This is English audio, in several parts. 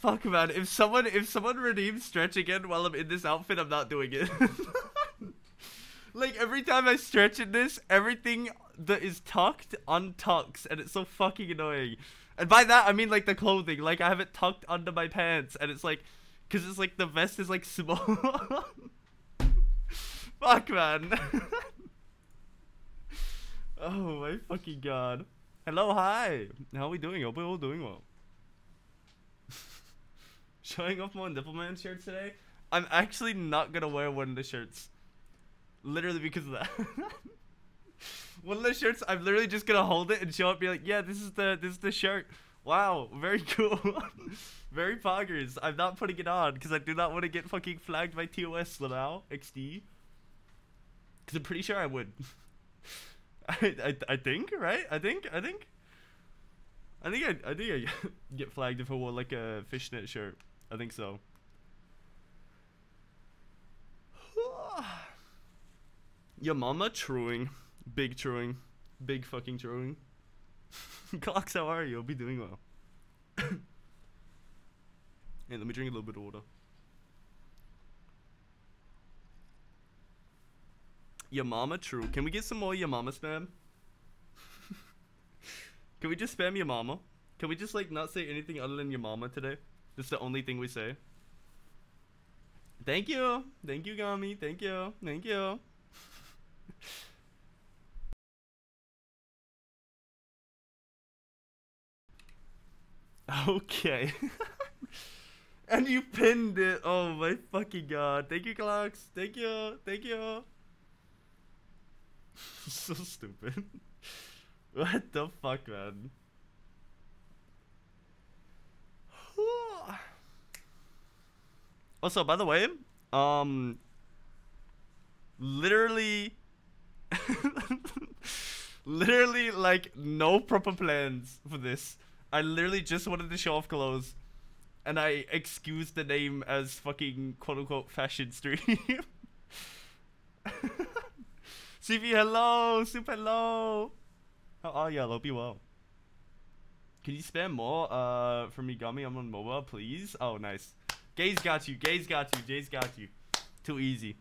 Fuck man, if someone if someone redeems stretch again while I'm in this outfit, I'm not doing it. like every time I stretch in this, everything that is tucked untucks, and it's so fucking annoying. And by that I mean like the clothing, like I have it tucked under my pants, and it's like, cause it's like the vest is like small. Fuck man. oh my fucking god. Hello, hi. How are we doing? Hope we're all doing well. Showing off my Nippleman shirt today. I'm actually not gonna wear one of the shirts. Literally because of that. one of the shirts, I'm literally just gonna hold it and show up, be like, yeah, this is the this is the shirt. Wow, very cool. very poggers. I'm not putting it on because I do not want to get fucking flagged by TOS now, XD. Because I'm pretty sure I would. I, I, I think, right? I think, I think. I think I, I think I get flagged if I wore like a fishnet shirt. I think so. Your mama truing. Big truing. Big fucking truing. Clocks, how are you? I'll be doing well. hey, let me drink a little bit of water. Your mama true. Can we get some more your mama spam? Can we just spam your mama? Can we just like not say anything other than your mama today? That's the only thing we say. Thank you. Thank you, Gami. Thank you. Thank you. okay. and you pinned it. Oh my fucking god. Thank you, Clocks. Thank you. Thank you. so stupid. what the fuck, man? Also, by the way, um, literally, literally, like, no proper plans for this. I literally just wanted to show off clothes, and I excused the name as fucking quote unquote fashion stream. CV, hello, super hello. How are you well. Can you spam more uh, for me, Gummy? I'm on mobile, please. Oh, nice. Gaze got you. Gaze got you. Gaze got you. Too easy.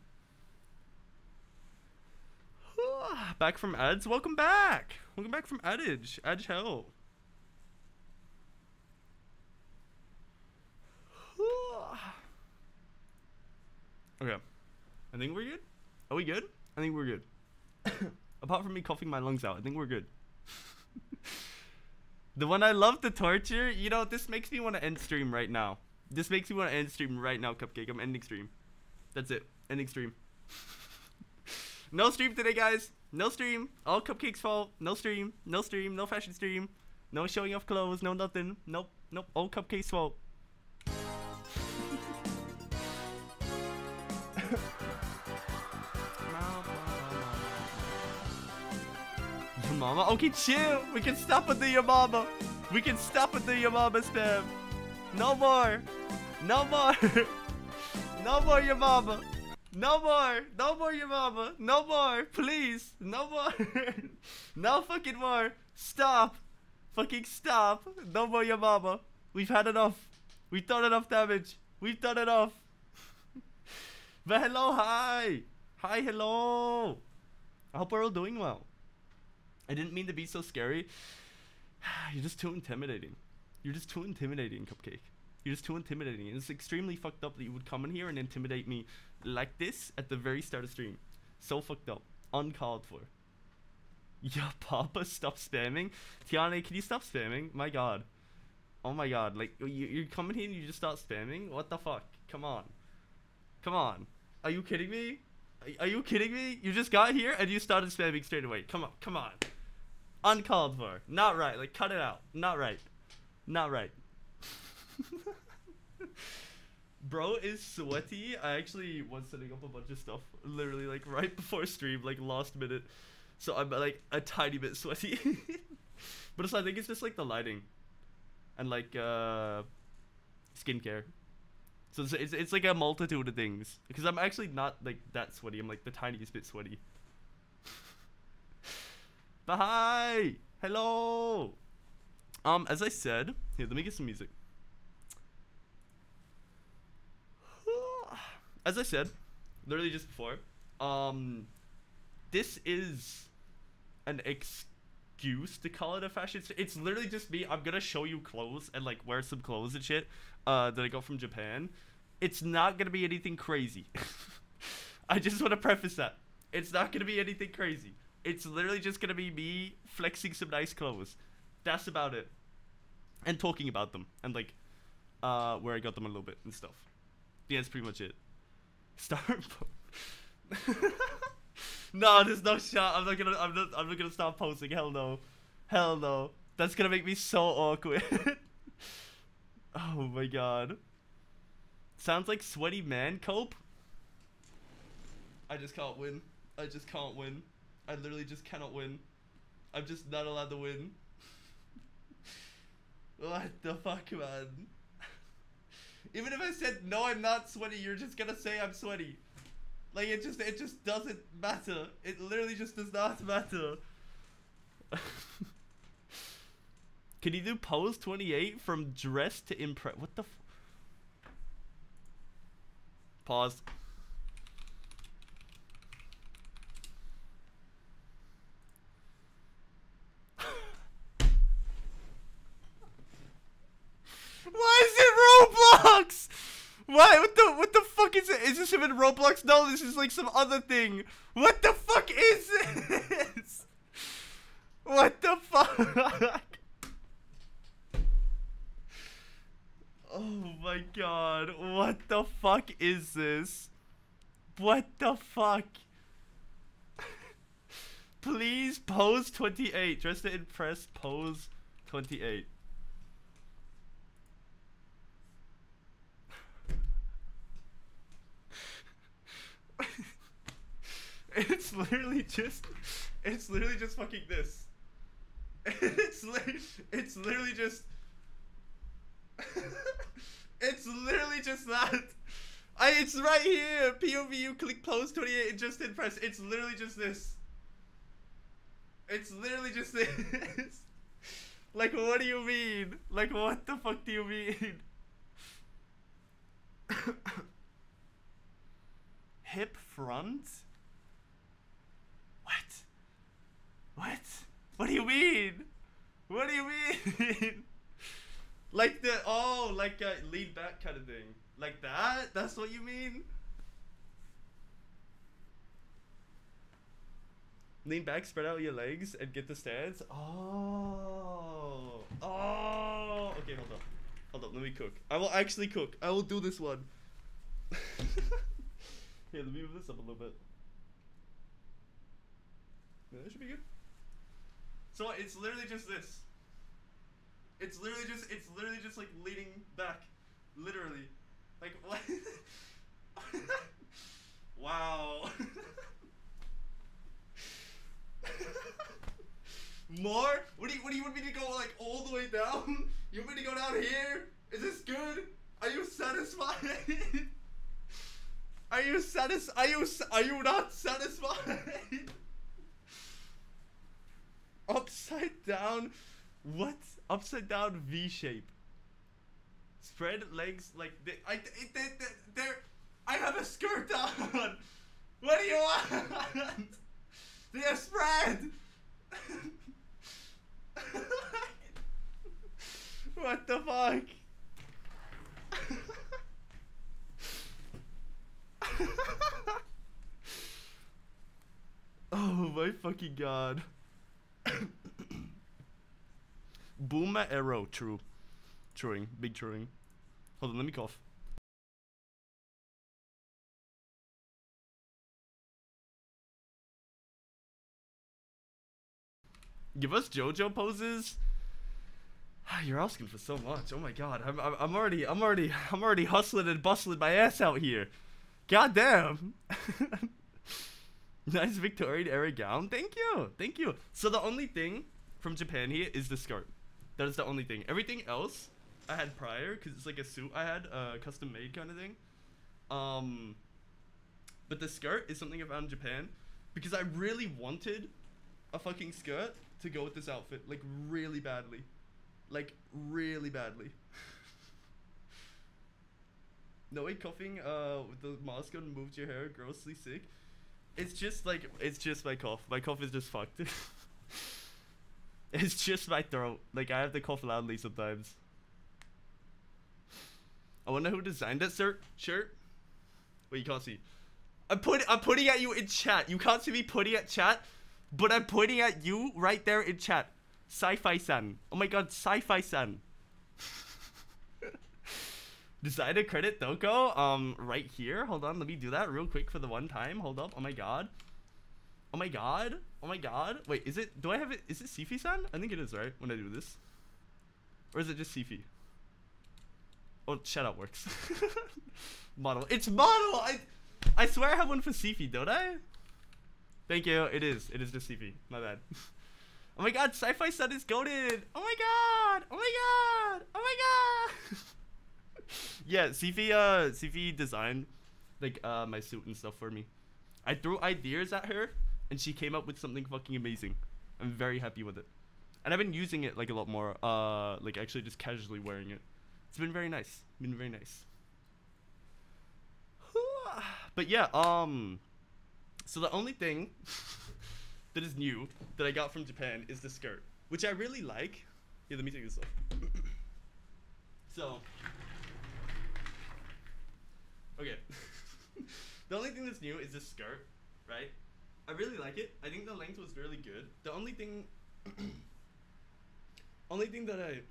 back from ads. Welcome back. Welcome back from Edge. Edge hell. okay. I think we're good. Are we good? I think we're good. Apart from me coughing my lungs out, I think we're good. the one I love to torture, you know, this makes me want to end stream right now. This makes me want to end stream right now, Cupcake. I'm ending stream. That's it. Ending stream. no stream today, guys. No stream. All Cupcake's fault. No stream. No stream. No fashion stream. No showing off clothes. No nothing. Nope. Nope. All Cupcake's fault. mama? Oh, okay, chill. We can stop with the your mama. We can stop with the your mama spam. No more. No more. no more your mama. No more. No more your mama. No more. Please. No more. no fucking more. Stop. Fucking stop. No more your mama. We've had enough. We've done enough damage. We've done enough. but hello, hi. Hi, hello. I hope we're all doing well. I didn't mean to be so scary. You're just too intimidating. You're just too intimidating, Cupcake. You're just too intimidating. It's extremely fucked up that you would come in here and intimidate me like this at the very start of stream. So fucked up. Uncalled for. Yeah, Papa, stop spamming. Tiana, can you stop spamming? My god. Oh my god. Like, you, you're coming here and you just start spamming? What the fuck? Come on. Come on. Are you kidding me? Are you kidding me? You just got here and you started spamming straight away. Come on. Come on. Uncalled for. Not right. Like, cut it out. Not right. Not right. Bro is sweaty. I actually was setting up a bunch of stuff literally like right before stream, like last minute. So I'm like a tiny bit sweaty. but it's, I think it's just like the lighting and like uh skincare. So it's, it's, it's like a multitude of things. Because I'm actually not like that sweaty. I'm like the tiniest bit sweaty. Hi, Hello. Um, as I said, here, let me get some music. As I said, literally just before, um, this is an excuse to call it a fashion. It's literally just me. I'm gonna show you clothes and like wear some clothes and shit. Uh, that I got from Japan. It's not gonna be anything crazy. I just want to preface that. It's not gonna be anything crazy. It's literally just gonna be me flexing some nice clothes. That's about it. And talking about them and like uh where I got them a little bit and stuff. Yeah, that's pretty much it. Star No, there's no shot. I'm not gonna I'm not I'm not gonna stop posting. Hell no. Hell no. That's gonna make me so awkward. oh my god. Sounds like sweaty man cope. I just can't win. I just can't win. I literally just cannot win. I'm just not allowed to win. what the fuck, man? Even if I said no, I'm not sweaty, you're just gonna say I'm sweaty. Like it just it just doesn't matter. It literally just does not matter. Can you do pose 28 from dress to impress? What the? F- Pause. Why is it Roblox? Why? What the? What the fuck is it? Is this even Roblox? No, this is like some other thing. What the fuck is this? What the fuck? Oh my god. What the fuck is this? What the fuck? Please pose 28. Dress to impress pose 28. it's literally just it's literally just fucking this. It's li- it's literally just It's literally just that. I it's right here. POV you click pose 28 and just impress. It's literally just this. It's literally just this. like what do you mean? Like what the fuck do you mean? Hip front? What? What? What do you mean? What do you mean? like the oh, like a lead back kind of thing. Like that? That's what you mean? Lean back, spread out your legs, and get the stance. Oh. Oh. Okay, hold up. Hold up, let me cook. I will actually cook. I will do this one. Here, let me move this up a little bit. Yeah, that should be good. So it's literally just this. It's literally just it's literally just like leaning back. Literally. Like what Wow. More? What do you what do you want me to go like all the way down? You want me to go down here? Is this good? Are you satisfied? Are you satis are you are you not satisfied? Upside down what? Upside down V shape. Spread legs like they, I they, they, they're I have a skirt on. What do you want? They are spread. what the fuck? oh my fucking god. Boomer arrow, true. Truing, big truing. Hold on, let me cough. Give us JoJo poses. You're asking for so much. Oh my god, I'm, I'm, I'm already, I'm already, I'm already hustling and bustling my ass out here. God damn. nice Victorian era gown. Thank you, thank you. So the only thing from Japan here is the skirt. That is the only thing. Everything else I had prior because it's like a suit I had, uh, custom made kind of thing. Um, but the skirt is something I found in Japan because I really wanted a fucking skirt to go with this outfit, like really badly, like really badly. No way coughing uh with the mask on moved your hair grossly sick. It's just like it's just my cough. My cough is just fucked. it's just my throat. Like I have to cough loudly sometimes. I wonder who designed that shirt. Shirt. Wait, you can't see. I'm putting I'm putting at you in chat. You can't see me putting at chat, but I'm pointing at you right there in chat. Sci-fi san. Oh my god, sci-fi san. Decided credit Doko, um, right here. Hold on, let me do that real quick for the one time. Hold up. Oh my god. Oh my god. Oh my god. Wait, is it, do I have it, is it Sifi-san? I think it is, right? When I do this. Or is it just Sifi? Oh, shout out works. model. It's model! I, I swear I have one for Sifi, don't I? Thank you. It is. It is just Sifi. My bad. Oh my god, Sci-Fi Sun is goaded! Oh my god! Oh my god! Oh my god! yeah, CV uh, Sifi designed, like, uh, my suit and stuff for me. I threw ideas at her, and she came up with something fucking amazing. I'm very happy with it. And I've been using it, like, a lot more, uh, like, actually just casually wearing it. It's been very nice. Been very nice. But yeah, um, so the only thing that is new that I got from Japan is the skirt, which I really like. Yeah, let me take this off. so, okay. the only thing that's new is this skirt, right? I really like it. I think the length was really good. The only thing, only thing that I.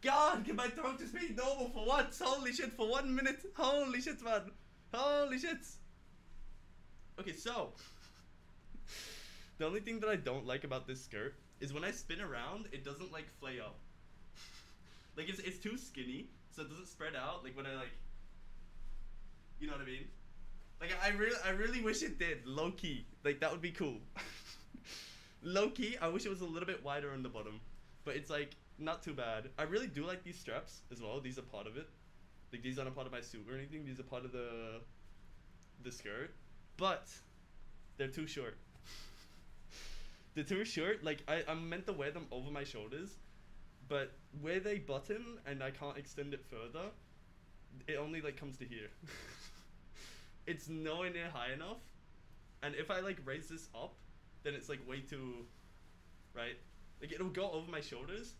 God, can my throat just be normal for once? Holy shit, for one minute. Holy shit, man. Holy shit. Okay, so. The only thing that I don't like about this skirt is when I spin around, it doesn't like flay up. like it's it's too skinny, so it doesn't spread out. Like when I like, you know what I mean? Like I really I really wish it did. Low key, like that would be cool. Low key, I wish it was a little bit wider on the bottom, but it's like not too bad. I really do like these straps as well. These are part of it. Like these aren't a part of my suit or anything. These are part of the the skirt, but they're too short. they're too short. Like I, I'm meant to wear them over my shoulders, but where they button and I can't extend it further, it only like comes to here. it's nowhere near high enough, and if I like raise this up, then it's like way too, right? Like it'll go over my shoulders,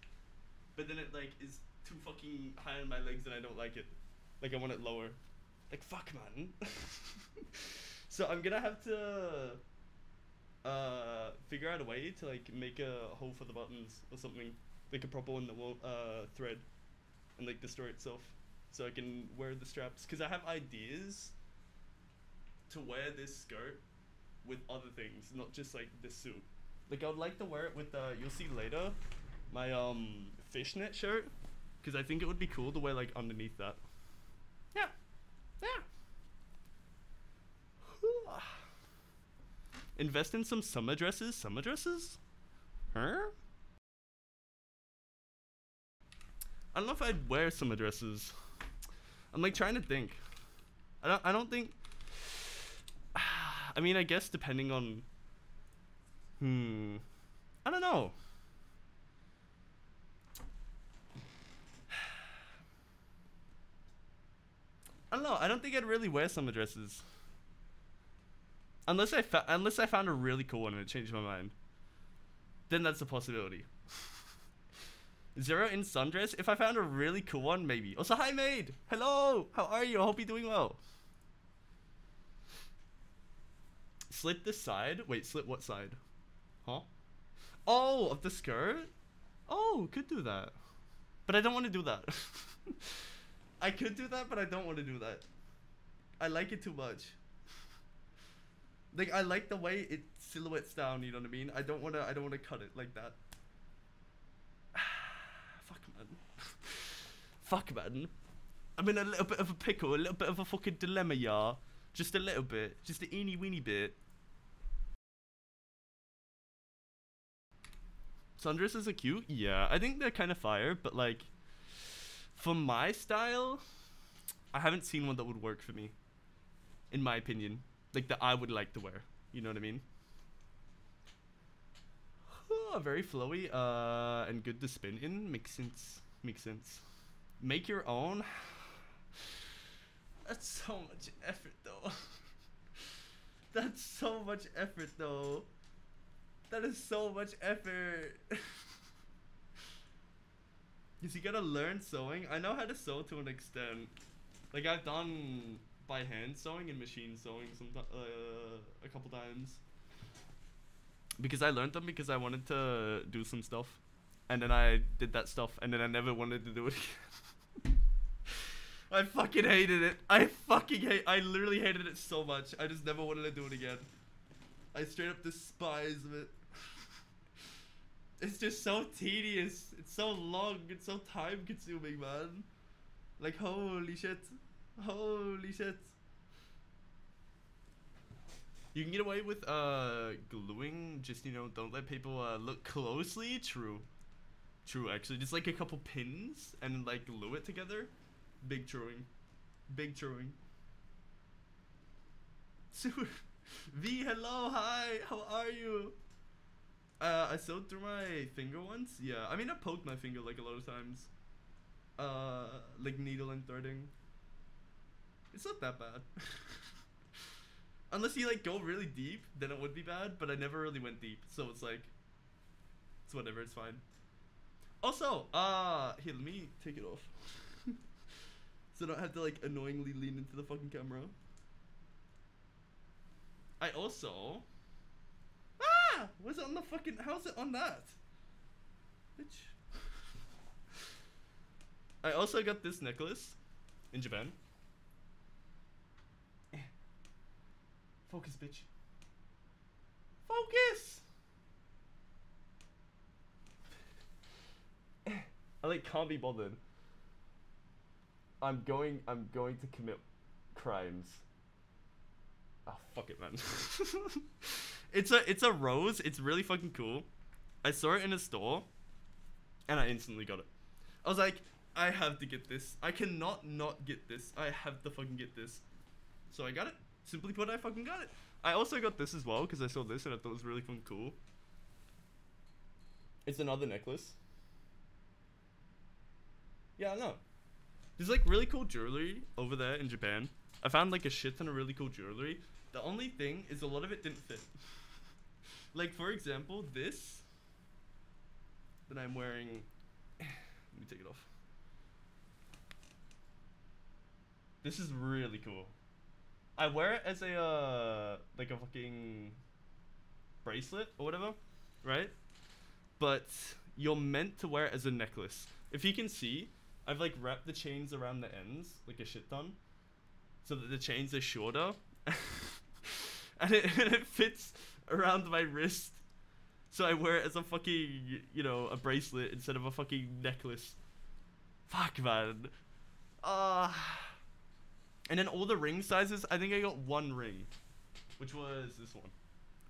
but then it like is too fucking high on my legs and I don't like it. Like I want it lower. Like fuck man. so I'm gonna have to uh figure out a way to like make a hole for the buttons or something. Like a proper one that won't uh thread and like destroy itself. So I can wear the straps. Cause I have ideas to wear this skirt with other things, not just like this suit. Like I would like to wear it with uh you'll see later my um fishnet shirt because I think it would be cool to wear like underneath that. Yeah. Yeah. Invest in some summer dresses. Summer dresses? Huh? I don't know if I'd wear summer dresses. I'm like trying to think. I don't I don't think I mean I guess depending on Hmm I don't know. I don't know. I don't think I'd really wear summer dresses. Unless I fa- unless I found a really cool one and it changed my mind. Then that's a possibility. Zerro in sundress. If I found a really cool one, maybe. Also, hi maid. Hello. How are you? I hope you're doing well. Slit this side. Wait, slit what side? Huh? Oh, of the skirt? Oh, could do that. But I don't want to do that. I could do that, but I don't want to do that. I like it too much. Like I like the way it silhouettes down. You know what I mean? I don't wanna. I don't wanna cut it like that. Fuck man. Fuck man. I'm in a little bit of a pickle, a little bit of a fucking dilemma, yeah. Just a little bit, just a eeny weeny bit. Sundresses are cute, yeah. I think they're kind of fire, but like, for my style, I haven't seen one that would work for me. In my opinion, like that I would like to wear. You know what I mean? very flowy, uh, and good to spin in. Makes sense. Makes sense. Make your own. That's so much effort though. That's so much effort though. That is so much effort. Cause you gotta learn sewing. I know how to sew to an extent. Like I've done by hand sewing and machine sewing some uh, a couple times. Because I learned them because I wanted to do some stuff, and then I did that stuff, and then I never wanted to do it again. I fucking hated it. I fucking hate. I literally hated it so much. I just never wanted to do it again. I straight up despise it. It's just so tedious. It's so long. It's so time consuming, man. Like holy shit. Holy shit. You can get away with uh gluing, just you know, don't let people uh, look closely. True. True, actually. Just like a couple pins and like glue it together. Big truing. Big truing. Super. V, hello, hi, how are you? Uh, I sewed through my finger once. Yeah, I mean I poked my finger like a lot of times. Uh, like needle and threading. It's not that bad. Unless you like go really deep, then it would be bad. But I never really went deep, so it's like, it's whatever. It's fine. Also, uh, here let me take it off, so I don't have to like annoyingly lean into the fucking camera. I also Ah! Was it on the fucking. How's it on that? Bitch. I also got this necklace in Japan. Eh. Focus, bitch. Focus! Eh. I like can't be bothered. I'm going I'm going to commit crimes. Oh fuck it man. It's a it's a rose. It's really fucking cool. I saw it in a store, and I instantly got it. I was like, I have to get this. I cannot not get this. I have to fucking get this. So I got it. Simply put, I fucking got it. I also got this as well because I saw this and I thought it was really fucking cool. It's another necklace. Yeah, I know. There's like really cool jewelry over there in Japan. I found like a shit ton of really cool jewelry. The only thing is a lot of it didn't fit. like for example, this that I'm wearing. Let me take it off. This is really cool. I wear it as a uh like a fucking bracelet or whatever, right? But you're meant to wear it as a necklace. If you can see, I've like wrapped the chains around the ends like a shit ton, so that the chains are shorter. and it, it fits around my wrist. So I wear it as a fucking, you know, a bracelet instead of a fucking necklace. Fuck, man. Uh, and then all the ring sizes, I think I got one ring. Which was this one.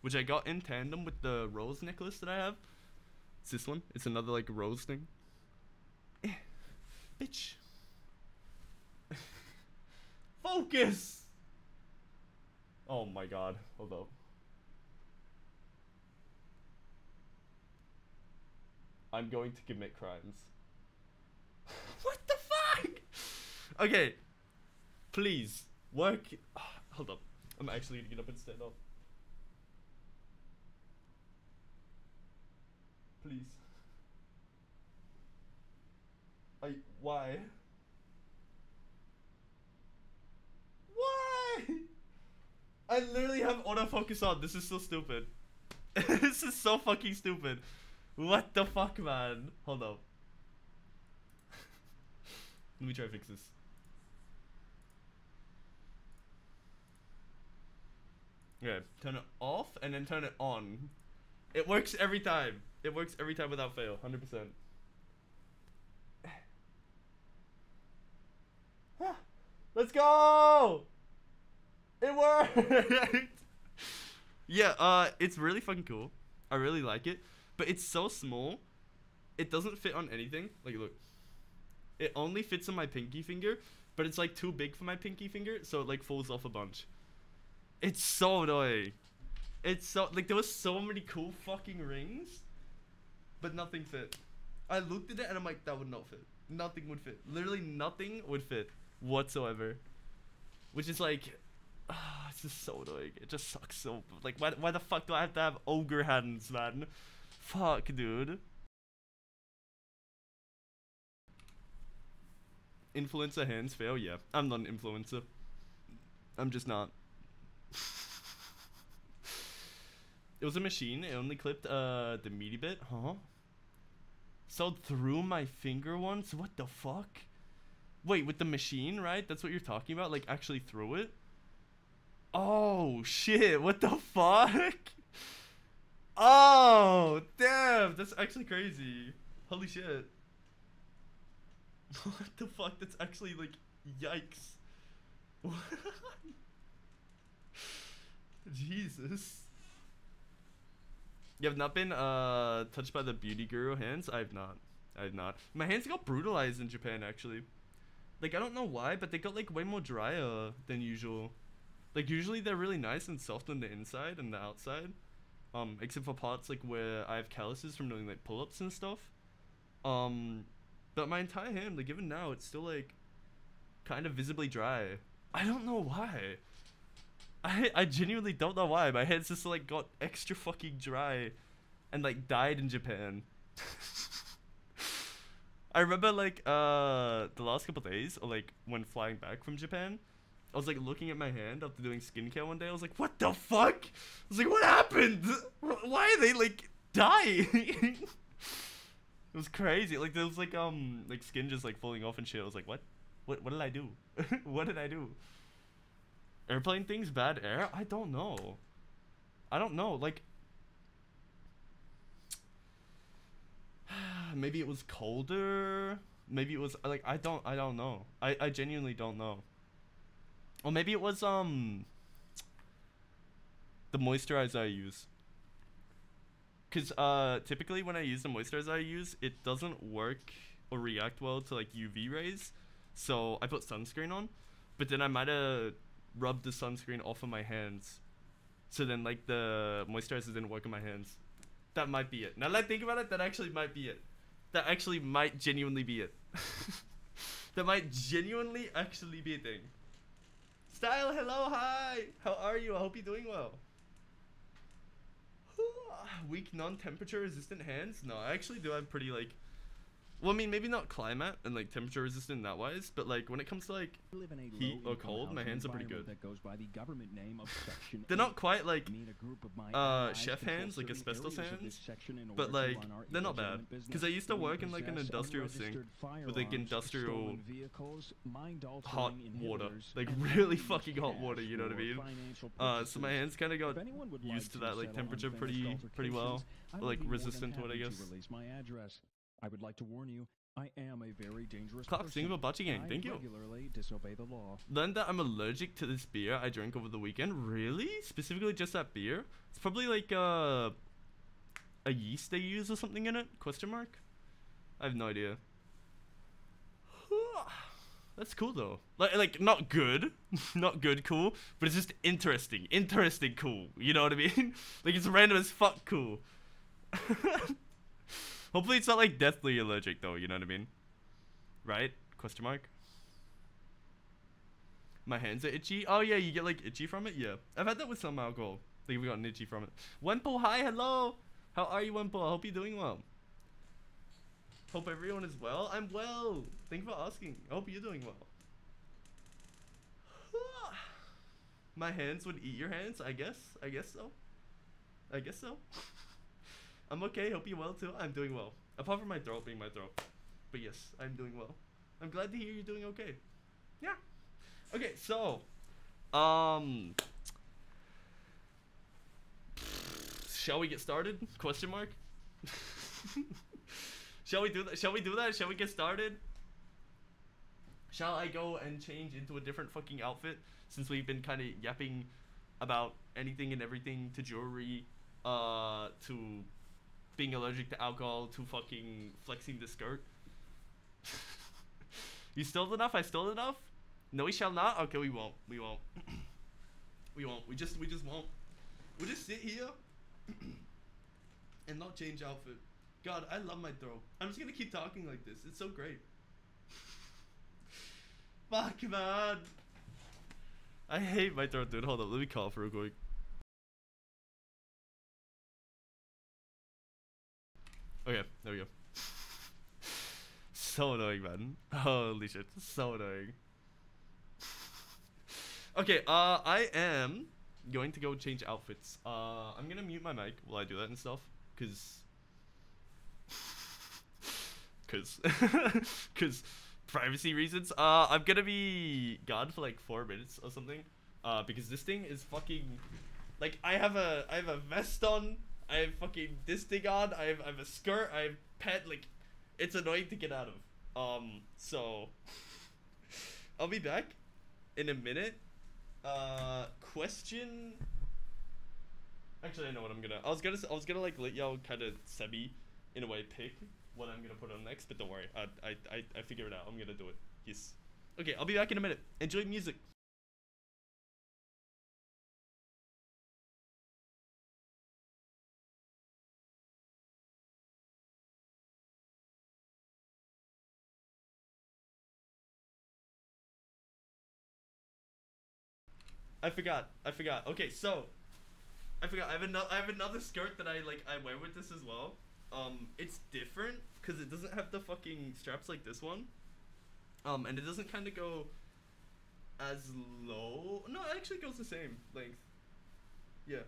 Which I got in tandem with the rose necklace that I have. It's this one. It's another, like, rose thing. Eh, bitch. Focus! Oh my god. Hold up. I'm going to commit crimes. what the fuck? Okay. Please. Work. hold up. I'm actually gonna get up and stand up. Please. I. Why? Why? I literally have autofocus on. This is so stupid. this is so fucking stupid. What the fuck, man? Hold up. Let me try to fix this. Yeah, turn it off and then turn it on. It works every time. It works every time without fail. 100%. Let's go! It worked! yeah, uh, it's really fucking cool. I really like it. But it's so small, it doesn't fit on anything. Like, look. It only fits on my pinky finger, but it's like too big for my pinky finger, so it like falls off a bunch. It's so annoying. It's so, like, there was so many cool fucking rings, but nothing fit. I looked at it and I'm like, that would not fit. Nothing would fit. Literally nothing would fit whatsoever. which is like, ah, it's just so annoying. It just sucks so. Like, why, why the fuck do I have to have ogre hands, man? Fuck, dude. Influencer hands fail? Yeah, I'm not an influencer. I'm just not. it was a machine. It only clipped uh the meaty bit, huh? So through my finger once. What the fuck? Wait, with the machine, right? That's what you're talking about? Like actually through it? Oh shit! What the fuck? Oh damn! That's actually crazy. Holy shit. what the fuck? That's actually like yikes. Jesus. You have not been uh touched by the beauty guru hands? I have not. I have not. My hands got brutalized in Japan actually. Like I don't know why, but they got like way more drier than usual. Like usually they're really nice and soft on the inside and the outside. Um, except for parts like where I have calluses from doing like pull-ups and stuff. Um, but my entire hand, like even now, it's still like kind of visibly dry. I don't know why. I I genuinely don't know why. My hands just like got extra fucking dry and like died in Japan. I remember like uh the last couple days or like when flying back from Japan, I was like looking at my hand after doing skincare one day. I was like, "What the fuck?" I was like, "What happened? Why are they like dying?" it was crazy. Like there was like um like skin just like falling off and shit. I was like, "What? What? What did I do? what did I do?" Airplane things bad air? I don't know. I don't know. Like maybe it was colder. Maybe it was like I don't I don't know. I I genuinely don't know. Or maybe it was um the moisturizer I use. Cause uh typically when I use the moisturizer I use, it doesn't work or react well to like UV rays. So I put sunscreen on, but then I might have rubbed the sunscreen off of my hands. So then like the moisturizer didn't work on my hands. That might be it. Now that I think about it, that actually might be it. That actually might genuinely be it. that might genuinely actually be a thing. Style, hello, hi. How are you? I hope you're doing well. Weak non-temperature resistant hands? No, I actually do have pretty like well, I mean, maybe not climate and like temperature resistant in that wise, but like when it comes to like heat or cold, my hands are pretty good. That goes by the government name of Section they're not quite like uh chef hands, like asbestos hands, but like they're not bad. Because I used to work in like an industrial sink with like industrial hot water, like really fucking hot water. You know what I mean? Uh, so my hands kind of got used to that like temperature pretty pretty well, like resistant to it, I guess. I would like to warn you, I am a very dangerous Clark, person. Single Bocce Gang, thank I you. regularly disobey the law. Learned that I'm allergic to this beer I drank over the weekend. Really? Specifically just that beer? It's probably like uh, a yeast they use or something in it? Question mark? I have no idea. That's cool though. Like, like not good, not good, cool, but it's just interesting, interesting, cool. You know what I mean? like it's random as fuck, cool. Hopefully it's not like deathly allergic though, you know what I mean? Right? Question mark? My hands are itchy. Oh yeah, you get like itchy from it? Yeah. I've had that with some alcohol. Like we got itchy from it. Wempo, hi, hello! How are you, Wempo? I hope you're doing well. Hope everyone is well. I'm well. Thank you for asking. I hope you're doing well. My hands would eat your hands, I guess. I guess so. I guess so. I'm okay. Hope you're well too. I'm doing well. Apart from my throat being my throat. But yes, I'm doing well. I'm glad to hear you're doing okay. Yeah. Okay, so um Shall we get started? Question mark? shall we do that? Shall we do that? Shall we get started? Shall I go and change into a different fucking outfit since we've been kind of yapping about anything and everything to jewelry uh to being allergic to alcohol to fucking flexing the skirt. you stole enough? I stole enough? No, we shall not. Okay, we won't. We won't. we won't. We just, we just won't. We'll just sit here and not change outfit. God, I love my throw. I'm just gonna keep talking like this. It's so great. Fuck, man. I hate my throat, dude. Hold up, let me cough real quick. Okay, there we go. so annoying, man. Holy shit, so annoying. okay, uh, I am going to go change outfits. Uh, I'm gonna mute my mic while I do that and stuff, cause, cause, cause privacy reasons. Uh, I'm gonna be gone for like four minutes or something. Uh, because this thing is fucking, like I have a I have a vest on. I have fucking this thing on. I have I have a skirt. I have pet. Like, it's annoying to get out of. Um, so I'll be back in a minute. Uh, question. Actually, I know what I'm gonna. I was gonna. I was gonna like let y'all kind of semi, in a way, pick what I'm gonna put on next. But don't worry, I I I, I figure it out. I'm gonna do it. Yes. Okay, I'll be back in a minute. Enjoy music. I forgot. I forgot. Okay, so I forgot. I have another. I have another skirt that I like. I wear with this as well. Um, it's different because it doesn't have the fucking straps like this one. Um, and it doesn't kind of go as low. No, it actually goes the same length. Yeah.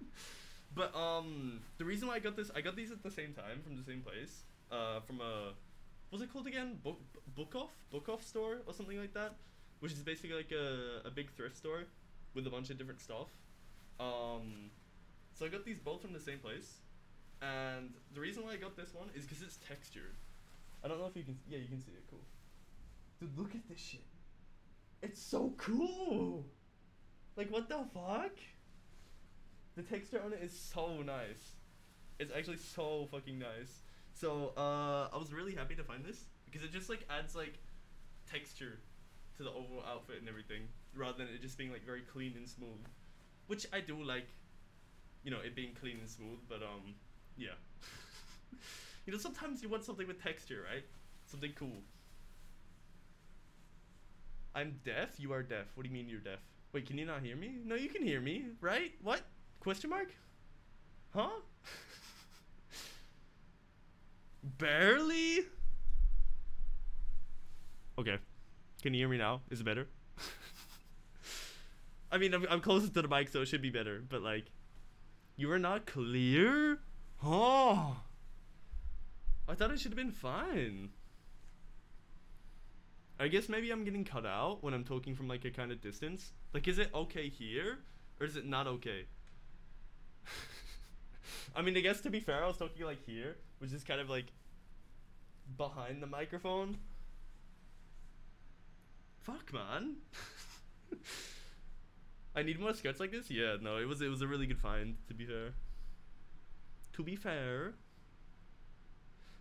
but um, the reason why I got this, I got these at the same time from the same place. Uh, from a, what's it called again? Book Book Off Book Off store or something like that, which is basically like a a big thrift store with a bunch of different stuff. Um, so I got these both from the same place, and the reason why I got this one is because it's textured. I don't know if you can. Yeah, you can see it. Cool. Dude, look at this shit. It's so cool. Like what the fuck? The texture on it is so nice. It's actually so fucking nice. So uh, I was really happy to find this because it just like adds like texture to the overall outfit and everything, rather than it just being like very clean and smooth, which I do like. You know, it being clean and smooth, but um, yeah. you know, sometimes you want something with texture, right? Something cool. I'm deaf. You are deaf. What do you mean you're deaf? Wait, can you not hear me? No, you can hear me, right? What? Question mark? Huh? Barely? Okay. Can you hear me now? Is it better? I mean, I'm, I'm closer to the mic, so it should be better. But, like, you are not clear? Oh. I thought it should have been fine. I guess maybe I'm getting cut out when I'm talking from, like, a kind of distance. Like, is it okay here? Or is it not okay? I mean, I guess to be fair, I was talking, like, here. Which is kind of, like, behind the microphone. Fuck, man. I need more skirts like this? Yeah, no, it was it was a really good find, to be fair. To be fair.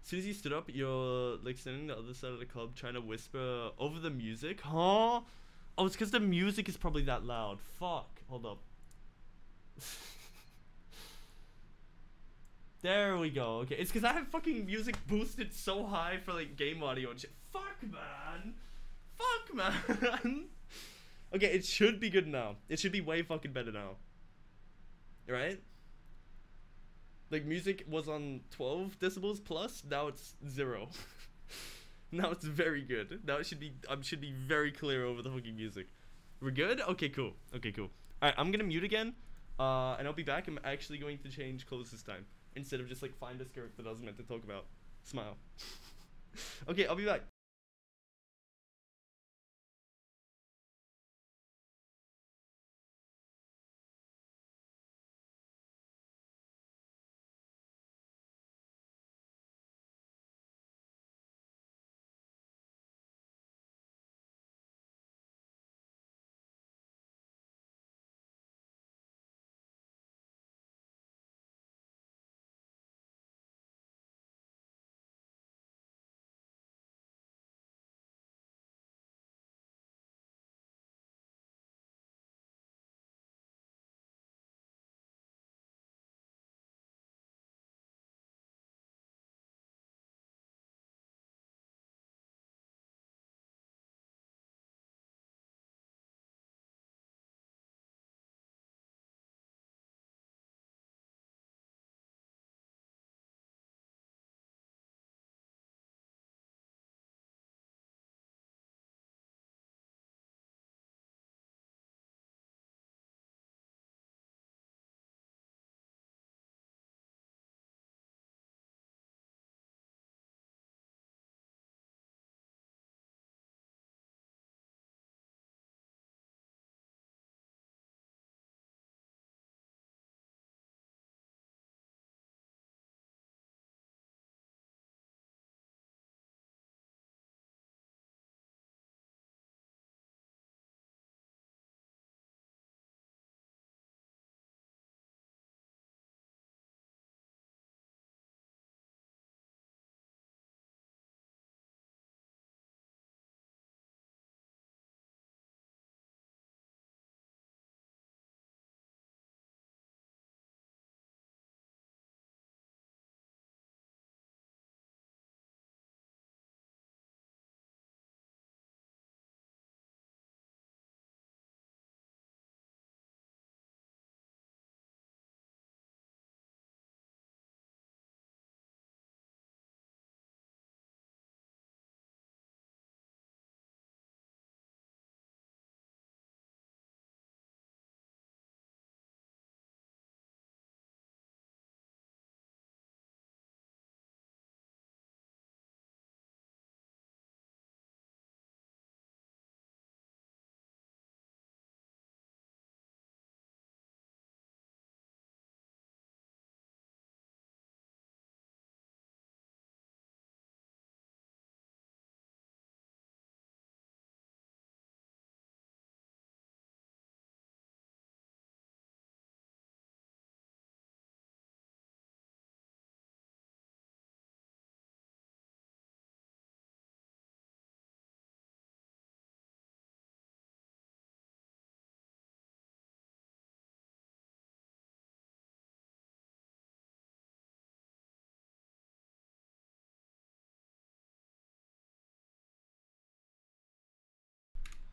As soon as you stood up, you're like standing the other side of the club trying to whisper over the music. Huh? Oh, it's because the music is probably that loud. Fuck. Hold up. there we go. Okay, it's because I have fucking music boosted so high for like game audio and shit. Fuck, man. Fuck, man. okay, it should be good now. It should be way fucking better now. Right? Like music was on 12 decibels plus, now it's zero. now it's very good. Now it should be I should be very clear over the fucking music. We're good? Okay, cool. Okay, cool. Alright, I'm gonna mute again. Uh, and I'll be back. I'm actually going to change clothes this time. Instead of just like find a skirt that I was meant to talk about. Smile. okay, I'll be back.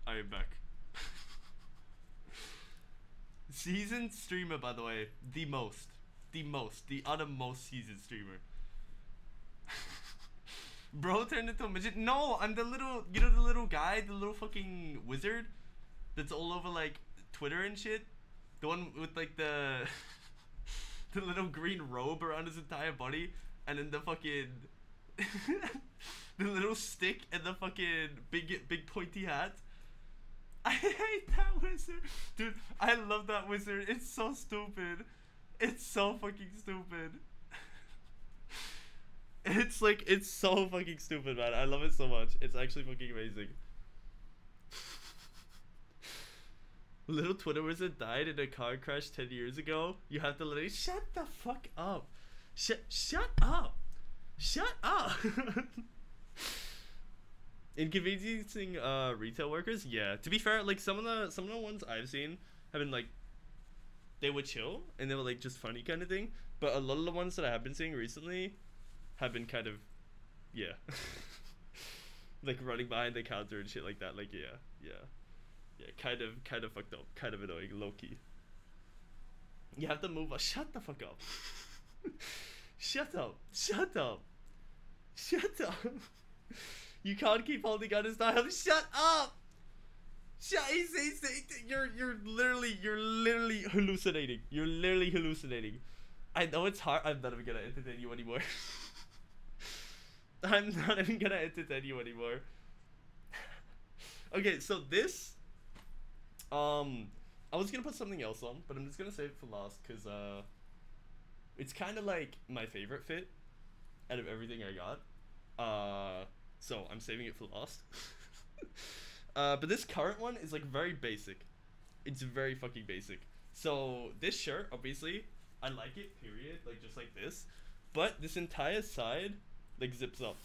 I am back. seasoned streamer, by the way, the most, the most, the other most seasoned streamer. Bro turned into a magician. No, I'm the little, you know, the little guy, the little fucking wizard, that's all over like Twitter and shit. The one with like the, the little green robe around his entire body, and then the fucking, the little stick and the fucking big, big pointy hat. I hate that wizard, dude. I love that wizard. It's so stupid. It's so fucking stupid. It's like it's so fucking stupid, man. I love it so much. It's actually fucking amazing. Little Twitter wizard died in a car crash ten years ago. You have to let literally shut the fuck up. Shut shut up. Shut up. Inconveniencing uh retail workers, yeah. To be fair, like some of the some of the ones I've seen have been like they were chill and they were like just funny kind of thing. But a lot of the ones that I have been seeing recently have been kind of yeah. like running behind the counter and shit like that. Like yeah, yeah. Yeah, kind of kind of fucked up. Kind of annoying, low key. You have to move up. Shut the fuck up. Shut up. Shut up. Shut up. You can't keep holding on his dial. Shut up. Shut. He's, he's, he's, you're you're literally you're literally hallucinating. You're literally hallucinating. I know it's hard. I'm not even gonna entertain you anymore. I'm not even gonna entertain you anymore. okay, so this, um, I was gonna put something else on, but I'm just gonna save it for last because uh, it's kind of like my favorite fit out of everything I got. Uh, so I'm saving it for last. uh, but this current one is like very basic. It's very fucking basic. So this shirt, obviously, I like it. Period. Like just like this. But this entire side like zips up.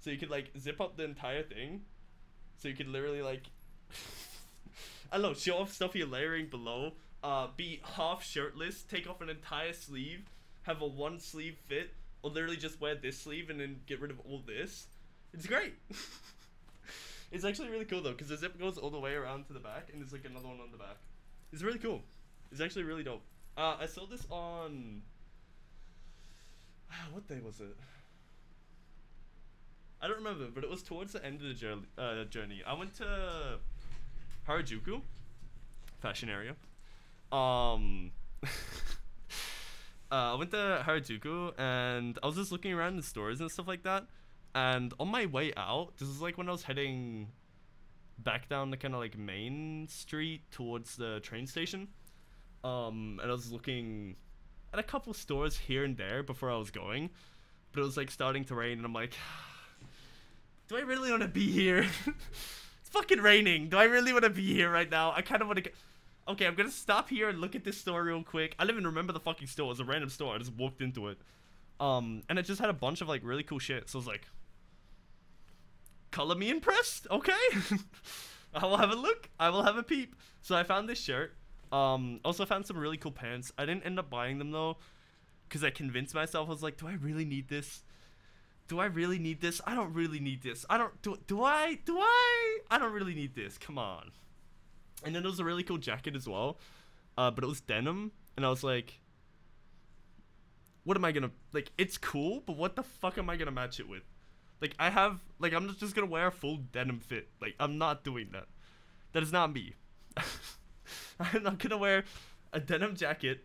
So you could like zip up the entire thing. So you could literally like I don't know, show off stuff you're layering below. Uh, be half shirtless, take off an entire sleeve, have a one sleeve fit, or literally just wear this sleeve and then get rid of all this. It's great. it's actually really cool though, because the zip goes all the way around to the back, and there's like another one on the back. It's really cool. It's actually really dope. Uh, I saw this on. What day was it? I don't remember, but it was towards the end of the journey. Uh, journey. I went to Harajuku, fashion area. Um, uh, I went to Harajuku and I was just looking around the stores and stuff like that. And on my way out, this is like when I was heading back down the kind of like main street towards the train station. Um, and I was looking at a couple stores here and there before I was going, but it was like starting to rain, and I'm like, do I really want to be here? it's fucking raining. Do I really want to be here right now? I kind of want to get. Okay, I'm gonna stop here and look at this store real quick. I don't even remember the fucking store. It was a random store. I just walked into it. Um, and it just had a bunch of like really cool shit. So I was like, color me impressed. Okay. I will have a look. I will have a peep. So I found this shirt. Um, also found some really cool pants. I didn't end up buying them though, because I convinced myself. I was like, do I really need this? do I really need this? I don't really need this. I don't do do I do I? I don't really need this. Come on. And then there was a really cool jacket as well. Uh, but it was denim and I was like what am I gonna like it's cool, but what the fuck am I gonna match it with? Like I have like I'm just gonna wear a full denim fit. Like I'm not doing that. That is not me. I'm not gonna wear a denim jacket,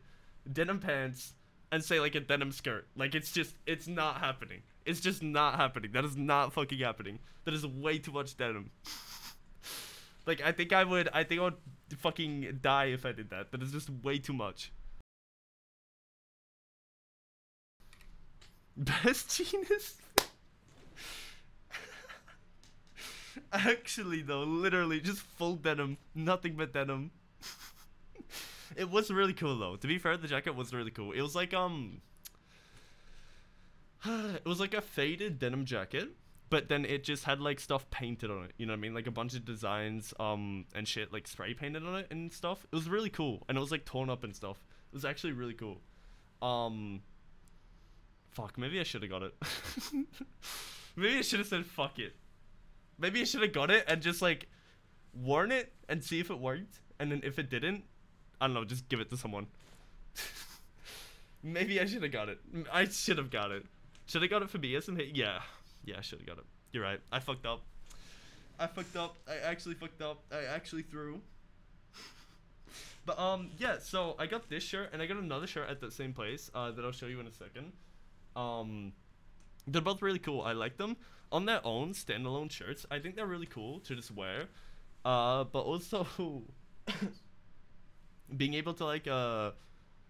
denim pants, and say like a denim skirt. Like it's just it's not happening. It's just not happening. That is not fucking happening. That is way too much denim. like I think I would I think I would fucking die if I did that. That is just way too much. Best genius? Actually though, literally just full denim, nothing but denim. it was really cool though. To be fair, the jacket was really cool. It was like um it was like a faded denim jacket, but then it just had like stuff painted on it. You know what I mean? Like a bunch of designs um and shit like spray painted on it and stuff. It was really cool, and it was like torn up and stuff. It was actually really cool. Um, fuck, maybe I should have got it. maybe I should have said fuck it. Maybe I should have got it and just like worn it and see if it worked, and then if it didn't, I don't know, just give it to someone. Maybe I should have got it. I should have got it. Should I got it for BSMH? Yeah, yeah, I should have got it. You're right. I fucked up. I fucked up. I actually fucked up. I actually threw. But um yeah, so I got this shirt and I got another shirt at that same place uh, that I'll show you in a second. Um, they're both really cool. I like them on their own standalone shirts. I think they're really cool to just wear. Uh, but also being able to like uh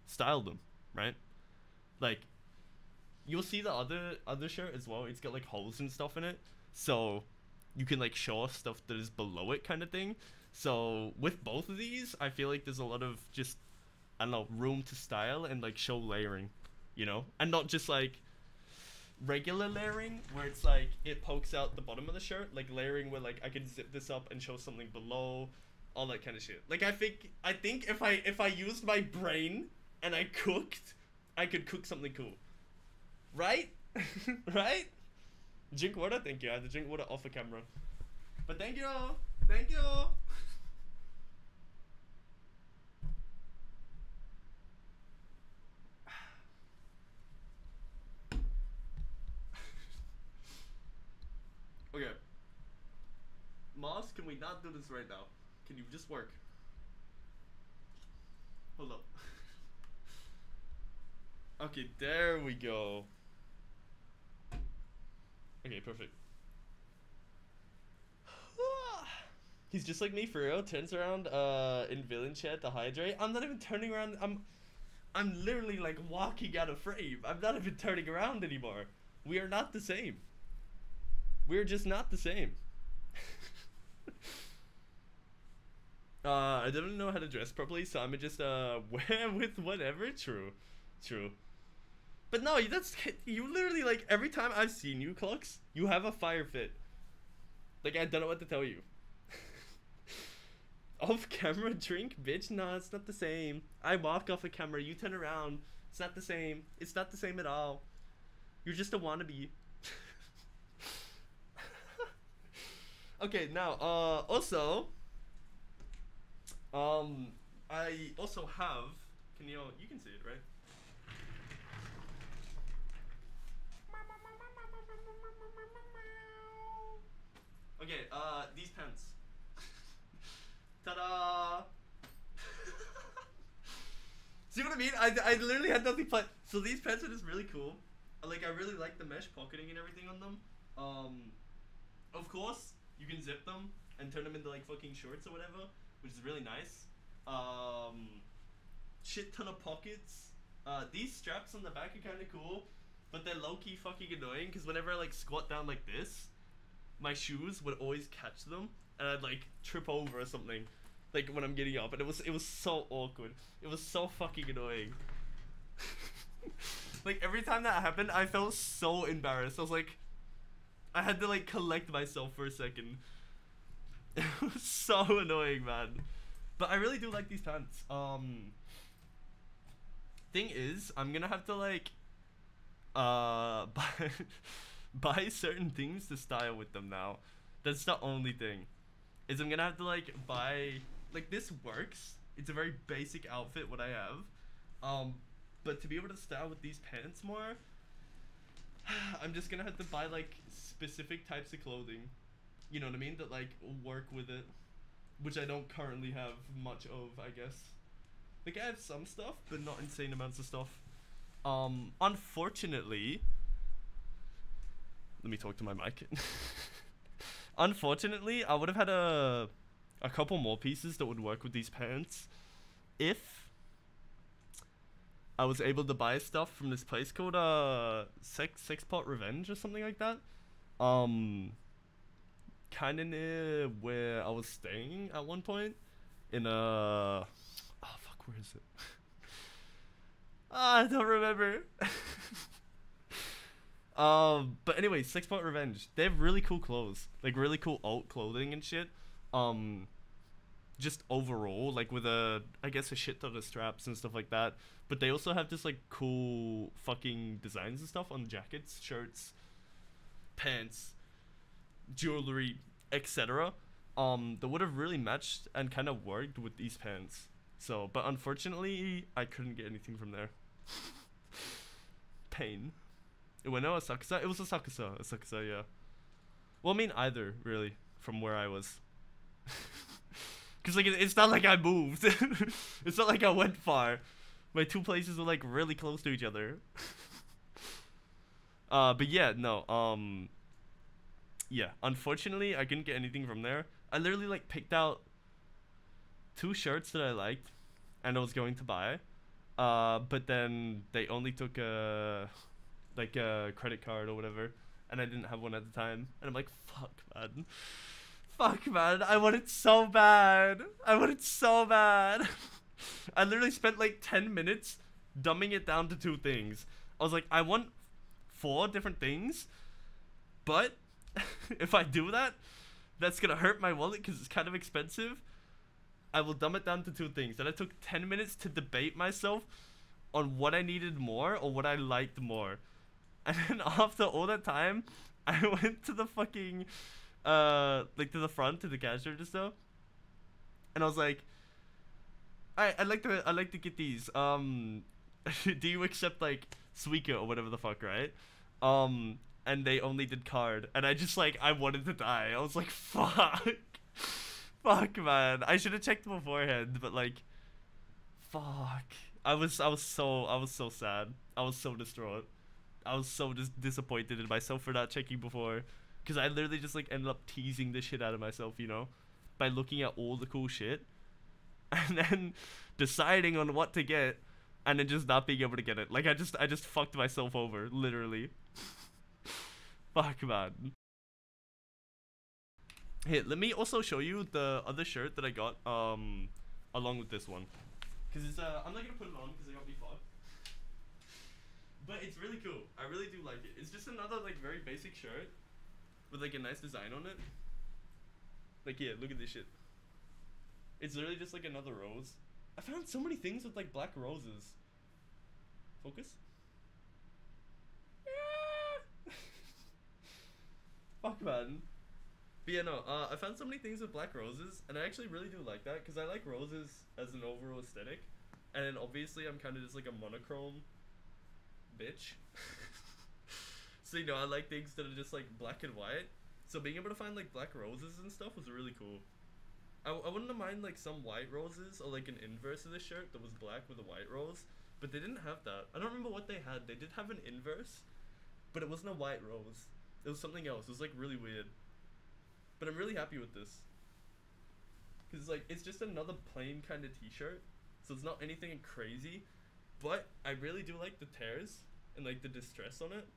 style them, right? Like you'll see the other other shirt as well. It's got like holes and stuff in it, so you can like show off stuff that is below it, kind of thing. So with both of these, I feel like there's a lot of just I don't know room to style and like show layering, you know, and not just like regular layering where it's like it pokes out the bottom of the shirt, like layering where like I could zip this up and show something below, all that kind of shit. Like I think I think if I if I used my brain and I cooked, I could cook something cool. Right? right? Drink water, thank you. I have to drink water off the camera. But thank you. All. Thank you. All. okay. Moss, can we not do this right now? Can you just work? Hold up. okay, there we go. Okay, perfect. He's just like me for real. Turns around uh in villain chat to hydrate. I'm not even turning around. I'm I'm literally like walking out of frame. I'm not even turning around anymore. We are not the same. We're just not the same. uh I don't know how to dress properly, so I'm just uh wear with whatever. True. True. But no, that's you literally like every time I've seen you, Clux, you have a fire fit. Like I don't know what to tell you. off camera drink, bitch? Nah, it's not the same. I walk off a camera, you turn around. It's not the same. It's not the same at all. You're just a wannabe. okay, now, uh, also, um, I also have. Can you? You can see it, right? Okay, uh, these pants. Ta-da! See what I mean? I, I literally had nothing planned. So these pants are just really cool. Like I really like the mesh pocketing and everything on them. Um, of course you can zip them and turn them into like fucking shorts or whatever, which is really nice. Um, shit ton of pockets. Uh, these straps on the back are kind of cool, but they're low key fucking annoying because whenever I like squat down like this, my shoes would always catch them and I'd like trip over or something like when I'm getting up and it was it was so awkward. It was so fucking annoying. like every time that happened, I felt so embarrassed. I was like I had to like collect myself for a second. It was so annoying, man. But I really do like these pants. Um thing is, I'm to have to like uh buy buy certain things to style with them now. That's the only thing. Is I'm gonna have to like buy like this works. It's a very basic outfit what I have. Um but to be able to style with these pants more I'm just gonna have to buy like specific types of clothing. You know what I mean? That like work with it. Which I don't currently have much of, I guess. Like I have some stuff, but not insane amounts of stuff. Um unfortunately let me talk to my mic. Unfortunately, I would have had a a couple more pieces that would work with these pants if I was able to buy stuff from this place called uh Sex Sexpot Revenge or something like that. Um kind of near where I was staying at one point in a oh fuck where is it? ah, I don't remember. Um, but anyway, Sexpot Revenge. They have really cool clothes, like really cool alt clothing and shit. Um, just overall, like with a, I guess a shit ton of straps and stuff like that. But they also have just like cool fucking designs and stuff on jackets, shirts, pants, jewelry, etc. um, that would have really matched and kind of worked with these pants. So, but unfortunately, I couldn't get anything from there. Pain. When no Asakusa, it was Asakusa, Asakusa, yeah. Well, I mean either really from where I was. Cause like it's not like I moved. it's not like I went far. My two places were like really close to each other. uh, but yeah, no. Um. Yeah, unfortunately, I couldn't get anything from there. I literally like picked out two shirts that I liked, and I was going to buy. Uh, but then they only took a like a credit card or whatever, and I didn't have one at the time. And I'm like, fuck, man. Fuck, man. I want it so bad. I want it so bad. I literally spent like 10 minutes dumbing it down to two things. I was like, I want four different things, but if I do that, that's gonna hurt my wallet because it's kind of expensive. I will dumb it down to two things. And I took 10 minutes to debate myself on what I needed more or what I liked more. And then after all that time, I went to the fucking, uh, like to the front to the cash register, and I was like, "I I'd like to I'd like to get these. Um, do you accept like Suica or whatever the fuck, right? Um, and they only did card, and I just like I wanted to die. I was like, fuck, fuck, man. I should have checked beforehand, but like, fuck. I was I was so I was so sad. I was so distraught. I was so just disappointed in myself for not checking before, because I literally just like ended up teasing the shit out of myself, you know, by looking at all the cool shit, and then deciding on what to get, and then just not being able to get it. Like I just I just fucked myself over, literally. Fuck man. Hey, let me also show you the other shirt that I got um along with this one. Cause it's uh I'm not gonna put it on because I got me fucked. But it's really cool. I really do like it. It's just another like very basic shirt with like a nice design on it. Like yeah, look at this shit. It's literally just like another rose. I found so many things with like black roses. Focus. Yeah. Fuck man. But yeah, no, uh, I found so many things with black roses, and I actually really do like that because I like roses as an overall aesthetic, and then obviously I'm kind of just like a monochrome bitch. so you know, I like things that are just like black and white. So being able to find like black roses and stuff was really cool. I, I wouldn't mind like some white roses or like an inverse of the shirt that was black with a white rose, but they didn't have that. I don't remember what they had. They did have an inverse, but it wasn't a white rose. It was something else. It was like really weird. But I'm really happy with this. Cause like it's just another plain kind of t-shirt, so it's not anything crazy, but I really do like the tears and like the distress on it.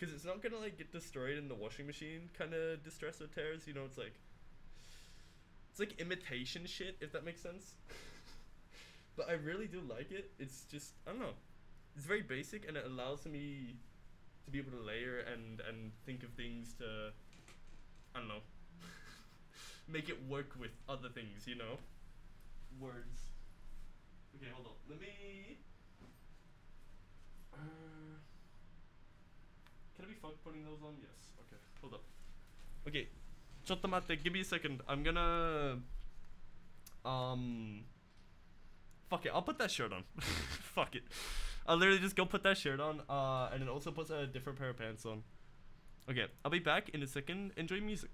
Cause it's not gonna like get destroyed in the washing machine kind of distress or tears. You know, it's like it's like imitation shit if that makes sense. but I really do like it. It's just I don't know. It's very basic and it allows me to be able to layer and and think of things to I don't know. Make it work with other things, you know? Words. Okay, hold on. Let me. Uh, can I be fucked putting those on? Yes. Okay. Hold up. Okay. ちょっと待って Give me a second. I'm gonna. Um. Fuck it. I'll put that shirt on. Fuck it. I'll literally just go put that shirt on. Uh, and then also put a different pair of pants on. Okay, I'll be back in a second. Enjoy music.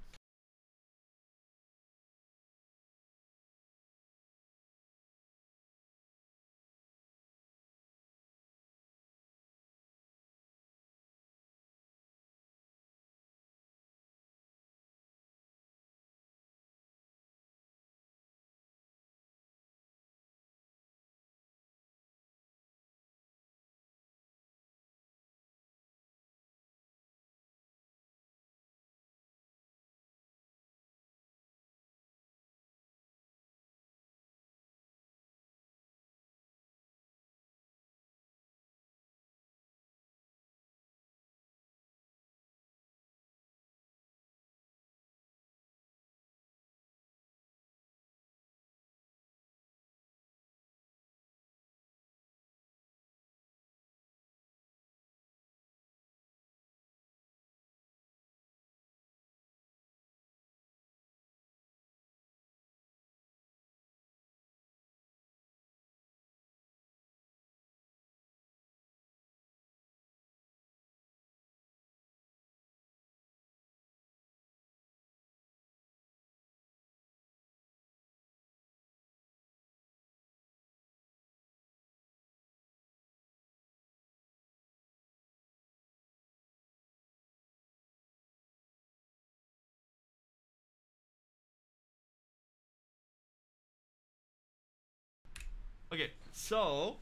Okay, so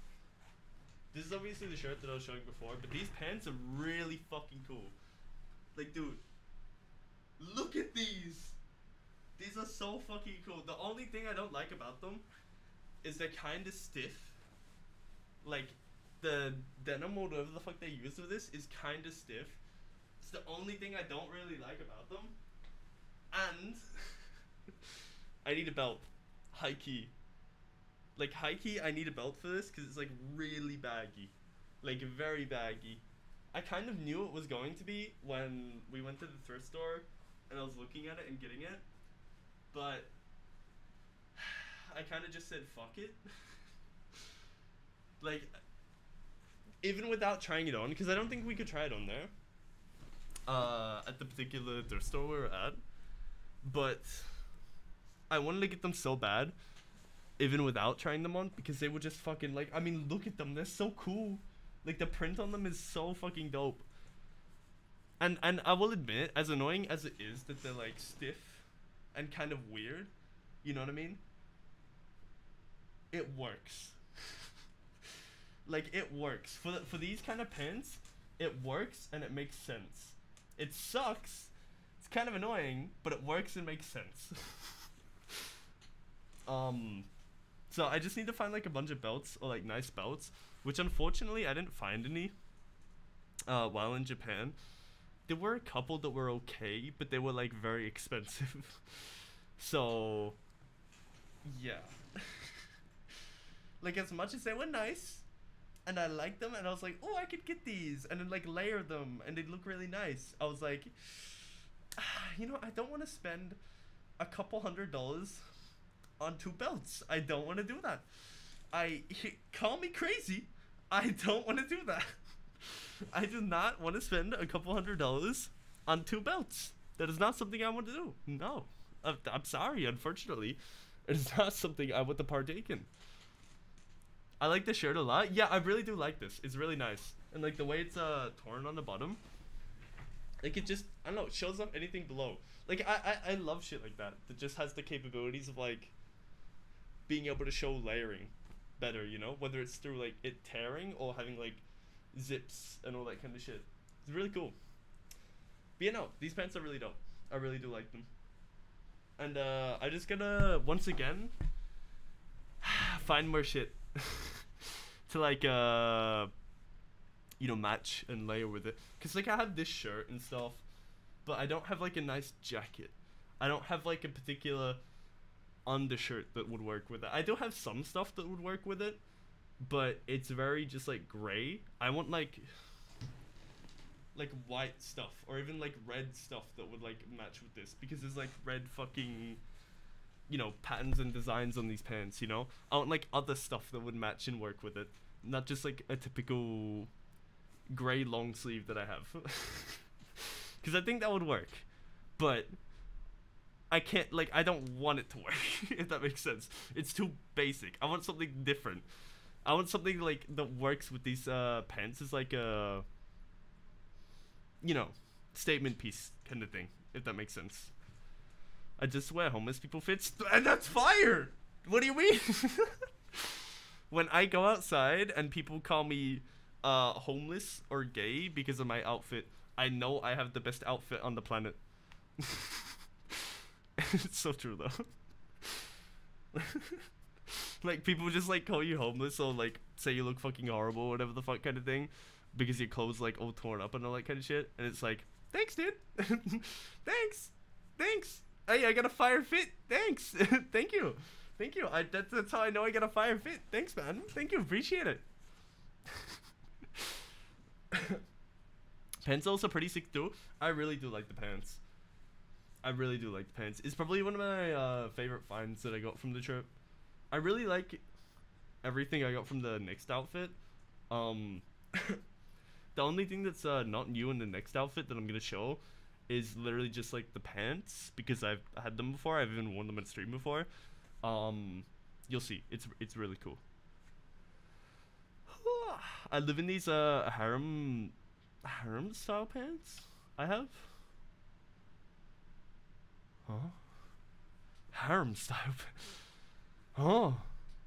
this is obviously the shirt that I was showing before, but these pants are really fucking cool. Like, dude, look at these. These are so fucking cool. The only thing I don't like about them is they're kind of stiff. Like, the denim or whatever the fuck they use for this is kind of stiff. It's the only thing I don't really like about them. And I need a belt. High key. Like high key, I need a belt for this because it's like really baggy, like very baggy. I kind of knew it was going to be when we went to the thrift store, and I was looking at it and getting it, but I kind of just said fuck it. like, even without trying it on, because I don't think we could try it on there. Uh, at the particular thrift store we were at, but I wanted to get them so bad even without trying them on because they were just fucking like I mean look at them. They're so cool. Like the print on them is so fucking dope. And and I will admit as annoying as it is that they're like stiff and kind of weird you know what I mean? It works. Like it works. For the, for these kind of pants it works and it makes sense. It sucks. It's kind of annoying but it works and makes sense. Um so I just need to find like a bunch of belts or like nice belts, which unfortunately I didn't find any uh, while in Japan. There were a couple that were okay, but they were like very expensive. so yeah. like as much as they were nice and I liked them and I was like, "Oh, I could get these." And then like layer them and they'd look really nice. I was like, ah, you know, I don't want to spend a couple hundred dollars on two belts. I don't want to do that. I call me crazy. I don't want to do that. I do not want to spend a couple hundred dollars on two belts. That is not something I want to do. No. Uh, I'm sorry, unfortunately. It is not something I want to partake in. I like the shirt a lot. Yeah, I really do like this. It's really nice. And like the way it's uh torn on the bottom. Like it just I don't know, it shows up anything below. Like I, I, I love shit like that. That just has the capabilities of like being able to show layering better, you know, whether it's through like it tearing or having like zips and all that kind of shit. It's really cool. But yeah, no, these pants are really dope. I really do like them. And uh, I just gotta once again find more shit to like uh you know match and layer with it. Cause like I have this shirt and stuff, but I don't have like a nice jacket. I don't have like a particular undershirt that would work with it. I do have some stuff that would work with it, but it's very just like gray. I want like like white stuff or even like red stuff that would like match with this because there's like red fucking you know patterns and designs on these pants you know i want like other stuff that would match and work with it not just like a typical gray long sleeve that i have because i think that would work but I can't like I don't want it to work if that makes sense. It's too basic. I want something different. I want something like that works with these uh pants is like a you know, statement piece kind of thing, if that makes sense. I just wear homeless people fits and that's fire. What do you mean? when I go outside and people call me uh homeless or gay because of my outfit, I know I have the best outfit on the planet. it's so true though. like people just like call you homeless or like say you look fucking horrible, whatever the fuck kind of thing, because your clothes like all torn up and all that kind of shit. And it's like, thanks, dude. thanks, thanks. Hey, I got a fire fit. Thanks, thank you, thank you. I that's, that's how I know I got a fire fit. Thanks, man. Thank you. Appreciate it. pants also pretty sick too. I really do like the pants. I really do like the pants. It's probably one of my uh, favorite finds that I got from the trip. I really like everything I got from the next outfit. Um, the only thing that's uh, not new in the next outfit that I'm gonna show is literally just like the pants because I've had them before. I've even worn them in stream before. Um, you'll see. It's it's really cool. I live in these uh harem harem style pants. I have. Huh? Harem style. Oh.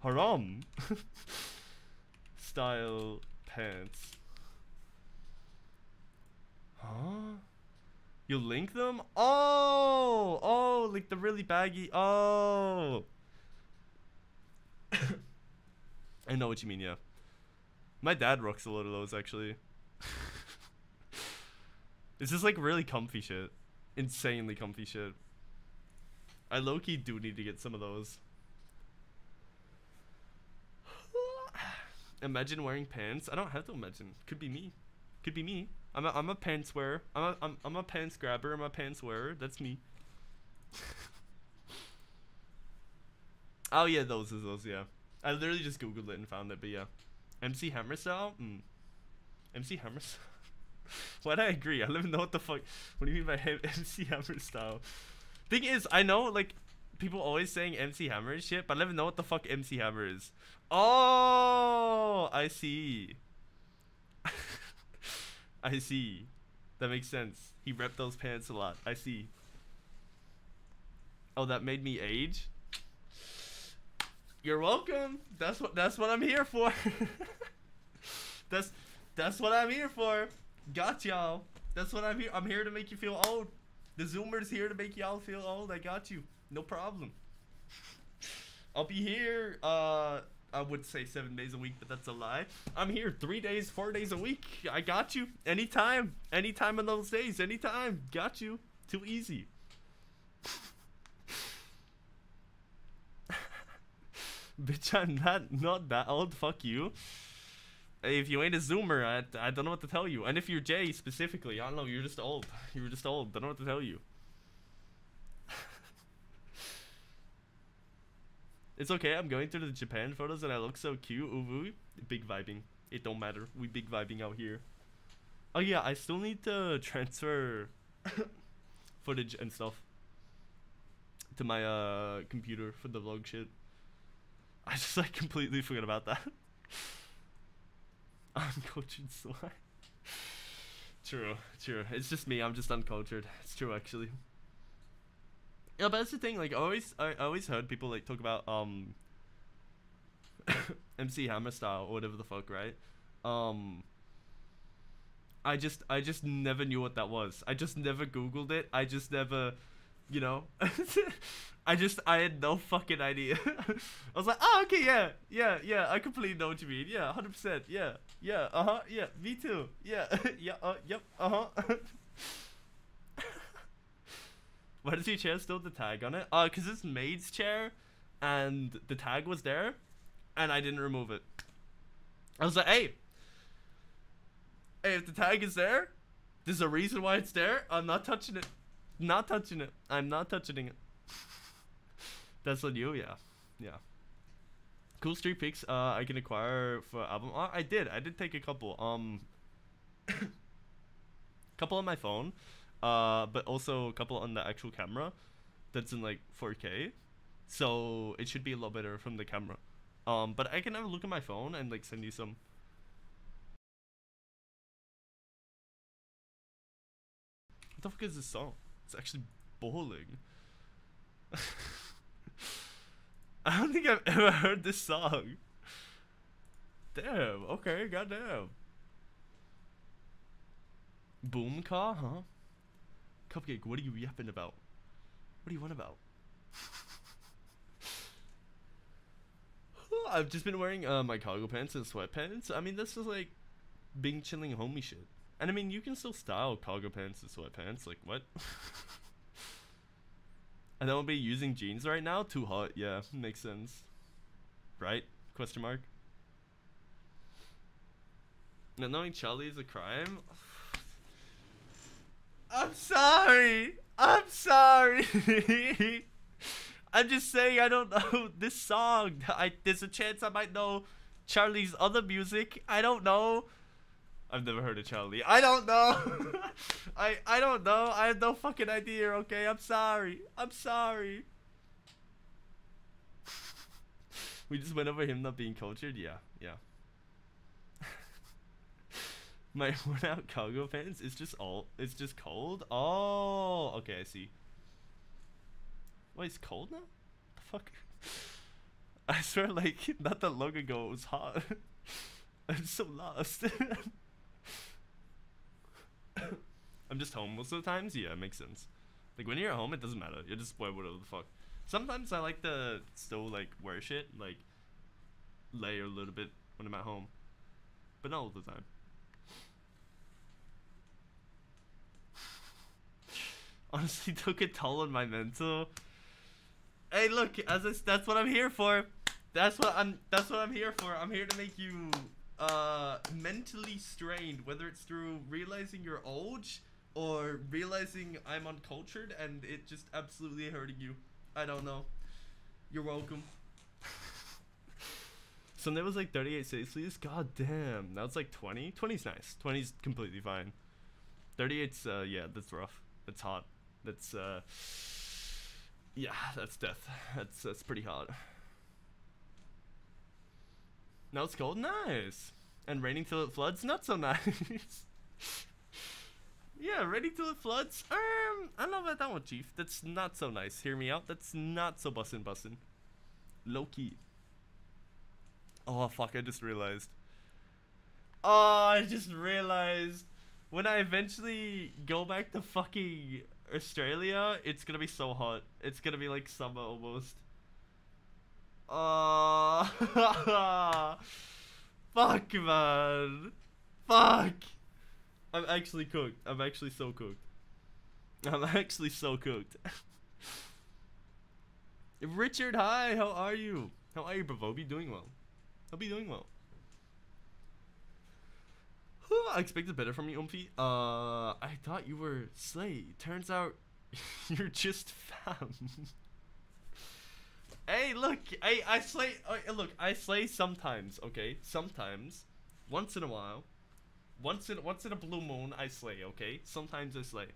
Haram. Style pants. Huh? You link them? Oh! Oh, like the really baggy. Oh! I know what you mean, yeah. My dad rocks a lot of those, actually. it's just like really comfy shit. Insanely comfy shit. I low-key do need to get some of those. imagine wearing pants. I don't have to imagine. Could be me. Could be me. I'm a, I'm a pants wearer. I'm a, I'm, I'm a pants grabber. I'm a pants wearer. That's me. oh yeah, those is those. Yeah, I literally just googled it and found it. But yeah, MC Hammer style. Mm. MC Hammer style. Why did I agree? I don't even know what the fuck. What do you mean by MC Hammer style? Thing is, I know like people always saying MC Hammer and shit, but I don't even know what the fuck MC Hammer is. Oh, I see. I see. That makes sense. He repped those pants a lot. I see. Oh, that made me age. You're welcome. That's what that's what I'm here for. that's that's what I'm here for. Got y'all. That's what I'm here. I'm here to make you feel old. The Zoomer's here to make y'all feel old. I got you. No problem. I'll be here. Uh, I would say seven days a week, but that's a lie. I'm here three days, four days a week. I got you. Anytime. Anytime on those days. Anytime. Got you. Too easy. Bitch, I'm not not that old. Fuck you. If you ain't a zoomer, I, I don't know what to tell you. And if you're Jay specifically, I don't know, you're just old. You're just old. Don't know what to tell you. It's okay, I'm going through the Japan photos and I look so cute. Ooh, big vibing. It don't matter. We big vibing out here. Oh yeah, I still need to transfer footage and stuff to my uh computer for the vlog shit. I just like completely forgot about that. Uncultured swine. true, true. It's just me. I'm just uncultured. It's true, actually. Yeah, but that's the thing. Like, I always, I always heard people like talk about um, MC Hammer style or whatever the fuck, right? Um, I just, I just never knew what that was. I just never Googled it. I just never, you know, I just, I had no fucking idea. I was like, oh, okay, yeah, yeah, yeah. I completely know what you mean. Yeah, hundred percent. Yeah, yeah, uh huh. Yeah, me too. Yeah, yeah, uh, yep, uh huh. Why does your chair still have the tag on it? Uh, cause it's maid's chair, and the tag was there, and I didn't remove it. I was like, hey, hey, if the tag is there, there's a reason why it's there. I'm not touching it. Not touching it. I'm not touching it. That's on you, yeah, yeah. Cool street pics. Uh, I can acquire for album. art. I did. I did take a couple. Um, couple on my phone uh, but also a couple on the actual camera that's in like 4K. So it should be a lot better from the camera. Um, but I can have a look at my phone and like send you some. What the fuck is this song? It's actually bowling. I don't think I've ever heard this song. Damn, okay, goddamn. Boom car, huh? Cupcake, what are you yapping about? What do you want about? I've just been wearing uh, my cargo pants and sweatpants. I mean, this is like being chilling homie shit. And I mean, you can still style cargo pants and sweatpants. Like, what? then we'll be using jeans right now? Too hot. Yeah, makes sense. Right? Question mark. Now, knowing Charlie is a crime? I'm sorry. I'm sorry. I'm just saying I don't know this song. I there's a chance I might know Charlie's other music. I don't know. I've never heard of Charlie. I don't know. I I don't know. I have no fucking idea. Okay, I'm sorry. I'm sorry. we just went over him not being cultured. Yeah, yeah. My worn out cargo pants is just all it's just cold. Oh, okay, I see. Wait, it's cold now? The fuck? I swear, like not that long ago, it was hot. I'm so lost. I'm just home most of the times. Yeah, it makes sense. Like when you're at home, it doesn't matter. You're just wear whatever the fuck. Sometimes I like to still like wear shit, like layer a little bit when I'm at home, but not all the time. Honestly, took a toll on my mental. Hey, look, as I, that's what I'm here for. That's what I'm. That's what I'm here for. I'm here to make you uh mentally strained, whether it's through realizing you're old or realizing I'm uncultured and it just absolutely hurting you. I don't know. You're welcome. so there was like 38 cities, please. God damn. Now it's like 20. 20's nice. 20's completely fine. 38's uh yeah, that's rough. That's hot. That's uh yeah, that's death. That's that's pretty hot. Now it's cold, nice. And raining till it floods, not so nice. yeah, raining till it floods. Um, I don't know about that one, Chief. That's not so nice. Hear me out. That's not so bussin' bussin'. Low key. Oh fuck! I just realized. Oh, I just realized when I eventually go back to fucking Australia, it's gonna be so hot. It's gonna be like summer almost. Uh, fuck, man. Fuck. I'm actually cooked. I'm actually so cooked. I'm actually so cooked. Richard, hi. How are you? How are you, Bravo? Be doing well. I'll be doing well. I expected better from you, Umphy. Uh, I thought you were Slay. Turns out you're just fam. Hey, look, I I slay. Uh, look, I slay sometimes. Okay, sometimes, once in a while, once in once in a blue moon, I slay. Okay, sometimes I slay.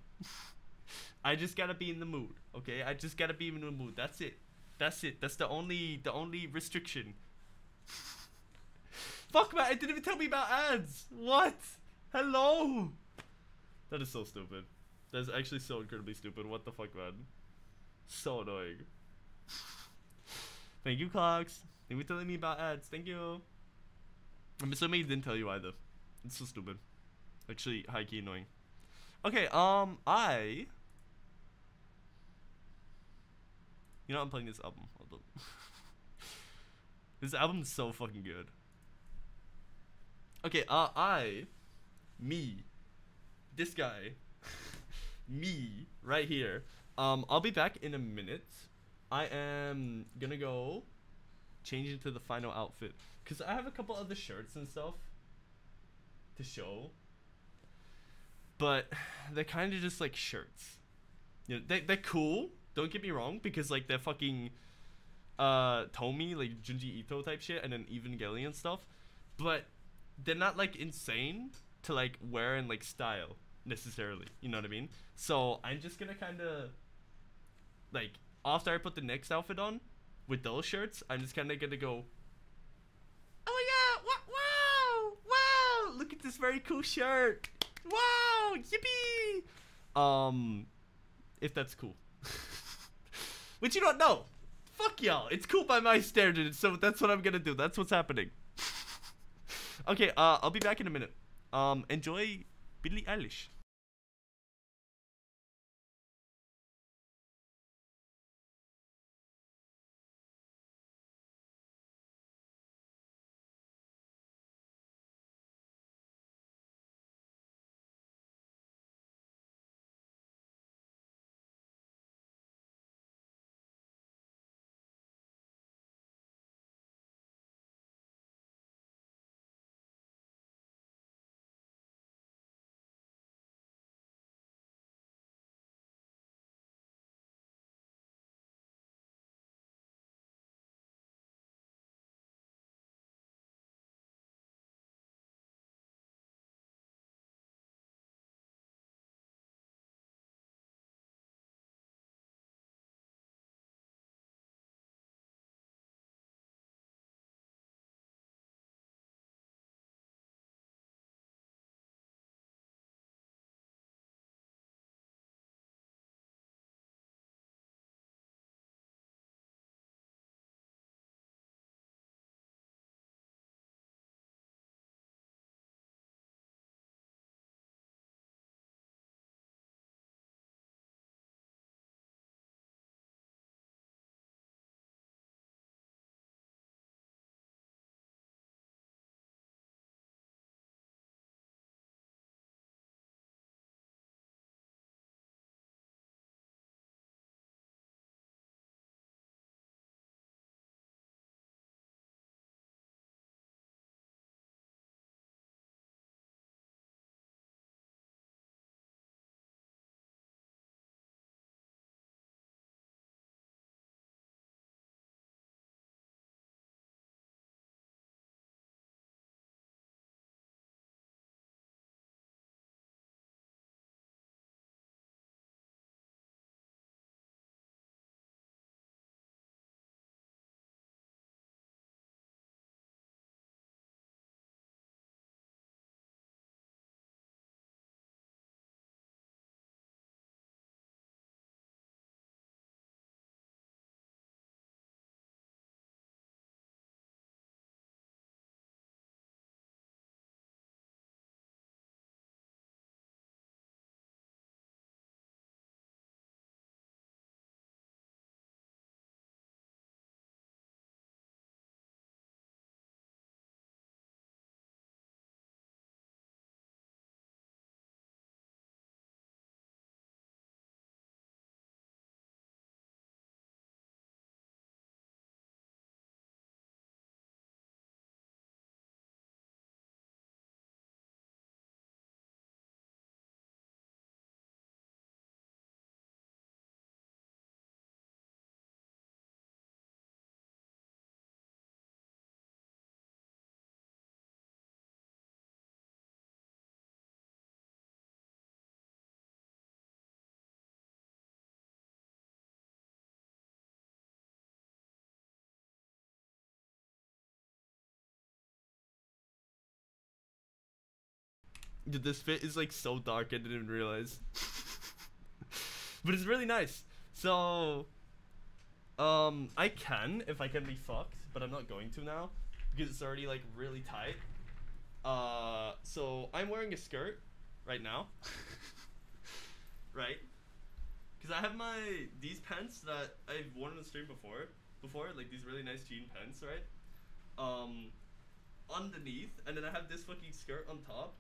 I just gotta be in the mood. Okay, I just gotta be in the mood. That's it. That's it. That's the only the only restriction. Fuck man, it didn't even tell me about ads. What? Hello. That is so stupid. That's actually so incredibly stupid. What the fuck, man? So annoying. Thank you, Clocks. You for telling me about ads. Thank you. I'm assuming he didn't tell you either. It's so stupid. Actually, high key annoying. Okay, um, I. You know, I'm playing this album. Hold up. this album's so fucking good. Okay, uh, I. Me. This guy. me right here. Um, I'll be back in a minute. I am gonna go change into the final outfit because I have a couple other shirts and stuff to show, but they're kind of just like shirts. You know, they they're cool. Don't get me wrong, because like they're fucking uh Tomie like Junji Ito type shit, and then Evangelion stuff, but they're not like insane to like wear and like style necessarily. You know what I mean? So I'm just gonna kind of like after I put the next outfit on with those shirts, I'm just kind of gonna go. Oh my god! Wow! Wow! Look at this very cool shirt! Wow! Yippee! Um, if that's cool. Which you don't know. Fuck y'all. It's cool by my standards, so that's what I'm gonna do. That's what's happening. okay, uh, I'll be back in a minute. Um, enjoy Billie Eilish. Dude, this fit is like so dark. I didn't even realize. but it's really nice. So, um, I can if I can be fucked, but I'm not going to now because it's already like really tight. Uh, so I'm wearing a skirt right now. right? Because I have my these pants that I've worn on the stream before, before like these really nice jean pants, right? Um, underneath, and then I have this fucking skirt on top.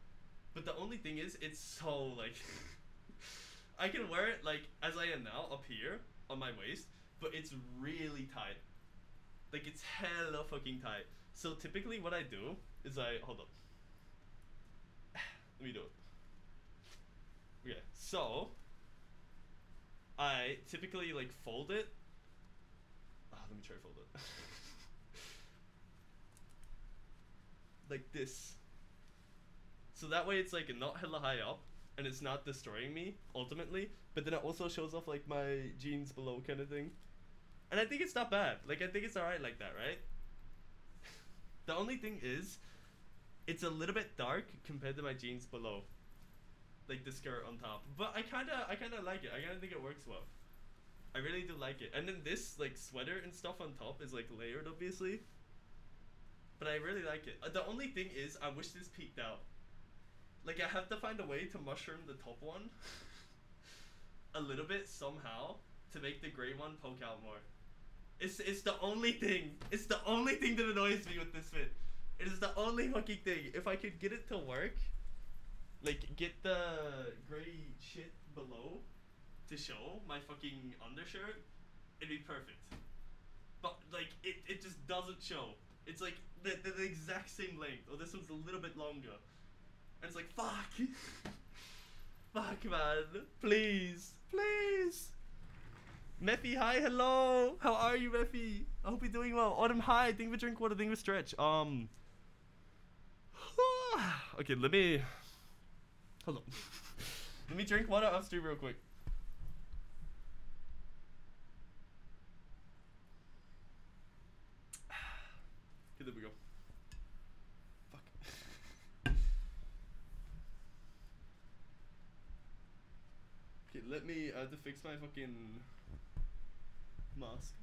But the only thing is, it's so like, I can wear it like as I am now up here on my waist, but it's really tight. Like it's hella fucking tight. So typically, what I do is I hold up. Let me do it. Okay, so I typically like fold it. Ah, let me try fold it. like this. So that way it's like not hella high up and it's not destroying me ultimately, but then it also shows off like my jeans below kind of thing. And I think it's not bad. Like I think it's alright like that, right? the only thing is it's a little bit dark compared to my jeans below. Like the skirt on top. But I kinda I kinda like it. I kinda think it works well. I really do like it. And then this like sweater and stuff on top is like layered obviously. But I really like it. Uh, the only thing is I wish this peeked out. Like I have to find a way to mushroom the top one a little bit somehow to make the gray one poke out more. It's it's the only thing. It's the only thing that annoys me with this fit. It is the only fucking thing. If I could get it to work, like get the gray shit below to show my fucking undershirt, it'd be perfect. But like it, it just doesn't show. It's like the, the, the exact same length. Oh, this one's a little bit longer. And it's like fuck. fuck man. Please. Please. Mephi, hi, hello. How are you, Mephi? I hope you're doing well. Autumn, hi. Think of a drink water, think of a stretch. Um. okay, let me. Hold on. let me drink water off stream real quick. Okay, there we go. Okay, let me uh, to fix my fucking mask.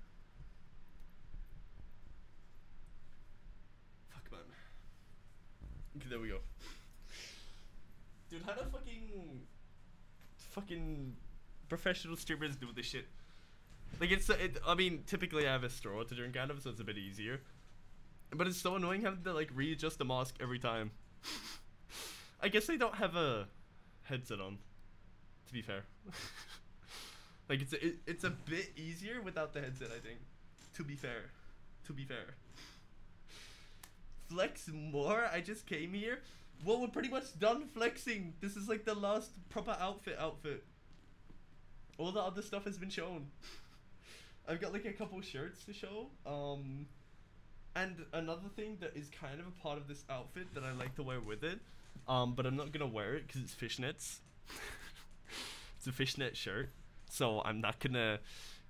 Fuck man. Okay, there we go. Dude, how do fucking fucking professional streamers do this shit? Like it's, it, I mean, typically I have a straw to drink out of, so it's a bit easier. But it's so annoying having to like readjust the mask every time. I guess they don't have a headset on. To be fair. like it's a, it, it's a bit easier without the headset, I think. To be fair. To be fair. Flex more? I just came here. Well, we're pretty much done flexing. This is like the last proper outfit outfit. All the other stuff has been shown. I've got like a couple shirts to show. Um and another thing that is kind of a part of this outfit that I like to wear with it, um, but I'm not gonna wear it because it's fishnets. a fishnet shirt, so I'm not gonna.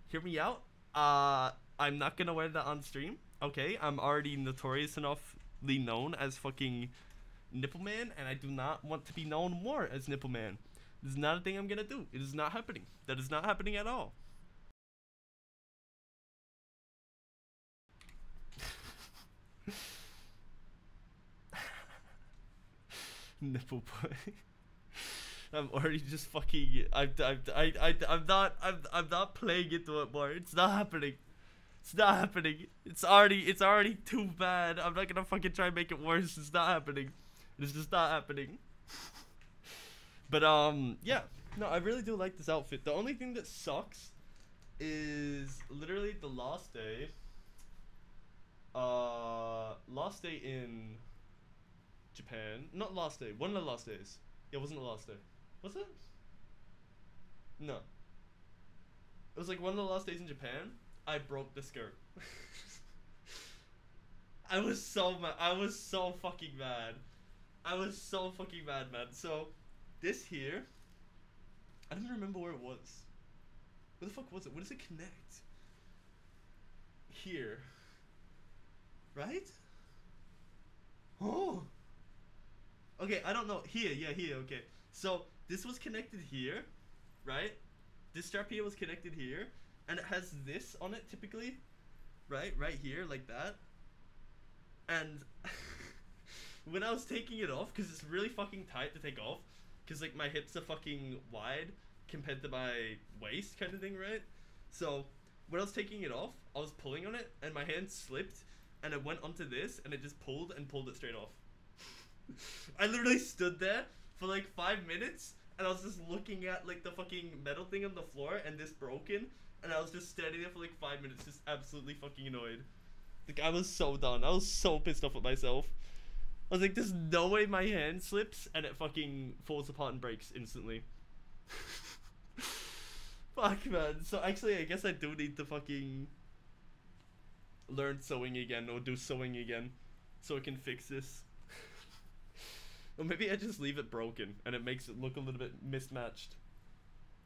Hear me out. Uh, I'm not gonna wear that on stream. Okay, I'm already notorious enoughly known as fucking Nipple Man, and I do not want to be known more as Nipple Man. This is not a thing I'm gonna do. It is not happening. That is not happening at all. Nipple boy. I'm already just fucking. I'm. I'm. I. I. I'm not. I'm. I'm not playing into it more. It's not happening. It's not happening. It's already. It's already too bad. I'm not gonna fucking try and make it worse. It's not happening. It's just not happening. but um, yeah. No, I really do like this outfit. The only thing that sucks is literally the last day. Uh, last day in Japan. Not last day. One of the last days. It wasn't the last day. Was it? No. It was like one of the last days in Japan. I broke the skirt. I was so mad. I was so fucking mad. I was so fucking mad, man. So, this here, I don't even remember where it was. Where the fuck was it? Where does it connect? Here. Right? Oh. Okay, I don't know. Here, yeah, here, okay. So this was connected here, right? This strap here was connected here, and it has this on it typically, right? Right here, like that. And when I was taking it off, because it's really fucking tight to take off, because like my hips are fucking wide compared to my waist kind of thing, right? So when I was taking it off, I was pulling on it, and my hand slipped, and it went onto this, and it just pulled and pulled it straight off. I literally stood there for like five minutes, and I was just looking at like the fucking metal thing on the floor, and this broken, and I was just standing there for like five minutes, just absolutely fucking annoyed. Like I was so done. I was so pissed off at myself. I was like, there's no way my hand slips and it fucking falls apart and breaks instantly. Fuck, man. So actually, I guess I do need to fucking learn sewing again or do sewing again so I can fix this. Or maybe I just leave it broken and it makes it look a little bit mismatched.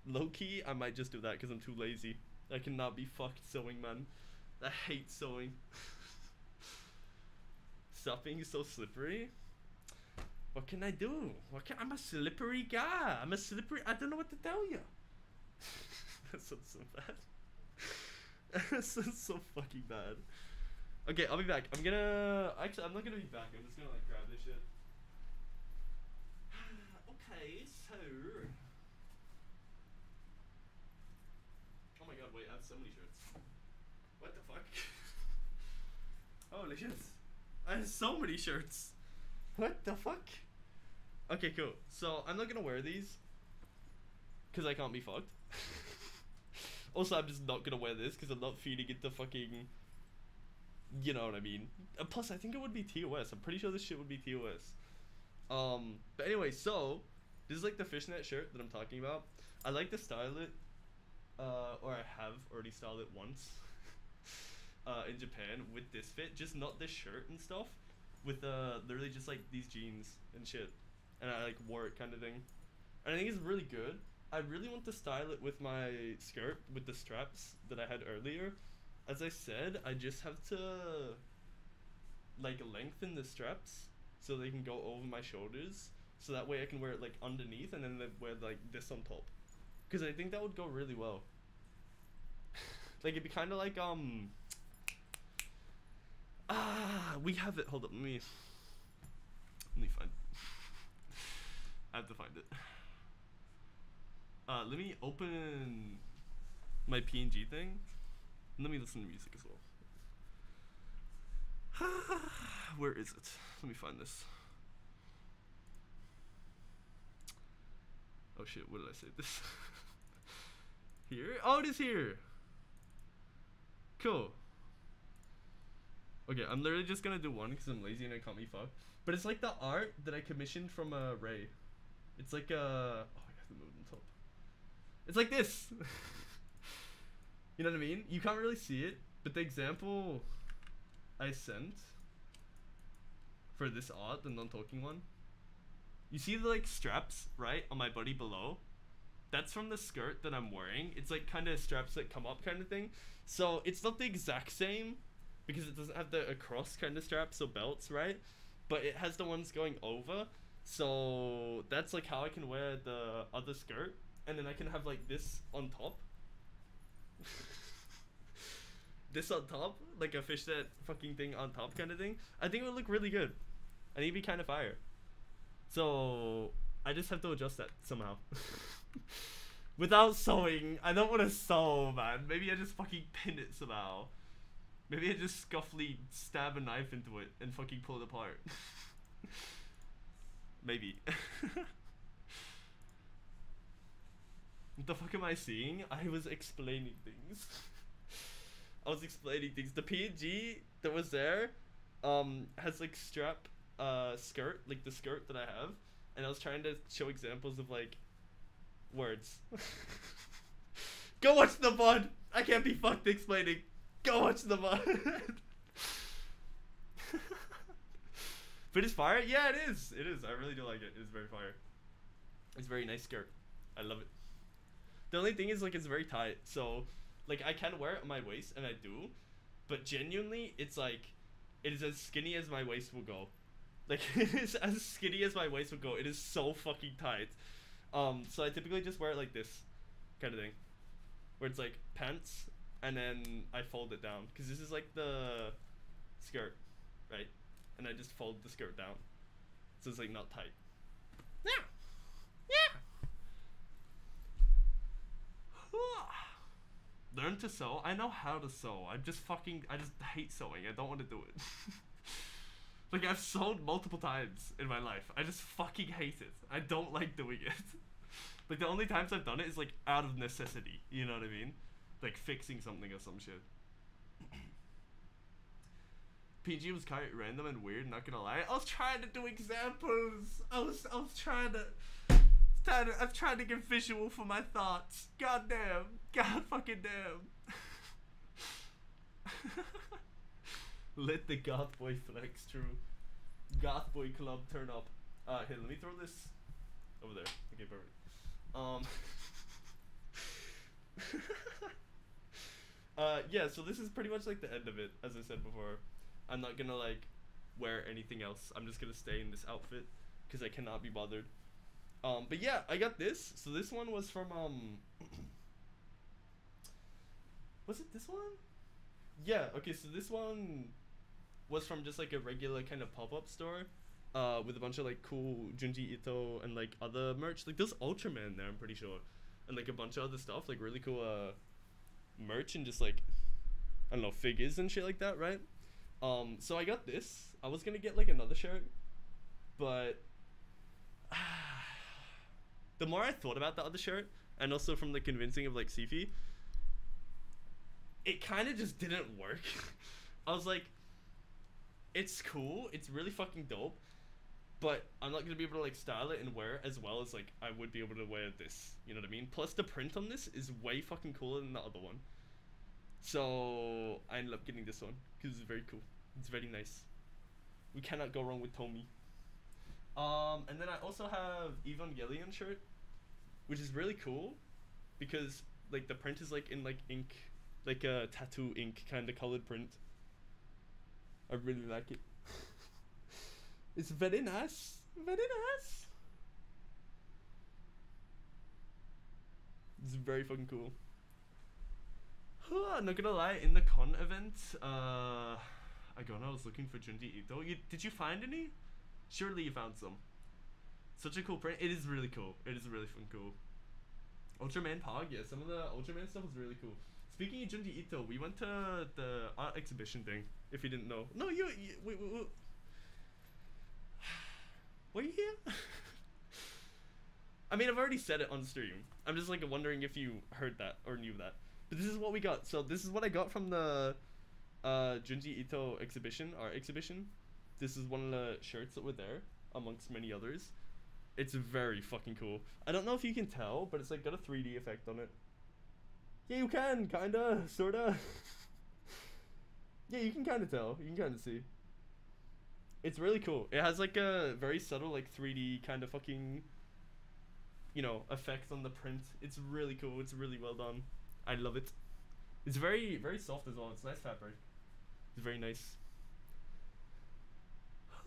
Low key, I might just do that because I'm too lazy. I cannot be fucked sewing, man. I hate sewing. Stop being so slippery. What can I do? What can I'm a slippery guy. I'm a slippery. I don't know what to tell you. that sounds so bad. that sounds so fucking bad. Okay, I'll be back. I'm gonna. Actually, I'm not gonna be back. I'm just gonna like grab this shit. Okay, so. Oh my god, wait, I have so many shirts. What the fuck? Holy shit. I have so many shirts. What the fuck? Okay, cool. So, I'm not gonna wear these. Because I can't be fucked. also, I'm just not gonna wear this because I'm not feeding it the fucking. You know what I mean? Uh, plus, I think it would be TOS. I'm pretty sure this shit would be TOS. Um, but anyway, so this is like the fishnet shirt that I'm talking about. I like to style it, uh, or I have already styled it once, uh, in Japan with this fit. Just not this shirt and stuff, with uh, literally just like these jeans and shit, and I like wore it kind of thing. And I think it's really good. I really want to style it with my skirt with the straps that I had earlier. As I said, I just have to like lengthen the straps so they can go over my shoulders so that way I can wear it like underneath and then they wear like this on top. Cuz I think that would go really well. like it'd be kind of like um Ah, we have it. Hold up, let me let me find. I have to find it. Uh, let me open my PNG thing. Let me listen to music as well. Where is it? Let me find this. Oh shit, what did I say? This here? Oh, it is here. Cool. Okay, I'm literally just gonna do one because I'm lazy and I can't be fucked. But it's like the art that I commissioned from uh, Ray. It's like uh oh, I got the move on top. It's like this. you know what I mean? You can't really see it, but the example I sent for this art, the non-talking one. You see the like straps right on my body below? That's from the skirt that I'm wearing. It's like kind of straps that come up kind of thing. So it's not the exact same because it doesn't have the across kind of straps or belts, right? But it has the ones going over. So that's like how I can wear the other skirt and then I can have like this on top. this on top, like a fishnet fucking thing on top kind of thing. I think it would look really good. I think it'd be kind of fire. So I just have to adjust that somehow. Without sewing, I don't want to sew, man. Maybe I just fucking pin it somehow. Maybe I just scuffly stab a knife into it and fucking pull it apart. Maybe. what the fuck am I seeing? I was explaining things. I was explaining things. The PNG that was there um has like strap uh skirt, like the skirt that I have, and I was trying to show examples of like words. Go watch the VOD! I can't be fucked explaining. Go watch the VOD. but it's fire? Yeah, it is. It is. I really do like it. It's very fire. It's very nice skirt. I love it. The only thing is like it's very tight. So like I can wear it on my waist and I do, but genuinely it's like it is as skinny as my waist will go. Like it is as skinny as my waist would go. It is so fucking tight. Um, so I typically just wear it like this, kind of thing, where it's like pants, and then I fold it down because this is like the skirt, right? And I just fold the skirt down, so it's like not tight. Yeah, yeah. Learn to sew. I know how to sew. I'm just fucking. I just hate sewing. I don't want to do it. like I've sold multiple times in my life. I just fucking hate it. I don't like doing it. like the only times I've done it is like out of necessity. You know what I mean? Like fixing something or some shit. PG was quite random and weird. Not gonna lie. I was trying to do examples. I was. I was trying to. Trying to, I'm trying to get visual for my thoughts. God damn. God fucking damn. Let the goth boy flex true. Goth boy club turn up. Uh, here, let me throw this over there. Okay, perfect. Um. uh, yeah. So this is pretty much like the end of it. As I said before, I'm not gonna like wear anything else. I'm just gonna stay in this outfit because I cannot be bothered. Um, but yeah, I got this. So this one was from um. was it this one? Yeah. Okay. So this one was from just like a regular kind of pop up store, uh, with a bunch of like cool Junji Ito and like other merch. Like there's Ultraman there. I'm pretty sure, and like a bunch of other stuff. Like really cool uh, merch and just like I don't know figures and shit like that. Right. Um. So I got this. I was gonna get like another shirt, but the more I thought about the other shirt, and also from the convincing of like Sifi, it kind of just didn't work. I was like, it's cool, it's really fucking dope, but I'm not gonna be able to like style it and wear it as well as like I would be able to wear this. You know what I mean? Plus the print on this is way fucking cooler than the other one. So I ended up getting this one because it's very cool. It's very nice. We cannot go wrong with Tomie. Um, and then I also have Evangelion shirt, which is really cool, because like the print is like in like ink, like a tattoo ink kind of colored print. I really like it. it's very nice, very nice. It's very fucking cool. I'm not gonna lie, in the con event, uh, I go I was looking for Junji Ito. You, did you find any? Surely you found some. Such a cool print. It is really cool. It is really fun cool. Ultraman Pog, yeah, some of the Ultraman stuff was really cool. Speaking of Junji Ito, we went to the art exhibition thing. If you didn't know, no, you, you wait, wait, wait. Were you here? I mean, I've already said it on stream. I'm just like wondering if you heard that or knew that. But this is what we got. So this is what I got from the uh, Junji Ito exhibition, art exhibition. This is one of the shirts that were there, amongst many others. It's very fucking cool. I don't know if you can tell, but it's like got a 3D effect on it. Yeah, you can, kinda, sorta. yeah, you can kinda tell. You can kinda see. It's really cool. It has like a very subtle, like 3D kind of fucking, you know, effect on the print. It's really cool. It's really well done. I love it. It's very, very soft as well. It's nice fabric. It's very nice.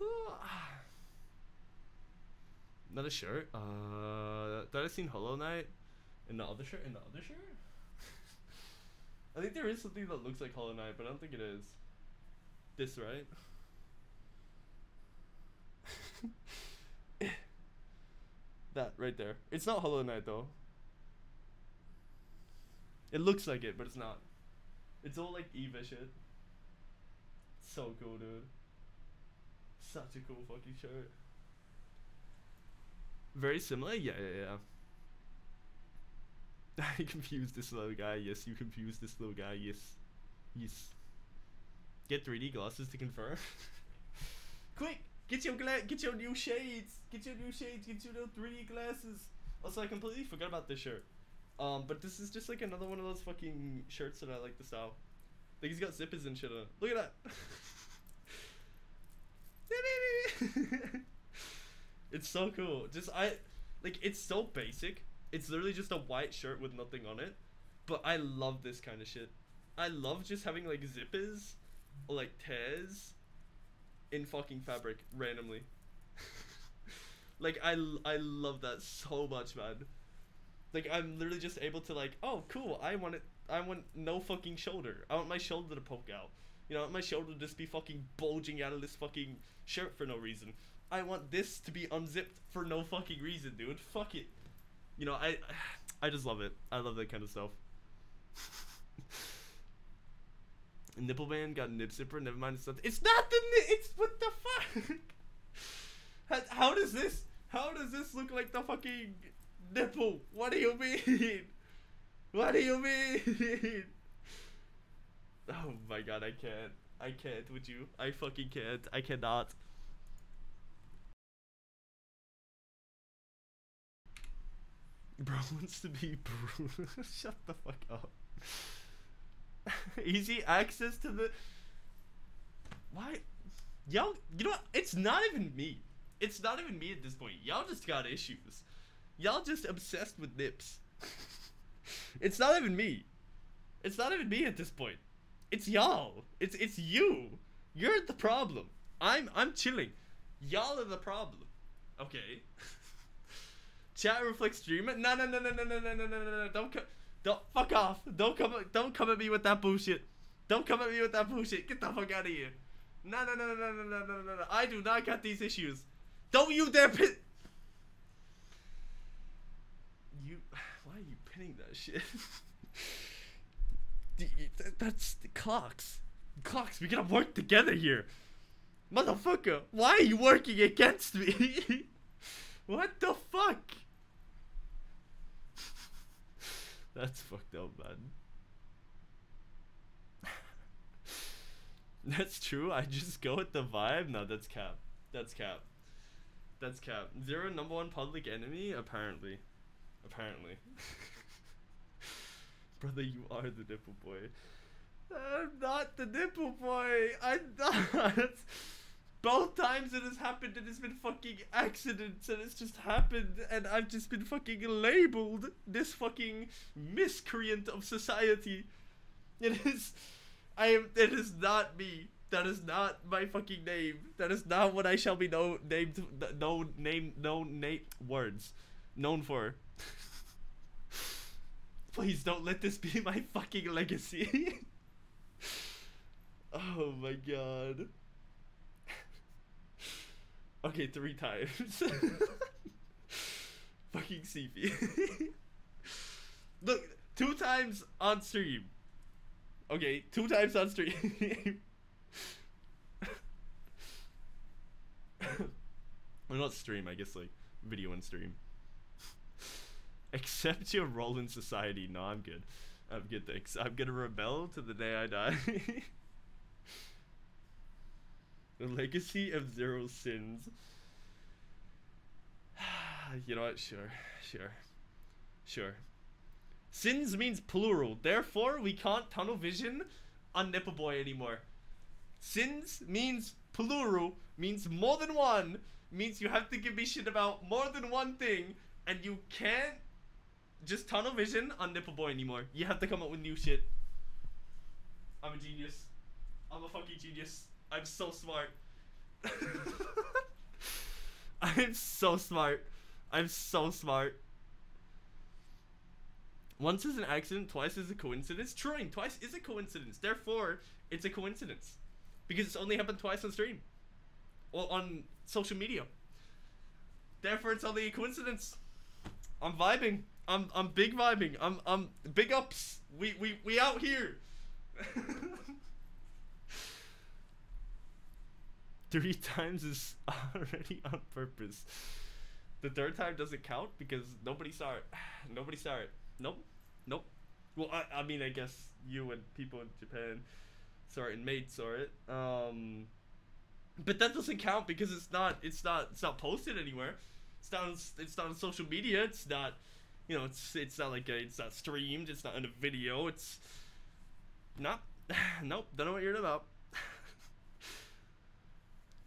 Another shirt. Uh, did I seen Hollow Knight in the other shirt? In the other shirt? I think there is something that looks like Hollow Knight, but I don't think it is. This right? that right there. It's not Hollow Knight though. It looks like it, but it's not. It's all like Eva shit. So cool, dude. Such a cool fucking shirt. Very similar? Yeah, yeah, yeah. I confused this little guy. Yes, you confused this little guy. Yes. Yes. Get 3D glasses to confirm. Quick! Get your gla- get your new shades! Get your new shades, get your new 3D glasses! Also, I completely forgot about this shirt. Um, but this is just like another one of those fucking shirts that I like the style. Like he's got zippers and shit on. Look at that! it's so cool. Just I like it's so basic. It's literally just a white shirt with nothing on it. But I love this kind of shit. I love just having like zippers or like tears in fucking fabric randomly. like I I love that so much, man. Like I'm literally just able to like, oh cool, I want it I want no fucking shoulder. I want my shoulder to poke out. You know, my shoulder just be fucking bulging out of this fucking shirt for no reason. I want this to be unzipped for no fucking reason, dude. Fuck it. You know, I I just love it. I love that kind of stuff. Nipple band got nip zipper. Never mind. It's not. It's not the. It's what the fuck. how, how does this? How does this look like the fucking nipple? What do you mean? What do you mean? Oh my god, I can't. I can't with you. I fucking can't. I cannot. Bro wants to be bro. Shut the fuck up. Easy access to the. Why? Y'all, you know what? It's not even me. It's not even me at this point. Y'all just got issues. Y'all just obsessed with nips. it's not even me. It's not even me at this point. It's y'all. It's it's you. You're the problem. I'm I'm chilling. Y'all are the problem. Okay. Chat reflects stream it. No no no no no no no no no no. Don't come. Don't fuck off. Don't come. Don't come at me with that bullshit. Don't come at me with that bullshit. Get the fuck out of here. No no no no no no no no no. I do not got these issues. Don't you dare pit. You. Why are you pinning that shit? That's the clocks. Clocks. We gotta work together here. Motherfucker, why are you working against me? what the fuck? That's fucked up, man. that's true. I just go with the vibe. No, that's cap. That's cap. That's cap. Zerro number one public enemy? Apparently. Apparently. Brother, you are the nipple boy. I'm not the nipple boy. I'm not. Both times it has happened, it has been fucking accidents, and it's just happened, and I've just been fucking labeled this fucking miscreant of society. It is, I am. It is not me. That is not my fucking name. That is not what I shall be known named. No name. No name words. Known for. Please don't let this be my fucking legacy. oh my god. Okay, three times. Fucking CP. Look, two times on stream. Okay, two times on stream. well, not stream, I guess like video and stream. Accept your role in society. No, I'm good. I'm good, thanks. I'm gonna rebel to the day I die. The legacy of zero sins. you know what? Sure, sure, sure. Sins means plural. Therefore, we can't tunnel vision on Nipple Boy anymore. Sins means plural, means more than one, means you have to give me shit about more than one thing, and you can't just tunnel vision on Nipple Boy anymore. You have to come up with new shit. I'm a genius. I'm a fucking genius. I'm so smart. I'm so smart. I'm so smart. Once is an accident, twice is a coincidence. Trying twice is a coincidence. Therefore, it's a coincidence. Because it's only happened twice on stream. Or on social media. Therefore, it's only a coincidence. I'm vibing. I'm I'm big vibing. I'm I'm big ups. We we we out here. three times is already on purpose. The third time doesn't count because nobody saw it. Nobody saw it. Nope. Nope. Well, I, I mean, I guess you and people in Japan saw it and made saw it. Um, but that doesn't count because it's not. It's not. It's not posted anywhere. It's not. On, it's not on social media. It's not. You know. It's. It's not like a, It's not streamed. It's not in a video. It's. Not. nope. Don't know what you're about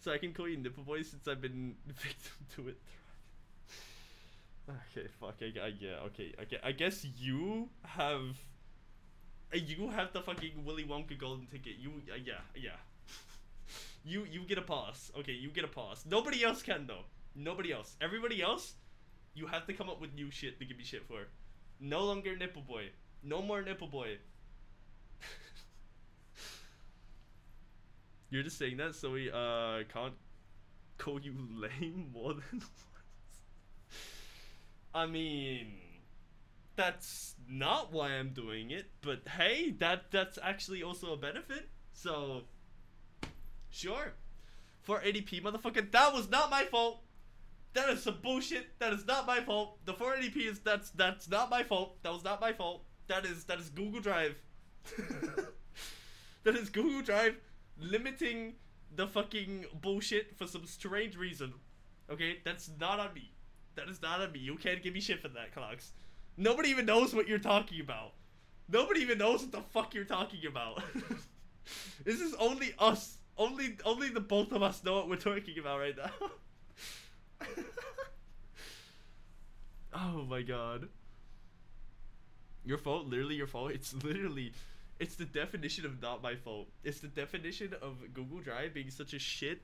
so I can call you Nipple Boy since I've been victim to it. okay, fuck. I, I yeah. Okay, okay. I guess you have. You have the fucking Willy Wonka golden ticket. You uh, yeah yeah. You you get a pause. Okay, you get a pause. Nobody else can though. Nobody else. Everybody else, you have to come up with new shit to give me shit for. No longer nipple boy. No more nipple boy. You're just saying that so we uh can't call you lame more than once. I mean, that's not why I'm doing it, but hey, that that's actually also a benefit. So, sure. 480p, motherfucker, that was not my fault. That is some bullshit. That is not my fault. The 480p is that's that's not my fault. That was not my fault. That is that is Google Drive. that is Google Drive limiting the fucking bullshit for some strange reason. Okay, that's not on me. That is not on me. You can't give me shit for that, Clocks. Nobody even knows what you're talking about. Nobody even knows what the fuck you're talking about. this is only us. Only only the both of us know what we're talking about right now. oh my god. Your fault, literally your fault. It's literally it's the definition of not my fault. It's the definition of Google Drive being such a shit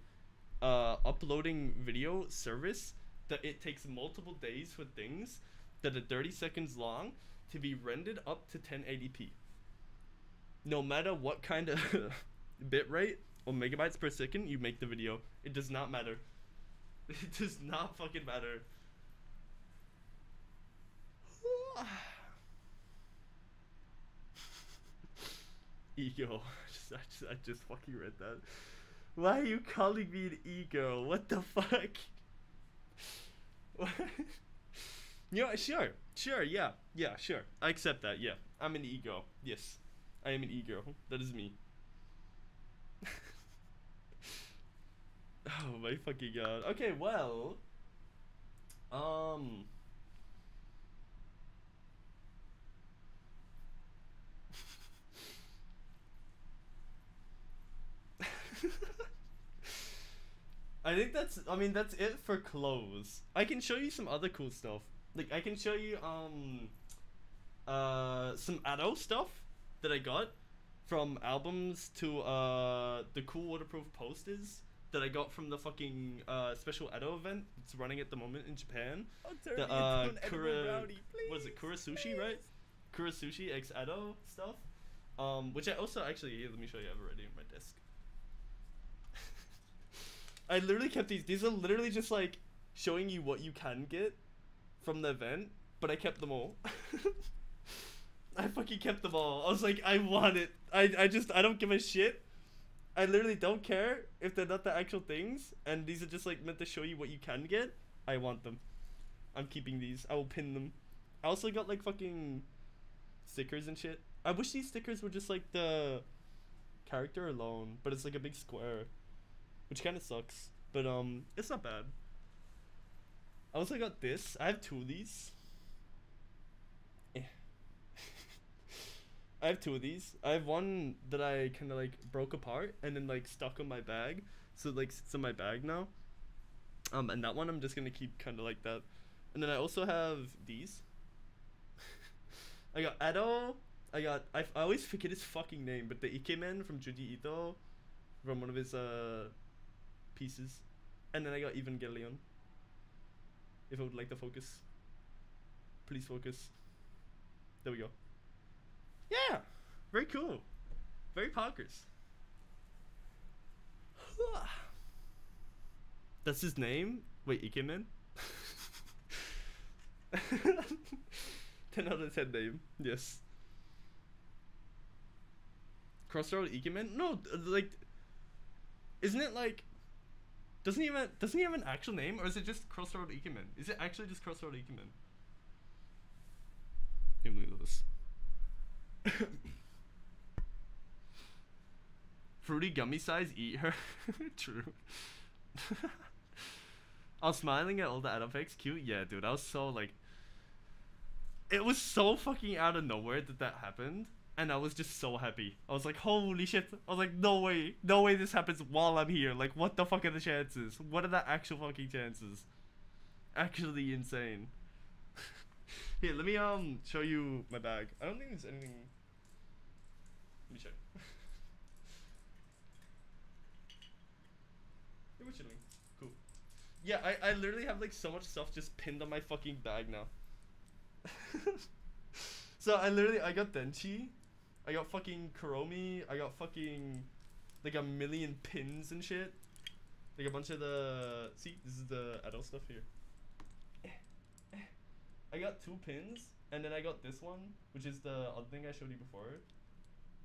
uh uploading video service that it takes multiple days for things that are 30 seconds long to be rendered up to 1080p. No matter what kind of bitrate or megabytes per second you make the video, it does not matter. It does not fucking matter. ego. I just, I just, fucking read that. Why are you calling me an e-girl? What the fuck? What? know, sure, sure, yeah, yeah, sure. I accept that. Yeah, I'm an ego. Yes, I am an e-girl. That is me. oh my fucking god. Okay, well, um. I think that's I mean that's it for clothes. I can show you some other cool stuff. Like I can show you um uh some Ado stuff that I got from albums to uh the cool waterproof posters that I got from the fucking uh special Ado event it's running at the moment in Japan. The uh Kura was it Kura Sushi, right? Kura Sushi X Ado stuff. Um which I also actually here, let me show you I have already on my desk. I literally kept these. These are literally just like showing you what you can get from the event, but I kept them all. I fucking kept them all. I was like, I want it. I, I just, I don't give a shit. I literally don't care if they're not the actual things, and these are just like meant to show you what you can get. I want them. I'm keeping these. I will pin them. I also got like fucking stickers and shit. I wish these stickers were just like the character alone, but it's like a big square which kind of sucks. But um, it's not bad. I also got this. I have two of these. Eh. I have two of these. I have one that I kind of like broke apart and then like stuck on my bag, so it, like sits in my bag now. Um, and that one I'm just gonna keep kind of like that. And then I also have these. I got Ado. I got I, I always forget his fucking name, but the Ikemen from Junji Ito, from one of his uh pieces. And then I got Evangelion. If I would like to focus. Please focus. There we go. Yeah! Very cool. Very Parkers. That's his name? Wait, Ikemen? 10 out of 10 name. Yes. Crossroad Ikemen? No, like, isn't it like doesn't he have doesn't he have an actual name or is it just Crossroad Ikemen? Is it actually just Crossroad Ikemen? Look. Fruity gummy size, eat her. True. I was smiling at all the ad effects. Cute, yeah, dude. I was so like, it was so fucking out of nowhere that that happened and I was just so happy. I was like, holy shit. I was like, no way. No way this happens while I'm here. Like, what the fuck are the chances? What are the actual fucking chances? Actually insane. here, let me um show you my bag. I don't think there's anything. Let me check. we're chilling. Cool. Yeah, I, I literally have like so much stuff just pinned on my fucking bag now. so I literally I got Denchi, I got fucking Kuromi, I got fucking like a million pins and shit. Like a bunch of the see, this is the Ado stuff here. I got two pins, and then I got this one, which is the other thing I showed you before,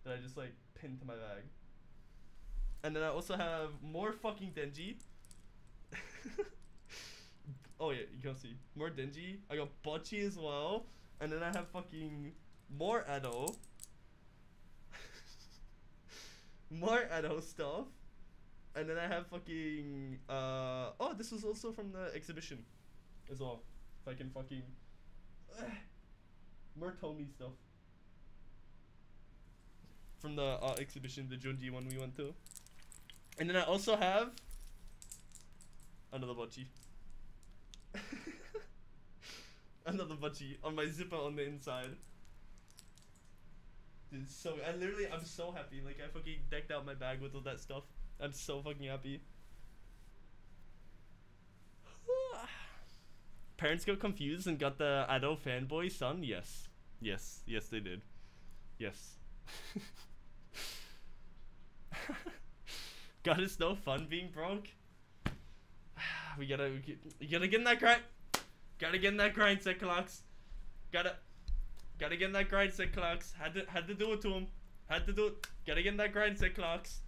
that I just like pinned to my bag. And then I also have more fucking Denji. oh yeah, you can see more Denji. I got Bocchi as well, and then I have fucking more Ado. More Ado stuff, and then I have fucking uh oh this was also from the exhibition, as well. If I can fucking more Tomie stuff from the uh, exhibition, the Junji one we went to. And then I also have another Bocchi. another Bocchi on my zipper on the inside. Dude, so I literally I'm so happy. Like I fucking decked out my bag with all that stuff. I'm so fucking happy. Parents got confused and got the Ado fanboy son? Yes. Yes. Yes, they did. Yes. God, it's no fun being broke. We gotta, we gotta get in that grind. Gotta get in that grind, set clocks. Gotta, gotta get in that grind, set clocks. Had to, had to do it to him. Had to do it. Gotta get in that grind, set clocks.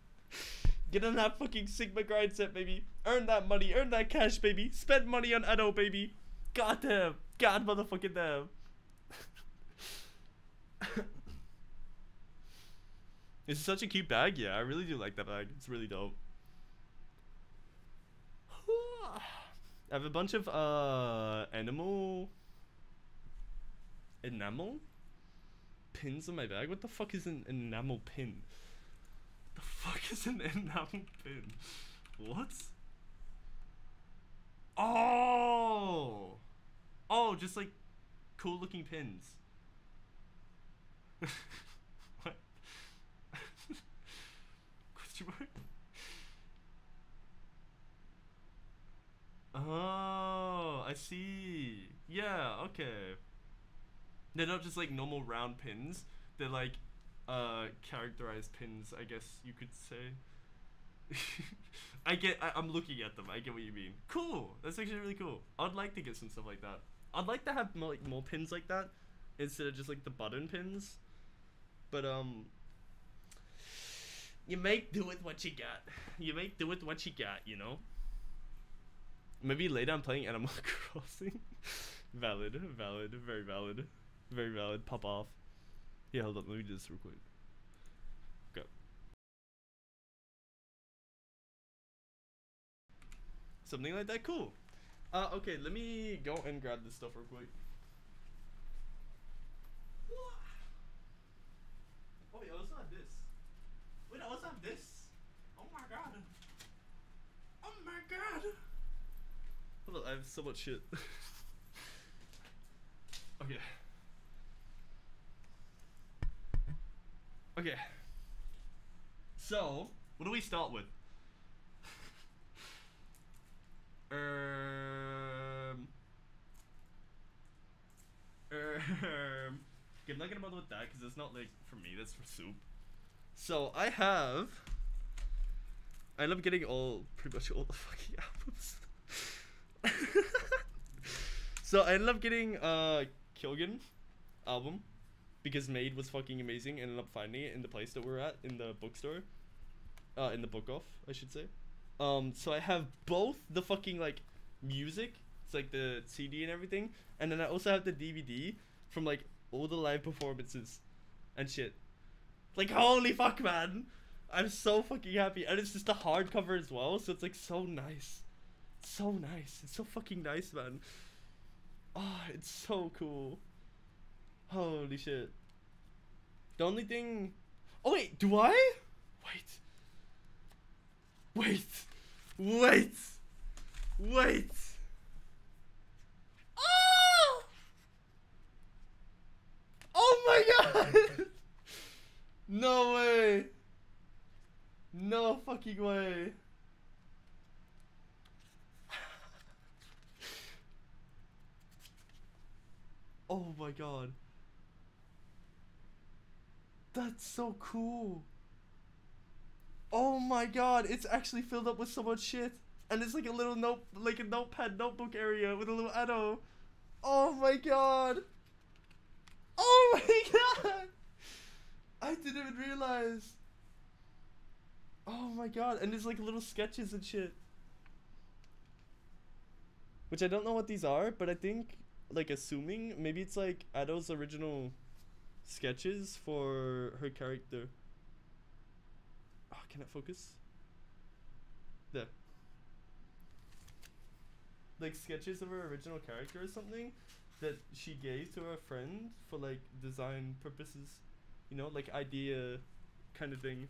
get in that fucking Sigma grind set, baby. Earn that money, earn that cash, baby. Spend money on Ado, baby. God damn. God motherfucking damn. It's such a cute bag. Yeah, I really do like that bag. It's really dope. I have a bunch of uh animal enamel pins in my bag. What the fuck is an enamel pin? What the fuck is an enamel pin? What? Oh! Oh, just like cool looking pins. what? Question mark? Oh, I see. Yeah, okay. They're not just like normal round pins. They're like uh characterized pins, I guess you could say. I get I, I'm looking at them. I get what you mean. Cool. That's actually really cool. I'd like to get some stuff like that. I'd like to have more, like more pins like that instead of just like the button pins. But um you make do with what you got. You make do with what you got, you know? Maybe later I'm playing Animal Crossing. valid, valid, very valid. Very valid. Pop off. Yeah, hold up, let me do this real quick. Go. Something like that, cool. Uh, okay, let me go and grab this stuff real quick. Oh, also have this. Wait, have this. Oh my god. Oh my god. Hold on, I have so much shit. okay. Okay. So, what do we start with? um. Um. Okay, I'm not gonna bother with that because it's not like for me. That's for soup. So I have. I end up getting all pretty much all the fucking albums. so I ended up getting uh Kyogen album because Made was fucking amazing. Ended up finding it in the place that we're at in the bookstore, uh, in the book off, I should say. Um, so I have both the fucking like music, it's like the CD and everything, and then I also have the DVD from like all the live performances and shit. Like holy fuck, man! I'm so fucking happy, and it's just a hardcover as well, so it's like so nice, so nice. It's so fucking nice, man. Oh, it's so cool. Holy shit. The only thing... Oh, wait, do I? Wait. Wait. Wait. Wait. Oh! Oh my god! no way. No fucking way. oh my god. That's so cool. Oh my god, it's actually filled up with so much shit. And it's like a little note, like a notepad notebook area with a little arrow. Oh my god. Oh my god. I didn't even realize. Oh my god, and there's like little sketches and shit. Which I don't know what these are, but I think, like, assuming, maybe it's like Ado's original sketches for her character. Oh, can it focus? There. Like sketches of her original character or something that she gave to her friend for like design purposes. You know, like idea kind of thing.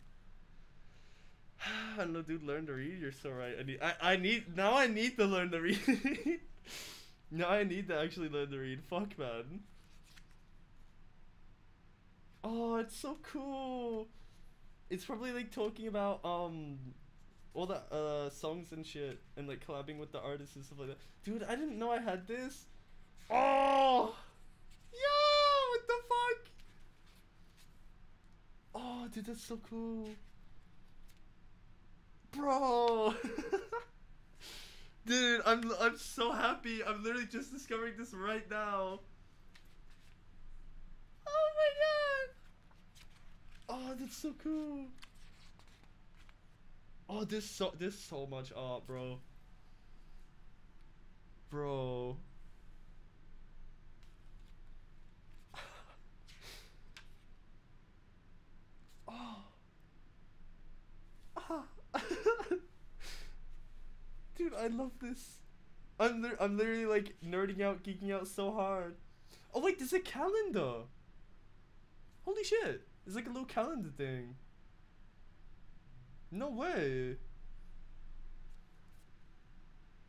I don't know, dude. Learn to read. You're so right. I need. I, I need. Now I need to learn to read. now I need to actually learn to read. Fuck, man. Oh, it's so cool. It's probably like talking about um all the uh songs and shit and like collabing with the artists and stuff like that. Dude, I didn't know I had this. Oh, yo, what the fuck? Oh, dude, that's so cool. Bro. dude, I'm I'm so happy. I'm literally just discovering this right now. Oh my god. Oh, that's so cool. Oh, there's so there's so much art, bro. Bro. oh. Ah. Dude, I love this. I'm li I'm literally like nerding out, geeking out so hard. Oh wait, there's a calendar. Holy shit. It's like a little calendar thing. No way.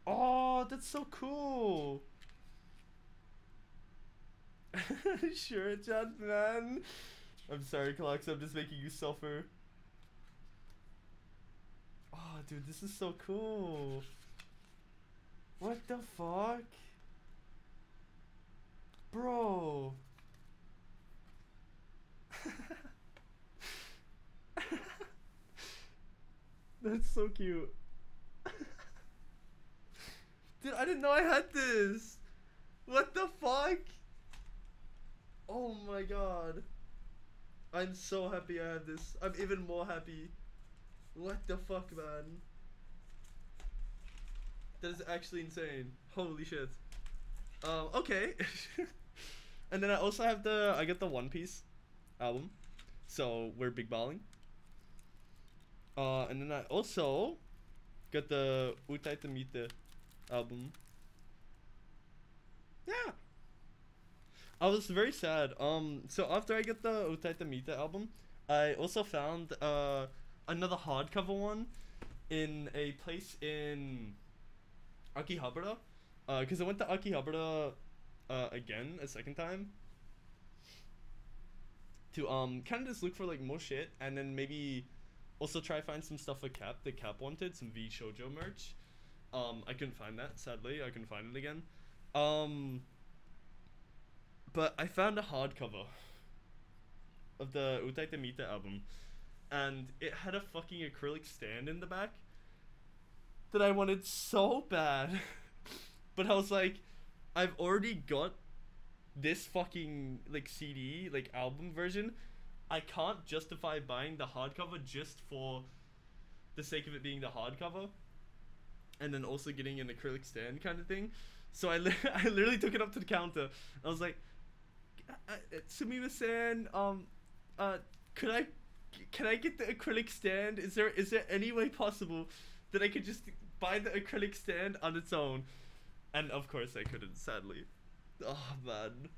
Oh, that's so cool. sure, John, man. I'm sorry, Clocks. I'm just making you suffer. Oh, dude, this is so cool. What the fuck? Bro. That's so cute. Dude, I didn't know I had this. What the fuck? Oh my god. I'm so happy I have this. I'm even more happy. What the fuck, man? That is actually insane. Holy shit. Um, okay. and then I also have the, I get the One Piece album. So we're big balling. Uh, and then I also got the Utattemita album. Yeah. I was very sad. Um, so after I get the Utattemita album, I also found uh another hardcover one in a place in Akihabara. Uh, cause I went to Akihabara uh again a second time to um kind of just look for like more shit and then maybe also try find some stuff for Cap that Cap wanted, some VShojo merch. Um, I couldn't find that, sadly. I couldn't find it again. Um, but I found a hardcover of the Utattemita album, and it had a fucking acrylic stand in the back that I wanted so bad. but I was like, I've already got this fucking like CD, like album version. I can't justify buying the hardcover just for the sake of it being the hardcover, and then also getting an acrylic stand kind of thing. So I, li- I literally took it up to the counter. I was like, Sumima-san, um, uh, could I, can I get the acrylic stand? Is there is there any way possible that I could just buy the acrylic stand on its own? And of course I couldn't, sadly. Oh man.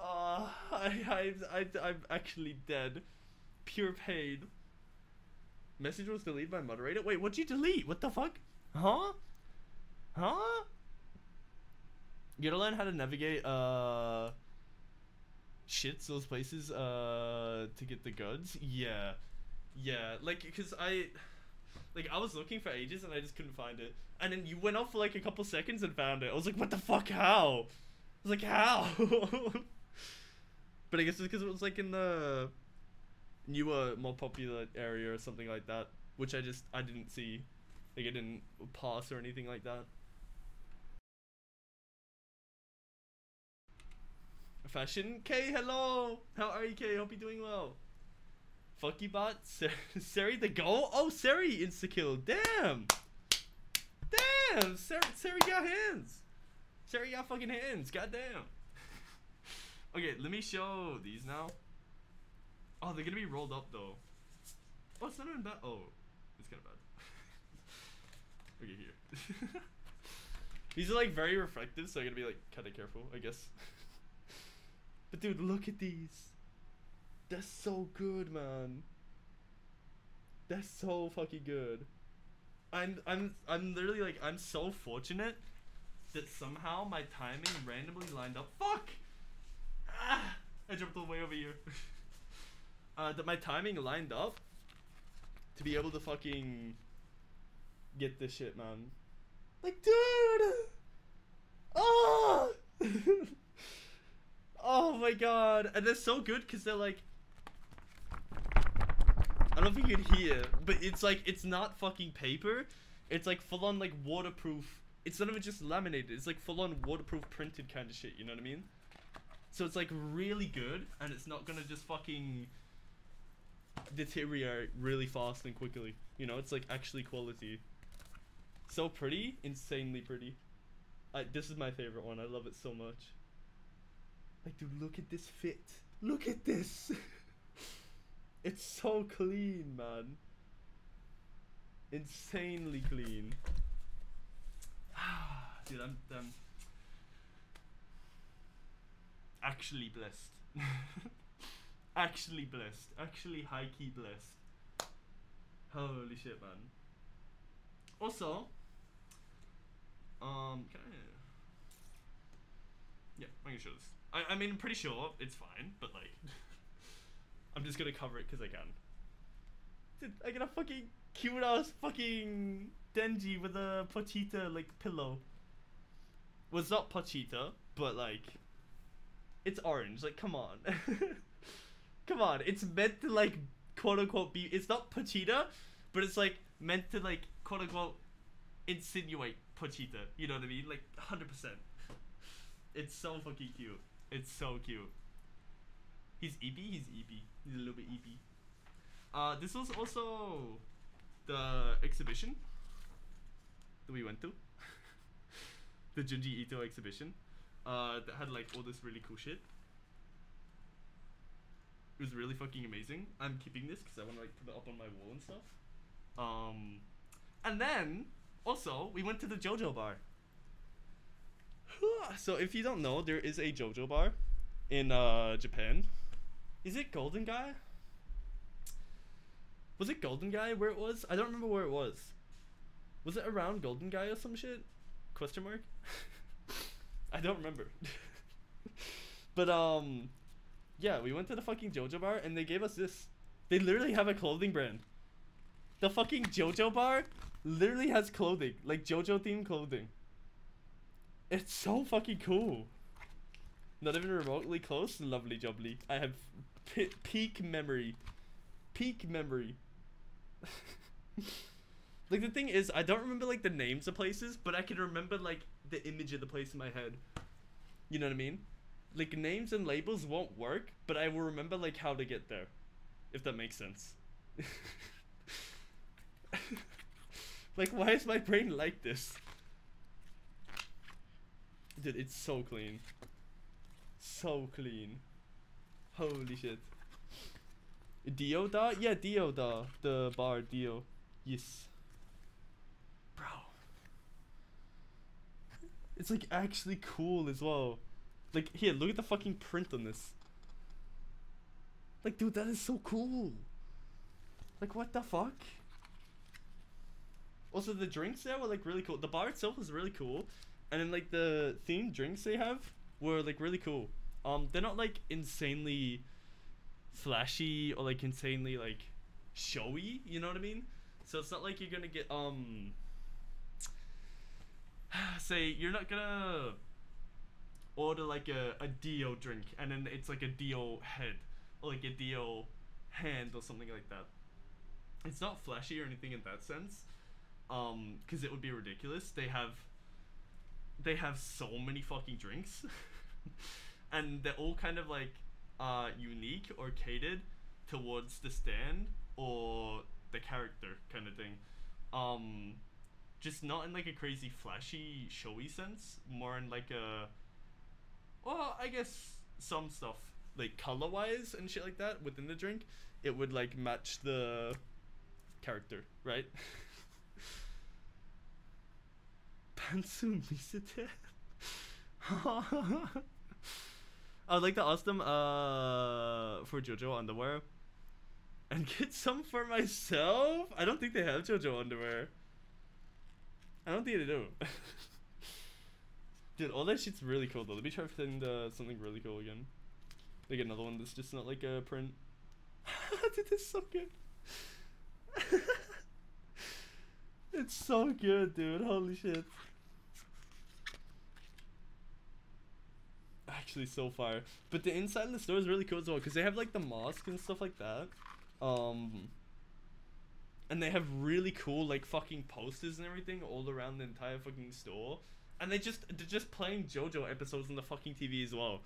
Oh, I, I, I, I'm actually dead. Pure pain. Message was deleted by moderator? Wait, what'd you delete? What the fuck? Huh? Huh? You gotta learn how to navigate, uh... Shits, those places, uh... To get the goods? Yeah. Yeah, like, because I... Like, I was looking for ages and I just couldn't find it. And then you went off for like a couple seconds and found it. I was like, what the fuck, how? I was like, how? but I guess it's because it was like in the newer, uh, more popular area or something like that, which I just I didn't see. Like it didn't pass or anything like that. Fashion K, hello. How are you, K? Hope you're doing well. Fucky bot, Ser- Seri the goal. Oh, Seri insta kill. Damn. Damn, Seri, Seri got hands. Seri got fucking hands. Goddamn. Okay, let me show these now. Oh, they're gonna be rolled up though. Oh, it's not even bad. Oh, it's kind of bad. okay, here. these are like very reflective, so I gotta be like kind of careful, I guess. but dude, look at these. That's so good, man. That's so fucking good. I'm I'm I'm literally like I'm so fortunate that somehow my timing randomly lined up. Fuck! Ah, I jumped all the way over here. uh, that my timing lined up to be able to fucking get this shit, man. Like, dude! Oh! oh my god. And they're so good because they're like. I don't if you can hear, but it's like, it's not fucking paper. It's like full on like waterproof. It's not even just laminated. It's like full on waterproof printed kind of shit. You know what I mean? So it's like really good, and it's not gonna just fucking deteriorate really fast and quickly. You know, it's like actually quality. So pretty, insanely pretty. I, this is my favorite one. I love it so much. Like, dude, look at this fit. Look at this. it's so clean, man. Insanely clean. dude, I'm, I'm actually blessed. actually blessed. Actually high key blessed. Holy shit, man. Also, um, can I? Yeah, show this. I, I mean, I'm pretty sure it's fine, but like, I'm just gonna cover it because I can. Dude, I got a fucking cute ass fucking Denji with a Pochita like pillow. Well, it's not Pochita, but like, it's orange. Like, come on. come on. It's meant to like, quote unquote, be. It's not Pochita, but it's like meant to like, quote unquote, insinuate Pochita. You know what I mean? Like, 100%. It's so fucking cute. It's so cute. He's EP? He's EP. He's a little bit EP. Uh, this was also the exhibition that we went to. the Junji Ito exhibition. Uh, that had like all this really cool shit. It was really fucking amazing. I'm keeping this because I want to like put it up on my wall and stuff. Um, and then also we went to the JoJo bar. so if you don't know, there is a JoJo bar in uh Japan. Is it Golden Gai? Was it Golden Gai where it was? I don't remember where it was. Was it around Golden Gai or some shit? Question mark. I don't remember. but um, yeah, we went to the fucking JoJo bar and they gave us this. They literally have a clothing brand. The fucking JoJo bar literally has clothing, like JoJo themed clothing. It's so fucking cool. Not even remotely close. Lovely jubbly. I have peak memory. Peak memory. like the thing is, I don't remember like the names of places, but I can remember like the image of the place in my head. You know what I mean? Like names and labels won't work, but I will remember like how to get there. If that makes sense. like why is my brain like this? Dude, it's so clean. So clean. Holy shit. Dio da? Yeah, Dio da. The bar, Dio. Yes. Bro. It's like actually cool as well. Like, here, look at the fucking print on this. Like, dude, that is so cool. Like, what the fuck? Also, the drinks there were like really cool. The bar itself was really cool, and then like the themed drinks they have were like really cool. Um, they're not like insanely flashy or like insanely like showy. You know what I mean? So it's not like you're gonna get um. Say you're not gonna order like a, a Dio drink and then it's like a Dio head or like a Dio hand or something like that. It's not flashy or anything in that sense, um, because it would be ridiculous. They have they have so many fucking drinks, and they're all kind of like uh unique or catered towards the stand or the character kind of thing. Um, just not in like a crazy flashy showy sense, more in like a well, I guess some stuff like color wise and shit like that within the drink, it would like match the character, right? Pantsu Misate. I would like to ask them uh for JoJo underwear. And get some for myself? I don't think they have JoJo underwear. I don't think they do. Dude, all that shit's really cool though. Let me try finding uh, something really cool again. Like another one that's just not like a print. Dude, this is so good. it's so good, dude. Holy shit. Actually, so far. But the inside of the store is really cool as well because they have like the mosque and stuff like that. Um, and they have really cool like fucking posters and everything all around the entire fucking store and they just they're just playing JoJo episodes on the fucking TV as well.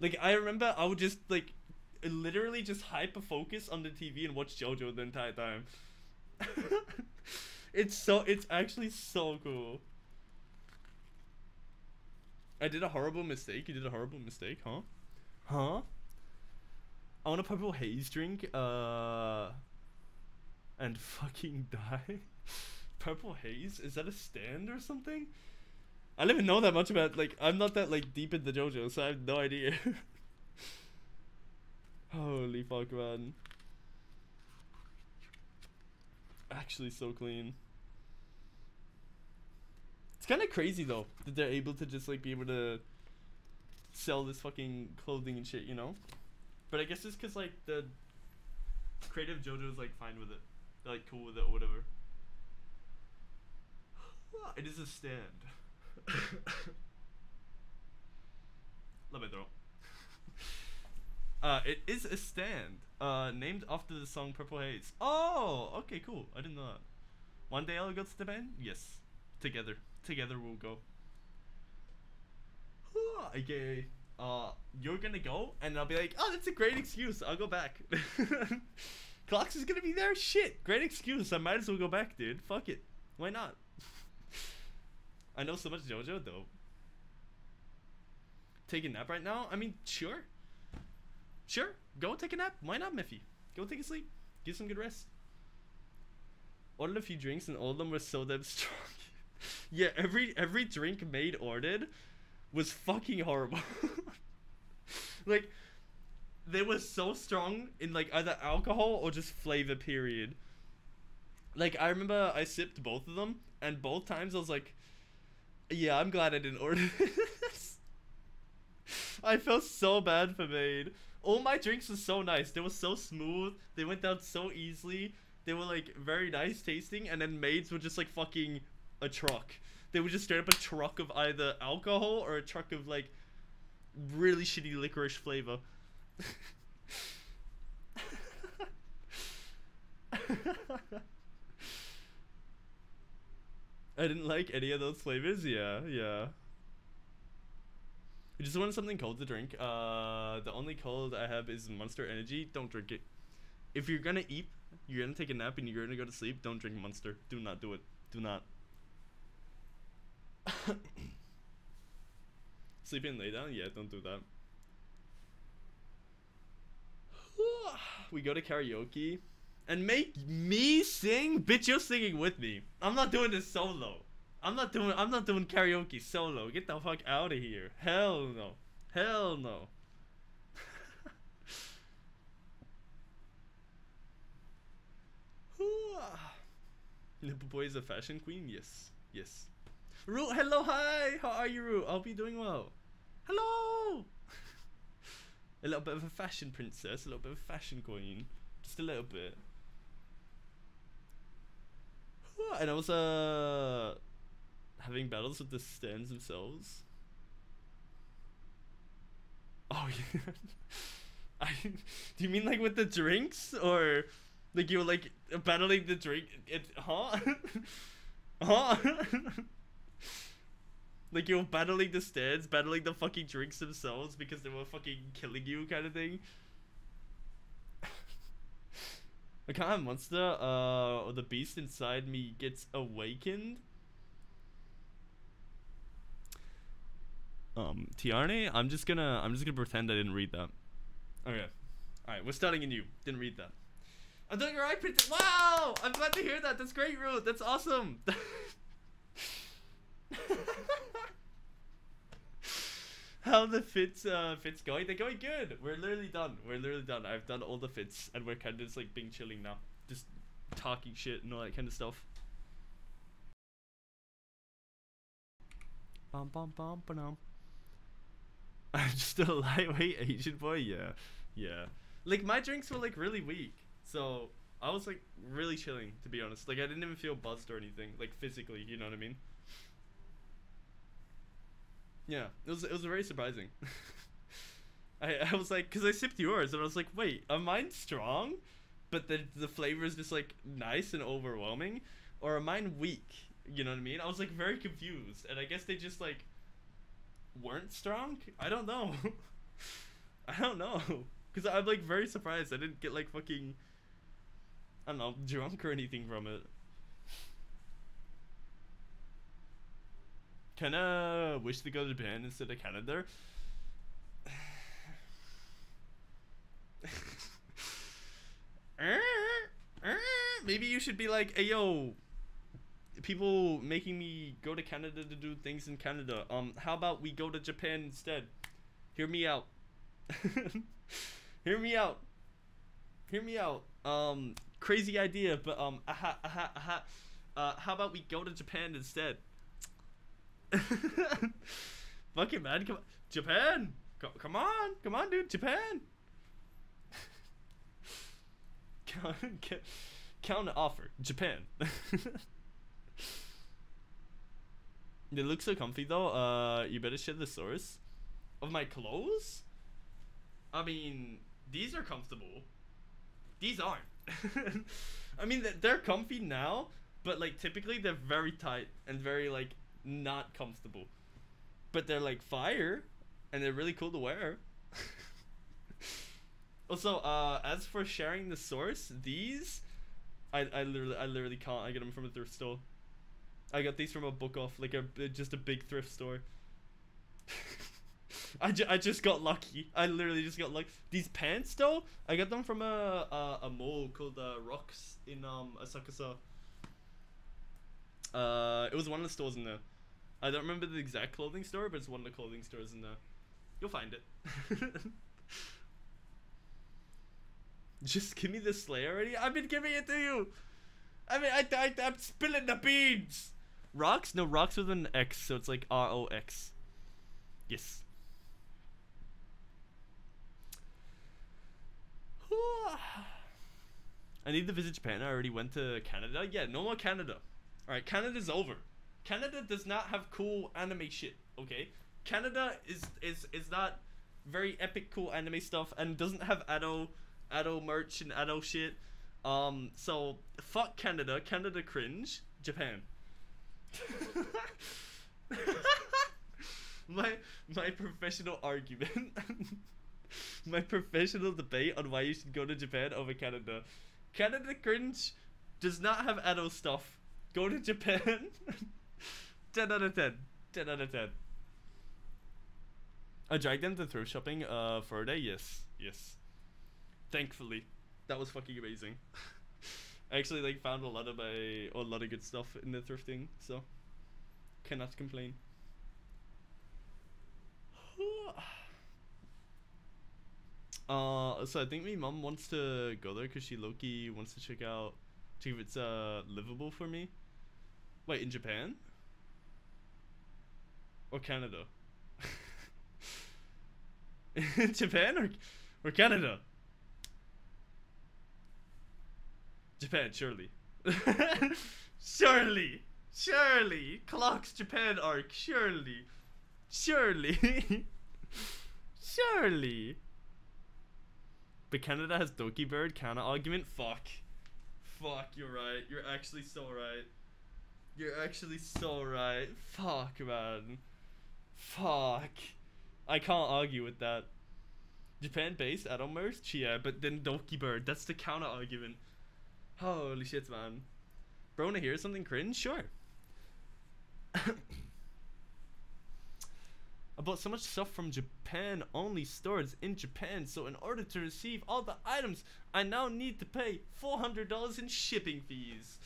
Like I remember I would just like literally just hyper focus on the TV and watch JoJo the entire time. it's so it's actually so cool. I did a horrible mistake. You did a horrible mistake, huh? Huh? I want a purple haze drink. Uh and fucking die. purple haze? Is that a stand or something? I don't even know that much about like I'm not that like deep into JoJo, so I have no idea. Holy fuck, man! Actually, so clean. It's kind of crazy though that they're able to just like be able to sell this fucking clothing and shit, you know. But I guess it's because like the creative JoJo's like fine with it, they're like cool with it or whatever. It is a stand. Let me throw. Uh, it is a stand, uh, named after the song Purple Haze. Oh, okay, cool. I didn't know that. One day I'll go to the band? Yes. Together. Together we'll go. okay. Uh, you're gonna go, and I'll be like, oh, that's a great excuse. I'll go back. Clocks is gonna be there? Shit. Great excuse. I might as well go back, dude. Fuck it. Why not? I know so much JoJo though. Take a nap right now? I mean, sure. Sure. Go take a nap. Why not, Miffy? Go take a sleep. Get some good rest. Ordered a few drinks and all of them were so damn strong. yeah, every every drink made ordered was fucking horrible. like they were so strong in like either alcohol or just flavor period. Like I remember I sipped both of them and both times I was like yeah, I'm glad I didn't order this. I felt so bad for Maid. All my drinks were so nice. They were so smooth. They went down so easily. They were like very nice tasting. And then Maids were just like fucking a truck. They were just straight up a truck of either alcohol or a truck of like really shitty licorice flavor. I didn't like any of those flavors. Yeah, yeah. I just wanted something cold to drink. Uh, the only cold I have is Monster Energy. Don't drink it. If you're gonna eat, you're gonna take a nap, and you're gonna go to sleep, don't drink Monster. Do not do it. Do not. Sleep and lay down? Yeah, don't do that. we go to karaoke and make me sing? Bitch, you're singing with me. I'm not doing this solo. I'm not doing I'm not doing karaoke solo. Get the fuck out of here. Hell no. Hell no. Nipple Boy is a fashion queen? Yes. Yes. Ru, hello, hi! How are you, Ru? I'll be doing well. Hello! A little bit of a fashion princess, a little bit of a fashion queen. Just a little bit. and I was uh having battles with the stands themselves. Oh yeah. I, do you mean like with the drinks or like you were like battling the drink? It huh? huh? like you were battling the stands, battling the fucking drinks themselves because they were fucking killing you, kind of thing. A kind of monster, uh, or the beast inside me gets awakened. Um, Tiarne, I'm just gonna, I'm just gonna pretend I didn't read that. Okay. Alright, we're starting a new. Didn't read that. I thought your printed. Wow! I'm glad to hear that. That's great, Root. That's awesome. How the fits uh fits going? They're going good. We're literally done. We're literally done. I've done all the fits and we're kind of just like being chilling now. Just talking shit and all that kind of stuff. Bum bum bum ba I'm just a lightweight Asian boy, yeah. Yeah. Like my drinks were like really weak. So I was like really chilling to be honest. Like I didn't even feel buzzed or anything, like physically, you know what I mean? Yeah, it was it was very surprising. I I was like, cause I sipped yours and I was like, wait, are mine strong, but the the flavor is just like nice and overwhelming, or are mine weak? You know what I mean? I was like very confused, and I guess they just like weren't strong. I don't know. I don't know. Because I'm like very surprised I didn't get like fucking, I don't know, drunk or anything from it. Kinda wish to go to Japan instead of Canada. Maybe you should be like, hey yo, people making me go to Canada to do things in Canada. Um, how about we go to Japan instead? Hear me out. Hear me out. Hear me out. Um, crazy idea, but um, aha, aha, aha. Uh, how about we go to Japan instead? Fucking man, come on. Japan! Co come on, come on, dude, Japan! Counter offer, Japan. they look so comfy though. Uh, you better share the source of my clothes. I mean, these are comfortable. These aren't. I mean, they're comfy now, but like typically they're very tight and very like not comfortable. But they're like fire, and they're really cool to wear. also, uh, as for sharing the source, these, I, I literally, I literally can't. I get them from a thrift store. I got these from a book off, like a just a big thrift store. I, ju I just got lucky. I literally just got like these pants though. I got them from a a, a mall called uh, ROX in um Asakusa. Uh, it was one of the stores in there. I don't remember the exact clothing store, but it's one of the clothing stores in there. You'll find it. just give me the sleigh already. I've been giving it to you. I mean, I, I I'm spilling the beans. Rocks? No, rocks with an X, so it's like R O X. Yes. I need to visit Japan. I already went to Canada. Yeah, no more Canada. Alright, Canada's over. Canada does not have cool anime shit, okay? Canada is is is not very epic cool anime stuff and doesn't have Ado Ado merch and Ado shit. Um so fuck Canada, Canada cringe, Japan. my my professional argument my professional debate on why you should go to Japan over Canada. Canada cringe does not have Ado stuff. Go to Japan. 10 out of 10. 10 out of 10. I dragged them to thrift shopping uh, for a day. Yes. Yes. Thankfully. That was fucking amazing. I actually like found a lot of my a lot of good stuff in the thrifting, so cannot complain. Uh, so I think my mom wants to go there because she Loki wants to check out, check if it's uh livable for me. Wait, in Japan? Or Canada? Japan or or Canada? Japan, surely. surely. Surely. Clocks Japan arc, surely. Surely. Surely. But Canada has Dokibird counter argument? Fuck. Fuck, you're right. You're actually so right. You're actually so right. Fuck, man. Fuck. I can't argue with that. Japan based Ado merch? Yeah, but then Dokibird. That's the counter argument. Holy shit, man. Bro, wanna hear something cringe? Sure. I bought so much stuff from Japan only stores in Japan, so in order to receive all the items, I now need to pay $400 in shipping fees.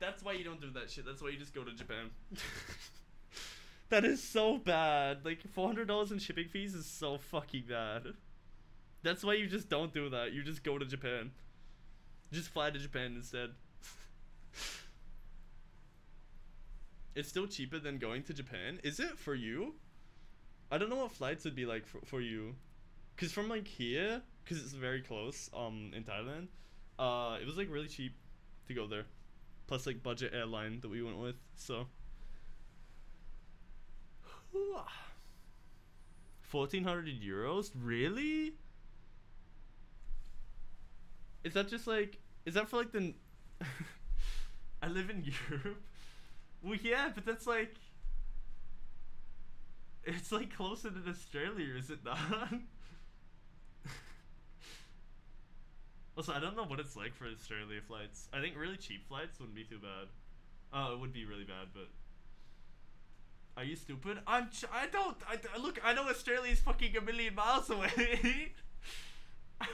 That's why you don't do that shit. That's why you just go to Japan. that is so bad. Like, $400 in shipping fees is so fucking bad. That's why you just don't do that. You just go to Japan. Just fly to Japan instead. it's still cheaper than going to Japan. Is it for you? I don't know what flights would be like for, for you. Cause from like here, cause it's very close, um, in Thailand, uh, it was like really cheap to go there. Plus like budget airline that we went with, so. Fourteen hundred euros? Really? Is that just like? Is that for like the? I live in Europe. Well, yeah, but that's like. It's like closer to Australia, is it not? also, I don't know what it's like for Australia flights. I think really cheap flights wouldn't be too bad. Oh, it would be really bad, but. Are you stupid? I'm. Ch- I don't. I look. I know Australia's fucking a million miles away.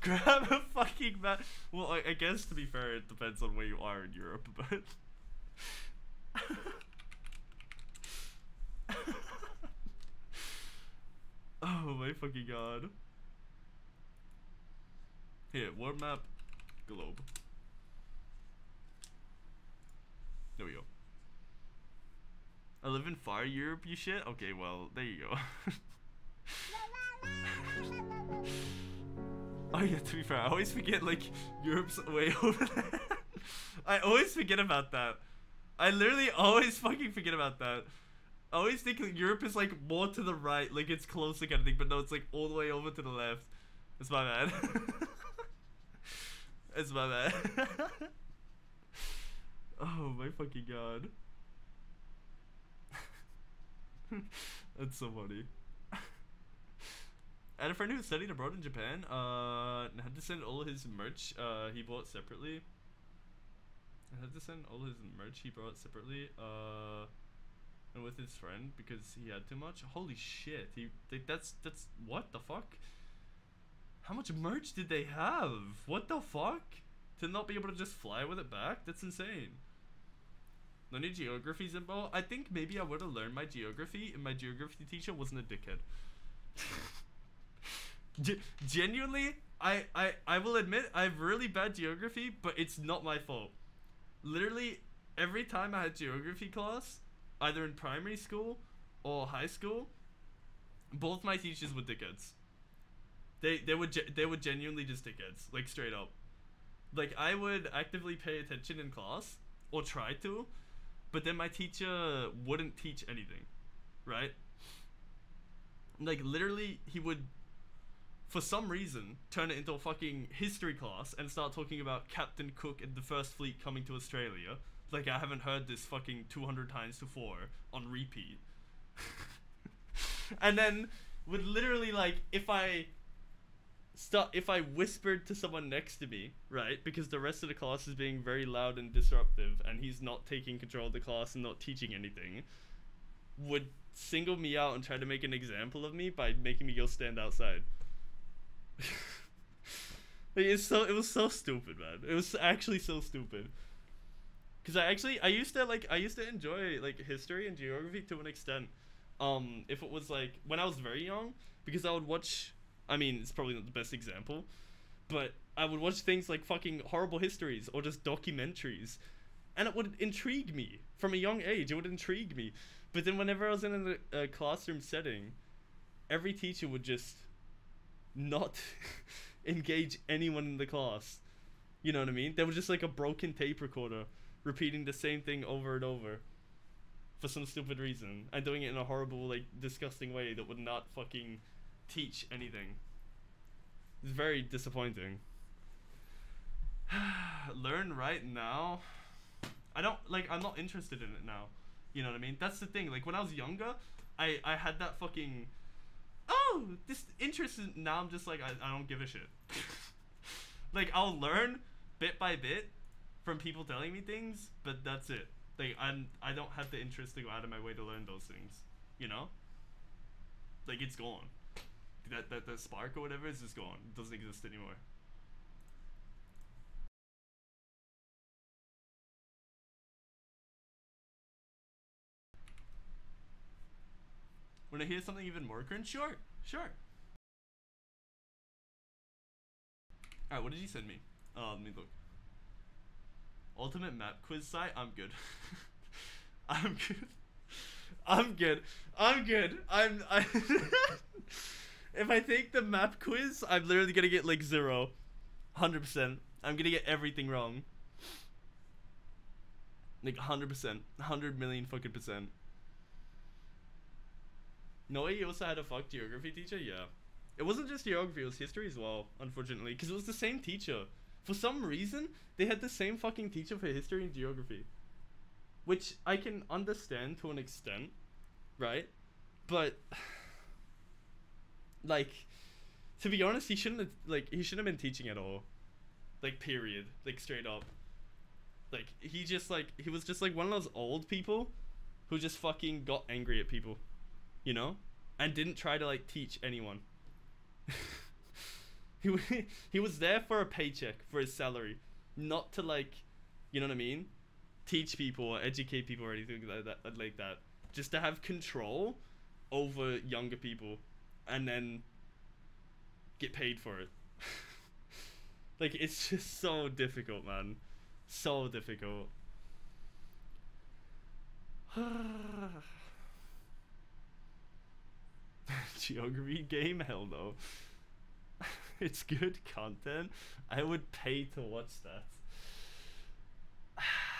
Grab a fucking map. Well, I, I guess to be fair, it depends on where you are in Europe, but. oh my fucking god. Here, world map, globe. There we go. I live in far Europe, you shit? Okay, well, there you go. oh yeah, to be fair, I always forget, like, Europe's way over there. I always forget about that. I literally always fucking forget about that. I always think Europe is like more to the right, like it's closer kind of thing, but no, it's like all the way over to the left. It's my bad. it's my bad. oh my fucking god. That's so funny. I had a friend who studied abroad in Japan. Uh, had to send all his merch. Uh, he bought separately. I had to send all his merch he bought separately. Uh and with his friend because he had too much. Holy shit! He that's that's what the fuck? How much merch did they have? What the fuck? To not be able to just fly with it back? That's insane. No new geography, Zimbo. I think maybe I would have learned my geography if my geography teacher wasn't a dickhead. G genuinely, I, I, I will admit I have really bad geography, but it's not my fault. Literally, every time I had geography class, either in primary school or high school, both my teachers were dickheads. They they would they were genuinely just dickheads, like straight up. Like I would actively pay attention in class or try to, but then my teacher wouldn't teach anything, right? Like literally, he would, for some reason, turn it into a fucking history class and start talking about Captain Cook and the First Fleet coming to Australia like I haven't heard this fucking 200 times before on repeat. and then would literally like if I if I whispered to someone next to me, right? Because the rest of the class is being very loud and disruptive and he's not taking control of the class and not teaching anything, would single me out and try to make an example of me by making me go stand outside. it's so it was so stupid, man. It was actually so stupid. Cause I actually I used to like I used to enjoy like history and geography to an extent. Um, if it was like when I was very young, because I would watch. I mean, it's probably not the best example, but I would watch things like fucking horrible histories or just documentaries, and it would intrigue me from a young age. It would intrigue me, but then whenever I was in a, a classroom setting, every teacher would just not engage anyone in the class. You know what I mean? They were just like a broken tape recorder repeating the same thing over and over for some stupid reason and doing it in a horrible, like, disgusting way that would not fucking teach anything. It's very disappointing. Learn right now. I don't like. I'm not interested in it now. You know what I mean? That's the thing. Like when I was younger, I I had that fucking. Oh, this interest. In, now I'm just like I, I don't give a shit. like I'll learn bit by bit from people telling me things, but that's it. Like I'm I don't have the interest to go out of my way to learn those things. You know? Like it's gone. That that that spark or whatever is just gone. It doesn't exist anymore. When I hear something even more cringe, sure, sure. Alright, what did you send me? Oh, let me look. Ultimate map quiz site? I'm good. I'm good. I'm good. I'm good. I'm I If I take the map quiz, I'm literally gonna get like zero. Hundred percent. I'm gonna get everything wrong. Like hundred percent. Hundred million fucking percent. No way you also had a fuck geography teacher? Yeah. It wasn't just geography, it was history as well, unfortunately. Because it was the same teacher. For some reason, they had the same fucking teacher for history and geography. Which I can understand to an extent, right? But like to be honest, he shouldn't have like he shouldn't have been teaching at all. Like period. Like straight up. Like he just like he was just like one of those old people who just fucking got angry at people. You know? And didn't try to like teach anyone. he he was there for a paycheck for his salary, not to like, you know what I mean? Teach people or educate people or anything like that like that. Just to have control over younger people and then get paid for it. like it's just so difficult, man. So difficult. Geography game? Hell no. it's good content. I would pay to watch that.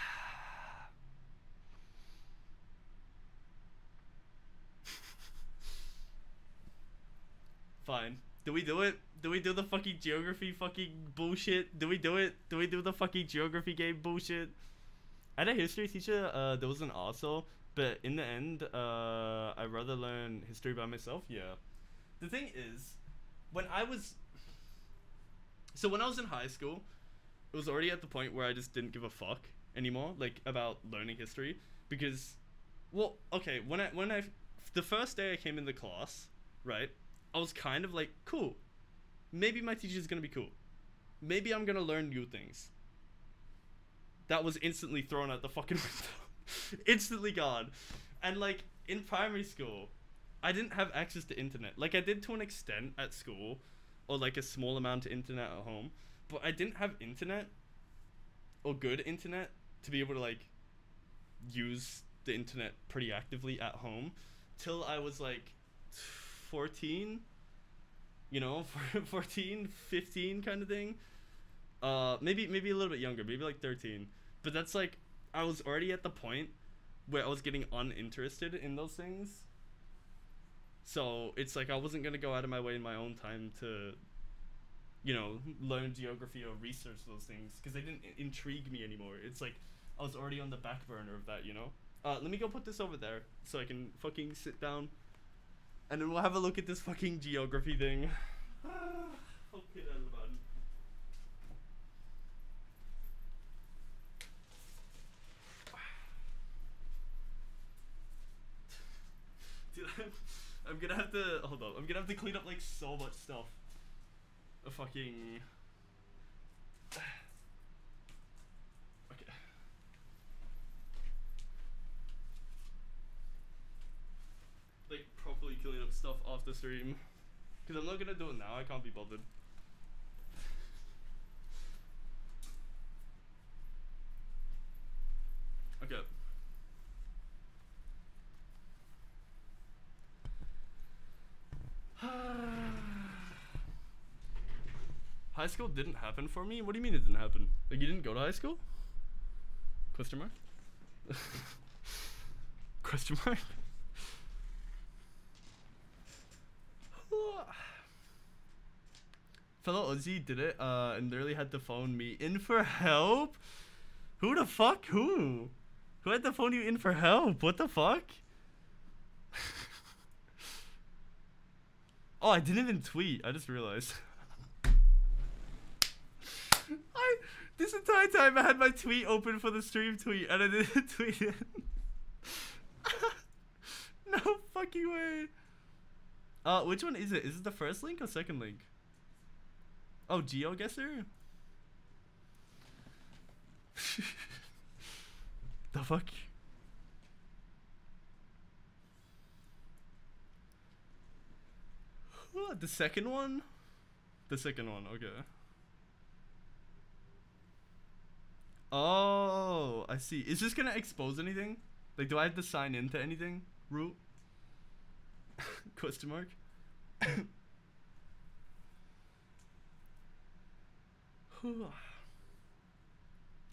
Fine. Do we do it? Do we do the fucking geography fucking bullshit? Do we do it? Do we do the fucking geography game bullshit? I had a history teacher, uh, that was an also, but in the end, uh, I'd rather learn history by myself. Yeah. The thing is, when I was, so when I was in high school, it was already at the point where I just didn't give a fuck anymore, like about learning history, because, well, okay, when I when I, the first day I came in the class, right, I was kind of like, cool, maybe my teacher's gonna be cool, maybe I'm gonna learn new things. That was instantly thrown out the fucking window, instantly gone, and like in primary school, I didn't have access to internet. Like I did to an extent at school, or like a small amount of internet at home, but I didn't have internet or good internet to be able to like use the internet pretty actively at home till I was like 14 you know 14 15 kind of thing. Uh maybe maybe a little bit younger maybe like 13 but that's like I was already at the point where I was getting uninterested in those things. So it's like I wasn't gonna go out of my way in my own time to you know learn geography or research those things because they didn't intrigue me anymore. It's like I was already on the back burner of that you know? Uh let me go put this over there so I can fucking sit down and then we'll have a look at this fucking geography thing. Dude, I'm, I'm gonna have to hold on. I'm gonna have to clean up like so much stuff. A fucking. Okay. like properly clean up stuff off the stream. Cause I'm not gonna do it now. I can't be bothered. okay. high school didn't happen for me. What do you mean it didn't happen? Like you didn't go to high school? Question mark. Question mark? Fellow Ozzy did it, uh, and literally had to phone me in for help. Who the fuck? Who? Who had to phone you in for help? What the fuck? oh, I didn't even tweet. I just realized. I this entire time I had my tweet open for the stream tweet and I didn't tweet it. no fucking way. Uh, which one is it? Is it the first link or second link? Oh, GeoGuessr? the fuck? the second one? The second one, okay. Oh, I see. Is this gonna expose anything? Like, do I have to sign into anything? Root? Question mark?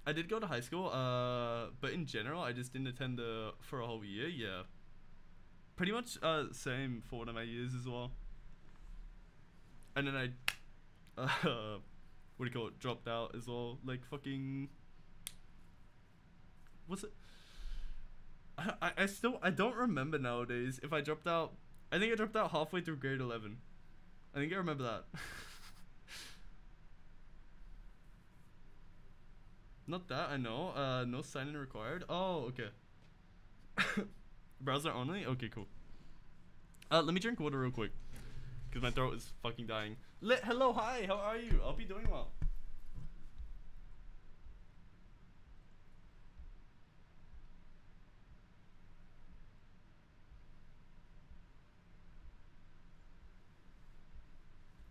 I did go to high school, uh, but in general, I just didn't attend the for a whole year. Yeah, pretty much uh same for one of my years as well. And then I, uh, what do you call it? Dropped out as well. Like fucking. What's it? I, I I still I don't remember nowadays if I dropped out. I think I dropped out halfway through grade eleven. I think I remember that. Not that, I know. Uh, no sign-in required. Oh, okay. Browser only? Okay, cool. Uh, let me drink water real quick. Because my throat is fucking dying. Hello, hi, how are you? I'll be doing well.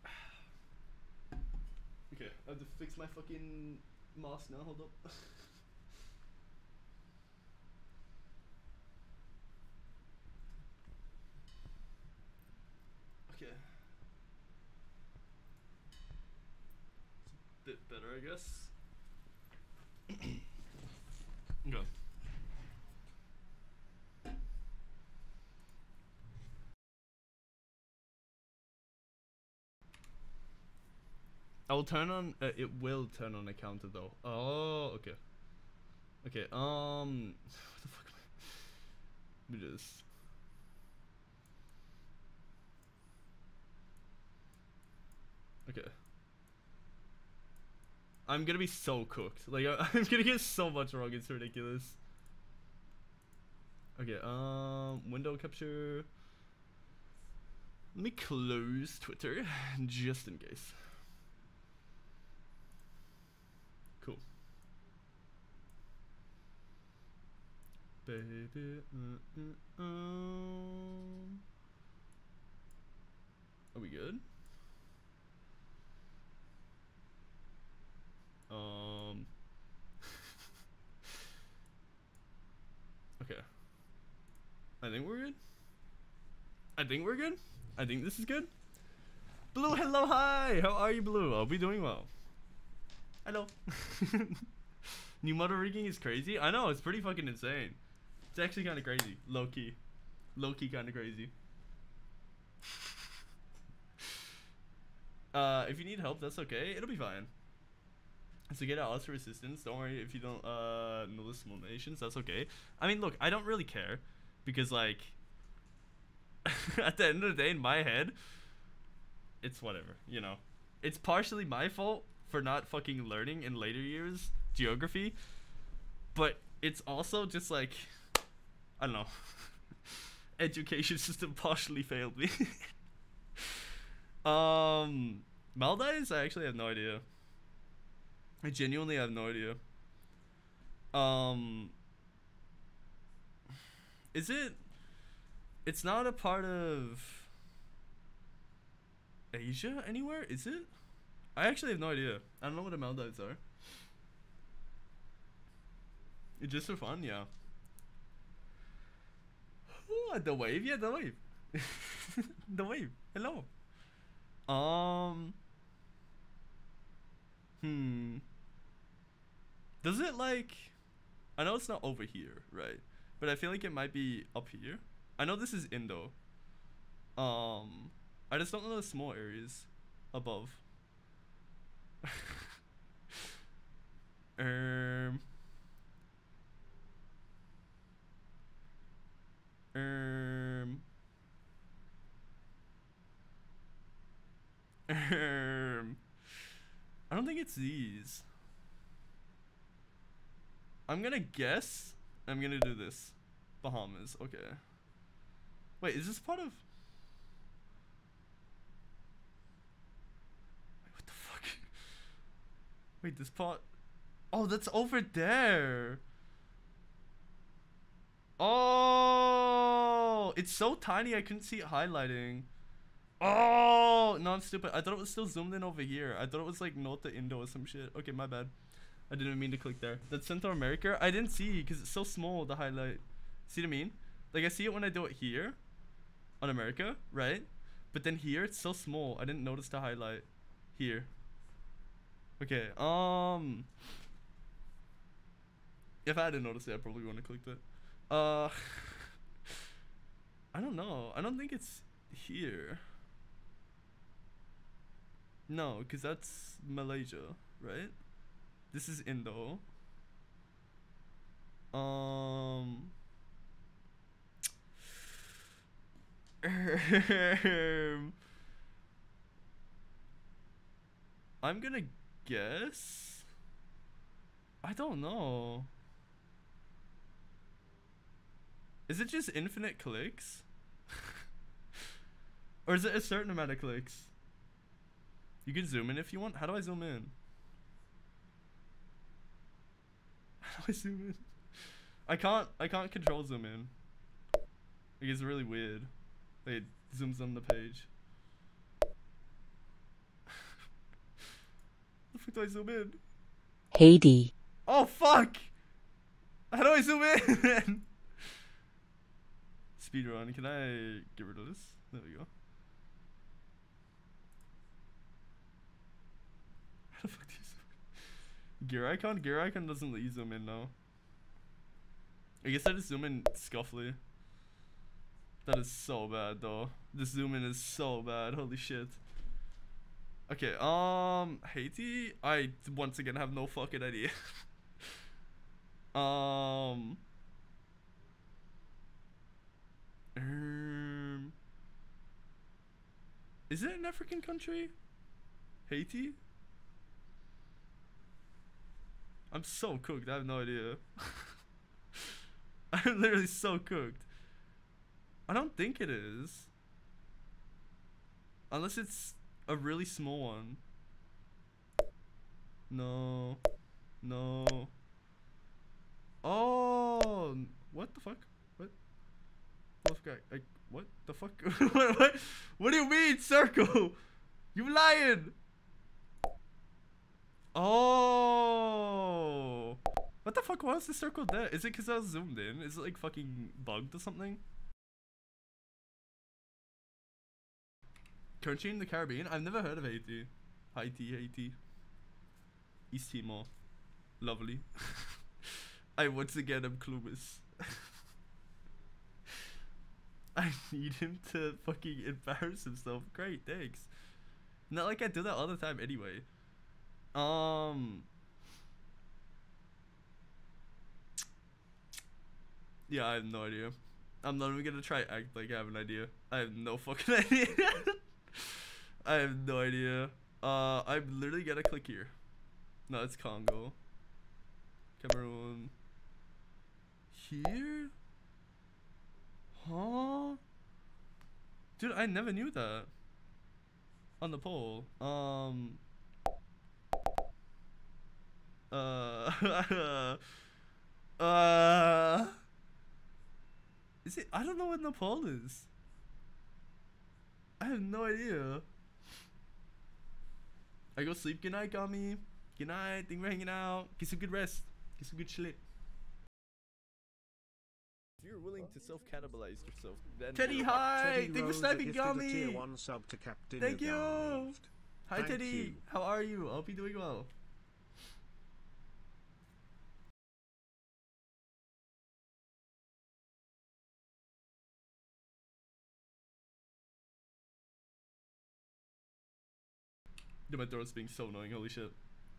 okay, I have to fix my fucking mask now, hold up. okay. It's a bit better, I guess. okay. I will turn on. Uh, it will turn on a counter though. Oh, okay. Okay. Um. What the fuck? Let me just. Okay. I'm gonna be so cooked. Like I'm gonna get so much wrong. It's ridiculous. Okay. Um. Window capture. Let me close Twitter just in case. Cool. Baby, uh, uh, um. Are we good? Um. okay. I think we're good. I think we're good. I think this is good. Blue, hello, hi. How are you, Blue? I'll be doing well. Hello. New model rigging is crazy. I know it's pretty fucking insane. It's actually kind of crazy. Low key, low key, kind of crazy. uh, if you need help, that's okay. It'll be fine. So get out for assistance. Don't worry if you don't uh know the explanations. That's okay. I mean, look, I don't really care because like at the end of the day, in my head, it's whatever. You know, it's partially my fault for not fucking learning in later years geography, but it's also just like I don't know. Education system partially failed me. um, Maldives, I actually have no idea. I genuinely have no idea. Um, is it? It's not a part of Asia anywhere, is it? I actually have no idea. I don't know what the Maldives are. Just for fun, yeah. Ooh, the wave, yeah, the wave. the wave. Hello. Um. Hmm. Does it like? I know it's not over here, right? but I feel like it might be up here. I know this is Indo. Um, I just don't know the small areas above. um. Um. Um. I don't think it's these. I'm gonna guess. I'm gonna do this. Bahamas. Okay. Wait, is this part of? Wait, what the fuck? Wait, this part. Oh, that's over there. Oh, it's so tiny I couldn't see it highlighting. Oh, no, I'm stupid. I thought it was still zoomed in over here. I thought it was like North Indo or some shit. Okay, my bad. I didn't mean to click there. That's Central America. I didn't see because it's so small, the highlight. See what I mean? Like, I see it when I do it here on America, right? But then here, it's so small. I didn't notice the highlight here. Okay, um... If I hadn't noticed it, I probably wouldn't have clicked it. Uh... I don't know. I don't think it's here. No, because that's Malaysia, right? This is Indo. Um. I'm gonna guess. I don't know. Is it just infinite clicks? or is it a certain amount of clicks? You can zoom in if you want. How do I zoom in? How do I zoom in? I can't I can't control zoom in. Like it's really weird. It zooms on the page. the fuck do I zoom in? Haiti. Oh fuck! How do I zoom in? Speedrun, can I get rid of this? There we go. How the fuck do you zoom in? Gear icon? Gear icon doesn't let you zoom in now. I guess I just zoom in scuffly. That is so bad though. This zoom in is so bad. Holy shit. Okay, um, Haiti? I once again have no fucking idea. um, um, is it an African country? Haiti? I'm so cooked. I have no idea. I'm literally so cooked. I don't think it is. Unless it's a really small one. No. No. Oh, what the fuck? What? What the fuck? Like, what the fuck? what, what? What do you mean, circle? You lying? Oh. What the fuck? Why is the circle there? Is it because I was zoomed in? Is it like fucking bugged or something? Country in the Caribbean? I've never heard of Haiti. Haiti, Haiti. East Timor. Lovely. I once again am clueless. I need him to fucking embarrass himself. Great, thanks. Not like I do that all the time anyway. Um. Yeah, I have no idea. I'm not even gonna try act like I have an idea. I have no fucking idea. I have no idea. Uh, I'm literally gonna click here. No, it's Congo. Cameroon. Here? Huh? Dude, I never knew that. On the poll. Um. Uh. uh. Is it? I don't know what Nepal is. I have no idea. I go sleep. Good night, Gummy. Good night. You for hanging out. Get some good rest. Get some good sleep. If you're willing to self-cannibalize yourself, then... Teddy, hi! Thank you for sniping Gummy! One sub to Captain Thank you! Hi, Thank Teddy! You. How are you? I hope you're doing well. Dude, my throat's being so annoying, holy shit.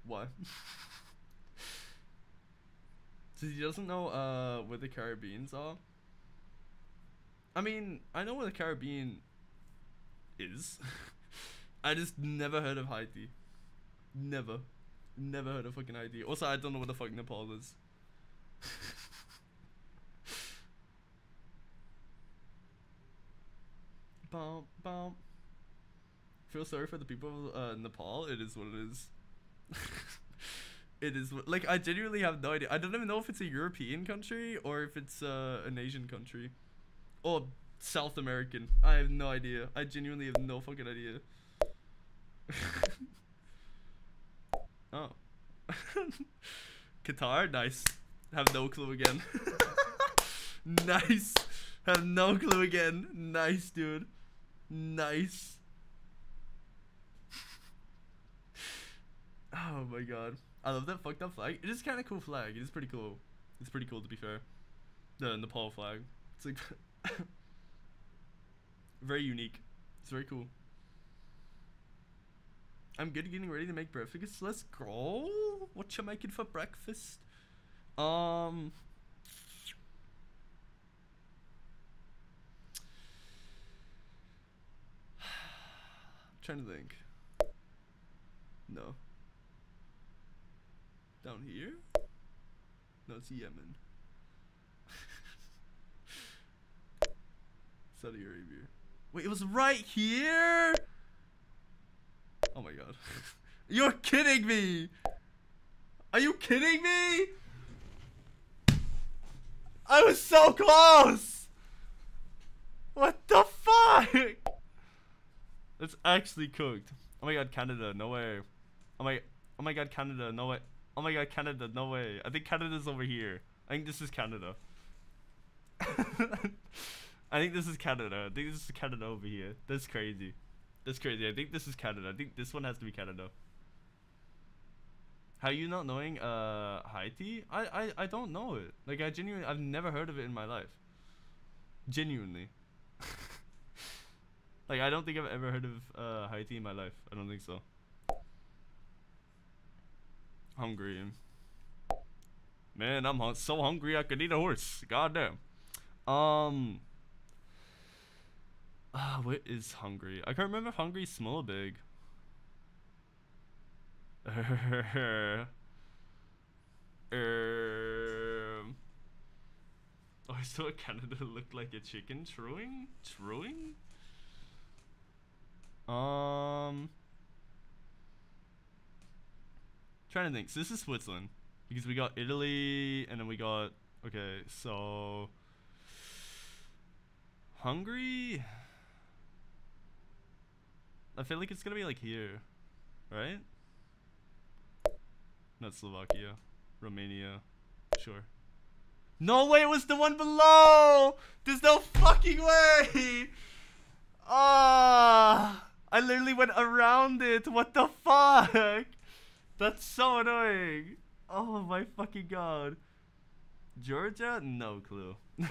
Why? so he doesn't know uh where the Caribbeans are. I mean, I know where the Caribbean is. I just never heard of Haiti. Never. Never heard of fucking Haiti. Also, I don't know what the fuck Nepal is. bum, bum. Feel sorry for the people of uh, Nepal. It is what it is. it is like I genuinely have no idea. I don't even know if it's a European country or if it's uh, an Asian country, or South American. I have no idea. I genuinely have no fucking idea. oh. Qatar, nice. Have no clue again. nice. Have no clue again. Nice, dude. Nice. oh my god. I love that fucked up flag. It is kind of cool flag. It is pretty cool. It's pretty cool to be fair. The Nepal flag. It's like very unique. It's very cool. I'm good getting ready to make breakfast. Let's go. What you making for breakfast? Um trying to think. No. Down here? No, it's Yemen. Saudi Arabia. Wait, it was right here? Oh my god. You're kidding me! Are you kidding me? I was so close! What the fuck? It's actually cooked. Oh my god, Canada, no way. Oh my oh my god, Canada, no way. Oh my god, Canada, no way. I think Canada's over here. I think this is Canada. I think this is Canada. I think this is Canada over here. That's crazy. That's crazy. I think this is Canada. I think this one has to be Canada. How you not knowing uh Haiti? I, I I don't know it. Like I genuinely I've never heard of it in my life. Genuinely. like I don't think I've ever heard of uh Haiti in my life. I don't think so. Hungry. Man, I'm so hungry I could eat a horse. God damn. Um Ah, what is hungry? I can't remember if hungry small or big. um, oh, I saw Canada looked like a chicken. Truing? Truing? Um, trying to think. So this is Switzerland because we got Italy and then we got okay. So Hungary. I feel like it's gonna be like here, right? Not Slovakia. Romania. Sure. No way, it was the one below! There's no fucking way! Ah! I literally went around it. What the fuck? That's so annoying. Oh my fucking god. Georgia? No clue.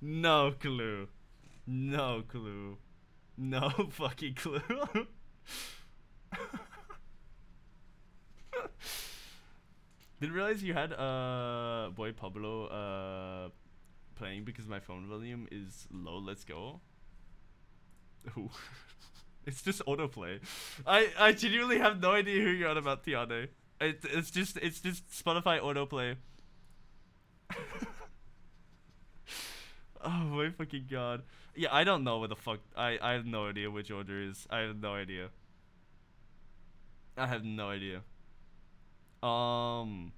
no clue. No clue. No fucking clue. Didn't realize you had uh boy Pablo uh playing because my phone volume is low. Let's go. Ooh. It's just autoplay. I I genuinely have no idea who you're on about, Tiane. It, it's just it's just Spotify autoplay. oh my fucking god. Yeah, I don't know what the fuck. I I have no idea which order is. I have no idea. I have no idea. Um,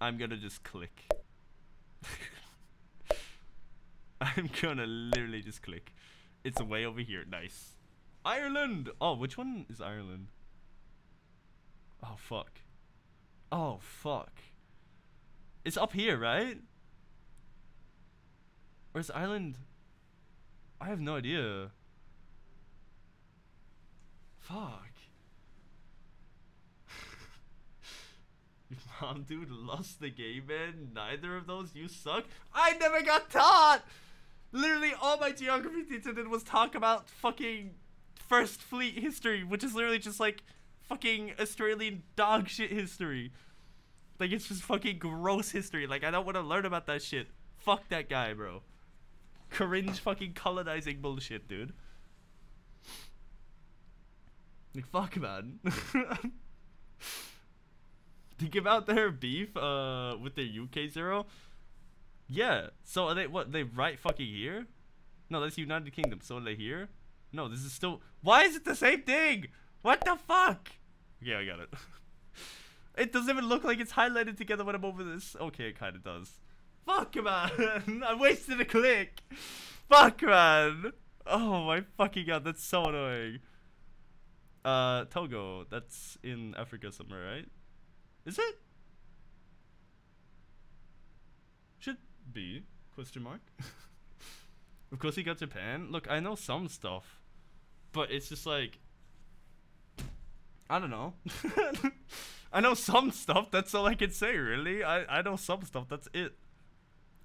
I'm gonna just click. I'm gonna literally just click. It's way over here. Nice. Ireland! Oh, which one is Ireland? Oh, fuck. Oh, fuck. It's up here, right? Or is Ireland... I have no idea. Fuck. Mom, dude, lost the game, man. Neither of those, you suck. I never got taught! Literally, all my geography teacher did was talk about fucking First Fleet history, which is literally just like fucking Australian dog shit history. Like it's just fucking gross history. Like I don't want to learn about that shit. Fuck that guy, bro. Cringe fucking colonizing bullshit, dude. Like fuck man. to give out their beef uh with their UK zero. Yeah. So are they what they right fucking here? No, that's United Kingdom. So are they here? No, this is still Why is it the same thing? What the fuck? Yeah, I got it. it doesn't even look like it's highlighted together when I'm over this. Okay, it kind of does. Fuck, man. I wasted a click. Fuck, man. Oh my fucking god, that's so annoying. Uh, Togo, that's in Africa somewhere, right? Is it? Should be. Question mark. of course he got Japan. Look, I know some stuff. But it's just like I don't know. I know some stuff, that's all I can say, really. I, I know some stuff, that's it.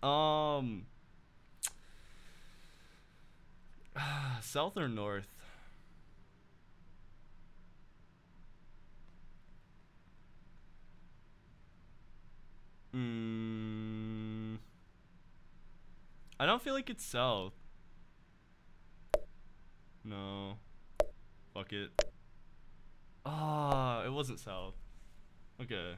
Um South or north? Mm, I don't feel like it's south. No. Fuck it. Ah, oh, it wasn't south. Okay.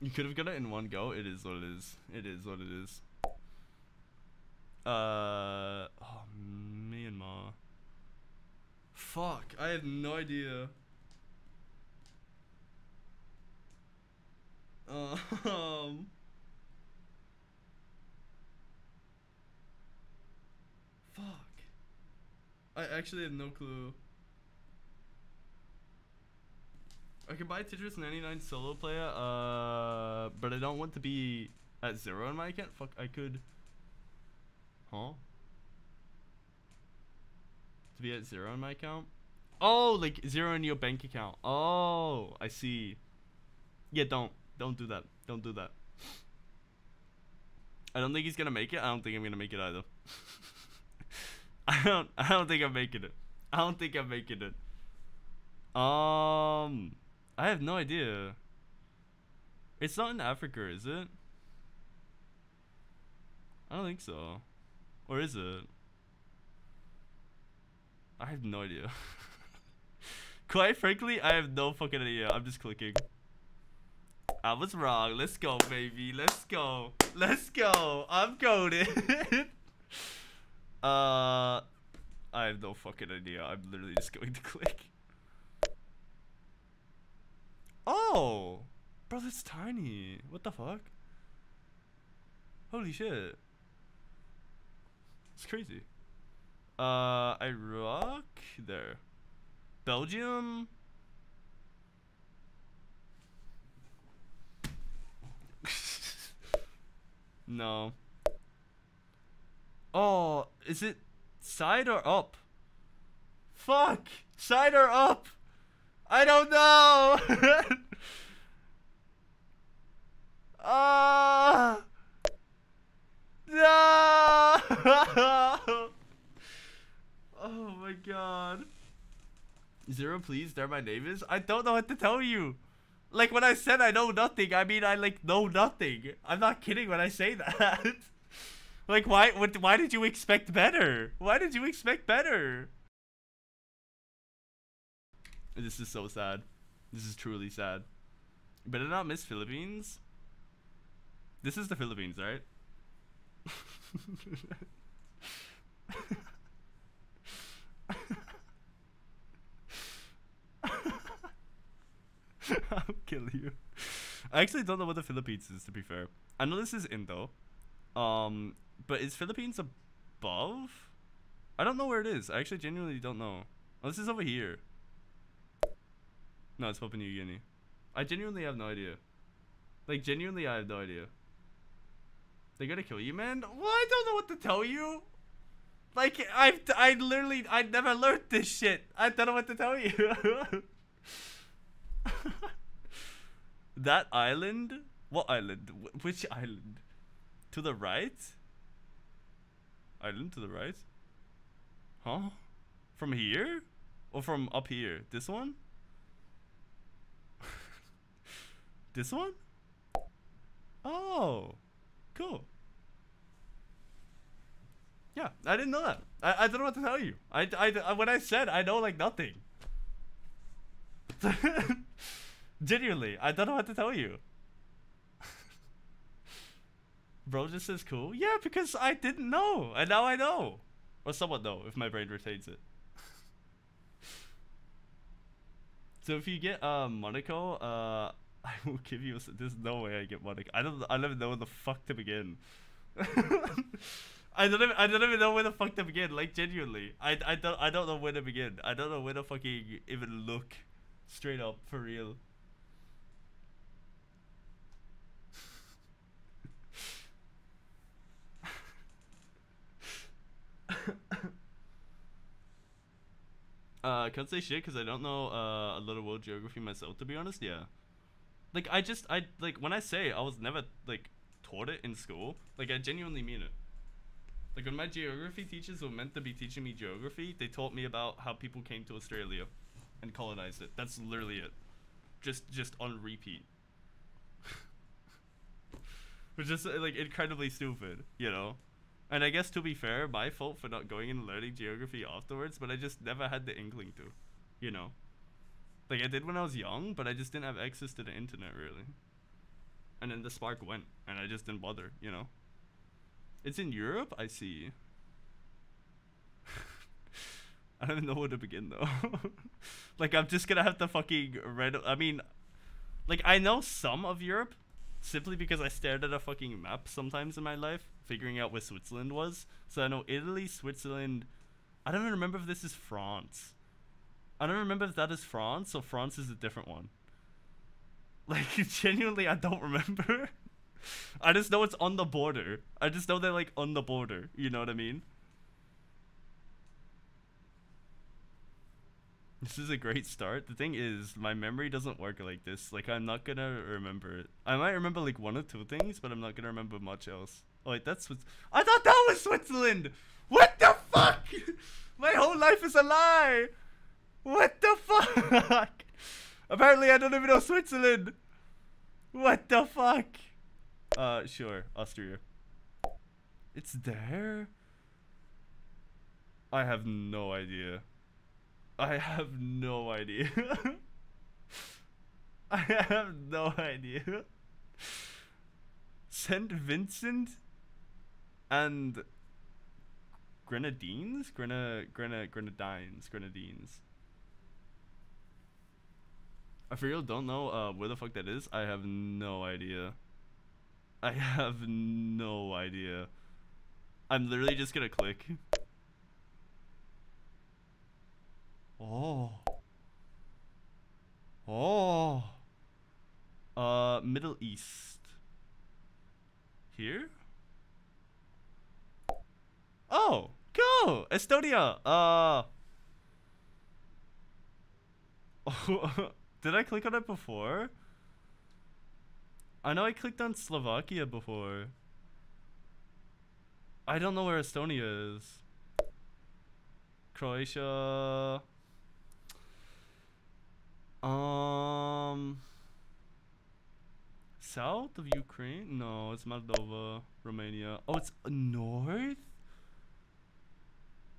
You could have got it in one go. It is what it is. It is what it is. Uh, oh, Myanmar. Fuck, I have no idea. Um. Fuck. I actually have no clue. I can buy Tetris 99 solo player, uh, but I don't want to be at zero in my account. Fuck, I could. Huh? To be at zero in my account? Oh, like zero in your bank account. Oh, I see. Yeah, don't. Don't do that. Don't do that. I don't think he's gonna make it. I don't think I'm gonna make it either. I don't. I don't think I'm making it. I don't think I'm making it. Um, I have no idea. It's not in Africa, is it? I don't think so. Or is it? I have no idea. Quite frankly, I have no fucking idea. I'm just clicking. I was wrong. Let's go, baby. Let's go. Let's go. I'm coded. uh, I have no fucking idea. I'm literally just going to click. Oh, bro, that's tiny. What the fuck? Holy shit. It's crazy. Uh, Iraq there. Belgium. No. Oh, is it side or up? Fuck! Side or up? I don't know! Ah! uh, no! oh my god. Zero, please. There my name is. I don't know what to tell you. Like when I said I know nothing, I mean I like know nothing. I'm not kidding when I say that. like why what why did you expect better? Why did you expect better? This is so sad. This is truly sad. Better not miss Philippines. This is the Philippines, right? I'll kill you. I actually don't know what the Philippines is, to be fair. I know this is Indo. Um, but is Philippines above? I don't know where it is. I actually genuinely don't know. Oh, this is over here. No, it's Papua New Guinea. I genuinely have no idea. Like, genuinely, I have no idea. They gotta kill you, man? Well, I don't know what to tell you. Like, I've, I literally, I never learned this shit. I don't know what to tell you. that island? What island? Wh which island? To the right? Island to the right. Huh? From here? Or from up here? This one? this one? Oh. Cool. Yeah, I didn't know that. I, I don't know what to tell you. I, I, I when I said I know like nothing. Genuinely, I don't know what to tell you. Bro just says cool. Yeah, because I didn't know, and now I know, or somewhat know if my brain retains it. so if you get uh, Monaco, uh, I will give you. A, there's no way I get Monaco. I don't. I don't even know where the fuck to begin. I don't even. I don't even know where the fuck to begin. Like genuinely, I, I don't. I don't know where to begin. I don't know where to fucking even look. Straight up, for real. uh, can't say shit because I don't know uh, a little world geography myself. To be honest, yeah. Like I just I like when I say I was never like taught it in school. Like I genuinely mean it. Like when my geography teachers were meant to be teaching me geography, they taught me about how people came to Australia and colonized it. That's literally it. Just just on repeat. Which is like incredibly stupid, you know? And I guess to be fair, my fault for not going and learning geography afterwards, but I just never had the inkling to, you know? Like I did when I was young, but I just didn't have access to the internet really. And then the spark went, and I just didn't bother, you know? It's in Europe? I see. I don't even know where to begin though. like I'm just gonna have to fucking read. I mean, like I know some of Europe, simply because I stared at a fucking map sometimes in my life, figuring out where Switzerland was. So I know Italy, Switzerland. I don't even remember if this is France. I don't remember if that is France or France is a different one. Like genuinely, I don't remember. I just know it's on the border. I just know they're like on the border. You know what I mean? This is a great start. The thing is, my memory doesn't work like this. Like, I'm not gonna remember it. I might remember like one or two things, but I'm not gonna remember much else. Oh wait, that's Swiss- I thought that was Switzerland! What the fuck? my whole life is a lie! What the fuck? Apparently I don't even know Switzerland! What the fuck? Uh, sure, Austria. It's there? I have no idea. I have no idea. I have no idea. St. Vincent and Grenadines? Grena, Grena, Grenadines, Grenadines. I for real don't know uh, where the fuck that is. I have no idea. I have no idea. I'm literally just gonna click. Oh. Oh. Uh, Middle East. Here? Oh, cool. Estonia. Uh. Did I click on it before? I know I clicked on Slovakia before. I don't know where Estonia is. Croatia. Um, south of Ukraine? No, it's Moldova, Romania. Oh, it's north.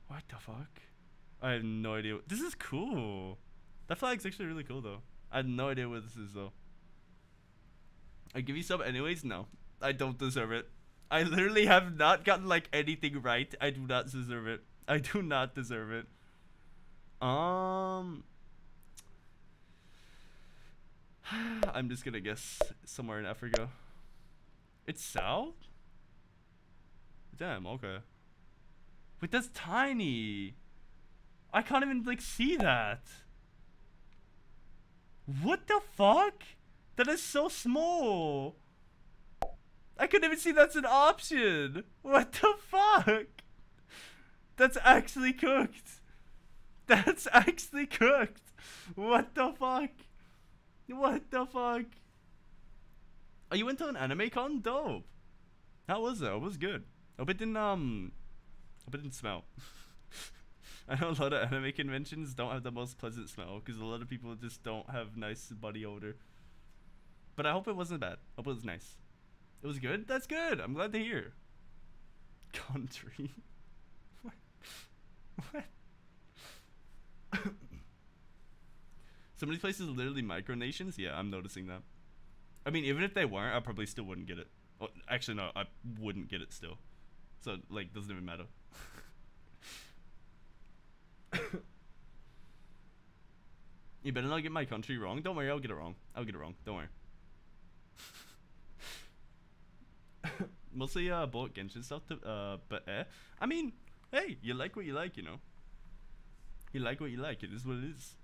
What the fuck? I have no idea. This is cool. That flag's actually really cool though. I have no idea what this is though. I give you some anyways. No, I don't deserve it. I literally have not gotten like anything right. I do not deserve it. I do not deserve it. Um, I'm just gonna guess somewhere in Africa. It's south? Damn, okay. Wait, that's tiny. I can't even like see that. What the fuck? That is so small. I couldn't even see that's an option. What the fuck? That's actually cooked. That's actually cooked. What the fuck? What the fuck? Oh, you went to an anime con? Dope. How was it? It was good. Hope it didn't um Hope it didn't smell. I know a lot of anime conventions don't have the most pleasant smell because a lot of people just don't have nice body odor. But I hope it wasn't bad. Hope it was nice. It was good. That's good. I'm glad to hear. Country. what? What? Some of these places are literally micronations. Yeah, I'm noticing that. I mean, even if they weren't, I probably still wouldn't get it. Oh, actually, no, I wouldn't get it still. So, like, doesn't even matter. you better not get my country wrong. Don't worry, I'll get it wrong. I'll get it wrong. Don't worry. Mostly uh, bullet Genshin stuff, to, uh, but eh. I mean, hey, you like what you like, you know. You like what you like. It is what it is.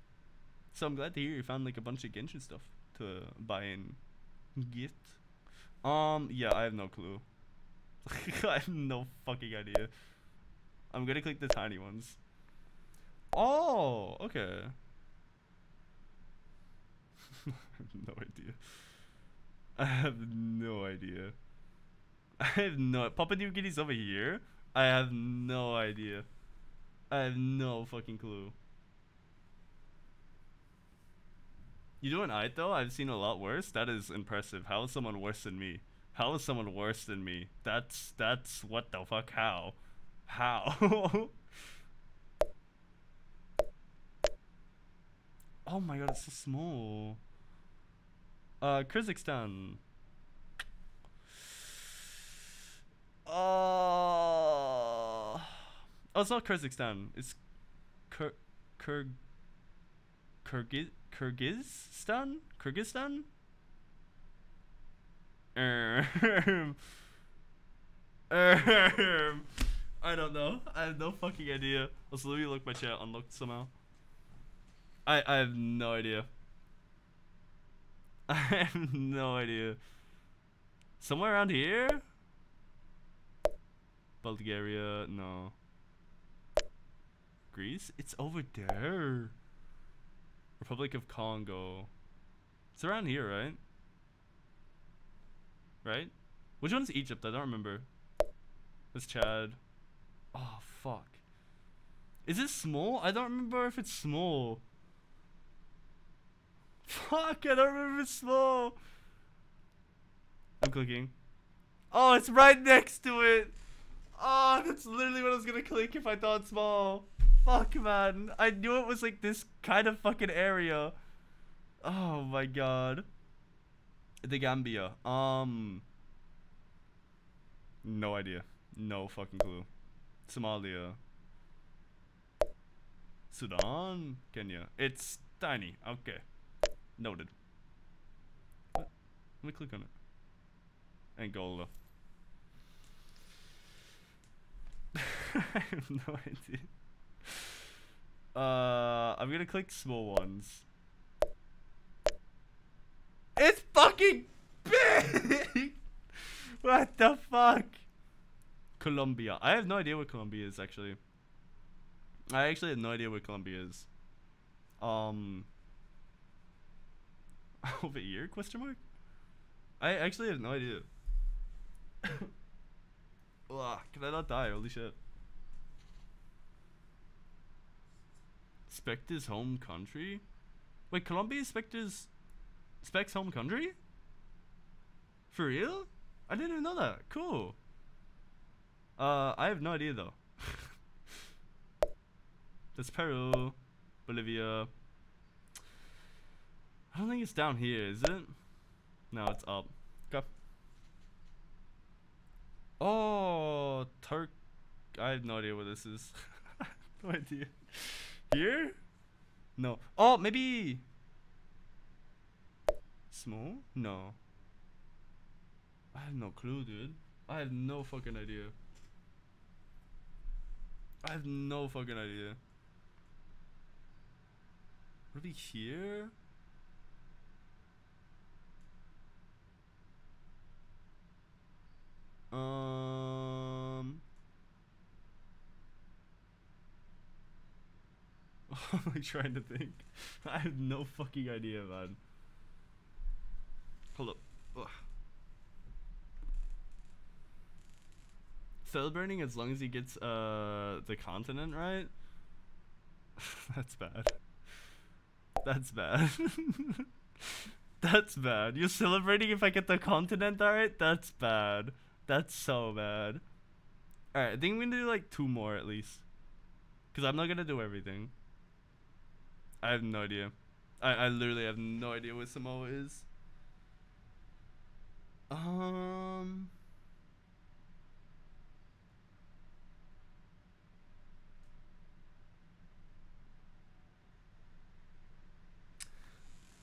So I'm glad to hear you found like a bunch of Genshin stuff to buy and get. Um, yeah, I have no clue. I have no fucking idea. I'm gonna click the tiny ones. Oh, okay. I have no idea. I have no idea. I have no. Papa New Guinea's over here. I have no idea. I have no fucking clue. You doing alright though? I've seen a lot worse. That is impressive. How is someone worse than me? How is someone worse than me? That's that's what the fuck? How? How? oh my god, it's so small. Uh, Kyrgyzstan. Uh, oh, it's not Kyrgyzstan. It's Kyr Kyr Kyrgyz Kyrgyzstan? Kyrgyzstan? Um, um, I don't know. I have no fucking idea. Also, let me look my chat unlocked somehow. I I have no idea. I have no idea. Somewhere around here? Bulgaria, no. Greece? It's over there. Republic of Congo. It's around here, right? Right? Which one's Egypt? I don't remember. That's Chad. Oh, fuck. Is it small? I don't remember if it's small. Fuck, I don't remember if it's small. I'm clicking. Oh, it's right next to it. Oh, that's literally what I was gonna click if I thought small. Fuck, man. I knew it was like this kind of fucking area. Oh my god. The Gambia. Um. No idea. No fucking clue. Somalia. Sudan? Kenya. It's tiny. Okay. Noted. Let me click on it. Angola. I have no idea. Uh, I'm gonna click small ones. It's fucking big! what the fuck? Colombia. I have no idea what Colombia is, actually. I actually have no idea what Colombia is. Um... Over here? Question mark? I actually have no idea. Ugh, can I not die? Holy shit. Spectre's home country? Wait, Colombia is Spectre's... Spec's home country? For real? I didn't even know that. Cool. Uh, I have no idea though. That's Peru, Bolivia. I don't think it's down here, is it? No, it's up. Okay. Oh, Turk. I have no idea what this is. no idea. Here? No. Oh, maybe. Small? No. I have no clue, dude. I have no fucking idea. I have no fucking idea. Would here? Um. What am I trying to think? I have no fucking idea, man. Hold up. Ugh. Celebrating as long as he gets uh the continent right. That's bad. That's bad. That's bad. You're celebrating if I get the continent alright? That's bad. That's so bad. Alright, I think we am gonna do like two more at least. Because I'm not gonna do everything. I have no idea. I, I literally have no idea what Samoa is. Um.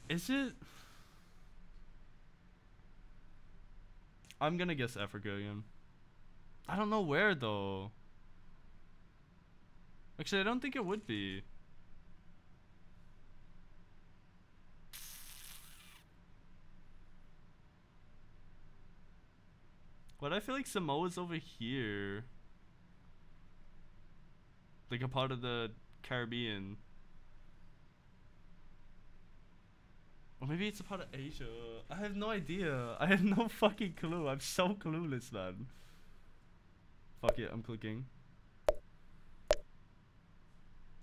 Is it? I'm gonna guess Africa again. I don't know where though. Actually, I don't think it would be. But I feel like Samoa's over here. Like a part of the Caribbean. Or maybe it's a part of Asia. I have no idea. I have no fucking clue. I'm so clueless, man. Fuck it, I'm clicking.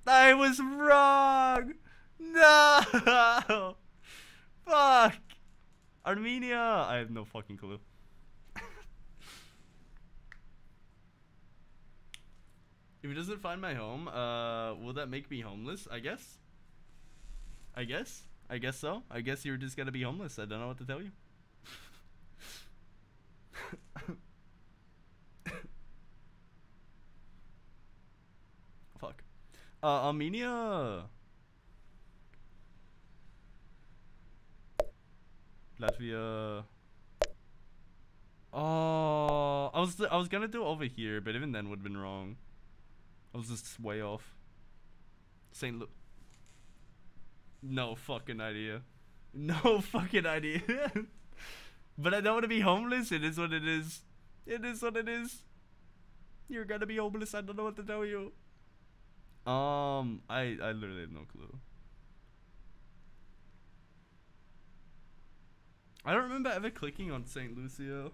I was wrong! No! Fuck! Armenia! I have no fucking clue. If it doesn't find my home, uh, will that make me homeless? I guess. I guess. I guess so. I guess you're just gonna be homeless. I don't know what to tell you. Fuck. Uh, Armenia. Latvia. Oh, I was I was gonna do it over here, but even then would have been wrong. I was just way off. St. Lu- No fucking idea. No fucking idea. but I don't want to be homeless. It is what it is. It is what it is. You're gonna be homeless. I don't know what to tell you. Um, I I literally have no clue. I don't remember ever clicking on St. Lucia.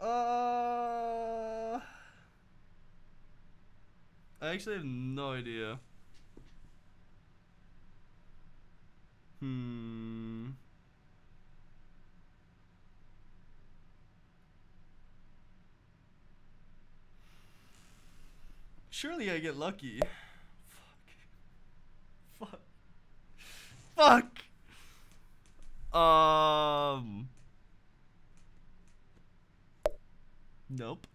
Uh. I actually have no idea. Hmm. Surely I get lucky. Fuck. Fuck. Fuck. Um. Nope.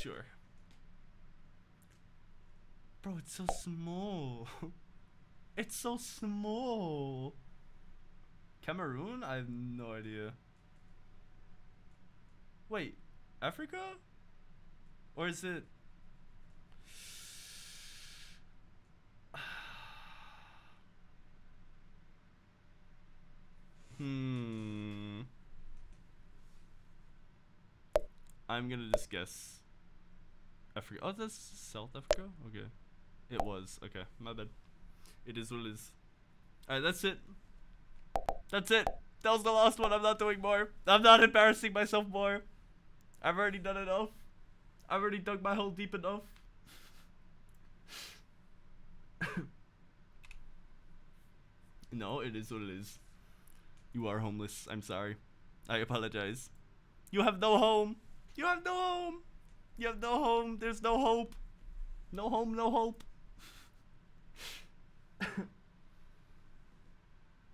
Sure. Bro, it's so small. it's so small. Cameroon? I have no idea. Wait, Africa? Or is it... hmm. I'm gonna just guess. Africa. Oh, that's South Africa? Okay. It was. Okay, my bad. It is what it is. Alright, that's it. That's it. That was the last one. I'm not doing more. I'm not embarrassing myself more. I've already done enough. I've already dug my hole deep enough. no, it is what it is. You are homeless. I'm sorry. I apologize. You have no home. You have no home. You have no home. There's no hope. No home, no hope.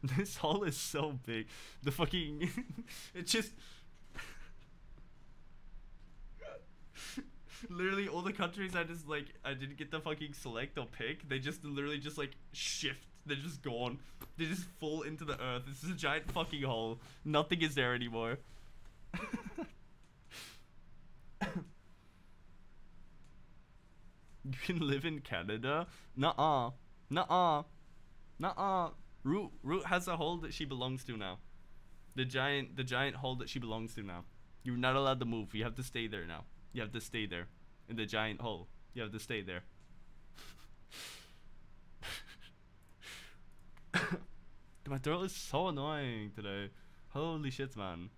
this hall is so big. The fucking it just literally all the countries I just like I didn't get to fucking select or pick. They just literally just like shift. They're just gone. They just fall into the earth. This is a giant fucking hole. Nothing is there anymore. you can live in Canada? Nuh-uh. Nuh-uh. Nuh-uh. Root Root has a hole that she belongs to now. The giant the giant hole that she belongs to now. You're not allowed to move. You have to stay there now. You have to stay there. In the giant hole. You have to stay there. My throat is so annoying today. Holy shit, man.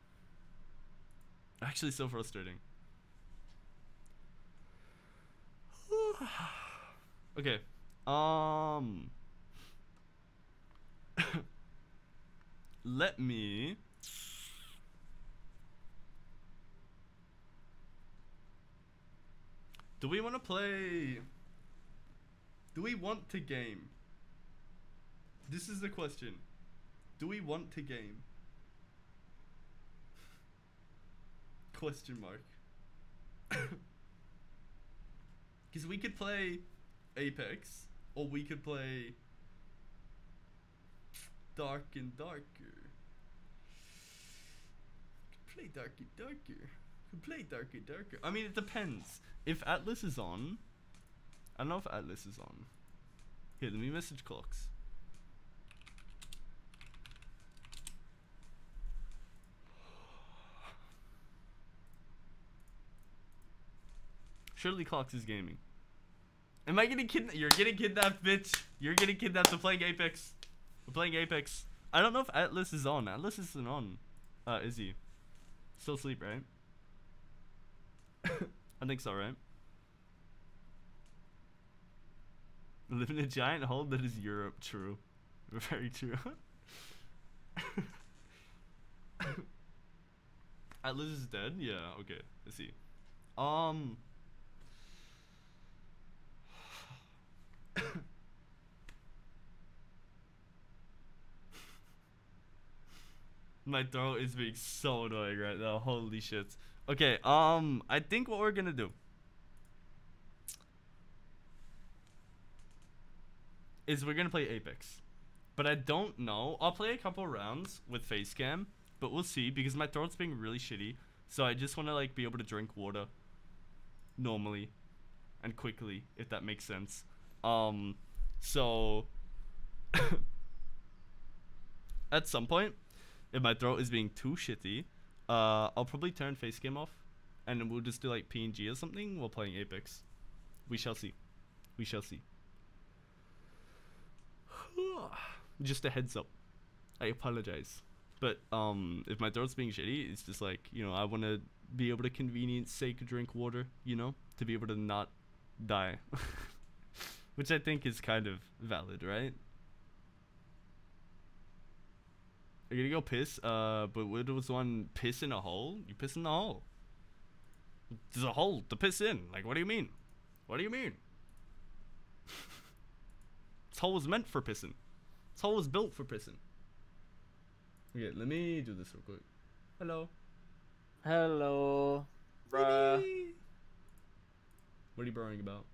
Actually, so frustrating. okay. Um. Let me. Do we want to play? Do we want to game? This is the question. Do we want to game? Question mark. Because we could play Apex, or we could play Dark and Darker. Play Darker. Could play Dark and Darker. I mean, it depends. If Atlas is on, I don't know if Atlas is on. Here, let me message clocks. Surely Clocks is gaming. Am I getting kidnapped? You're getting kidnapped, bitch. You're getting kidnapped. We're playing Apex. We're playing Apex. I don't know if Atlas is on. Atlas isn't on. Uh, is he? Still asleep, right? I think so, right? Live in a giant hole that is Europe. True. Very true. Atlas is dead? Yeah, okay. Let's see. Um. My throat is being so annoying right now. Holy shit. Okay, um, I think what we're gonna do is we're gonna play Apex. But I don't know. I'll play a couple rounds with face cam, but we'll see because my throat's being really shitty. So I just want to like be able to drink water normally and quickly, if that makes sense. Um, so at some point, if my throat is being too shitty, uh, I'll probably turn face cam off, and we'll just do like PNG or something while playing Apex. We shall see. We shall see. just a heads up. I apologize. But um, if my throat's being shitty, it's just like you know I want to be able to convenience sake drink water, you know, to be able to not die. Which I think is kind of valid, right? Are you gonna go piss? Uh, but what was one piss in a hole? You piss in the hole. There's a hole to piss in. Like, what do you mean? What do you mean? this hole was meant for pissing. This hole was built for pissing. Okay, let me do this real quick. Hello. Hello, bruh. What are you borrowing about?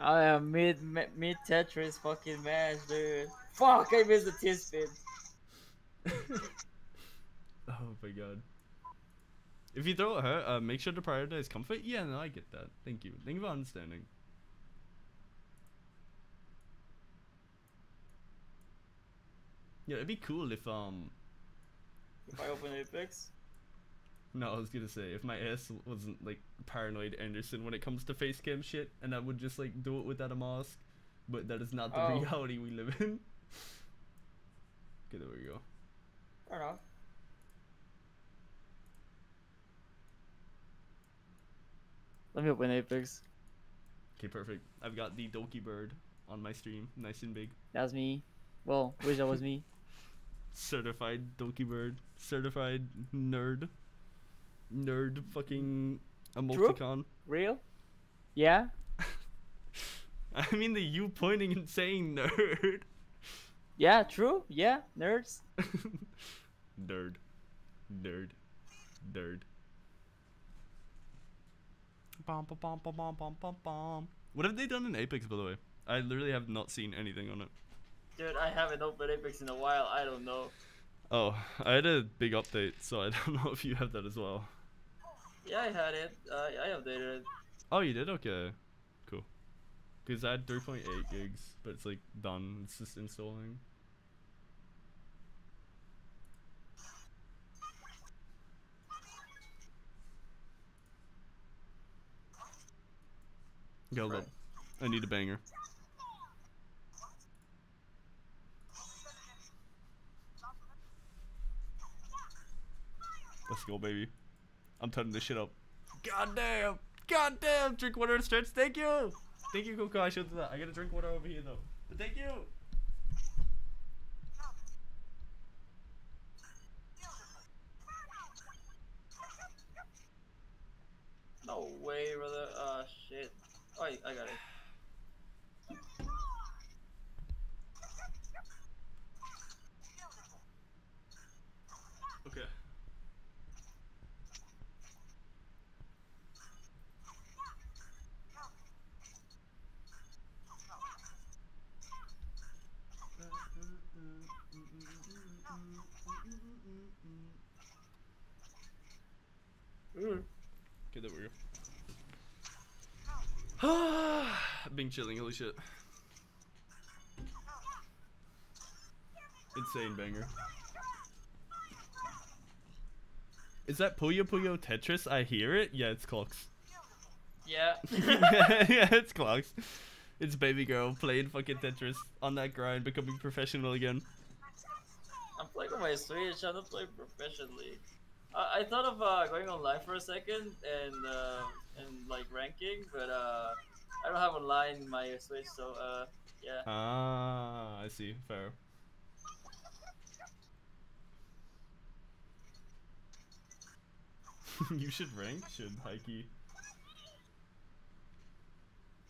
I am mid mid Tetris fucking match, dude. Fuck, I missed the T spin. oh my god. If you throw it her, uh, make sure to prioritize comfort. Yeah, no, I get that. Thank you. Thank you for understanding. Yeah, it'd be cool if um. If I open Apex. No, I was gonna say if my ass wasn't like paranoid Anderson when it comes to face cam shit, and I would just like do it without a mask, but that is not the Oh. reality we live in. okay, there we go. Fair enough. Let me open Apex. Okay, perfect. I've got the Dokibird on my stream, nice and big. That's me. Well, wish that was me. Certified Dokibird, certified nerd, nerd fucking emoticon. Real? Yeah? I mean the you pointing and saying nerd. Yeah, true? Yeah, nerds? nerd, nerd, nerd. Bum, bum, bum, bum, bum, bum, bum, bum. What have they done in Apex, by the way? I literally have not seen anything on it. Dude, I haven't opened Apex in a while. I don't know. Oh, I had a big update, so I don't know if you have that as well. Yeah, I had it. Uh, I updated it. Oh, you did? Okay. Because I had 3.8 gigs, but it's like done. It's just installing. Go, Right. up. I need a banger. Let's go, baby. I'm turning this shit up. God damn. God damn. Drink water and stretch. Thank you. Thank you, Coco. I should do that. I gotta drink water over here, though. But thank you. No way, brother. Ah, shit. Oh, I, I got it. Okay. Mm. Okay, there we go. Been chilling, holy shit. Insane banger. Is that Puyo Puyo Tetris? I hear it. Yeah, it's Clocks. Yeah. yeah, it's Clocks. It's baby girl playing fucking Tetris on that grind, becoming professional again. I'm playing on my Switch. I'm not playing professionally. I, I thought of uh, going online for a second and uh, and like ranking, but uh, I don't have online in my Switch, so uh, yeah. Ah, I see. Fair. you should rank, should Heike.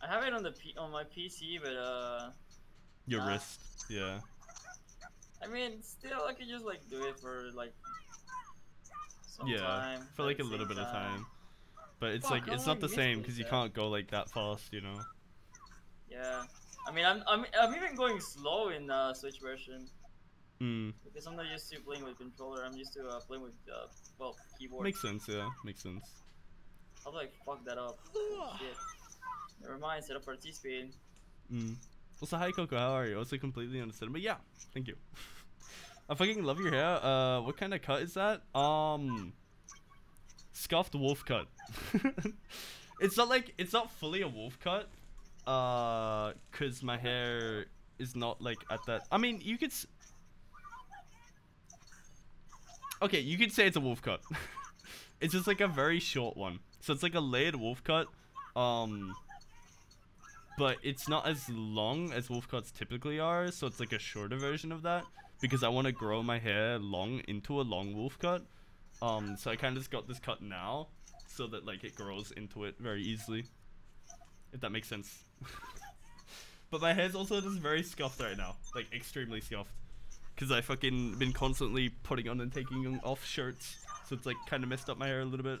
I have it on the P- on my PC, but uh, Your Ah. wrist. Yeah. I mean, still I can just like do it for like some yeah. time. For like a little bit of time. But it's Fuck, like it's not the same because you can't go like that fast, you know. Yeah. I mean, I'm I'm I'm even going slow in uh, Switch version Hmm. because I'm not used to playing with controller. I'm used to uh, playing with uh, well keyboard. Makes sense. Yeah. Makes sense. How do I fuck that up? Shit. Never mind. Set up for T-Spin. Mm. Also, hi Coco, how are you? Also, completely understood. But yeah, thank you. I fucking love your hair. Uh, what kind of cut is that? Um, scuffed wolf cut. it's not like it's not fully a wolf cut. Uh, cause my hair is not like at that. I mean, you could. Okay, you could say it's a wolf cut. it's just like a very short one. So it's like a layered wolf cut. Um but it's not as long as wolf cuts typically are, so it's like a shorter version of that because I want to grow my hair long into a long wolf cut. Um, so I kind of just got this cut now so that like it grows into it very easily, if that makes sense. but my hair's also just very scuffed right now, like extremely scuffed, because I fucking been constantly putting on and taking off shirts, so it's like kind of messed up my hair a little bit.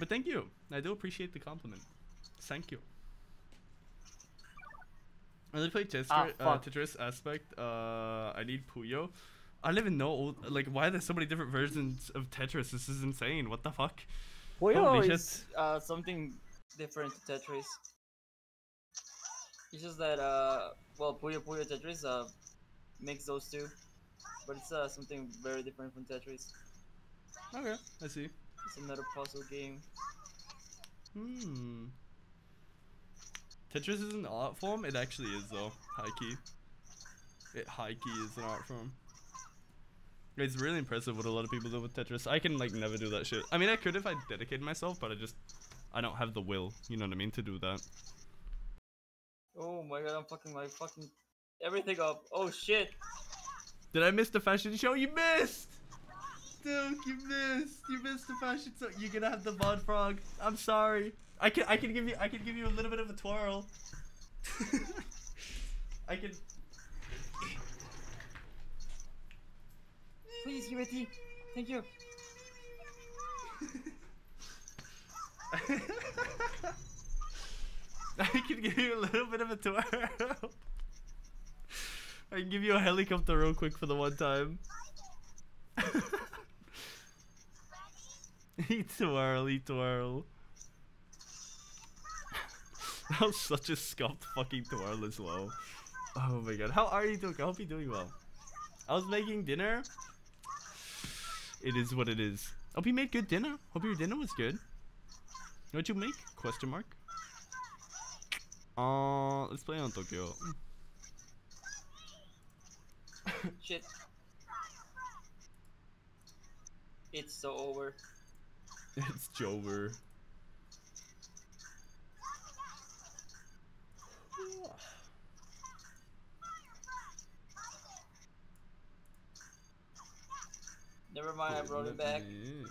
But thank you, I do appreciate the compliment. Thank you. I did play Tetris, Ah, uh. Tetris aspect. Uh, I need Puyo. I don't even know. Like, why there's so many different versions of Tetris? This is insane. What the fuck? Puyo Holy is uh, something different to Tetris. It's just that, uh, well, Puyo Puyo Tetris uh, makes those two, but it's uh, something very different from Tetris. Okay, I see. It's another puzzle game. Hmm. Tetris is an art form. It actually is though. High key. It high key is an art form. It's really impressive what a lot of people do with Tetris. I can like never do that shit. I mean, I could if I dedicated myself, but I just I don't have the will. You know what I mean to do that. Oh my god, I'm fucking like fucking everything up. Oh shit. Did I miss the fashion show? You missed! Dude, you missed. You missed the fashion show. You're gonna have the Von Frog. I'm sorry. I can I can give you I can give you a little bit of a twirl. I can Please give it. Thank you. I can give you a little bit of a twirl. I can give you a helicopter real quick for the one time. he twirl, he twirl. That was such a scuffed fucking twirl as well. Oh my god. How are you doing? I hope you're doing well. I was making dinner. It is what it is. Hope you made good dinner. Hope your dinner was good. What'd you make? Question mark. Uh, let's play on Tokyo. Shit. It's so over. It's Jover. Never mind, I brought it back. Yeah.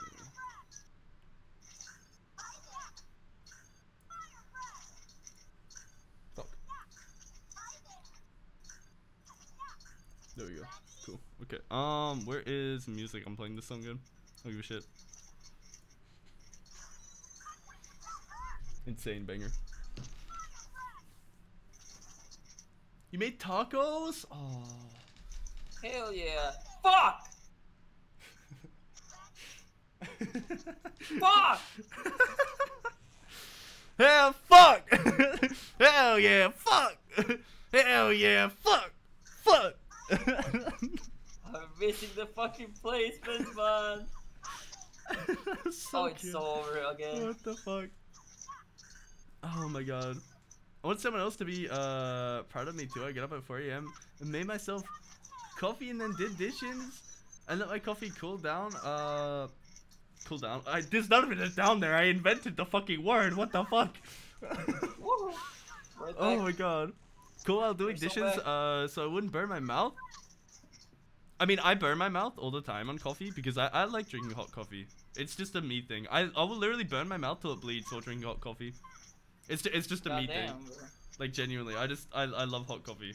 There we go. Cool. Okay. Um, where is music? I'm playing this song good. I don't give a shit. Insane banger. You made tacos? Oh. Hell yeah. Fuck! Fuck! Hell fuck! Hell yeah, fuck! Hell yeah, fuck! Fuck! I'm missing the fucking placements, man. so oh, it's cute. so over again. What the fuck? Oh my god. I want someone else to be uh proud of me too. I get up at 4 a.m. and made myself coffee and then did dishes and let my coffee cool down. Uh, cool down. I there's none of it is down there. I invented the fucking word. What the fuck? Right oh my god. Cool while doing We're dishes, back. uh, so I wouldn't burn my mouth. I mean, I burn my mouth all the time on coffee because I, I like drinking hot coffee. It's just a me thing. I, I will literally burn my mouth till it bleeds while drinking hot coffee. It's, it's just a me thing. Bro. Like, genuinely, I just, I, I love hot coffee.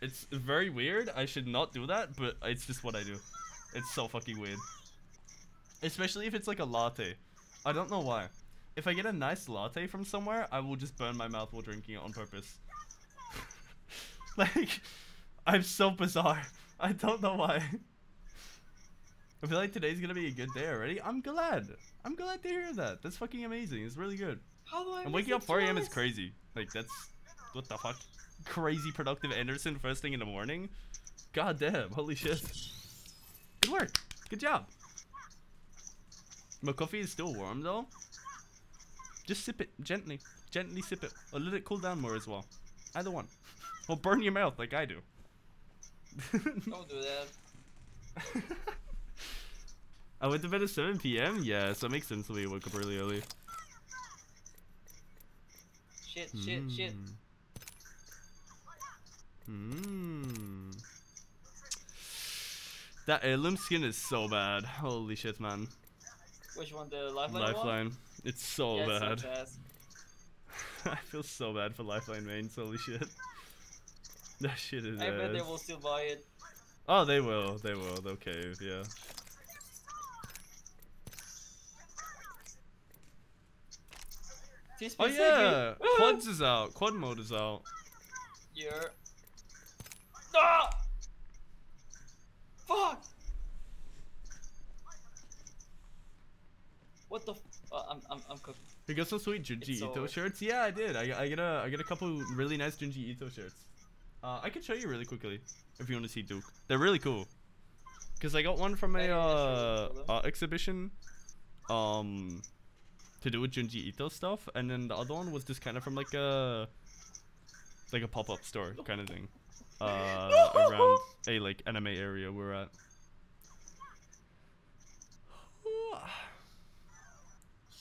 It's very weird. I should not do that, but it's just what I do. It's so fucking weird. Especially if it's like a latte. I don't know why. If I get a nice latte from somewhere, I will just burn my mouth while drinking it on purpose. like, I'm so bizarre. I don't know why. I feel like today's gonna be a good day already. I'm glad. I'm glad to hear that. That's fucking amazing. It's really good. How do I And waking up 4 a.m. is crazy. Like that's what the fuck? Crazy productive Anderson first thing in the morning. God damn, holy shit. Good work. Good job. My coffee is still warm though. Just sip it gently. Gently sip it. Or let it cool down more as well. Either one. Or burn your mouth like I do. Don't do that. I went to bed at 7 p.m. Yeah, so it makes sense that we woke up really early. Shit, shit, shit. Hmm. That heirloom skin is so bad. Holy shit, man. Which one? The lifeline? one? Lifeline. It's so Yeah, bad. fast. I feel so bad for Lifeline mains. Holy shit. That shit is I bet they will still buy it. Oh, they will. They will. They'll cave, yeah. Oh, yeah. Quads is out. Quad mode is out. Yeah. Ah! Fuck! What the? F uh, I'm I'm I'm cooked. You got some sweet Junji It's Ito over. shirts? Yeah, I did. I, I get a I get a couple really nice Junji Ito shirts. Uh, I can show you really quickly if you want to see Duke. They're really cool. Cause I got one from a uh, sure, show them. uh exhibition, um, to do with Junji Ito stuff, and then the other one was just kind of from like a like a pop up store kind of thing, uh, around a like anime area we're at.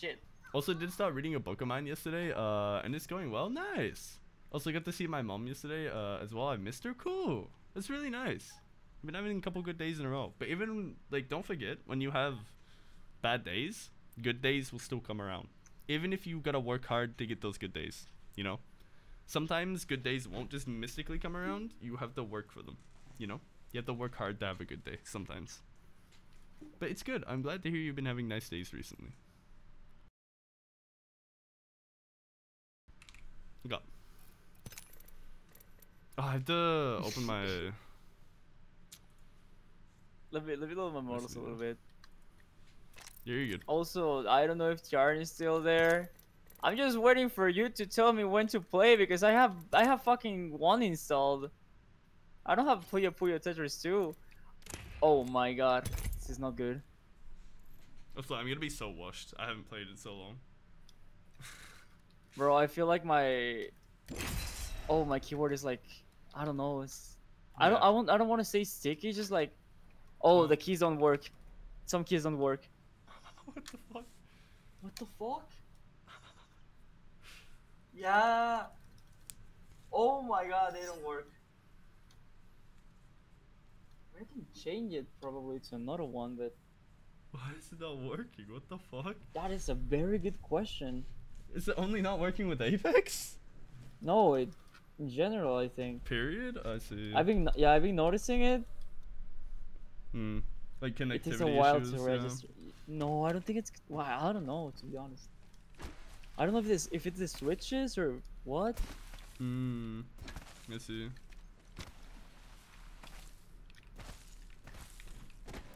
Shit. Also, did start reading a book of mine yesterday, uh, and it's going well. Nice. Also, got to see my mom yesterday, uh, as well. I missed her. Cool. It's really nice. I've been having a couple good days in a row. But even like, don't forget when you have bad days, good days will still come around. Even if you gotta work hard to get those good days, you know. Sometimes good days won't just mystically come around. You have to work for them. You know. You have to work hard to have a good day. Sometimes. But it's good. I'm glad to hear you've been having nice days recently. Go. Oh, I have to open my. Let me let me load my models a little bit. Yeah, you're good. Also, I don't know if Jarn is still there. I'm just waiting for you to tell me when to play because I have I have fucking one installed. I don't have Puyo Puyo Tetris 2. Oh my god, this is not good. Also, I'm gonna be so washed. I haven't played in so long. Bro, I feel like my Oh, my keyboard is like I don't know, it's I don't I won't I don't want to say sticky, just like oh, the keys don't work. Some keys don't work. what the fuck? What the fuck? Yeah. Oh my god, they don't work. I can change it probably to another one, but Why is it not working? What the fuck? that is a very good question. Is it only not working with Apex? No, it in general, I think. Period? I see. I've been yeah, I've been noticing it. Hmm. Like connectivity It takes a while issues, to yeah. register. No, I don't think it's. Wow, I don't know to be honest. I don't know if this if it's the switches or what. Hmm. I see.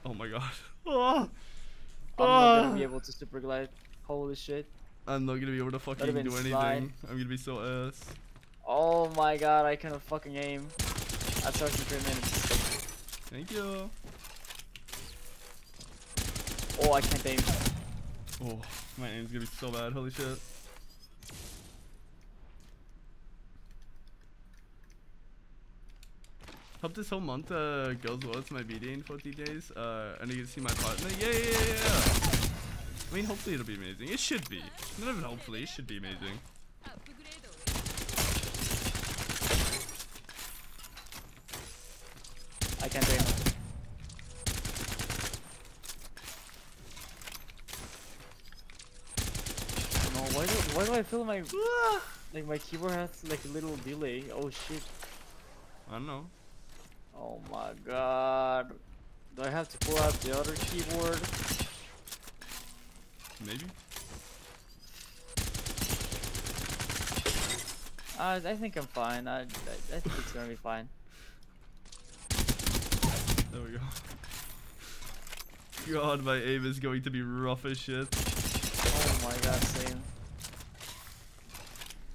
Oh my god. Oh, I'm not gonna Ah. be able to super glide. Holy shit! I'm not gonna be able to fucking do anything. slide. I'm gonna be so ass. Oh my god, I cannot fucking aim. That starts in three minutes. Thank you. Oh, I can't aim. Oh, my aim's gonna be so bad. Holy shit. Hope this whole month uh, goes well. It's my BD in 40 days. Uh, and you can see my partner. Yeah, yeah, yeah, yeah. I mean, hopefully it'll be amazing. It should be. Not even hopefully, it should be amazing. I can't aim. No, why do, why do I feel my... like, my keyboard has, like, a little delay? Oh, shit. I don't know. Oh my god. Do I have to pull out the other keyboard? Maybe. Uh, I think I'm fine. I, I I think it's gonna be fine. There we go. God, my aim is going to be rough as shit. Oh my god, same.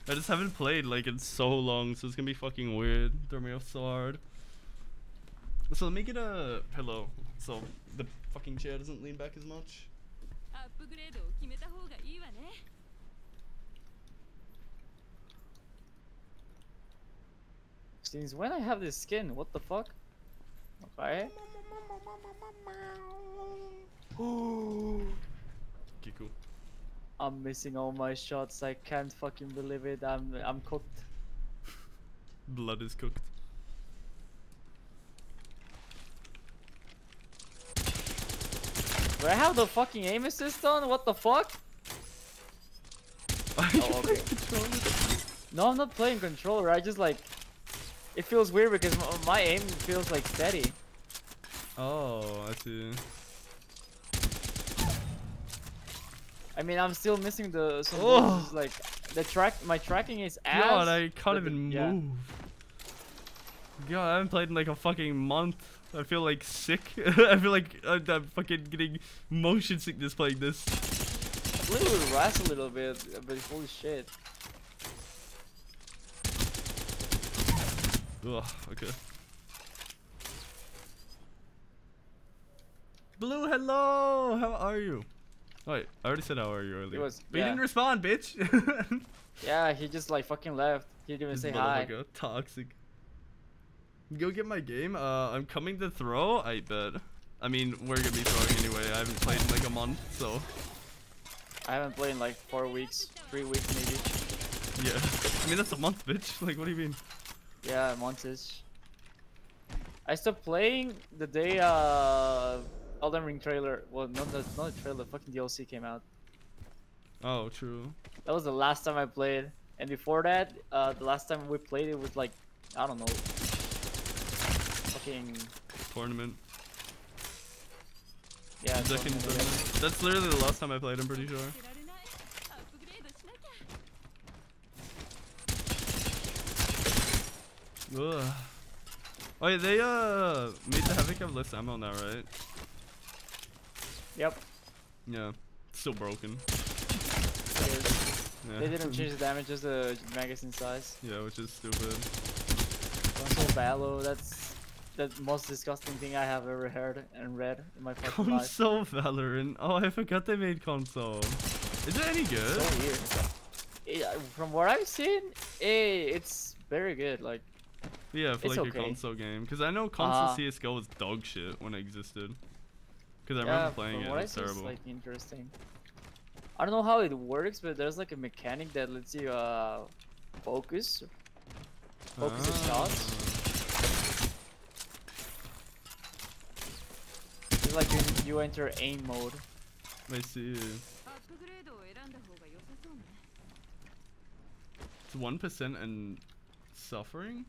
I just haven't played like in so long, so it's gonna be fucking weird. Throw me off so hard. So let me get a pillow so the fucking chair doesn't lean back as much. アップグレードを決めた方がいいわね Since when I have this skin? What the fuck? Okay. Okay, cool. I'm missing all my shots. I can't fucking believe it. I'm I'm cooked. Blood is cooked. Do I have the fucking aim assist on? What the fuck? Oh, okay. No, I'm not playing controller. I just like. It feels weird because my aim feels like steady. Oh, I see. I mean, I'm still missing the some Oh. buttons, like the track. My tracking is ass. God, I can't even the- yeah. move. God, I haven't played in like a fucking month. I feel like sick. I feel like I'm, I'm fucking getting motion sickness playing this. Little bit rust a little bit, but holy shit. Ugh, okay. Blue, hello! How are you? Wait, I already said how are you earlier. was- but you yeah. didn't respond, bitch! Yeah, he just like fucking left. He didn't even This say hi. Toxic. Go get my game. Uh, I'm coming to throw. I bet. I mean, we're gonna be throwing anyway. I haven't played in like a month, so I haven't played in like four weeks, three weeks maybe. yeah. I mean, that's a month, bitch. Like, what do you mean? Yeah, months. Is. I stopped playing the day uh Elden Ring trailer. Well, not the not the trailer. Fucking DLC came out. Oh, true. That was the last time I played. And before that, uh, the last time we played it was like, I don't know fucking tournament. Yeah. Second tournament. That's literally the last time I played. I'm pretty sure. Ugh. Oh yeah, they uh made the Havoc have less ammo now, right? Yep. Yeah. Still broken. Yeah. They didn't change the damage, just the magazine size. Yeah, which is stupid. Console battle, that's the most disgusting thing I have ever heard and read in my fucking life. Console Valorant. Oh, I forgot they made console. Is it any good? So weird. It, uh, from what I've seen, eh, it's very good. Like, Yeah, for like a console game. Because I know console Uh, CSGO was dog shit when it existed. Because I yeah, remember playing it. what I It's see, it's terrible. like interesting. I don't know how it works, but there's like a mechanic that lets you uh focus. focus the shots. is like you, you enter aim mode. I see. It's one percent and suffering.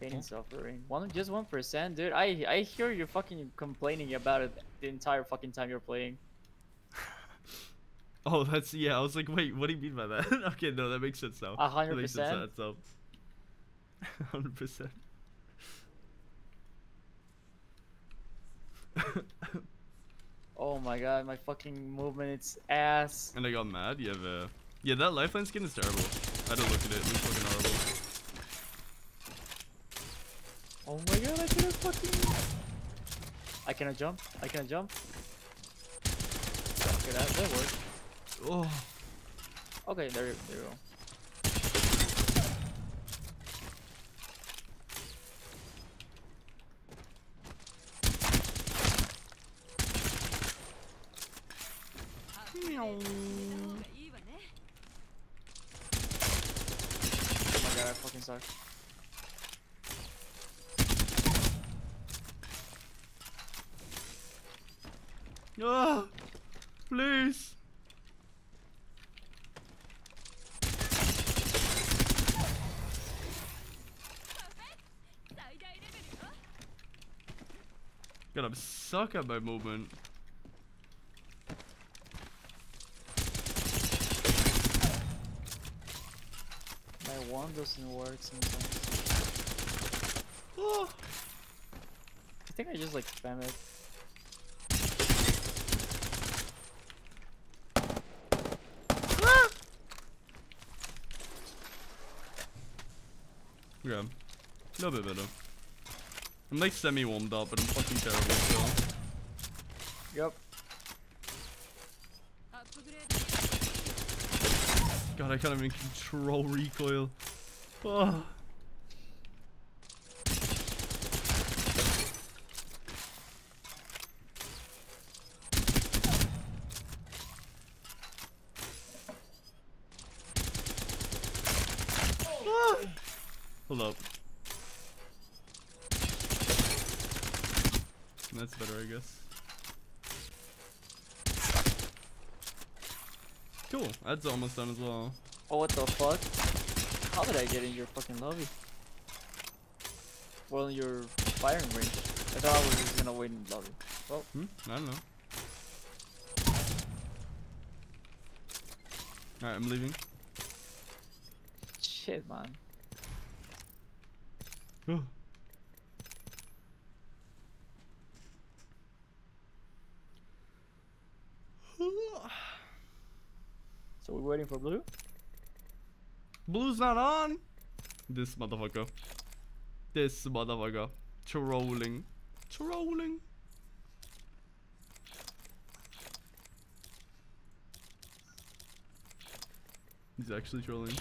Pain and suffering. One, just one percent, dude. I I hear you fucking complaining about it the entire fucking time you're playing. oh, that's yeah. I was like, wait, what do you mean by that? okay, no, that makes sense now. hundred percent. Hundred percent. Oh my god, my fucking movement, it's ass. And I got mad. Yeah, a. Yeah, that lifeline skin is terrible. I had to look at it. It looks fucking horrible. Oh my god, I cannot fucking. I cannot jump. I cannot jump. Okay, that that worked. Oh. Okay, there, you- there you go. I'm suck at my movement. My wand doesn't work sometimes. Oh. I think I just like spam it. Ah. Yeah, a little bit better. I'm like semi warmed up, but I'm fucking terrible still. Yep. God, I can't even control recoil. Oh. That's almost done as well. Oh, what the fuck? How did I get in your fucking lobby? Well, in your firing range. I thought I was just gonna wait in the lobby. Well, Hmm? I don't know. Alright, I'm leaving. shit, man. Oh. So we're waiting for blue? Blue's not on. This motherfucker. This motherfucker. Trolling. Trolling. He's actually trolling.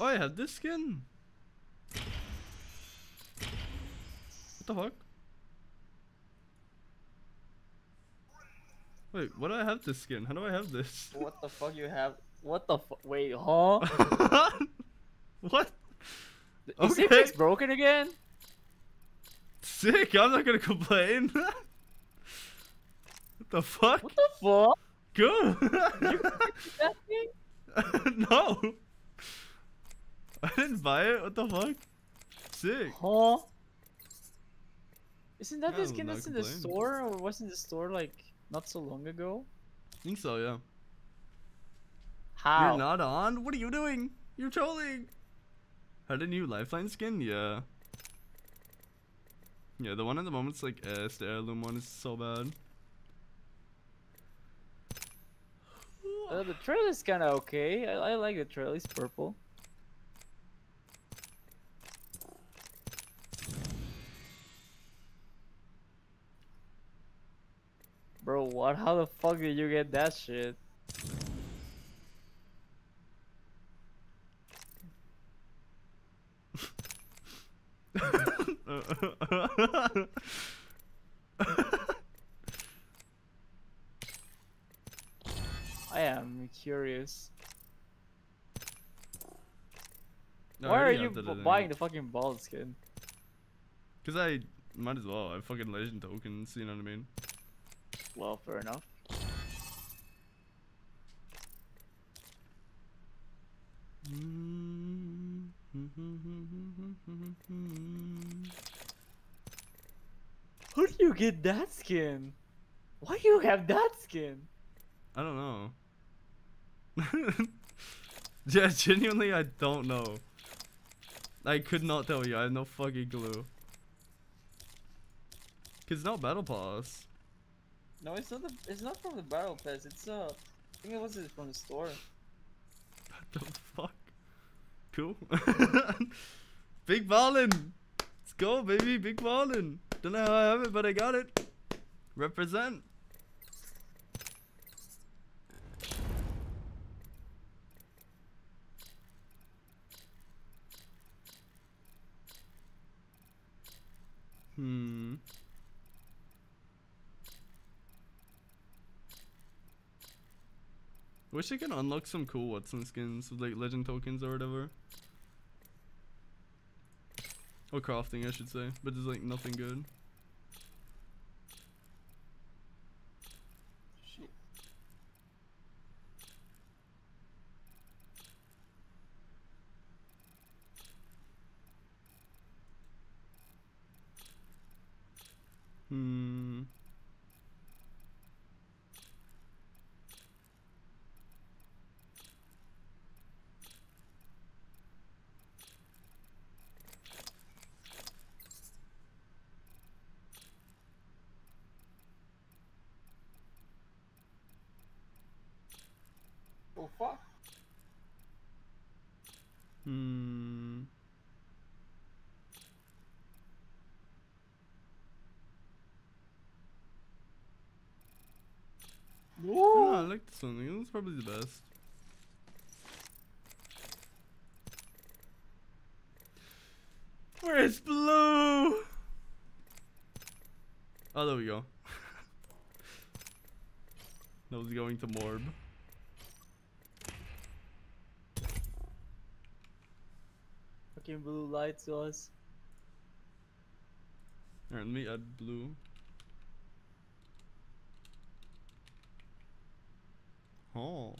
Oh, I have this skin. What the fuck? Wait, what do I have this skin? How do I have this? What the fuck you have? What the fuck? Wait, huh? what? Is Okay. Apex broken again? Sick, I'm not gonna complain. what the fuck? What the fuck? Good. That thing? no. I didn't buy it. What the fuck? Sick. Huh? Isn't that Yeah, the skin that's in the store, or was in the store like not so long ago? I think so, yeah. How? You're not on? What are you doing? You're trolling. Had a new lifeline skin? Yeah. Yeah, the one at the moment's like S. The heirloom one is so bad. Uh, the trail is kind of okay. I, I like the trail. It's purple. Bro, what? How the fuck did you get that shit? I am curious. No, Why are you buying the fucking bald skin? Cause I might as well. I fucking legend tokens. You know what I mean? Well, fair enough. Who do you get that skin? Why do you have that skin? I don't know. yeah, genuinely, I don't know. I could not tell you. I have no fucking clue. Cause it's not battle pass. No, it's not. The, it's not from the battle pass. It's uh, I think it was from the store. What the fuck? Cool. Big ballin'. Let's go, baby. Big ballin'. Don't know how I have it, but I got it. Represent. Hmm. Wish I could unlock some cool Wattson skins like legend tokens or whatever. Or crafting, I should say, but there's like nothing good. Shit. Hmm. Oh fuck. Hmm. Oh, I like this one. It was probably the best. Where's blue? Oh, there we go. that was going to Morb. Fucking blue light to us. Alright, let me add blue. Oh.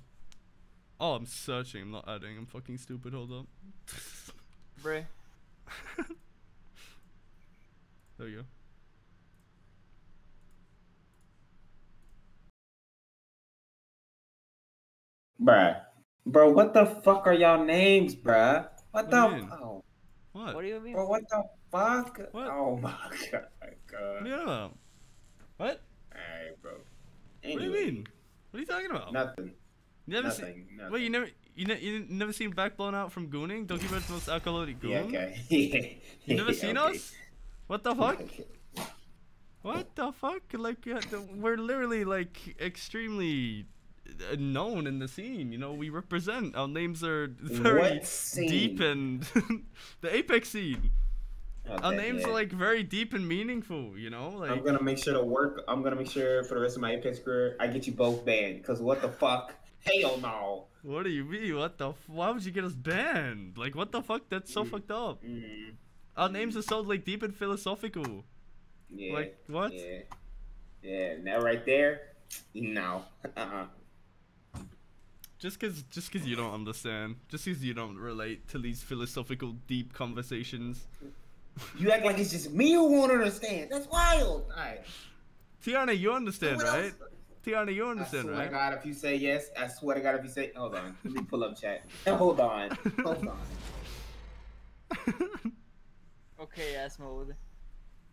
Oh, I'm searching. I'm not adding. I'm fucking stupid. Hold up. Bruh. there we go. Bruh. Bro, what the fuck are y'all names, bruh? What, What the do you mean? oh, What? What do you mean? bro, what the fuck? What? Oh my god. What are you talking? What? Alright, bro. What do you mean? What are you talking about? Nothing. you never nothing. seen? nothing. Wait, you never? You, ne- you never seen back blown out from gooning? Don't give it the most alcoholic goon. Yeah, okay. You never seen Okay. us? What the fuck? What the fuck? Like, we're literally like extremely uh, known in the scene. You know, we represent. Our names are very deep and the apex scene. Our names yeah. are like very deep and meaningful. You know, like I'm gonna make sure to work. I'm gonna make sure for the rest of my Apex career, I get you both banned. Cause what the fuck? Hell no. what do you mean? What the? F- why would you get us banned? Like, what the fuck? That's so Mm. fucked up. Mm, Our names are so like deep and philosophical. yeah. Like what? Yeah. Yeah. That right there. No. Uh-uh. Just cause, just cause you don't understand, just cause you don't relate to these philosophical, deep conversations. You act like it's just me who won't understand. That's wild. All right. Tiana, you understand, right? else? Tiana, you I understand, swear right? to God, if you say yes, I swear to God, if you say, hold on, let me pull up chat. Hold on, hold on. Okay, ass mode.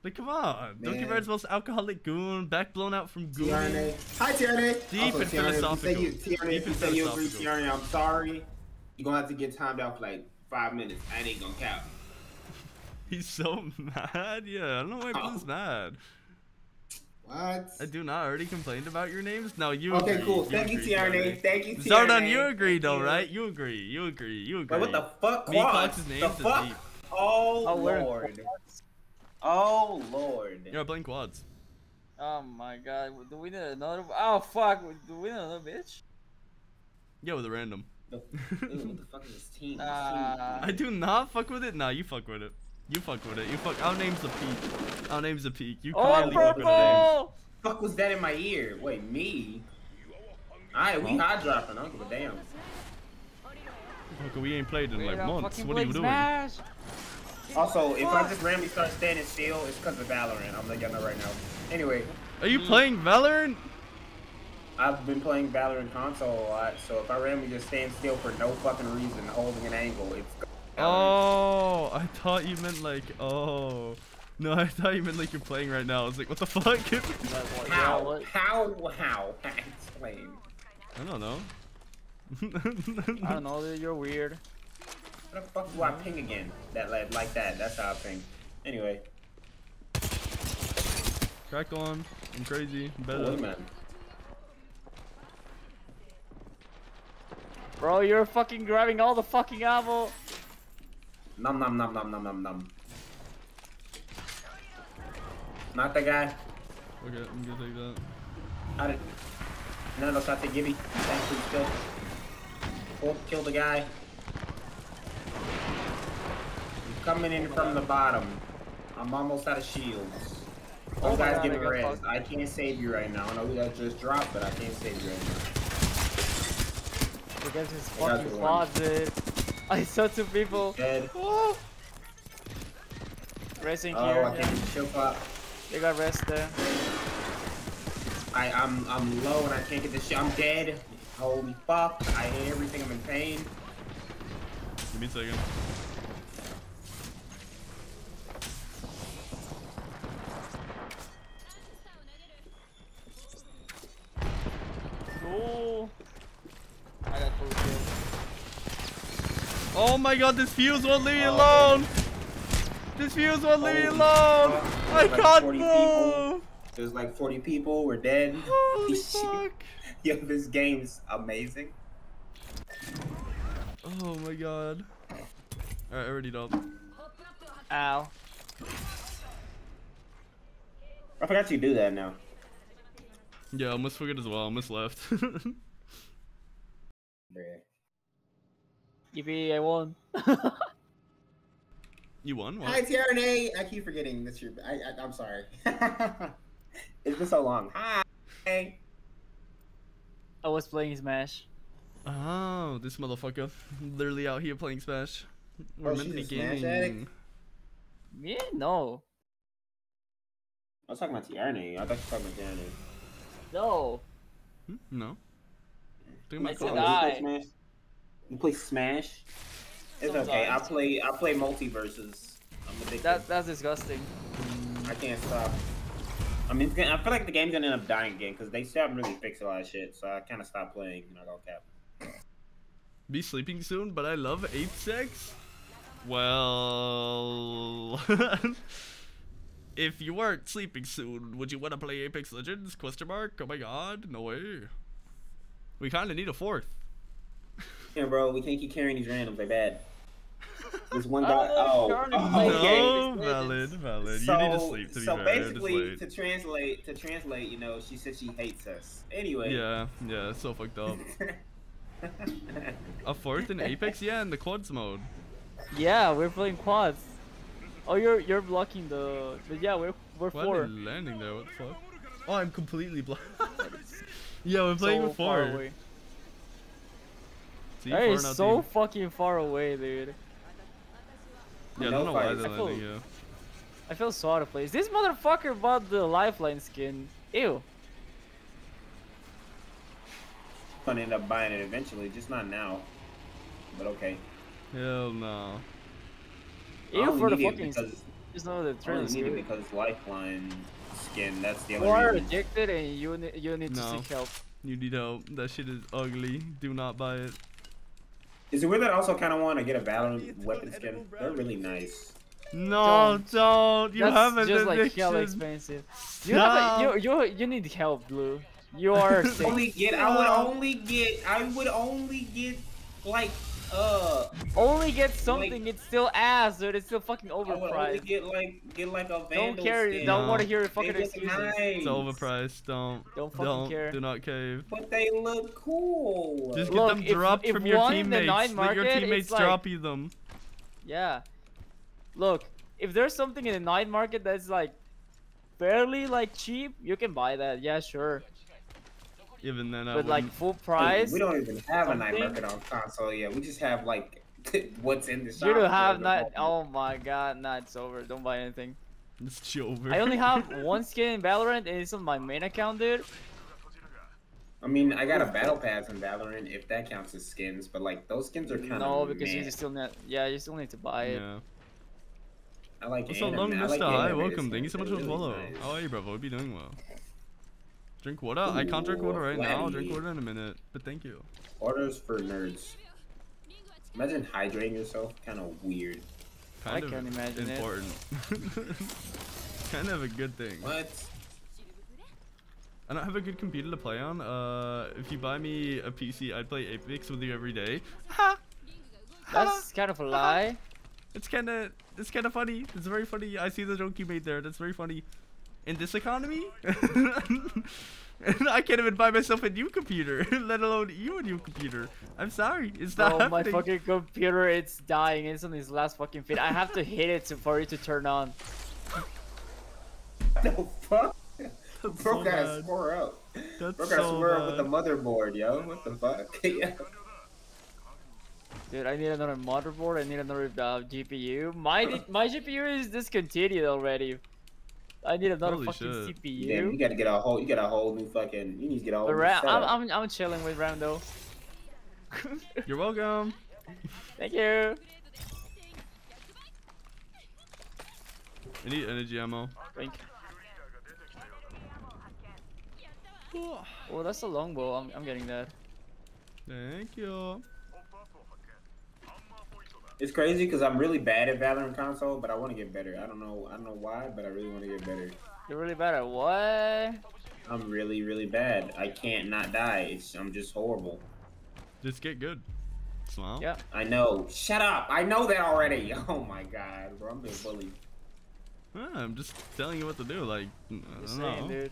like, come on! Donkey Man. Bird's most alcoholic goon, back blown out from goon. Tiarne. Hi, Tiana. Deep also, and Tiarne, if you say philosophical. you, Tiarne, Deep if you and say you agree, philosophical. Tiarne, I'm sorry. You're gonna have to get timed out for like five minutes. I ain't gonna count. He's so mad. Yeah, I don't know why Oh. Mad. What? I do not. I already complained about your names. Now you Okay, agree. cool. Thank you, agree, Tiarne. Thank you, Tiarne. Zardan, you agree though, you. right? You agree. You agree. You agree. Wait, what the fuck? Me Quads? Cox's The is fuck? deep. Oh, Oh, we're lord. Oh lord. You're playing quads. Oh my god, do we need another? Oh fuck, do we need another bitch? Yeah, with a random. Ew, what the fuck is this team? This Ah. I do not fuck with it. Nah, you fuck with it. You fuck with it. You fuck. Our name's a peak. Our name's a peak. You Oh, clearly fuck with it. purple! fuck was that in my ear? Wait, me? Alright, we hot dropping. I don't give a damn. Fuck, we ain't played in we like months. What are you playing doing? Smash. Also, if I just randomly start standing still, it's because of Valorant. I'm letting y'all know right now. Anyway, Are you playing Valorant? I've been playing Valorant console a lot, so if I randomly just stand still for no fucking reason, holding an angle, it's Valorant. Oh, I thought you meant like, oh. No, I thought you meant like you're playing right now. I was like, what the fuck? Like, what- yeah, How? How? How? Explain. I don't know. I don't know, dude, you're weird. What the fuck do I ping again? That like, like that. That's how I ping. Anyway, Crack on. I'm crazy. oh, Better. wait a minute. Bro, you're fucking grabbing all the fucking ammo. Num num num num num num num. Not the guy. Okay, I'm gonna take that. I did. None of those shots at Gibby. Thanks, please kill. Full kill the guy. He's coming in from the bottom. I'm almost out of shields. Oh Those my guys God, getting I res. I can't save you right now. I know that just dropped, but I can't save you right Because his fucking the one. Closet. I saw two people now. Dead. racing Oh, here. I can't get the shield. They got rest there. I, I'm I'm low and I can't get the shit. I'm dead. Holy fuck. I hate everything. I'm in pain. Give me a second. Oh. I got full kill. Oh my god, this fuse won't leave me alone! This fuse won't leave me alone! I Like can't move! There's like 40 people. We're dead. Holy fuck! Yo, this game's amazing. Oh my god. Alright, I already know. Ow. I forgot you do that now. Yeah, I almost forget as well. I almost left. Bruh. Yippee, I won. you won? Hi, What? TRNA. I keep forgetting that's your. I, I I'm sorry. it's been so long. Hi. I was playing Smash. Oh, this motherfucker. Literally out here playing Smash. We're Oh, meant to be she's a Smash gaming. addict? Me? No. I was talking about TRNA. I thought you were talking about TRNA. No. Hmm? No. Talking I about said COD. you I. play Smash? You play Smash? It's okay. I play. I play multiverses. I'm addicted. That that's disgusting. I can't stop. I mean, gonna, I feel like the game's gonna end up dying again because they still haven't really fixed a lot of shit. So I kind of stopped playing. Not all cap. Be sleeping soon, but I love ape sex. Well, if you weren't sleeping soon, would you want to play Apex Legends? Question mark. Oh my God, no way. We kind of need a fourth. Yeah, bro, we can't keep carrying these randoms. They're bad. This one guy. I don't know if Oh, oh, okay. Oh, no, valid, valid. So, you need to sleep to be So fair. basically, to translate, to translate, you know, she said she hates us. Anyway. Yeah, yeah, it's so fucked up. A fourth in Apex, yeah, in the quads mode. Yeah, we're playing quads. Oh, you're you're blocking the. But yeah, we're we're Why are four. they landing there? What the fuck? Oh, I'm completely blocked. yeah, we're playing so with far four. Away. See, That four is now so team. fucking far away, dude. Yeah, I don't know why fights. they're I feel- landing. I feel so out of place. This motherfucker bought the lifeline skin. Ew. Gonna end up buying it eventually, just not now. But okay. Hell no. I Ew only for the need it fucking. because- Just know the I trailer only need it because Lifeline skin. That's the You are reason. addicted and you need you need to seek help. You need help. That shit is ugly. Do not buy it. Is it weird that I also kind of want to get a Valorant weapon skin? They're really nice. No, don't. You That's have an just like hella addiction. expensive. You have a, you you you need help, Blue. You are sick. Only get. I would only get. I would only get like Uh, Only get something, it's still ass, dude. It's still fucking I only overpriced. get like get like a Don't care. skin. Don't No. want to hear your They fucking excuses. nice, It's overpriced. Don't. Don't fucking don't. care. Do not cave. but they look cool. Just get Look, them dropped if from your one in the teammates. night Let your teammates like- drop you them. Yeah. Look, if there's something in the night market that's like fairly like cheap, you can buy that. Yeah, sure. Even then, I But like wouldn't. full Dude, price, we don't even have a night something? market on console yet. We just have like what's in the shop. you don't have for the night. moment. Oh my god, nah, it's over. Don't buy anything. It's over. I only have one skin in Valorant, and it's on my main account, dude. I mean, I got a battle pass in Valorant if that counts as skins, but like those skins are kind of No, because you still need. Yeah, you still need to buy it. Yeah. I like What's up, anime- long I Vista? like Hi, welcome. Thank you so much for the They're follow. nice. How are you, brother? Hope you're doing well. Drink water? I can't drink water right now. I'll drink water in a minute. But thank you. Orders for nerds. Imagine hydrating yourself. Kind of weird. Kind I of can imagine it. important. kind of a good thing. What? I don't have a good computer to play on. Uh, if you buy me a PC, I'd play Apex with you every day. Ha! That's kind of a lie. It's kind of it's kind of funny. It's very funny. I see the joke you made there. That's very funny. In this economy, I can't even buy myself a new computer, let alone you a new computer. I'm sorry, it's not Oh, my fucking computer, it's dying. It's on its last fucking feet. I have to hit it to, for it to turn on. The fuck? That's Bro so gotta bad. score up. That's Bro gotta so score up with the motherboard, yo. What the fuck? yeah. Dude, I need another motherboard. I need another uh, GPU. My my GPU is discontinued already. I need another Holy fucking shit. CPU. Damn, you gotta get a whole. You got a whole new fucking. You need to get a whole. But new Ra- I'm. I'm I'm chilling with Rando. You're welcome. Thank you. I need energy ammo. Thank. You. Oh, that's a longbow. I'm I'm getting that. Thank you. It's crazy because I'm really bad at Valorant console, but I want to get better. I don't know. I don't know why, but I really want to get better. You're really bad at what? I'm really, really bad. I can't not die. It's, I'm just horrible. Just get good. Smile. Yeah. I know. Shut up. I know that already. Oh my god, bro. I'm being bullied. Ah, I'm just telling you what to do. Like, I don't saying, know. dude.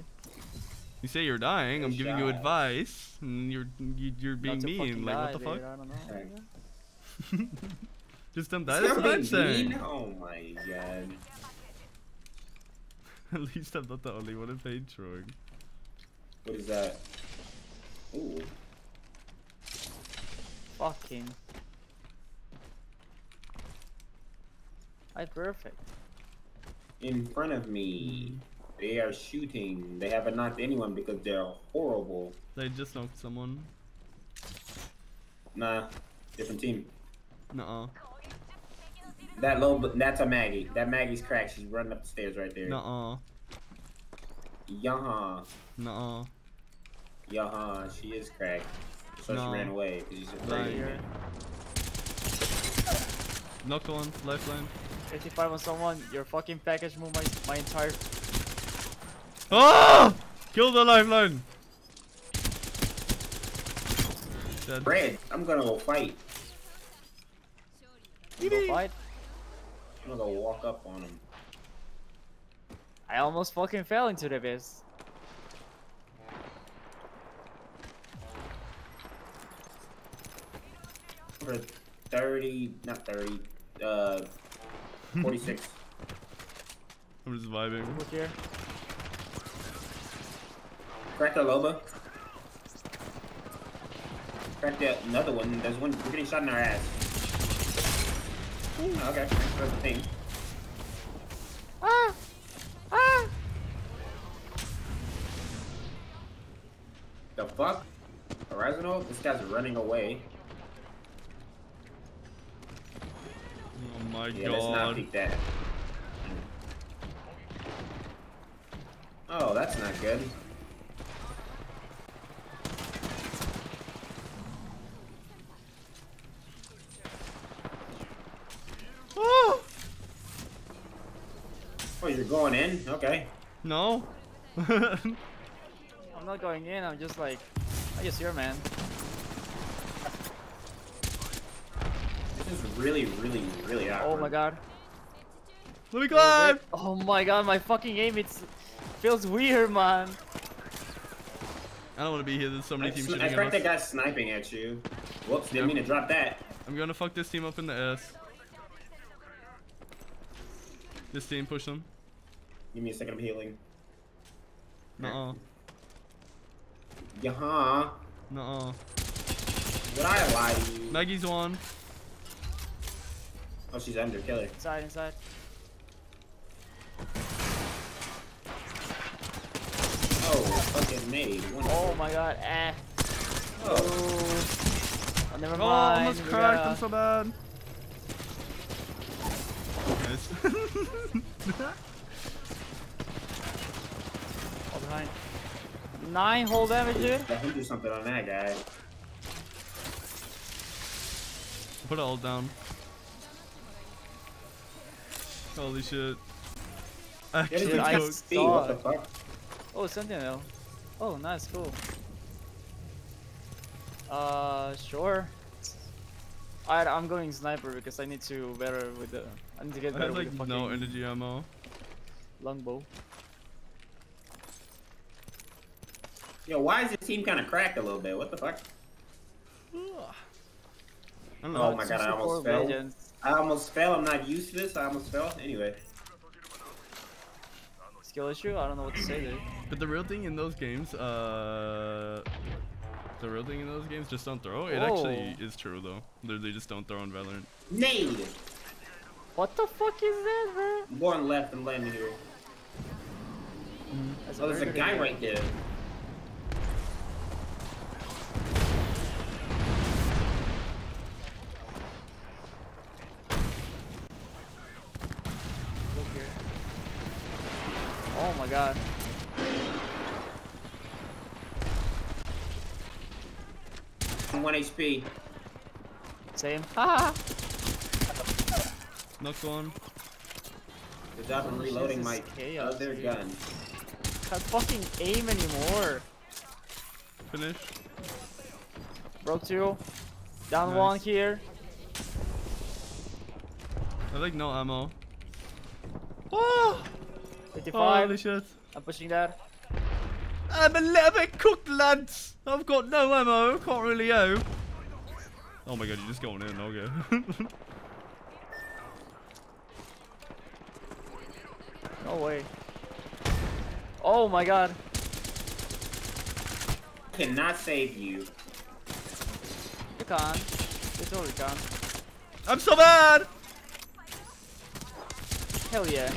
You say you're dying. I'm Good giving you advice, and you're you, you're being mean. fucking Like, die, what the dude. fuck? I don't know. Right. Just don't die. It's That's not what I'm saying. Oh my god. At least I'm not the only one in pain throwing. What is that? Ooh. Fucking. I perfect. In front of me. They are shooting. They haven't knocked anyone because they're horrible. They just knocked someone. Nah. Different team. Nuh-uh. That low, that's a Maggie. That Maggie's cracked. She's running up the stairs right there. Nuh-uh. Yaha. Nuh-uh. Yaha. She is cracked. So No. she ran away because she's Right. afraid. Here. Knocked one. Lifeline. 55 on someone. Your fucking package moved my my entire. Oh! Kill the lifeline. Dead. Red, I'm gonna go fight. You go fight. I'm gonna go walk up on him. I almost fucking fell into the abyss. For 30, not 30, uh, 46. I'm just vibing. Look here. Crack the Loba. Crack the another one. There's one. We're getting shot in our ass. Ooh, okay, thanks for the thing. Ah! Ah! The fuck? Horizontal? This guy's running away. Oh my Yeah, let's not god. peek that. Oh, that's not good. Oh, you're going in? Okay. No. I'm not going in. I'm just like, I just here, man. This is really, really, really oh awkward. Oh my god. Let me climb. Oh my god, my fucking aim it's feels weird, man. I don't want to be here. There's so I, many teams sn- I shooting heard at that us. guy sniping at you. Whoops, didn't mean to drop that. I'm gonna fuck this team up in the ass. This team, push them. Give me a second of healing. Nuh-uh. Yaha. Nuh-uh. Would I lie to you? Maggie's one. Oh, she's under. Kill her. Inside, inside. Oh, fucking made. One- Oh my god, eh. Oh. Oh, never Oh, mind. almost we cracked. gotta- I'm so bad. Nice. Fall behind. Nine whole damage, dude. I can do something on that guy. Put it all down. Holy shit. Get Actually, his Dude, I cooked. XP, what the fuck? Oh, Sentinel. Oh, nice, cool. Uh, sure. Alright, I'm going sniper because I need to better with the. I need to get I better have with like the no fucking energy ammo. longbow. Yo, why is this team kind of cracked a little bit? What the fuck? I don't know. Oh my god, I almost fell. Legends. I almost fell. I'm not used to this. I almost fell. Anyway. Skill issue? I don't know what to say, dude. But the real thing in those games, uh, the real thing in those games, just don't throw. It actually is true though. Literally, just don't throw in Valorant. Nade! What the fuck is that, bro? I'm left and landing here. That's Oh, there's a guy right there. Look here. Oh my god. I'm 1 HP. Same. Haha. Knocked one. Good job in Holy shit, reloading this my is chaos, other dude. gun. Can't fucking aim anymore. Finish. Broke two. Down Nice. one here. I have like no ammo. Oh! 55. Holy shit. I'm pushing that. I'm a little bit cooked, lads. I've got no ammo. Can't really go. Oh my god, you're just going in. Okay. No way. Oh my god. Cannot save you. You can. You totally can. I'm so bad. Hell yeah.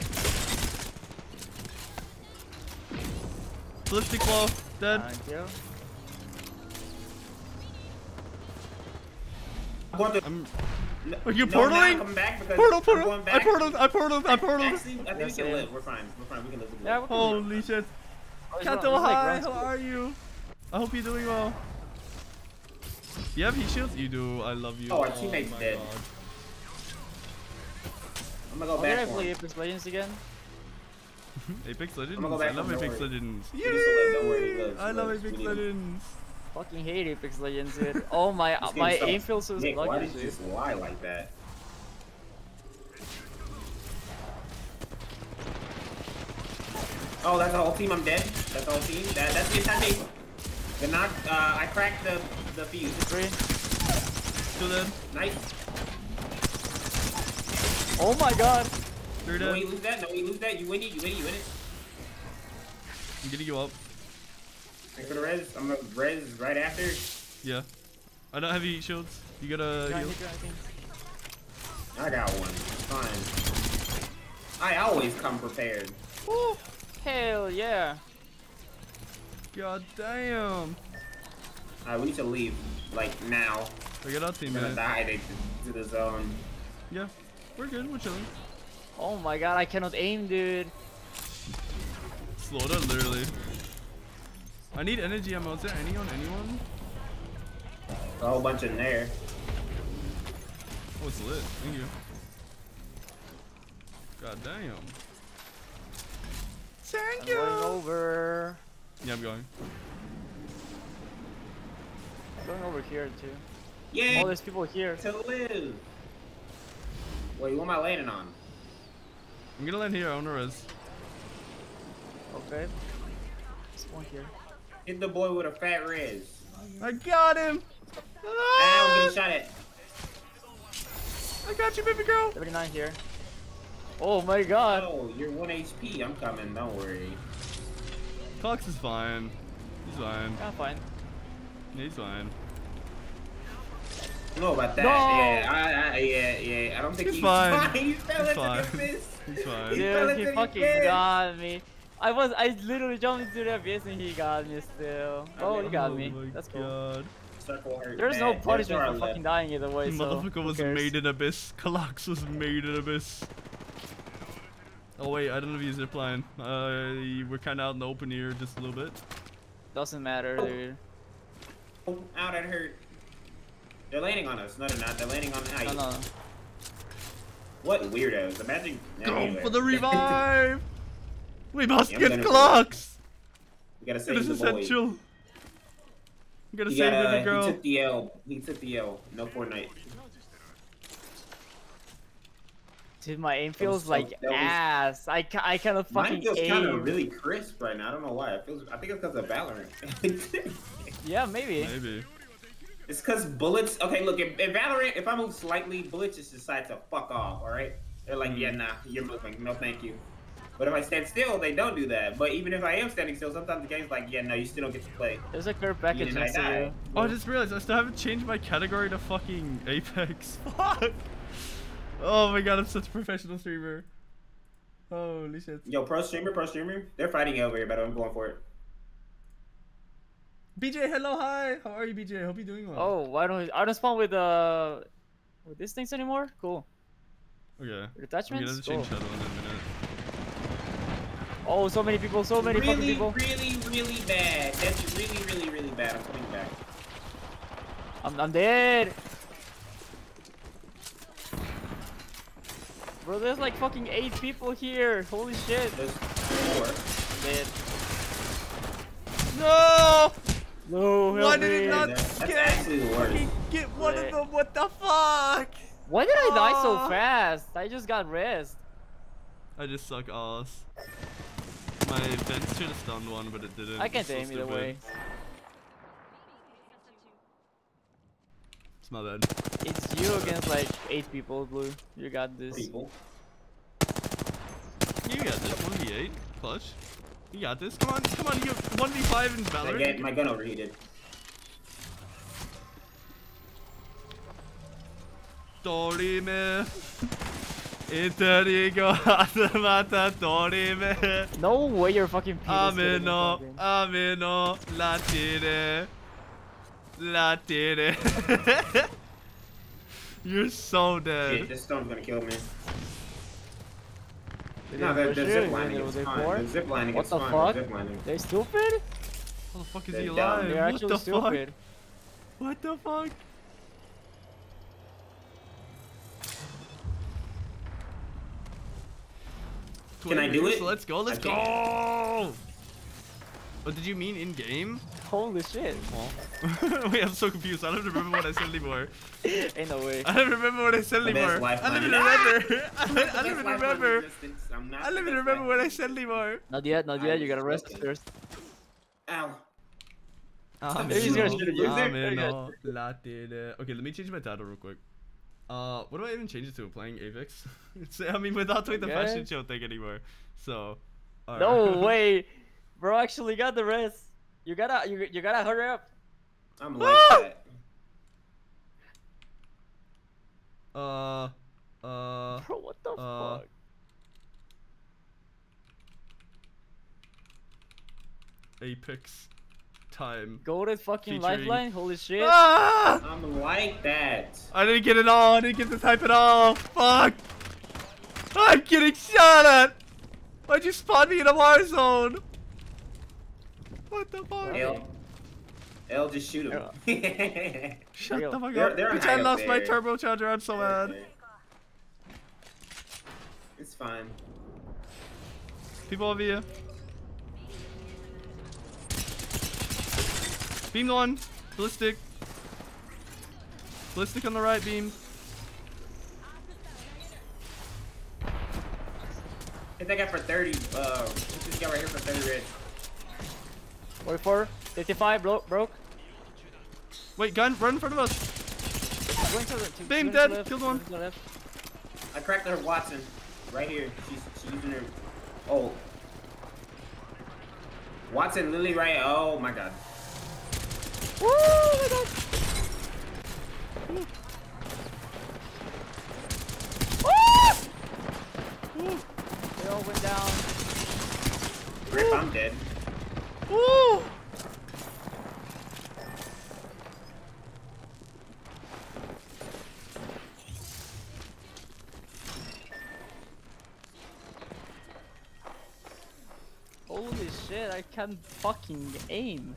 Ballistic claw. Dead. Thank you. I'm going to. I'm. No, Are you no, I'm portaling? coming back because Portal, I'm portal. I back. portaled. I portaled. I portaled. Actually, I think we can I live. We're fine. We're fine. We can live. Yeah, live. we can live. Holy shit. Oh, Kato, run- like hi. How are you? I hope you're doing well. You have heat shields? You do. I love you. Oh, our teammate's oh my dead. God. I'm gonna go Oh, did I back for play him. Apex Legends again? Apex Legends. go I love Apex. Legends. He needs to live, don't worry, Yay! I love. Apex We need him. Legends. Fucking hate Apex Legends, dude. Oh my, my sucks. aim feels so Nick, why did you just lie like that? Oh, that's the whole team. I'm dead. That's the whole team. That, that's the entire team. The knock. Uh, I cracked the the fuse. Three. Still dead. Nice. Oh my god. They're No, you lose that. No, you lose that. You win it. You win it. You win it. I'm getting you up. Thanks for the res. I'm gonna res right after. Yeah. I don't have any shields. You gotta Behind heal. you. I got one. Fine. I always come prepared. Woo. Hell yeah. God damn. Alright, we need to leave. Like now. I got our We're gonna teammate. die to, to the zone. Yeah. We're good. We're chilling. Oh my god, I cannot aim, dude. Slaughter, literally. I need energy ammo. Is there any on anyone? A whole bunch in there. Oh, it's lit. Thank you. God damn. Thank I'm you. going over. Yeah, I'm going. I'm going over here too. Yay! Oh, there's people here. to live. Wait, what am I landing on? I'm gonna land here. I wanna. Okay. This one here. Hit the boy with a fat res. I got him. Ow, I'm Ah! getting shot at. I got you, baby girl. 79 here. Oh my god. Oh, you're 1 HP. I'm coming, don't worry. Cox is fine. He's fine. Yeah, fine. Yeah, he's fine. I know about that. No! Yeah, I, I, yeah, yeah. I don't think He's he's, fine. He fell He's into fine. the abyss. He's fine. He Dude, into he fucking abyss. got me. I was, I literally jumped into the abyss and he got me still. Oh, he got oh me. That's cool. god. There's no bad. punishment for fucking dying either way, The so motherfucker was cares? made in abyss. Kalax was made in abyss. Oh wait, I don't know if he's zipline. Uh, we're kind of out in the open here just a little bit. Doesn't matter, dude. left. Ow, that hurt. They're landing on us. No, they're not. They're landing on No, ice. no, no. What weirdos? Imagine. Go anyway. for the revive! we must Yeah, get gonna- We gotta It save is the boy. essential. I'm gonna He, save got, uh, baby he girl. took the L. He took the L. No Fortnite. Dude, my aim feels so- like that was- ass. I, ca- I kind of Mine feels kind of really crisp right now. I don't know why. It feels. I think it's because of Valorant. Yeah, maybe. Maybe. It's because bullets. Okay, look. if, in Valorant, if I move slightly, bullets just decide to fuck off. All right. They're like, yeah, mm. nah, you're moving. No, thank you. But if I stand still, they don't do that. But even if I am standing still, sometimes the game's like, yeah, no, you still don't get to play. There's a curve back You at didn't next to die. you. Oh, I just realized I still haven't changed my category to fucking Apex. Fuck! Oh my god, I'm such a professional streamer. Holy shit. Yo, pro streamer, pro streamer, they're fighting over here, but I'm going for it. BJ, hello, hi! How are you, BJ? Hope you're doing well. Oh, why don't I don't spawn with uh with these things anymore? Cool. Okay. With I'm attachments? change Cool. Shadow in a minute. Oh, so many people, so many fucking really, people. really, really bad. That's really, really, really bad. I'm coming back. I'm, I'm dead. Bro, there's like fucking eight people here. Holy shit. There's four. I'm dead. No! No, help Why did it not get, actually fucking get one of them? What the fuck? Why did I die so ah. fast? I just got rest. I just suck ass. My vents should have stunned one, but it didn't. I can't It's so aim either way. It's my bad. It's you against like eight people, Blue. You got this. People. You got this. 1v8. Clutch. You got this. Come on, come on. You have 1v5 in My Valorant. gun, my gun overheated. Dorime. Interigo Atamata Dorime. No way you're fucking penis getting this Ameno. fucking- Ameno. Latire. Latire. You're so Shit, dead. this storm's gonna kill me. They No, they're, they're you, ziplining. It's they fine. They're ziplining. What It's the fine. fuck? They're ziplining. They stupid? How the fuck is They're he dumb. alive? They're what actually the stupid. fuck? What the fuck? Can I do it? Let's go, let's go! can't. What did you mean in game? Holy shit. Wait, I'm so confused. I don't remember what I said anymore. Ain't no way. I don't remember what I said anymore. I don't even remember. I don't, I That's don't even remember. I'm not I don't even remember what I said anymore. Not yet, not yet. You gotta rest first. Ow. Amen. Maybe gonna shoot at you. Amen. Okay. latire. Okay, let me change my title real quick. Uh, what do I even change it to? Playing Apex? I mean, without doing the Okay. fashion show thing anymore. So. alright. No way. Bro actually got the rest. You gotta, you, you gotta hurry up. I'm like Ah! that. Uh, uh, Bro, what the Uh, fuck? Apex time. Go to fucking featuring- lifeline? Holy shit. Ah! I'm like that. I didn't get it all. I didn't get to type it all. Fuck. I'm getting shot at. Why'd you spawn me in a war zone? What the fuck? L. L, just shoot him. Shut Real. the fuck They're- up. they're Bitch, I up lost my there. turbocharger. I'm so mad. It's fine. People over here. Beam one. Ballistic. Ballistic on the right beam. Hit that guy for 30. Uh, hit this guy right here for 30 red. 44, 55, broke, broke. Wait, gun, run in front of us. Going to the, to, Bam, dead. left, Killed one. left. I cracked her Wattson. Right here. She's, she's using her. Oh. Wattson literally right. Oh my god. Woo! Oh my god! Woo! They all went down. Rip, I'm dead. Woo! Holy shit, I can't fucking aim.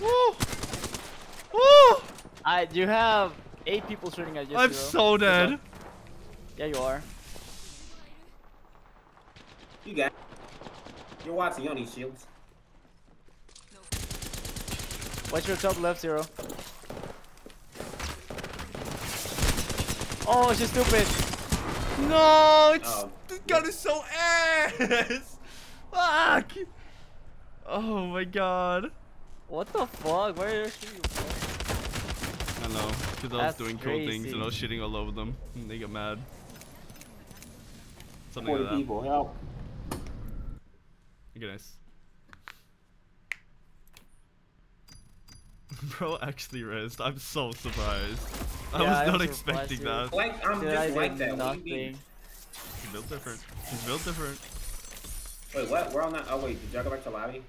Woo! Woo! I you have eight people shooting at you. I'm so dead. Yeah, you are. You got. You're Wattson. You don't need shields. Watch your top left, zero. Oh, she's stupid. No, it's Oh. this gun is so ass. Fuck. Oh my god. What the fuck? Where is she? from? I don't know, because I was That's doing cool things and I was shitting all over them. And they got mad. Something like that. people, help. Okay, nice. Bro actually rezzed. I'm so surprised. I Yeah, was not surprised expecting too. that. Like I'm Dude, just I like that. What do you nothing. He's built different. He's built different. Wait, what? We're on that. Oh wait, did y'all go back to lobby?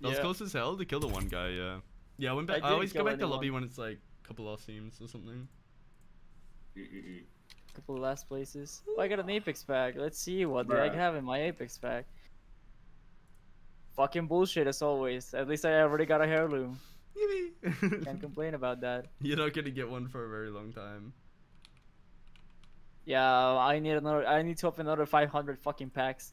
That was Yeah. close as hell to kill the one guy, yeah. Yeah, I went back. I, didn't always go kill back to anyone. lobby when it's like a couple lost teams or something. Mm-mm-mm. Couple of last places. Oh, I got an Apex pack. Let's see what do I Bruh. have in my Apex pack. Fucking bullshit as always. At least I already got a heirloom. Can't complain about that. You're not gonna get one for a very long time. Yeah, I need another. I need to open another 500 fucking packs.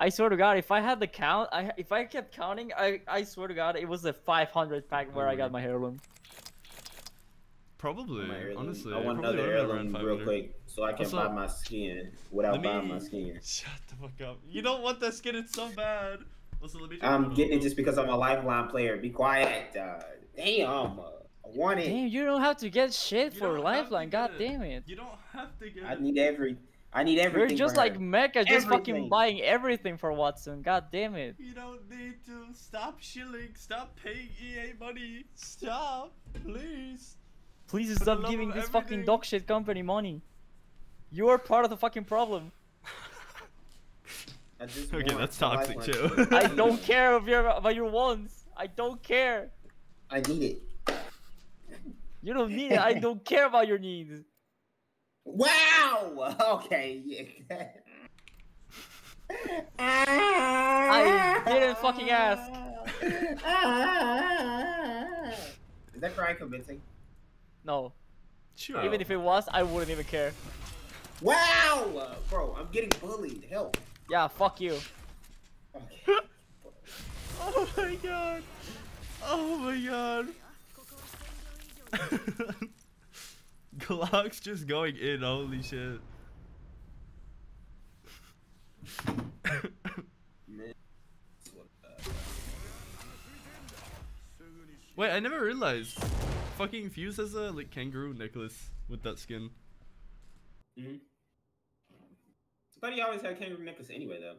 I swear to God, if I had the count, I if I kept counting, I I swear to God, it was a 500 pack where I got my heirloom. Probably, My heirloom. honestly. I I want probably another are around heirloom real quick so I can What's buy my skin without Let buying my skin. Shut the fuck up. You don't want that skin, it's so bad. Also, let me I'm getting it just because I'm a lifeline player. Be quiet. Uh, damn. Uh, I want it. Damn, you don't have to get shit You for don't have to lifeline. get God damn it. You don't have to get I it. need every. I need everything. You're everything. just for like her. Mecha, just fucking buying everything for Wattson. God damn it. You don't need to stop shilling. Stop paying EA money. Stop, please. Please stop giving of this fucking everything. dog shit company money. You are part of the fucking problem. I just Okay, want that's toxic too. I don't care if you're about your wants. I don't care. I need it. You don't need it. I don't care about your needs. Wow. Okay. I didn't fucking ask. Is that crying convincing? No. Sure. Even if it was, I wouldn't even care. Wow, bro, I'm getting bullied. Help. Yeah, fuck you. Okay. Oh my god. Oh my god. Glock's just going in, holy shit. Wait, I never realized. Fucking Fuse has a like kangaroo necklace with that skin. Mm-hmm. I thought he always had kangaroo necklace anyway, though.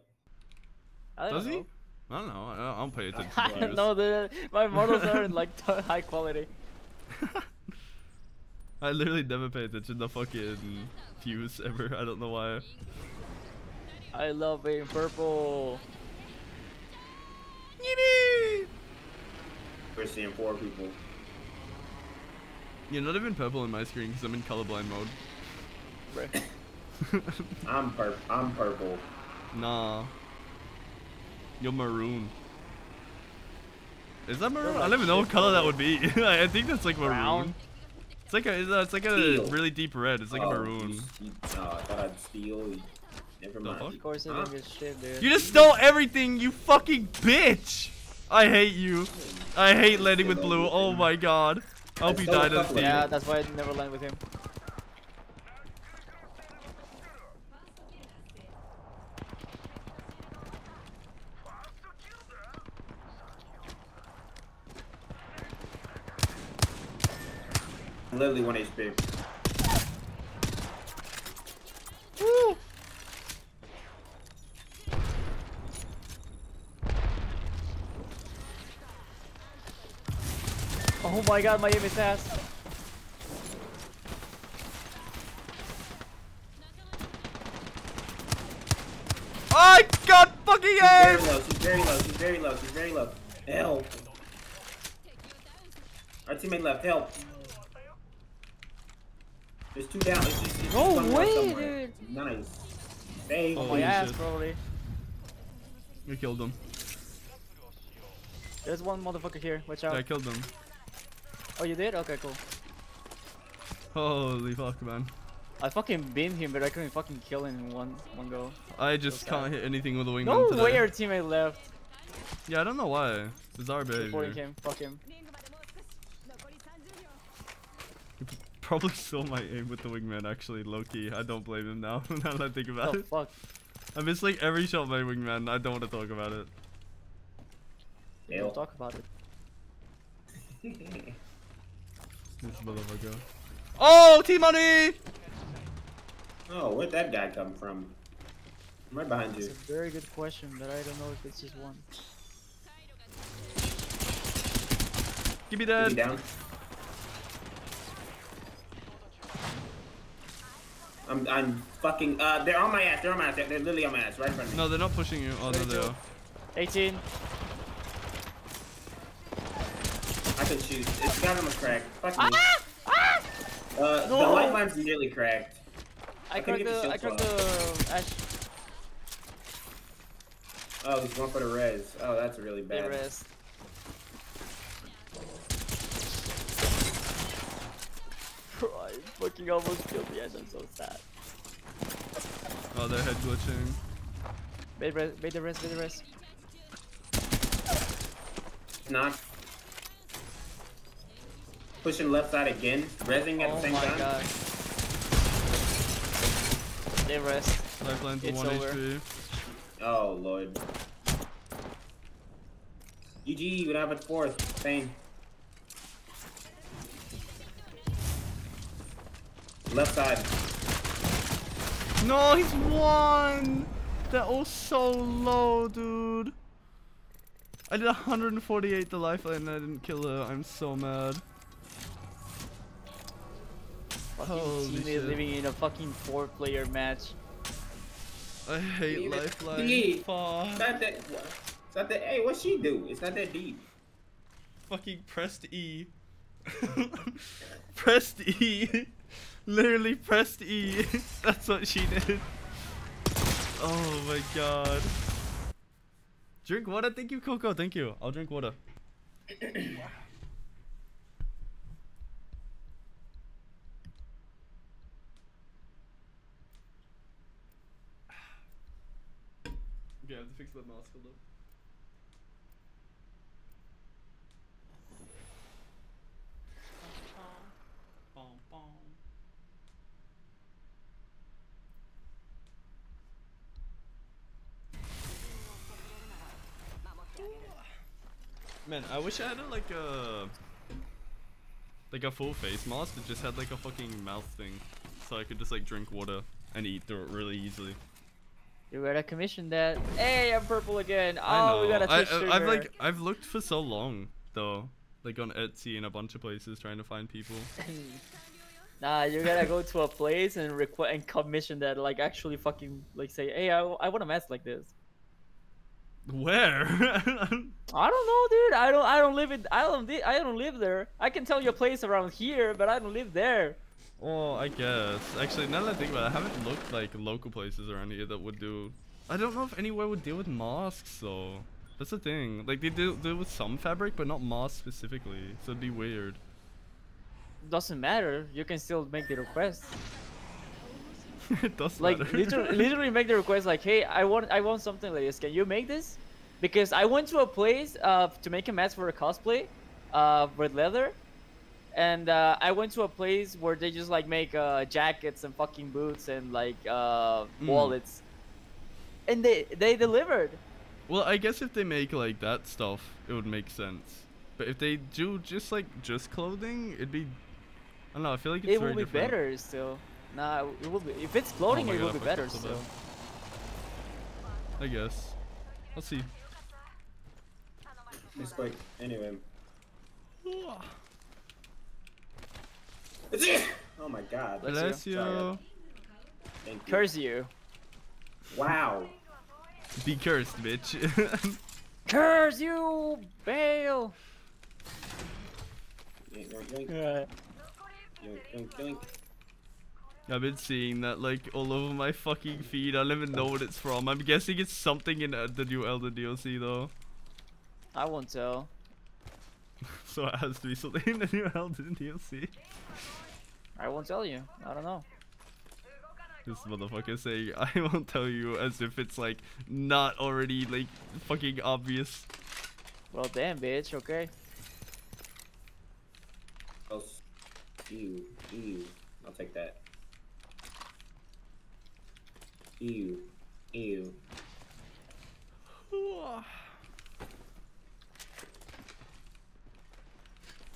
I don't Does he? know. I don't know. I I don't pay attention I don't know. The, my models are in like t- high quality. I literally never pay attention to fucking Fuse ever. I don't know why. I love being purple. We're seeing four people. You're not even purple in my screen because I'm in colorblind mode. Bruh. I'm purple. I'm purple. nah. You're maroon. Is that maroon? I don't even know what shit color that would be. I think that's like maroon. Brown? It's like a, it's a, it's like a Steel. really deep red. It's like Oh, a maroon. You, you, oh, I thought I'd steal. Never mind. Of course, I Huh? don't get shit, dude. You just stole everything, you fucking bitch! I hate you. I hate landing with blue. Oh my god. I hope I you stole a died as Steve. Yeah, that's why I never land with him. Literally one HP. Woo! Oh my god, my aim is ass. I got fucking She's very aim! low. She's very low. She's very low. She's very low. Help. Our teammate left. Help. There's two down. It's just, it's No just one more way, dude. Nice. Save. Oh, My ass, probably. We killed him. There's one motherfucker here. Watch out. Yeah, I killed him. Oh, you did? Okay, cool. Holy fuck, man. I fucking beamed him, but I couldn't fucking kill him in one one go. I just sad. can't hit anything with a wingman No today. way our teammate left. Yeah, I don't know why. Bizarre Reporting behavior. him. Fuck him. Probably saw my aim with the wingman, actually, low-key. I don't blame him now, now that I think about Oh it. fuck. I miss like every shot by wingman. I don't want to talk about it. Don't Hail. talk about it. This motherfucker. Oh, T-Money! oh, where'd that guy come from? I'm right behind It's you. a very good question, but I don't know if it's just one. Give me Is that. he down? I'm, I'm fucking, uh, they're on my ass, they're on my ass, they're, they're literally on my ass, right in front of me. No, they're not pushing you. Oh, no, they are. 18. I can shoot. It's got him a crack. Fuck me. Ah! Ah! Uh, the No. lifeline's nearly cracked. I couldn't cracked get the the I shield cracked the Ash. Oh, he's going for the res. Oh, that's really They bad. Rest. I fucking almost killed the Ash. I'm so sad. Oh, they're head glitching. Made rest. Made the rest. Made the rest. Knock. Pushing left side again. Resing at Oh the same time. Oh my time. god. They rest. Lifeline to It's 1 over. HP. Oh, Lord. GG, what happened fourth? Same. Left side. No, he's one! They're all so low, dude. I did 148 the lifeline and I didn't kill her. I'm so mad. Fucking Holy teammate shit. living in a fucking four-player match. I hate Leave lifeline. be. Fuck. It's not that. It's not that. Hey, what's she do? It's not that deep. Fucking pressed E. pressed E. Literally pressed E. That's what she did. Oh my god. Drink water. Thank you, Coco. Thank you. I'll drink water. Okay, I have to fix that mask. Hold up. Bom, bom. Man, I wish I had a, like a like a full face mask that just had like a fucking mouth thing, so I could just like drink water and eat through it really easily. You gotta commission that. Hey, I'm purple again. Oh, I know. we got a I, Twitch I, I've like I've looked for so long though, like on Etsy and a bunch of places trying to find people. Nah, you gotta go to a place and request and commission that. Like actually, fucking like say, hey, I, I want a mask like this. Where? I don't know, dude. I don't. I don't live in. I don't. I don't live there. I can tell you a place around here, but I don't live there. well, I guess. Actually, now that I think about it, I haven't looked like local places around here that would do. I don't know if anywhere would deal with masks though. That's the thing. Like they do do with some fabric, but not masks specifically. So it'd be weird. Doesn't matter. You can still make the request. it does Like matter. literally, literally make the request. Like, hey, I want. I want something like this. Can you make this? Because I went to a place uh, to make a mask for a cosplay, uh, with leather, and uh, I went to a place where they just like make uh, jackets and fucking boots and like uh, Mm. wallets, and they they delivered. Well, I guess if they make like that stuff, it would make sense. But if they do just like just clothing, it'd be I don't know. I feel like it's It will be different. better still. Nah, it will be. If it's floating, oh my it God, will be better so still. I guess. Let's see. Just like anyway. Oh my god. Bless you. You. Thank you. Curse you. Wow. Be cursed, bitch. Curse you, Bale. Yoink, yoink, yoink, Yeah. yoink, yoink, yoink. I've been seeing that like all over my fucking feed. I don't even know what it's from. I'm guessing it's something in uh, the new Elden DLC though. I won't tell. So it has to be something in the new Elden DLC. I won't tell you. I don't know. This motherfucker is saying I won't tell you as if it's like not already like fucking obvious. Well, damn, bitch. Okay. Oh, ew, ew. I'll take that. Ew, ew.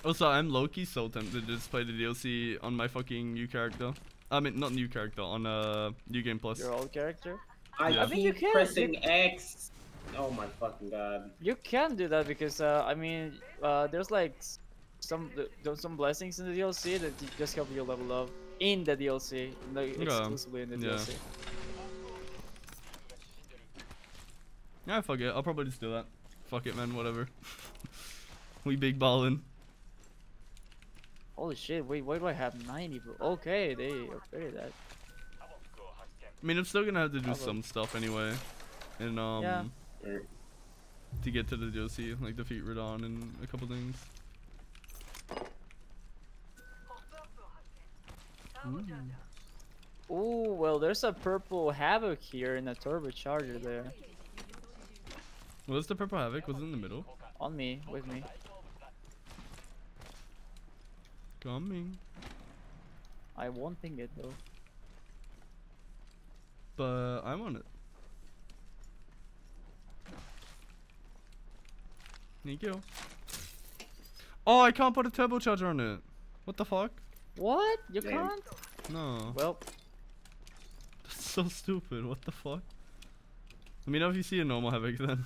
Also, I'm Loki so tempted to just play the DLC on my fucking new character. I mean, not new character, on uh, New Game Plus. Your old character. I Yeah. I think you can. pressing X. Oh my fucking god. You can do that because uh, I mean, uh, there's like some there's some blessings in the DLC that you just help you level up in the DLC, like Yeah. exclusively in the Yeah. DLC. Yeah, fuck it. I'll probably just do that. Fuck it, man. Whatever. we big ballin'. Holy shit! Wait, why do I have 90? Okay, they upgraded that. I mean, I'm still gonna have to do Probably. some stuff anyway, and um, Yeah. To get to the DLC, like defeat Radahn and a couple things. Ooh. Ooh, well, there's a purple havoc here and a turbocharger there Was the purple havoc? Was it in the middle? on me with me. Coming. I won't ping it though. But I'm on it. Thank you. Oh, I can't put a turbocharger on it. What the fuck? What? You Damn. can't? No. Well, That's so stupid. What the fuck? Let me know if you see a normal havoc then.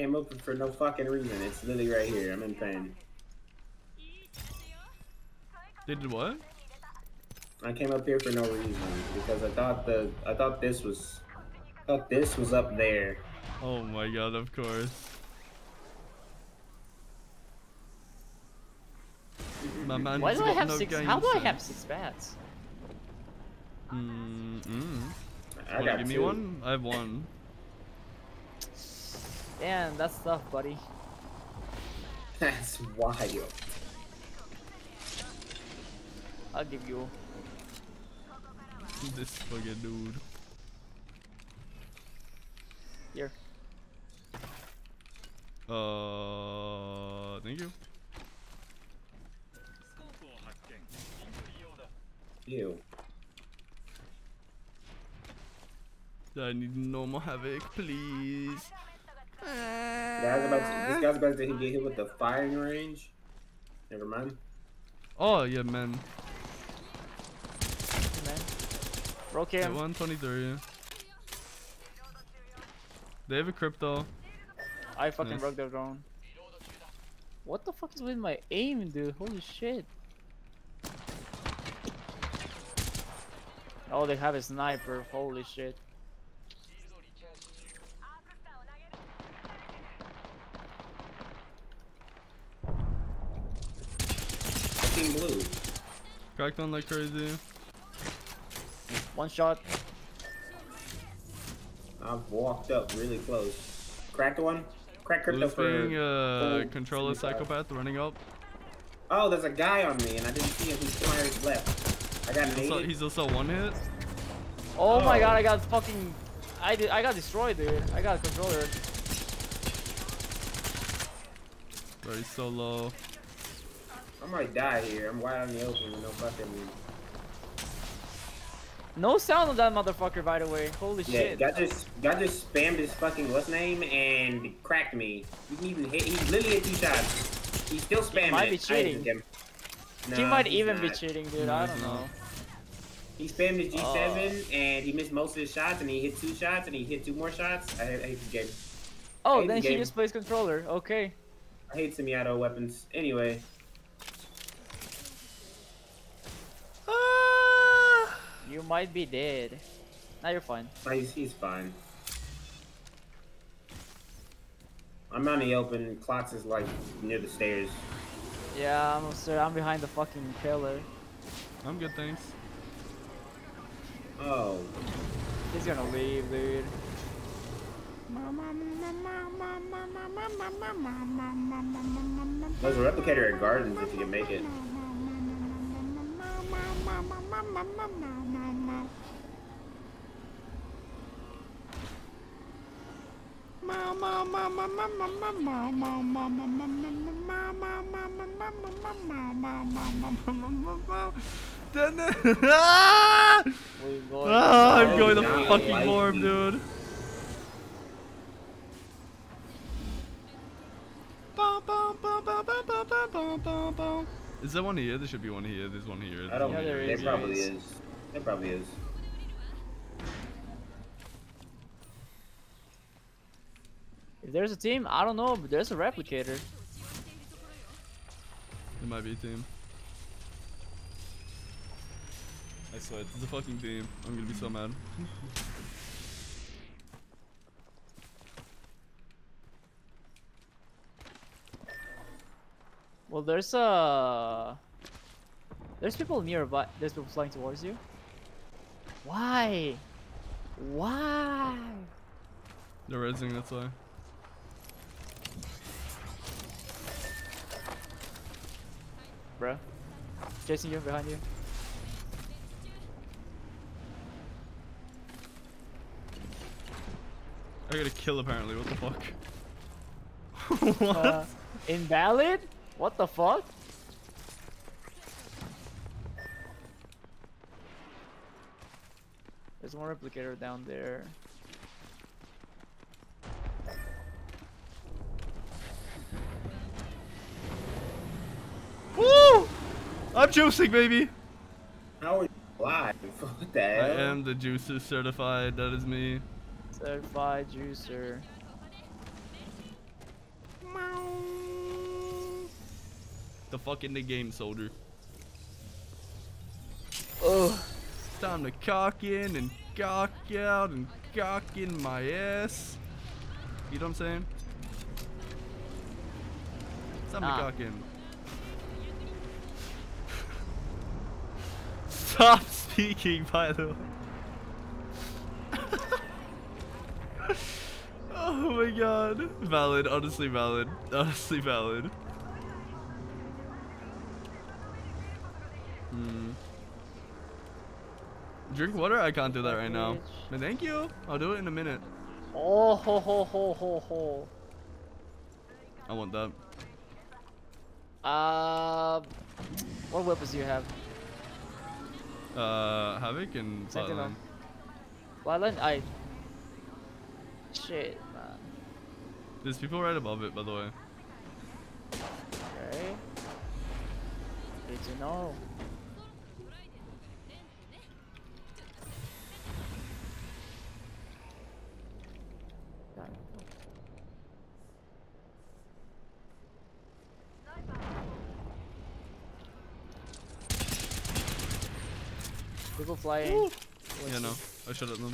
I came up for no fucking reason. It's literally right here. I'm in pain. They did what? I came up here for no reason because I thought the I thought this was I thought this was up there. Oh my god, of course. My man, why do I have no six? How do I have six bats? Mm, mm. I Wanna got give me one? I have one. Damn, that's tough, buddy. That's wild. I'll give you. This fucking dude. Here. Uh, thank you. Ew. I need no more havoc, please. Uh, guy's about to, this guy's about to get hit with the firing range. Never mind. Oh yeah, man. Man. Broke Hit him. 123. They have a crypto. I fucking Nice. broke their drone. What the fuck is with my aim, dude? Holy shit. Oh, they have a sniper. Holy shit. Team blue. Cracked on like crazy. One shot. I've walked up really close. Cracked one. Crack crypto This for. being a uh, full controller 75. psychopath running up. Oh, there's a guy on me, and I didn't see him. He's flying his left. I got Also, naded. he's also one hit. Oh, my Oh. god, I got fucking. I did. I got destroyed, dude. I got a controller. Bro, he's so low. I might die here. I'm wide on the open with no fucking. No sound on that motherfucker, by the way. Holy Yeah, shit. guy just guy just spammed his fucking what's name and cracked me. He didn't even hit. He literally hit two shots. He's still spamming might be it. Cheating. him. he might even be cheating, dude. I don't know. He spammed his G7 Oh. and he missed most of his shots and he hit two shots and he hit two more shots. I, hate- I hate this game. Oh, Hey, then the he just plays controller. Okay. I hate semi-auto weapons. Anyway, You might be dead. Now you're fine. he's, he's fine. I'm on the open. Klotz is like near the stairs. Yeah, I'm sir. I'm behind the fucking pillar. I'm good, thanks. Oh, He's gonna leave, dude. there's a replicator at Gardens if you can make it ah! oh, I'm going to fucking warm, dude. Bum, bum, bum, bum, bum, bum, bum, bum. Is there one here? There should be one here. There's one here. I don't. Yeah, There's one there there is, probably yes. is. There probably is. If there's a team, I don't know, but there's a replicator. It might be a team. I swear, it's a fucking team. I'm gonna be so mad. Well, there's uh There's people nearby. There's people flying towards you. Why? Why? They're raising, that's why. Bruh. Chasing you behind you. I got a kill apparently, what the fuck? what? Uh, invalid? What the fuck? There's one replicator down there. Woo! I'm juicing, baby! How are you alive? What the I am the juicer certified, that is me. Certified juicer. The fuck in the game, soldier. Oh, Time to cock in and cock out and cock in my ass. You know what I'm saying? Time to cock in. Stop speaking, by the way. oh my god. Valid, honestly valid. Honestly valid. Hmm. Drink water? I can't do that right now. But thank you. I'll do it in a minute. oh ho ho ho ho ho. I want that. Uh, what weapons do you have? Uh, Havoc and Sentinel. Flatline. Violent? I. Shit, man. There's people right above it, by the way. Okay. Good to know. People flying. Woo. towards Yeah, you. no. I shot at them.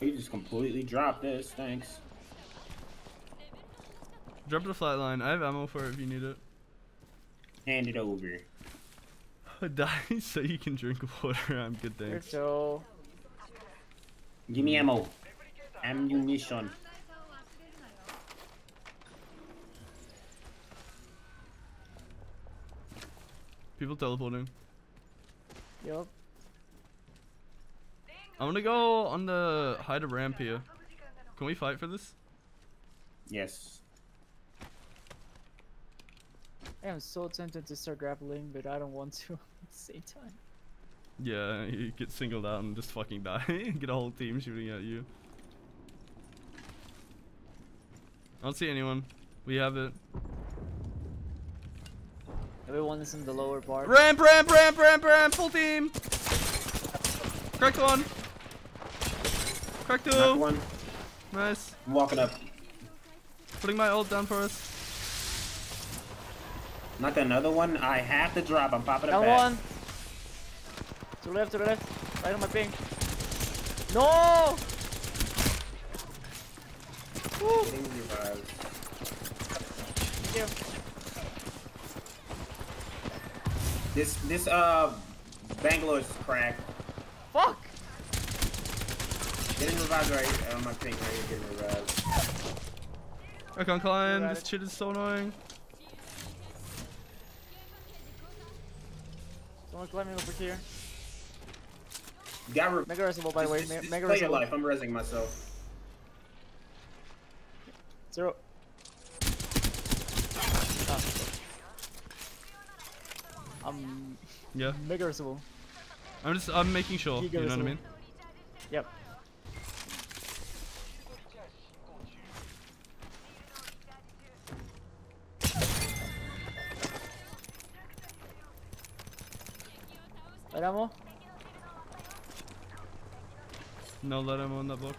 You just completely dropped this. Thanks. Drop the flatline. I have ammo for it if you need it. Hand it over. Die so you can drink water. I'm good, Here, thanks. Joe. Give me ammo. Ammunition. People teleporting. Yup. I'm gonna go on the hide a ramp here. Can we fight for this? Yes. I am so tempted to start grappling, but I don't want to at the same time. Yeah, you get singled out and just fucking die. get a whole team shooting at you. I don't see anyone. We have it. Everyone is in the lower part. Ramp, ramp, ramp, ramp, ramp. Full team. Cracked one. Cracked Knocked two. one. Nice. I'm walking up. Putting my ult down for us. Knocked another one. I have to drop. I'm popping it Down back. one. To the left, to the left. Right on my ping. No! Getting revived. Yeah. This this uh Bangalore's cracked. Fuck! Getting revived right on my ping right here. Getting revived. I can't climb. Got This. Shit is so annoying. Someone climbing over here. Got re- Mega Reservoir, by the way. just, Me- just Mega play your life. I'm resing myself. Zero. Um, Yeah. Reservoir. I'm just, I'm making sure. Giga You know what I mean? Yep. Right ammo? No, let him on that block.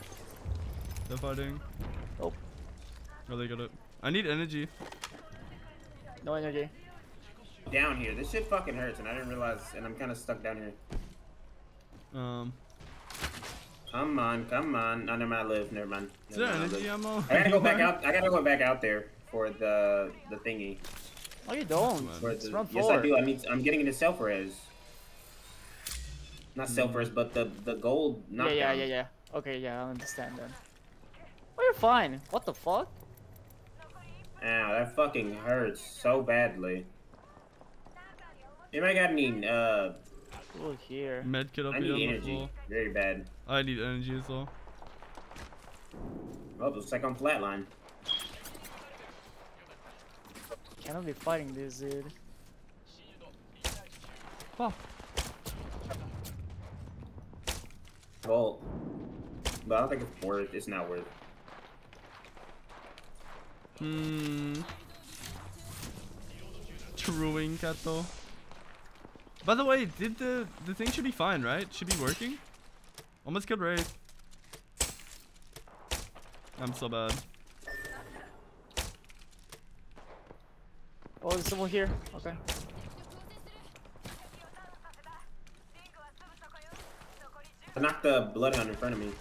They're fighting. Nope. Oh, they got it. I need energy. No energy. Down here. This shit fucking hurts, and I didn't realize. And I'm kind of stuck down here. Um, Come on, come on. No, never mind. I live. Never mind. is Never there mind, I energy ammo? I gotta go back out. I gotta go back out there for the the thingy. Oh, you don't. Come. For It's the, round yes, four. I do. I need. I'm getting into self res. Not self Mm. res, but the the gold Yeah, knockdown. yeah, yeah, yeah. Okay, yeah, I understand then. Oh, you're fine. What the fuck? Ow, that fucking hurts so badly. Anybody got any? Uh, Look here. Med kit up I here on need the energy. Very bad. I need energy as well. Oh, looks like I'm flatline. Cannot be fighting this, dude. Oh, Well, but I don't think it's worth. It's not worth. hmm. Truing Kato. By the way, did the the thing should be fine, right? Should be working. Almost killed Ray. I'm so bad. Oh, there's someone here. Okay. I knocked the bloodhound in front of me.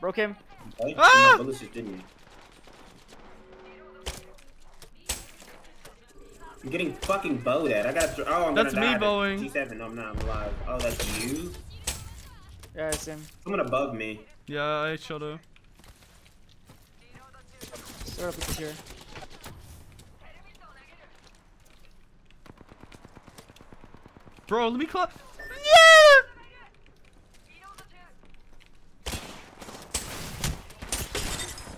Broke him. Okay? Ah! My bullets just didn't. I'm getting fucking bowed at. I got. to Oh, I'm That's gonna me die. bowing. G7. No, I'm not. I'm alive. Oh, that's you. Yeah, it's him. Someone above me. Yeah, I shot her. Sort of here. Bro, let me climb. Yeah!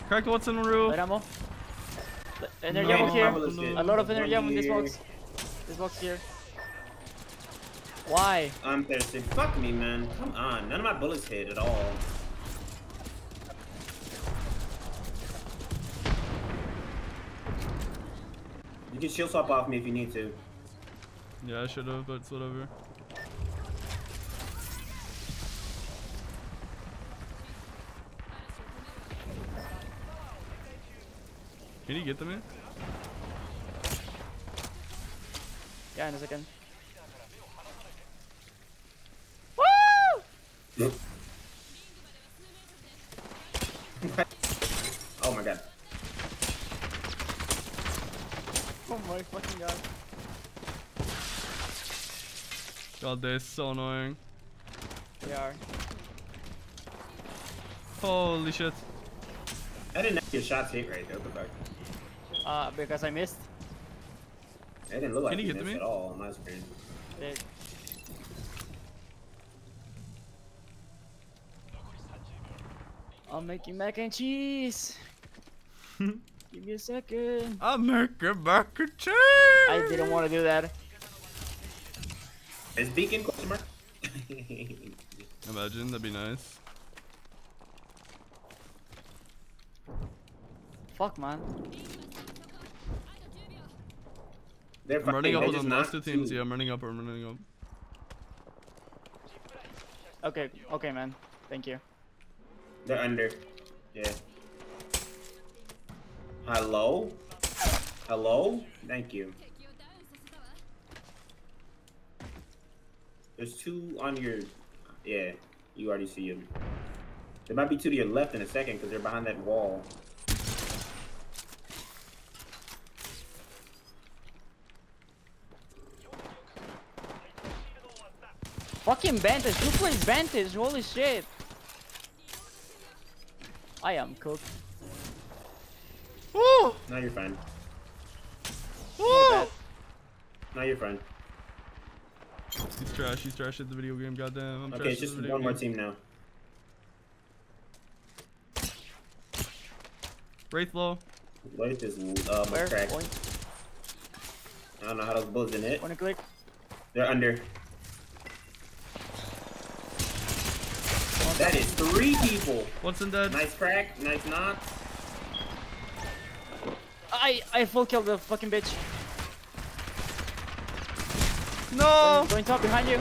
Cracked what's in the roof. Light ammo. Li- Energy No, ammo here. A lot of energy One ammo in this box. This box here. Why? I'm thirsty. Fuck me, man. Come on. None of my bullets hit at all. You can shield swap off me if you need to. Yeah, I should have, but it's whatever. Can you get them in? Yeah, in a second. Woo! oh my god. Oh my fucking god. God, they're so annoying. They are. Holy shit. I didn't know your shots hit right there. What the fuck? Uh, because I missed. It didn't look Can you you get missed me? at all on my screen. It. I'm making mac and cheese. Give me a second. I'm making mac and cheese! I didn't want to do that. Is beacon question mark? Imagine, that'd be nice. fuck, man? They're I'm running up they with just the last two teams. two. Yeah, I'm running up. I'm running up. Okay, okay, man. Thank you. They're under. Yeah. Hello? Hello? Thank you. There's two on your. Yeah, you already see them. There might be two to your left in a second because they're behind that wall. Fucking Vantage. Who plays Vantage? Holy shit. I am cooked. Woo! Now you're fine. Woo! Now you're fine. He's trash. He's trash at the video game. Goddamn. I'm Okay, trash it's just the video one more team now. Wraith low. Wait, is uh, Where? cracked. Point, I don't know how those bullets didn't hit. point and click. They're under. That is three people. What's in dead? Nice crack, nice knock. I I full killed the fucking bitch. No! Going top behind you.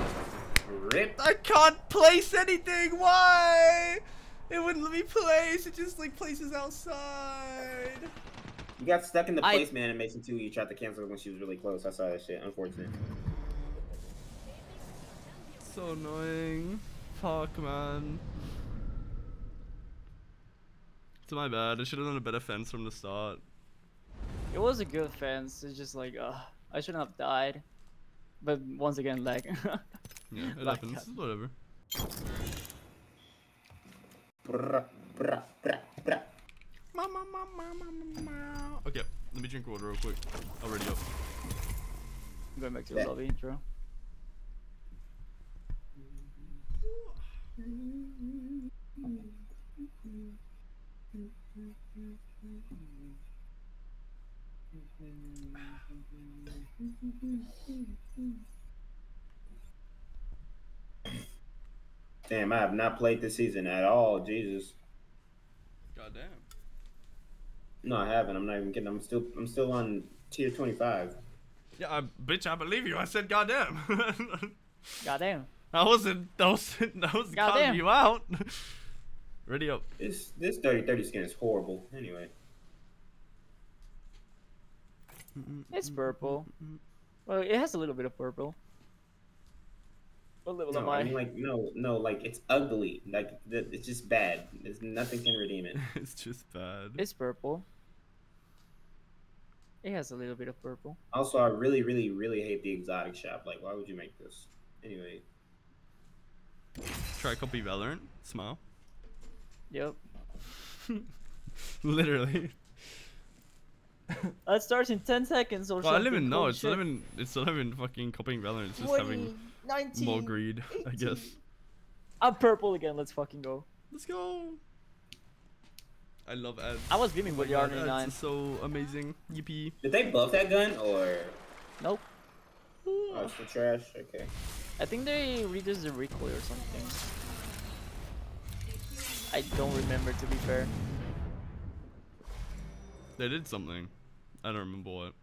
Rip. I can't place anything. Why? It wouldn't let me place. It just like places outside. You got stuck in the I- placement animation too. You tried to cancel it when she was really close. I saw that shit. Unfortunate. So annoying. Fuck, man. It's my bad. I should have done a better fence from the start. It was a good fence. It's just like, uh, I shouldn't have died. But once again, like, Yeah, it Like happens. that. Whatever. Okay, let me drink water real quick. Already up. I'm going back to the Yeah. lobby intro. Damn, I have not played this season at all. Jesus. Goddamn. No, I haven't. I'm not even kidding. I'm still, I'm still on tier 25. Yeah, I, bitch, I believe you. I said goddamn. Goddamn. I wasn't. That wasn't. That was calling you out. Ready up. This, this 30 30 skin is horrible. Anyway. It's purple. Well, it has a little bit of purple. What level am No, I? I mean, like, no, no, like, it's ugly. Like, th- it's just bad. There's nothing can redeem it. it's just bad. It's purple. It has a little bit of purple. Also, I really, really, really hate the exotic shop. Like, why would you make this? Anyway, Try copy Valorant. Smile. Yep. Literally. That starts in 10 seconds or Well, I something. don't even know. holy It's not shit. even. It's not even fucking copying Valorant. It's just 20, having 19, more greed, I guess. I'm purple again. Let's fucking go. Let's go. I love ads. I was beaming Oh my with God, the ads R99. so amazing. Yippee. did they buff that gun or? Nope. Oh, it's the trash. Okay. I think they reduced the recoil or something. I don't remember to be fair. They did something. I don't remember what.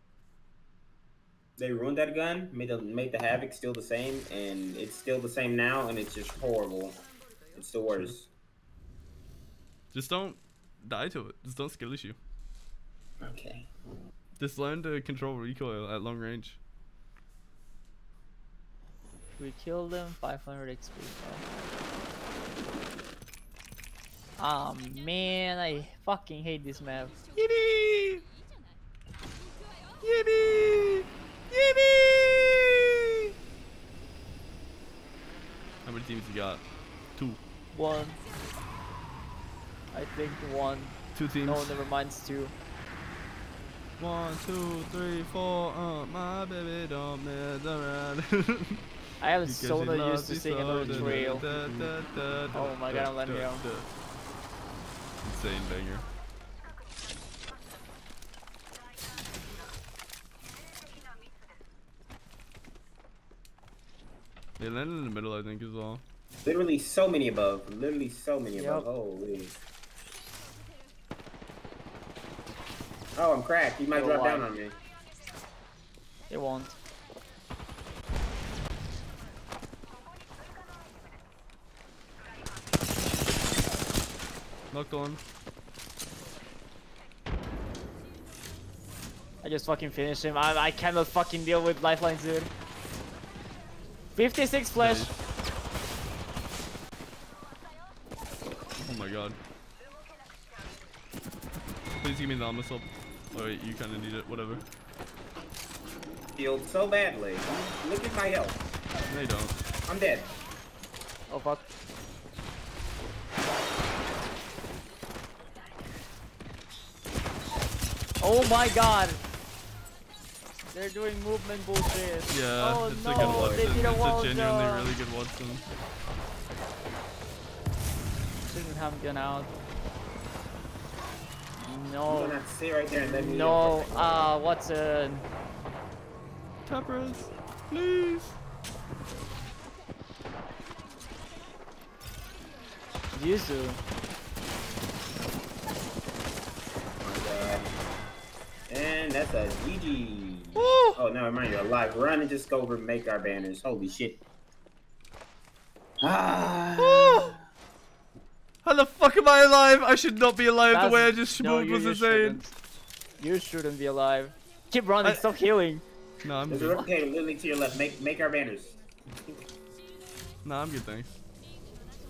They ruined that gun, made the made the havoc still the same, and it's still the same now, and it's just horrible. It's the worst. Just don't die to it. Just don't skill issue. Okay. Just learn to control recoil at long range. We killed them, 500 XP. Ah man, I fucking hate this map. Yippee! Yippee! Yippee! How many teams you got? Two. One. I think one. Two teams. No, never mind, it's two. One, two, three, four. Uh, my baby don't mess around. I am Because so he not used to seeing singing so. on the trail. da, da, da, da, Oh my da, God, I'm letting da, go. Insane banger. They landed in the middle, I think, as well. Literally so many above. Literally so many Yep. above. Holy. Oh, I'm cracked. He might Go drop wide. down on me. It won't. Knocked on. I just fucking finished him. I, I cannot fucking deal with lifelines, dude. 56 flash. Nice. Oh my god. Please give me the armor swap. Oh wait, you kinda need it, whatever. Healed so badly. Look at my health. No you don't. I'm dead. Oh fuck. Oh my god. They're doing movement bullshit. Yeah, oh, it's no, a good Wattson. They did a It's a genuinely jump. really good Wattson. Shouldn't have gone out. No. gonna have to stay right there and let me. No. Ah, Wattson. Peppers, please. Yuzu. Oh my god. And that's a GG. Woo! Oh, never mind. You're alive. Run and just go over and make our banners. Holy shit. Ah. How the fuck am I alive? I should not be alive. the way I That's- just no, moved you- was you insane. shouldn't. You shouldn't be alive. Keep running, I- stop healing. No, I'm There's good. replicator literally to your left. Make make our banners. No, I'm good, thanks.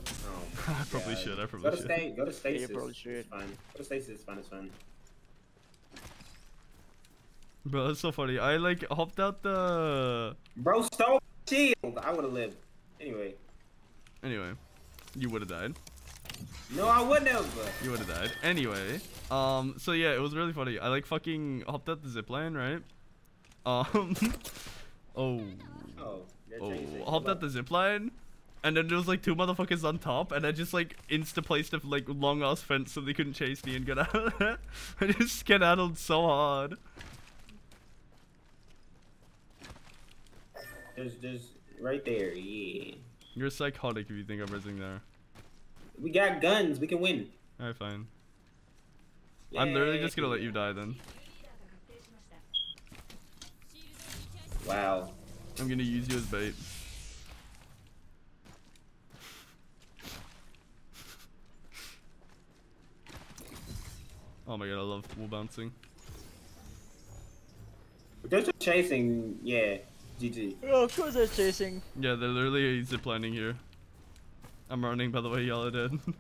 Oh, I probably God. should. I Go probably to should. stay. Go to you probably should. It's fine. Go to stasis. It's fine. It's fine. Bro, that's so funny. I like hopped out the. Bro stole shield. I would have lived. Anyway. Anyway, you would have died. No, I wouldn't have. Bro. You would have died. Anyway, um, so yeah, it was really funny. I like fucking hopped out the zip line, right? Um, oh, Oh. oh, hopped out the zip line, and then there was like two motherfuckers on top, and I just like insta placed a like long ass fence so they couldn't chase me and get out. I just skedaddled so hard. There's, there's right there. Yeah. You're psychotic if you think I'm resing there. We got guns. We can win. Alright, fine. I'm literally just gonna let you die then. Wow. I'm gonna use you as bait. Oh my god, I love wall bouncing. They're just chasing. Yeah. GG. Oh, of course they're chasing. Yeah, they're literally ziplining here. I'm running, by the way, y'all are dead.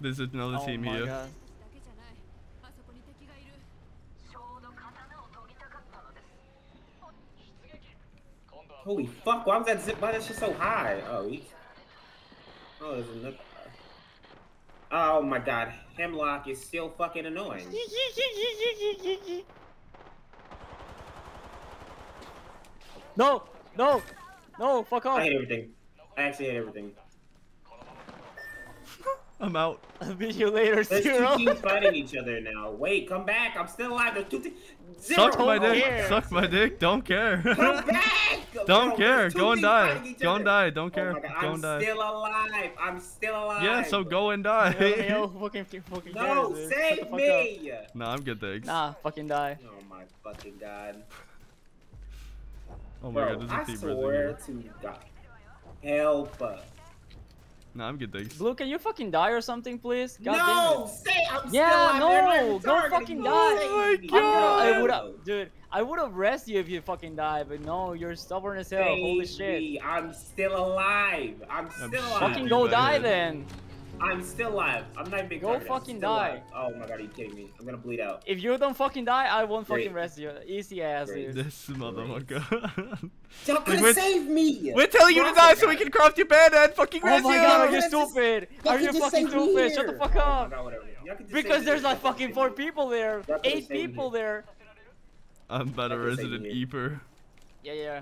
There's another oh team here. God. Holy fuck, why was that zip? Why that shit so high? Oh, he... oh, there's another. Oh my god, Hemlok is still fucking annoying. No, no, no, fuck off. I hate everything. I actually hate everything. I'm out. I'll beat you later, There's two Zero. teams fighting each other now. Wait, come back! I'm still alive. There's two teams. Suck my Don't dick. care. Suck my dick. Don't care. Come back! Don't Bro, care. Go and die. fighting each Go and die. Don't Oh care. my God, Go I'm and die. still alive. I'm still alive. Yeah, so go and die. Yo, fucking, fucking No, cares, dude. Shut the save fuck me! nah, I'm good, thanks. Up. Nah, fucking die. Oh my fucking god. Oh my Bro, god, there's I a team resing swear here. to God. Help. Nah, I'm good, thanks. Blue, can you fucking die or something, please? God no! damn it. Say I'm Yeah, still alive. They're no, not go fucking die. Oh me. Oh my I'm gonna, I would have, dude. I would have rest you if you fucking die, but no, you're stubborn as hell. Holy shit. I'm still alive. I'm still shit. alive. Fucking go die head. then. I'm still alive. I'm not even being Go targeted. Fucking die. alive. Oh my god, are you kidding me? I'm gonna bleed out. If you don't fucking die, I won't fucking Great. rest you. Easy ass, Great. dude. This motherfucker. Y'all could we're- save me. We're telling you to die so we can craft your band and fucking Oh res my god, are you Let's stupid? Y'all Are you fucking stupid? Shut the here. fuck Oh up. God, whatever. Y'all could just Because there's like fucking four people there. Eight just save me people here. there. I'm about to I can save resident. Eeper. Yeah, yeah.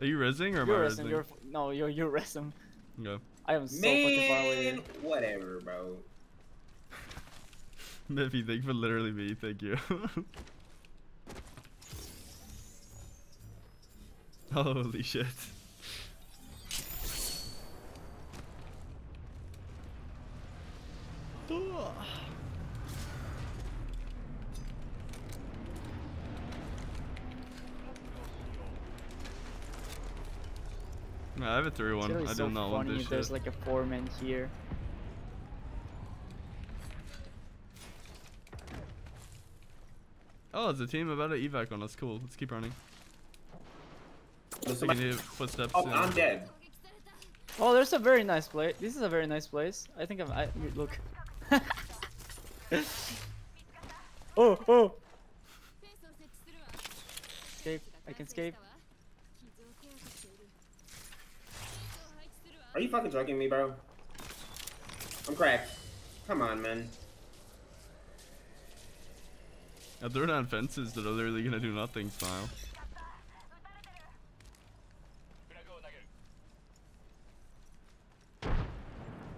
Are you resing or am I You're resing? resting. You're no, you're you're resting. Okay. I am so Man, fucking far away. Whatever, bro. Miffy, thank you for literally me. Thank you. Holy shit. No, I have a 3-1. really I so do not want funny this if there's shit. like a four man here. Oh, it's a team about to evac on us. Cool. Let's keep running. There's We can somebody- footsteps. Oh, soon. I'm dead. Oh, there's a very nice place. This is a very nice place. I think I'm. I look. oh, oh. Escape. I can escape. Are you fucking joking me, bro? I'm cracked. Come on, man. I throw down fences that are literally gonna do nothing, smile.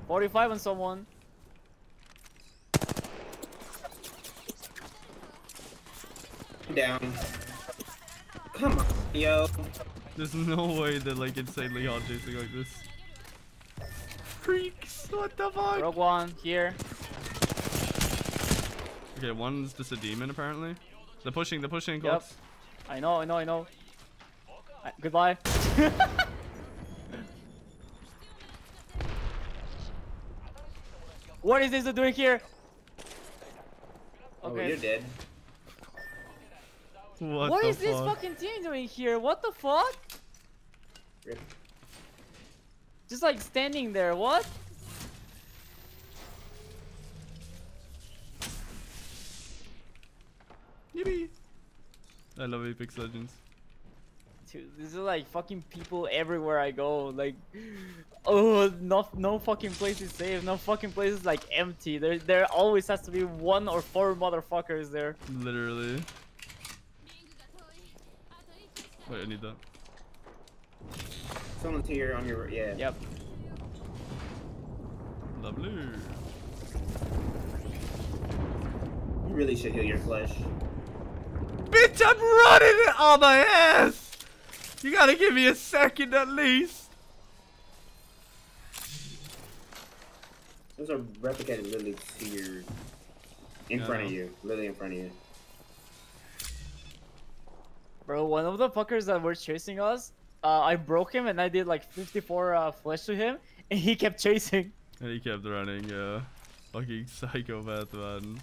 Forty-five on someone. Down. Come on, yo. There's no way that like insanely hard chasing like this. Freaks! What the fuck? Rogue one here. Okay, one's just a demon apparently. They're pushing, they're pushing, Yep. Cox. I know, I know, I know. I, goodbye. what is this doing here? Oh, Okay. you're dead. What, what the is this fuck? fucking team doing here? What the fuck? Rip. Just like standing there. What? Yippee! I love Apex Legends. Dude, this is like fucking people everywhere I go. Like, oh, no, no fucking place is safe. No fucking place is like empty. There, there always has to be one or four motherfuckers there. Literally. Wait, I need that. Someone's here on your yeah. Yep. Lovely. You really should heal your flesh. Bitch, I'm running on my ass! You gotta give me a second at least. There's a replicated lily here. In Yeah, I front of you. Lily in front of you. Bro, one of the fuckers that were chasing us, uh, I broke him and I did like 54 uh, flesh to him, and he kept chasing. And he kept running, yeah. Fucking psychopath, man.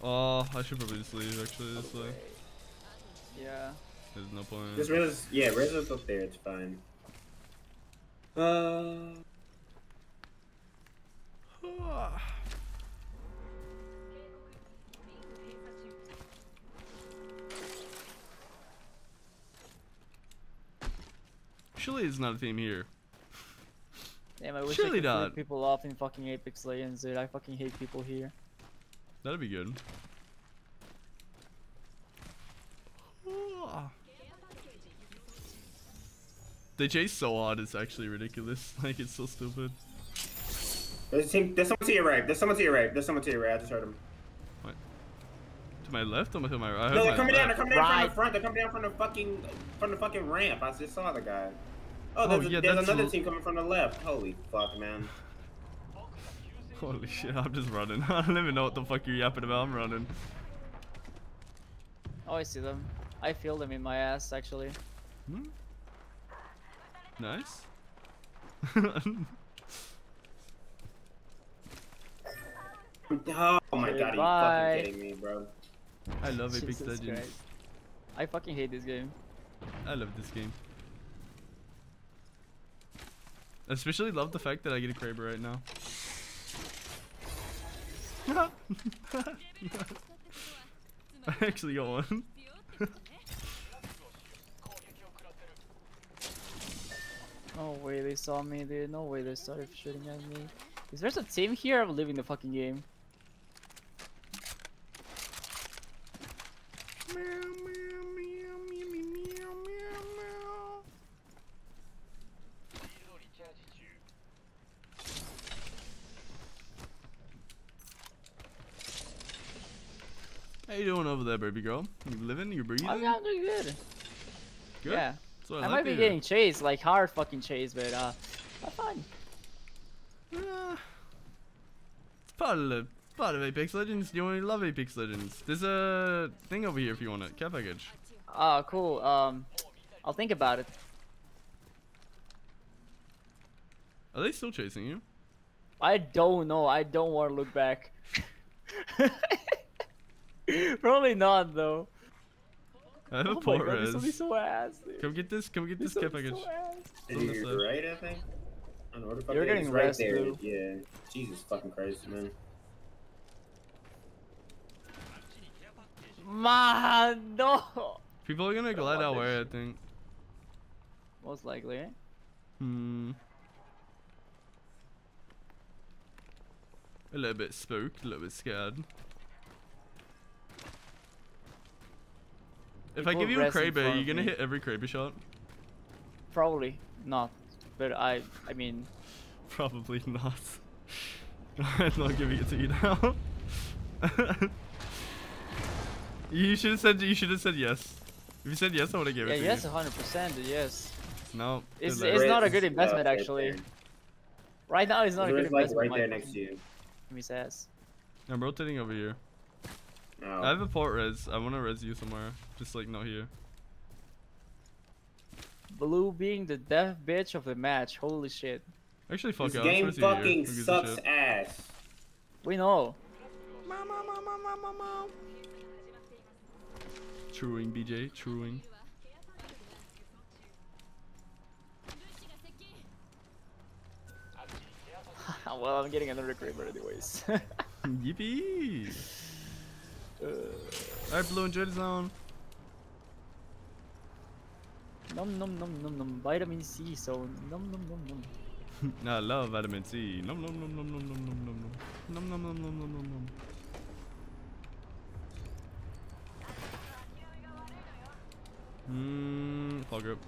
Oh, I should probably just leave actually this way. Yeah. There's no point. This res yeah, res is up there, it's fine. Uh Surely it's not a team here. Damn, I wish Surely I could not. people off in fucking Apex Legends, dude. I fucking hate people here. That'd be good. They chase so hard, it's actually ridiculous. Like, it's so stupid. there's a team there's someone to your right. There's someone to your right. There's someone to your right. I just heard him. What? To my left or to my right? I heard No, they're my coming down, they're coming down from the front. They're coming down from the fucking from the fucking ramp. I just saw the guy. Oh, Oh, there's, a- yeah, there's another l- team coming from the left. Holy fuck, man. Holy shit, I'm just running. I don't even know what the fuck you're yapping about. I'm running. Oh, I see them. I feel them in my ass, actually. Hmm? Nice. Oh my god, are you fucking kidding me, bro? I love Apex Jesus Legends. Christ. I fucking hate this game. I love this game. I especially love the fact that I get a Kraber right now. I actually got one. No way they saw me, dude. No way they started shooting at me. Is there a team here? I'm leaving the fucking game. Doing over there, baby girl? You living? You breathing? I'm, I'm doing good. Good. Yeah. So I, I like might be hear. getting chased, like hard fucking chased, but uh, I'm fine. Yeah. It's part of the part of Apex Legends. You only love Apex Legends. There's a thing over here if you want it. Care package. Ah, cool. Um, I'll think about it. Are they still chasing you? I don't know. I don't want to look back. Probably not though. I have a Oh my port god, this res. be so ass. dude. Come get this. Come get this This care will be package. so ass. on this You're right, I think. I don't know where You're getting It's right rest, there. Blue. Yeah. Jesus fucking Christ, man. Man, no. People are gonna don't glide want our way. I think. Most likely. Eh? Hmm. A little bit spooked, a little bit scared. If I give you a rest in Kraber, front you gonna me. hit every Kraber shot? Probably not. But I, I mean, Probably not. I'm not giving it to you now. you should have said you should have said yes. If you said yes, I would have given yeah, it to you. yes, you. 100%. Yes. No. It's- good it's not a good investment, uh, right actually. there. Right now, it's not a good like investment. right there next to fucking- you. His ass. I'm rotating over here. No. I have a port res. I want to res you somewhere. Just like not here. Blue being the death bitch of the match. Holy shit. Actually, fuck this it. game I'll just res you here. fucking Who gives a sucks shit? ass. We know. Truing, BJ. Truing. well, I'm getting another Kraber anyways. Yippee! Uh, Alright, Blue, enjoy the zone. num num num num num. Vitamin C, so num num num num. I love vitamin C. Nom nom nom nom nom nom nom nom nom. Nom nom nom nom nom nom nom. Mmm, fuck up.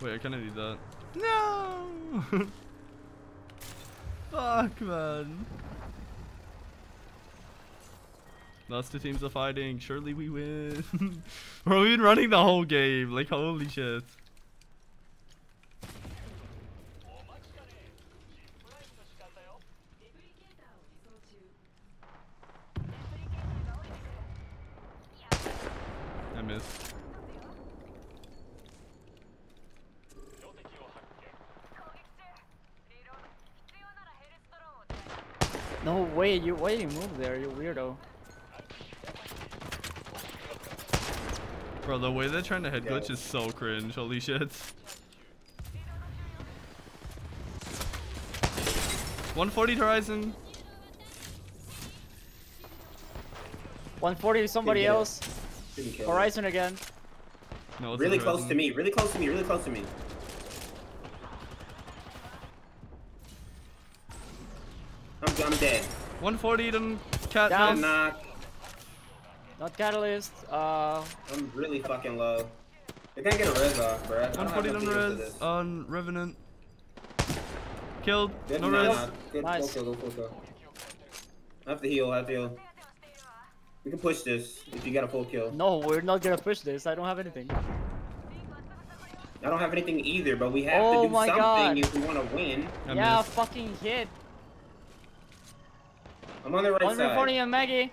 Wait, I kinda need that. No! Fuck, man. Last two teams are fighting. Surely we win. Bro, we've been running the whole game. Like, holy shit. I missed. No way, you why did you move there, you weirdo. Bro, the way they're trying to head glitch Yeah. is so cringe. Holy shit. 140 Horizon. 140 somebody Didn't get it. else. Didn't kill me. Horizon again. No, it's Really not close to me. Really close to me. Really close to me. I'm, I'm dead. 140 them cat Down. I'm not. Not catalyst. Uh, I'm really fucking low. They can't get a res off, bro. I don't have 140 no on res on Revenant. Killed. Good, No nah, res. Good, Nice. Go, go, go, go. I have to heal. I have to heal. We can push this if you got a full kill. no, we're not gonna push this. I don't have anything. I don't have anything either, but we have Oh to do something God. if we want to win. I yeah, missed. fucking hit. I'm on the right 140 side. on Maggie.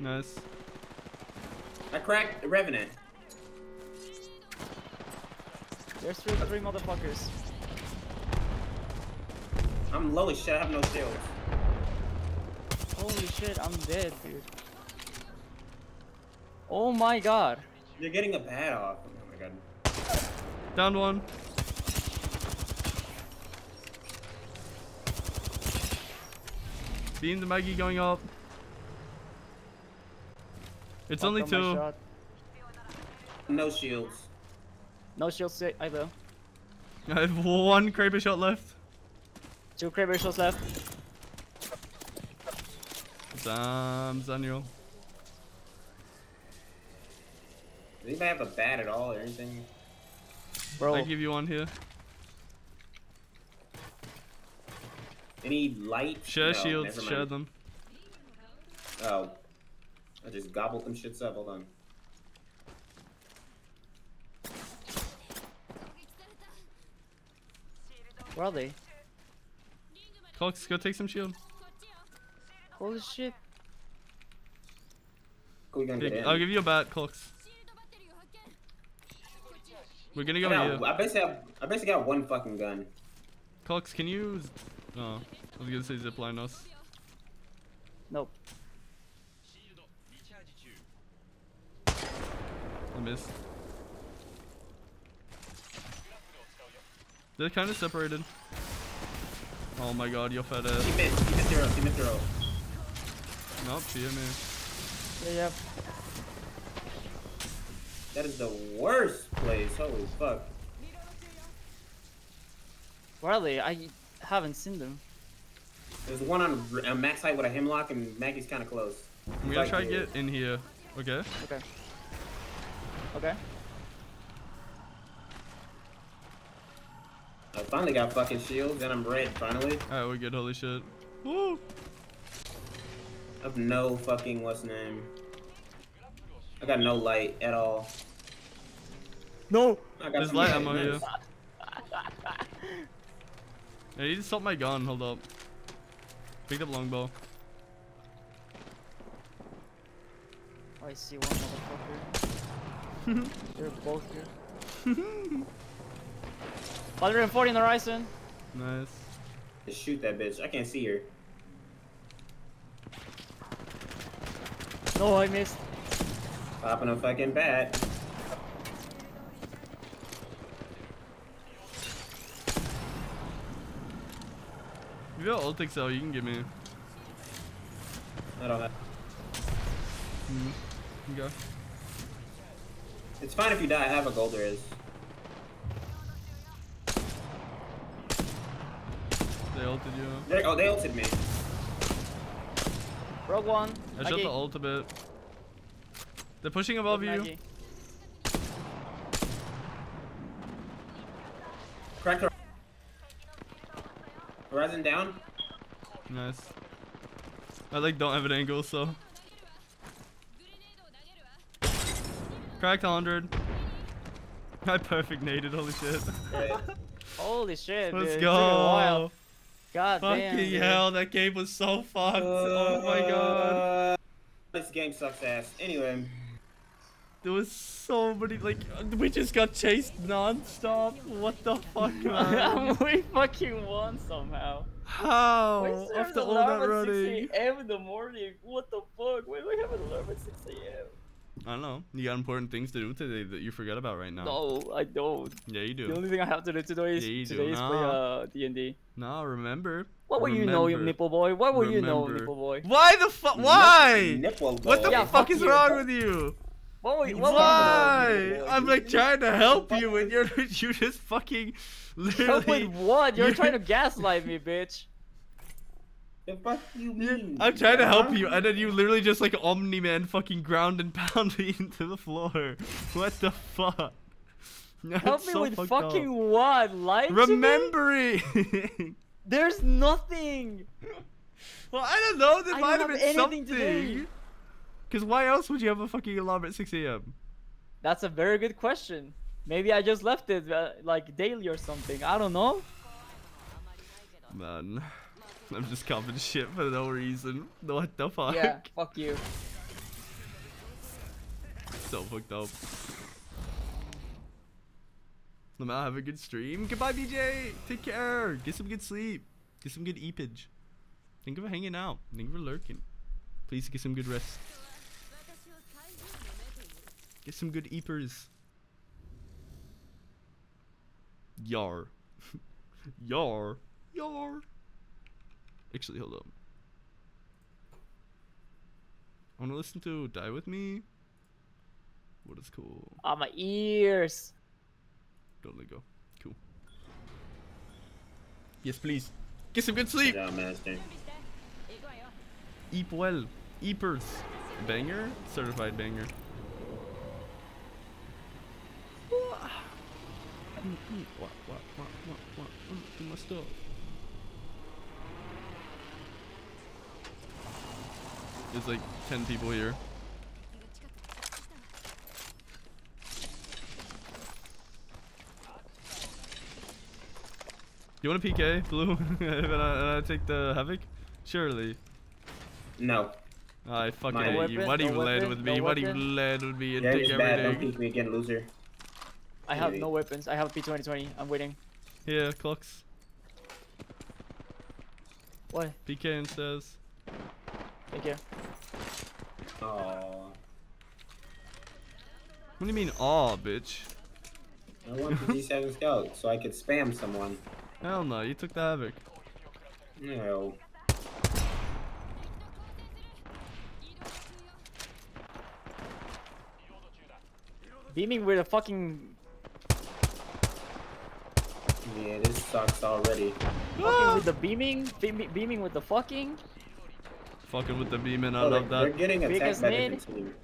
Nice. I cracked the Revenant. There's three, three motherfuckers. I'm low as shit. I have no shields. Holy shit, I'm dead, dude. Oh my god. You're getting a bad off. Oh my god. Down one. Beam the Maggie going up. It's Fuck only on two. No shields. No shields set either. I have one Kraber shot left. Two Kraber shots left. Damn, Daniel. Does anybody have a bat at all or anything? Bro, I give you one here. Any light? Share No, shields, never share them. Oh. I just gobbled them shits up. Hold on. Where are they? Cox, go take some shield. Holy shit. Who we gonna get Here, in? I'll give you a bat, Cox. We're gonna I, go got- here. I basically have, I basically got one fucking gun. Cox, can you? Oh, I was gonna say zipline us. Nope. I missed. They're kind of separated. Oh my god, you're fat He ass. missed. He missed your He missed your Nope, she hit me. Yeah, yeah. That is the worst place. Holy fuck. Where are they? I haven't seen them. There's one on, on uh, Max height with a Hemlok, and Maggie's kind of close. I'm gonna try to get in here. Okay. Okay. Okay. I finally got fucking shields, and I'm red finally. Alright, we're good. Holy shit. Woo! I have no fucking what's name. I got no light at all. No. I got There's light light, ammo nice. here. Yeah, need to stop my gun. Hold up. Picked up longbow. Oh, I see one motherfucker. They're both here. 140 in the horizon. Nice. Just shoot that bitch. I can't see her. No, I missed. Popping a fucking bat. You got ult XL, you can give me. I don't have. Mm. Okay. It's fine if you die. I have a gold res. They ulted you. They, oh, they ulted me. Rogue one. I shot the ult a bit. They're pushing above you. Maggie. Horizon down. Nice. I like don't have an angle, so. Cracked 100. I perfect naded, holy shit. Right. Holy shit, Let's dude. it took go. God Fucking damn. dude. hell, that game was so fucked. oh my god. Uh, This game sucks ass. Anyway, There was so many, like, we just got chased non-stop. What the fuck, man? we fucking won somehow. How? Why is After all that alarm at running. 6 a.m. in the morning? What the fuck? Why do I have an alarm at 6 a.m.? I don't know. You got important things to do today that you forget about right now. No, I don't. Yeah, you do. The only thing I have to do today is, Yeah, you do. today is play No. uh, D&D. No, remember. What will you know, you Remember. nipple boy? What will you know, Remember. nipple boy? Why the fuck? Why? Nipple What the. Yeah, fuck fuck is you. wrong with you? What will, what Why? will you know, nipple boy? I'm like trying to help you and you're you just fucking Help with what? You're you- trying to gaslight me, bitch. The fuck you mean? I'm trying to help you and then you literally just like Omni Man fucking ground and pound me into the floor. What the fuck? That's Help me so with fucking up. what? Lying to me? remembering. There's nothing. well, I don't know. There I might have have been anything today. something. Because why else would you have a fucking alarm at 6 a.m.? That's a very good question. Maybe I just left it uh, like daily or something. I don't know. Man, I'm just copping shit for no reason. What the fuck? Yeah, fuck you. So fucked up. No matter, have a good stream. Goodbye, BJ. Take care. Get some good sleep. Get some good eepage. Think of hanging out. Think of lurking. Please get some good rest. Get some good eepers. Yar. Yar. Yar. Actually, hold up. I want to listen to Die With Me. What is cool? Ah, my ears. Don't let go. Cool. Yes, please. Get some good Good sleep. job, master. Eep well. Eepers. Banger? Certified banger. What, what, what, what, what, do my stuff. There's like 10 people here. You want a PK, Blue? and, I, and I take the Havoc? Surely. No. I fucking hate you. Why do you land with me? No Why do you land with me and yeah, take everything? Bad. Don't peek me again, loser. I have no weapons. I have a P2020. I'm waiting. Yeah, clocks. What? PK and says. Thank you. Oh. What do you mean, aw, bitch? I want the G7 scout so I could spam someone. Hell no, you took the Havoc. No. Beaming with a fucking Yeah, this sucks already. fucking ah! with the beaming, beaming, beaming with the fucking. Fucking with the beaming, I Oh, love they're, they're that. getting attacked Biggest by mid. different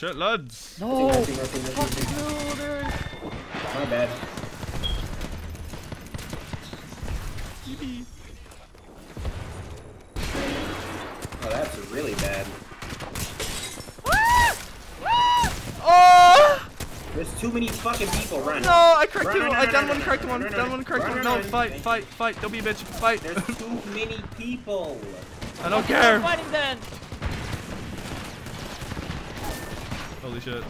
shit, lads. No! Nothing, nothing, nothing, Fuck nothing. you, dude! My bad. Oh, that's really bad. Oh! There's too many fucking people running. No, I cracked Run, two. run, I done run, one, cracked one, done one, cracked one. No, run. fight, fight, fight. Don't be a bitch. Fight. There's too many people. I don't I'm care. fighting then! Holy shit.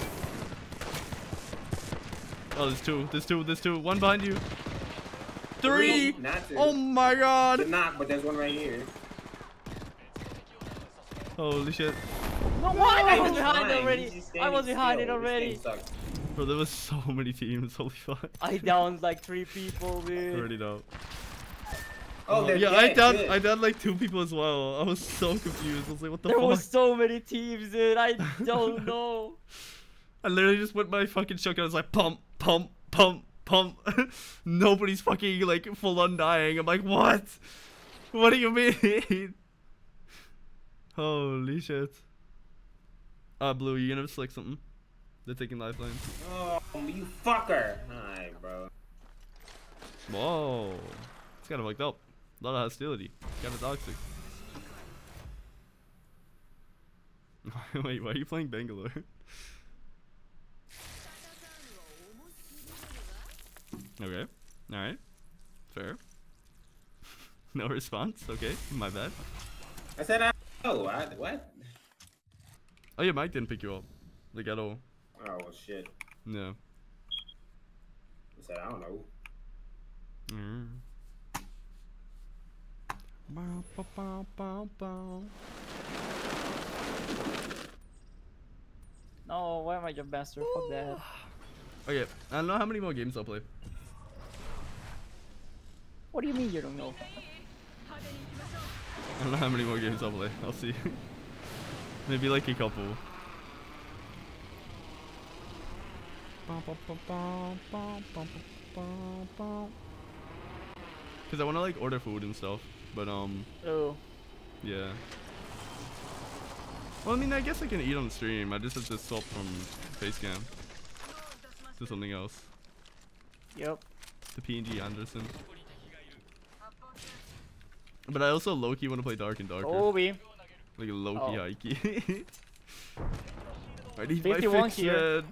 Oh, there's two. There's two. There's two. One behind you. Three. Not two. Oh my There's god. not, but there's one right here. Holy shit. No, what? I was behind flying. already. I was behind it still. This already. thing. Bro, there was so many teams. Holy fuck. I downed like three people, I dude. already know. Oh, yeah, I dead, done. good. I done like two people as well. I was so confused. I was like, what the There fuck? was so many teams, dude. I don't know. I literally just went my fucking shotgun. I was like, pump, pump, pump, pump. Nobody's fucking like full on dying. I'm like, what? What do you mean? Holy shit. Uh, Blue, you gonna select something? They're taking lifelines. Oh, you fucker. Hi, bro. Whoa. It's kind of fucked up. A lot of hostility. Kind of toxic. Wait, why are you playing Bangalore? okay. Alright. Fair. no response? Okay. My bad. I said I. Oh, I, what? Oh yeah, Mike didn't pick you up. Like at all. Oh shit. No. I said I don't know. Mm. Bow, bow, bow, bow, bow. No, why am I jump master? Fuck that. Okay, I don't know how many more games I'll play. What do you mean you don't know? I don't know how many more games I'll play. I'll see. Maybe like a couple. Cause I wanna like order food and stuff, but, um... Oh. Yeah. Well, I mean, I guess I can eat on stream. I just have to swap from facecam to something else. Yep. To PNG Anderson. But I also Loki want to play Dark and Darker. Obi. Like a Loki oh. Hikey. Why did you fix that?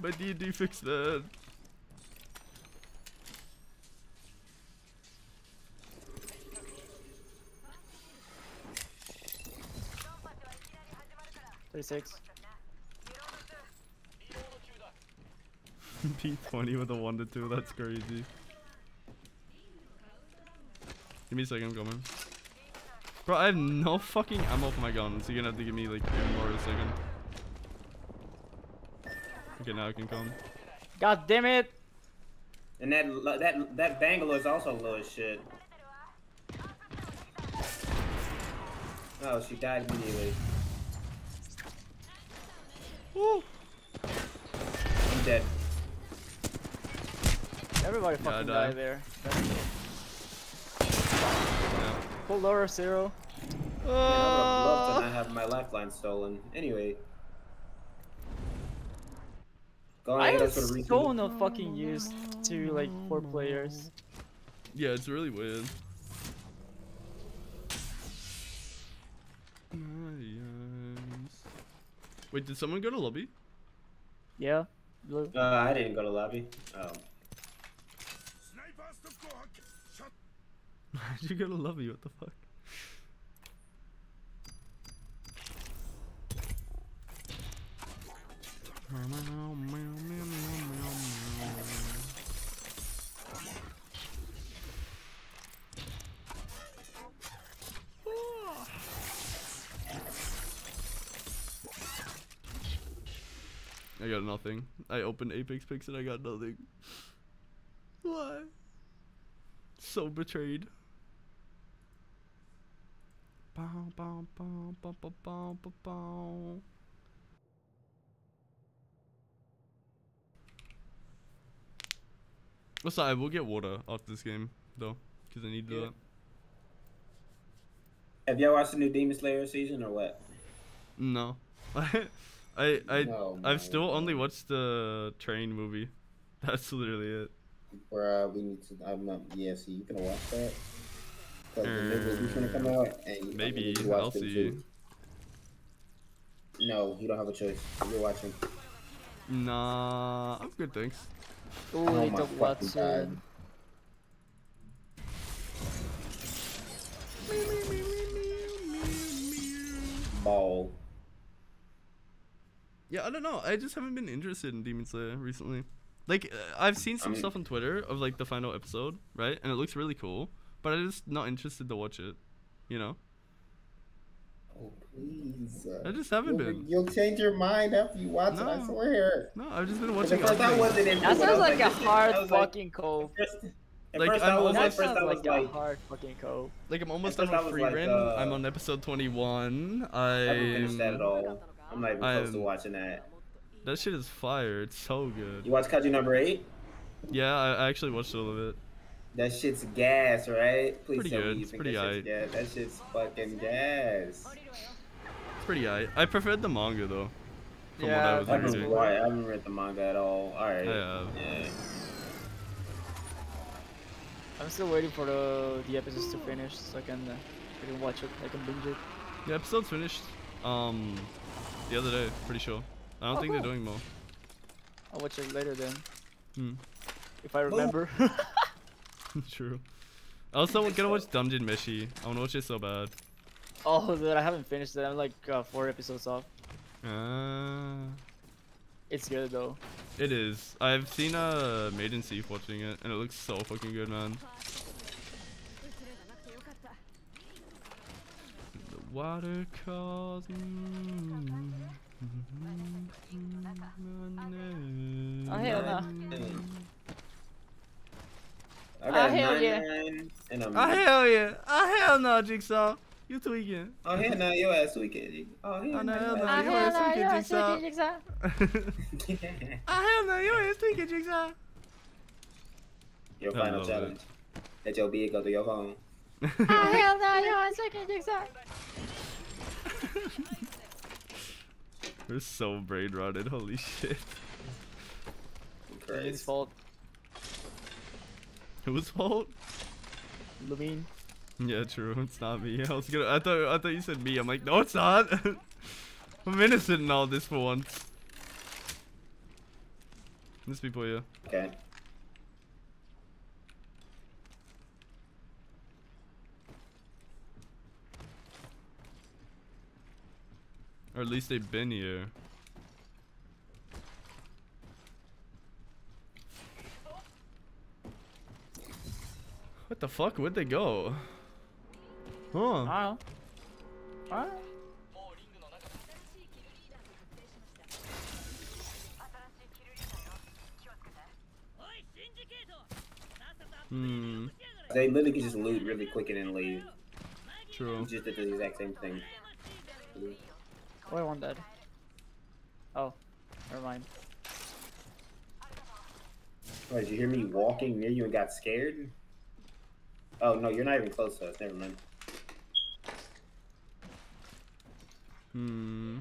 But did you fix that? 36. P20 with a 1 to 2, that's crazy. Give me a second, I'm coming. Bro, I have no fucking ammo for my gun, so you're gonna have to give me like two more in a second. Okay, now I can come. God damn it! And that that that bangle is also low as shit. Oh, she died immediately. Woo! I'm dead. Everybody Yeah, fucking died. died there. Yeah. Full lower zero. Uh, Man, I would have loved to not have my lifeline stolen. Anyway, Go I ahead, am that's for the so reason. not fucking used to like four players. Yeah, it's really weird. Wait, did someone go to lobby? Yeah. Blue. Uh, I didn't go to lobby. Oh. Why'd you go to lobby? What the fuck? I got nothing. I opened Apex Packs and I got nothing. Why? So betrayed. Bow, bow, bow, bow, bow, bow, bow, bow. What's that? I will get water after this game, though, because I need to do Yeah. that. Have y'all watched the new Demon Slayer season or what? No. I, I, I, No, I've still only watched the train movie. That's literally it. Where uh, we need to. I'm not. Yeah, so you gonna watch that? Cause the gonna come out, and Maybe, you watch I'll see. too. No, you don't have a choice. You're watching. Nah, I'm good, thanks. Ooh, Oh he my took fucking Wattson. Ball. Yeah, I don't know. I just haven't been interested in Demon Slayer recently. Like, uh, I've seen some mean- stuff on Twitter of like the final episode, right? And it looks really cool, but I'm just not interested to watch it. You know? Oh please. uh, I just haven't you'll, been. You'll change your mind after you watch it. I No. swear. No, I've just been At watching. first, I wasn't things. into That sounds was like a hard I was like- fucking cove. At Like, I'm was, almost- That first sounds I was like a like, hard fucking cove. Like I'm almost first done with was free like, uh, I'm on episode 21. I, I haven't finished that at all. I'm not even close to I'm- watching that. that shit is fire. It's so good. You watch Kaiju number eight? Yeah, I, I actually watched a little bit. That shit's gas, right? Please Pretty tell good, me you it's think pretty that shit's gas. That shit's fucking gas. It's pretty high. I preferred the manga though. From Yeah, what I was I haven't, reading. read, I haven't read the manga at all. Alright. I have. Yeah. I'm still waiting for the the episodes to finish so I can uh, I can watch it. I can binge it. The episode's finished. Um, the other day, pretty sure. I don't Oh, think cool. they're doing more. I'll watch it later then, Hmm. if I remember. True. I also gonna watch Dungeon Meshi. I wanna watch it so bad. oh, dude, I haven't finished it. I'm like uh, four episodes off. Ah. It's good though. It is. I've seen uh Maiden Thief watching it, and it looks so fucking good, man. Water calls. mm, Oh, hell no. I got Ah, a hell nine yeah. nine and a Oh hell yeah! Oh hell no, Jigsaw! You tweaking? Oh hell no, your ass weekend. Oh hell no, no, your ass you're tweaking, Jigsaw. weekend. Oh hell no, you ain't tweaking, Jigsaw! Your final challenge. Let your beard go through your phone. hell no, you're second jigsaw. We're so brain rotted, holy shit. It's Christ. fault. Whose fault? Lumine. Yeah, true. It's not me. I was gonna. I thought. I thought you said me. I'm like, no, it's not. I'm innocent in all this for once. These people here. Okay. Or at least they've been here. What the fuck? Where'd they go? Huh? I don't know. Hmm. They literally can just loot really quick and then leave. True. You just did the exact same thing. Why one, dead? Oh, never mind. Oh, did you hear me walking near you and got scared? Oh no, you're not even close to us. Never mind. Hmm.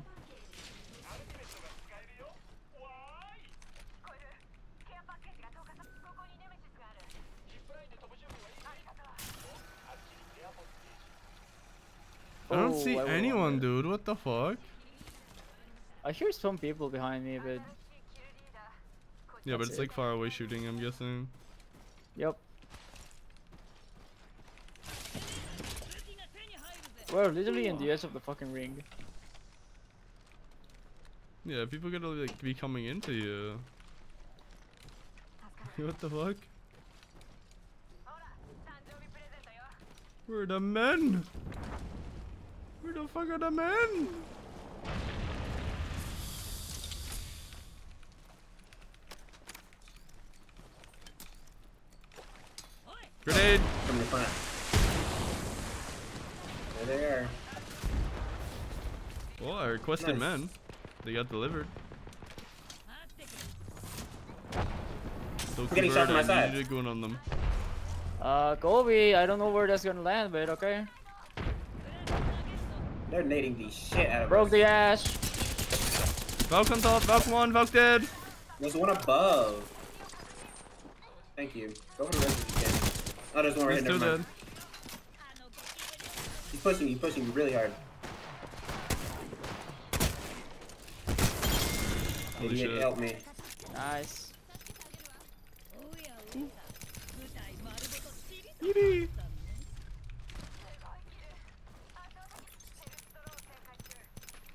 I don't oh, see I anyone, dude. What the fuck? I hear some people behind me, but Yeah, but it's it. like far away shooting. I'm guessing. yep. We're literally in the edge of the fucking ring. Yeah, people gotta like be coming into you. what the fuck? Where are the men? Where the fuck are the men? Grenade! From the front. There they are. Well, I requested Nice. men. They got delivered. So I'm getting shot from my side. need you to go on them. Uh, Gobi, I don't know where that's gonna land, but okay. They're nading the shit out of Broke us. the ash. Valk on top, Valk one, Valk dead! There's one above. Thank you. Go for the rest if you can. Oh, there's one right He's here. still Never dead. He's pushing you, pushing you really hard. Holy Idiot, shit. help me. Nice. Yippee.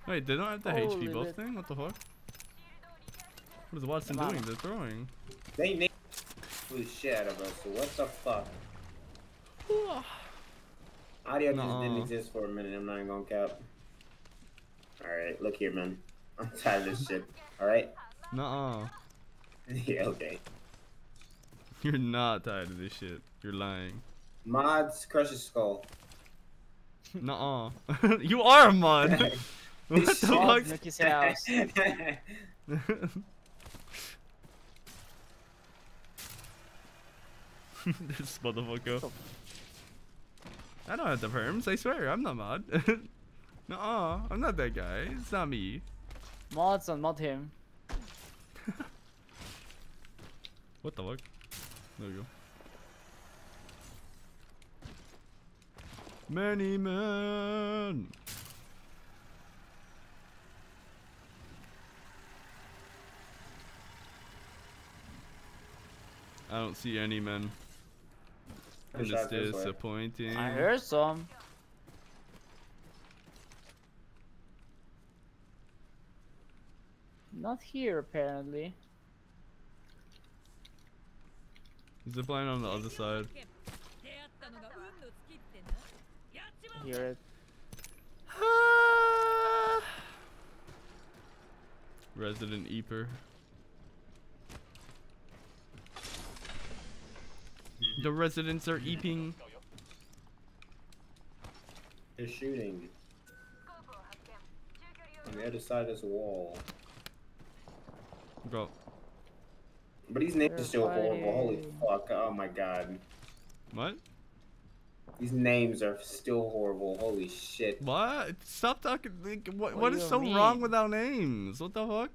Wait, they don't have the Holy HP buff bit. thing? What the fuck? What is Wattson doing? They're throwing. They naded the shit out of us, so what the fuck? Audio just didn't Nuh-uh. exist for a minute, I'm not even gonna cap. Alright, look here, man. I'm tired of this shit. Alright? Nuh-uh. yeah, okay. You're not tired of this shit. You're lying. Mods, crush his skull. Nuh-uh. you are a mod! what the Shit. fuck? Nuki's house. this motherfucker. I don't have the perms, I swear, I'm not mod. no, -uh, I'm not that guy. It's not me. Mods and mod him. What the fuck? There we go. Many men. I don't see any men. Push That is out this way. disappointing. I heard some. Not here, apparently. Zip line on the other side. Hear it. Resident Eeper. The residents are eeping. They're shooting. On the other side of this wall. Bro, But these names are still They're horrible. Holy fuck. Oh my god. what? These names are still horrible. Holy shit. What? Stop talking. Like, what, What what do is you so wrong with our names? What the fuck?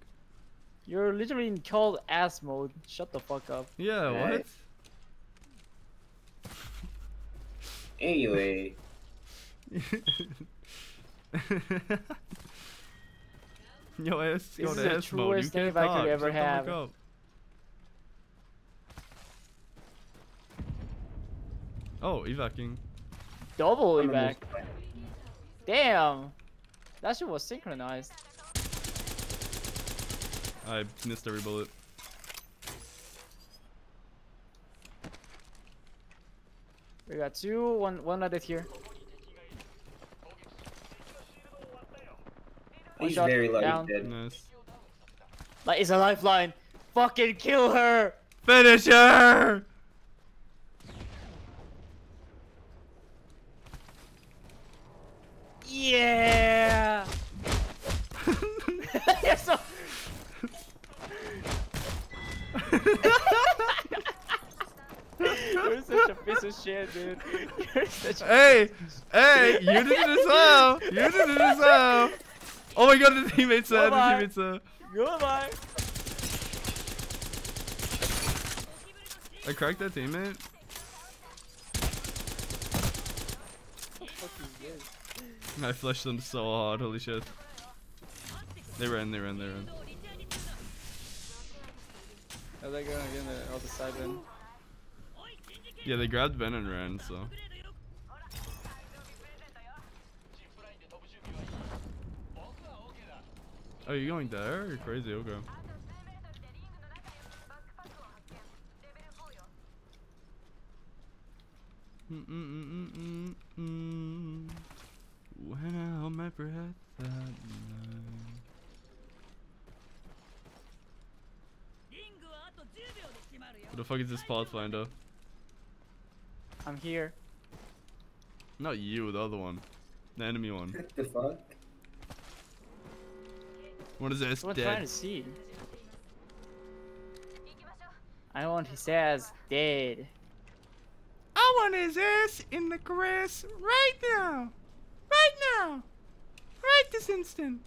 You're literally in called ass mode. Shut the fuck up. Yeah, Right. Anyway, what? Yo, ass, This is to the ass mode. You truest can't name I could ever Shut have. Oh, evacuating. Double I'm evac. Damn. That shit was synchronized. I missed every bullet. We got two, one one landed here. He's shot very low. down. He's dead. Nice. Like it's a lifeline. Fucking kill her. Finish her! Yeah. You're so. You're such a piece of shit, dude. You're such a hey, hey, you did it as well. You did it as well. Oh my god, the teammates said, the teammates said. goodbye. Uh. I cracked that teammate. What the fuck is this? I flushed them so hard, holy shit. They ran, they ran, they ran. Oh, they're gonna get the other side then. Yeah, they grabbed Ben and ran, so. Oh, you going there? You're crazy, okay. When I held my breath that night. What the fuck is this Pathfinder? I'm here. Not you, the other one. The enemy one. What the fuck? What is this? What I'm trying Dead. to see. I want his ass dead. I want his ass in the grass right now. Right now. Right this instant.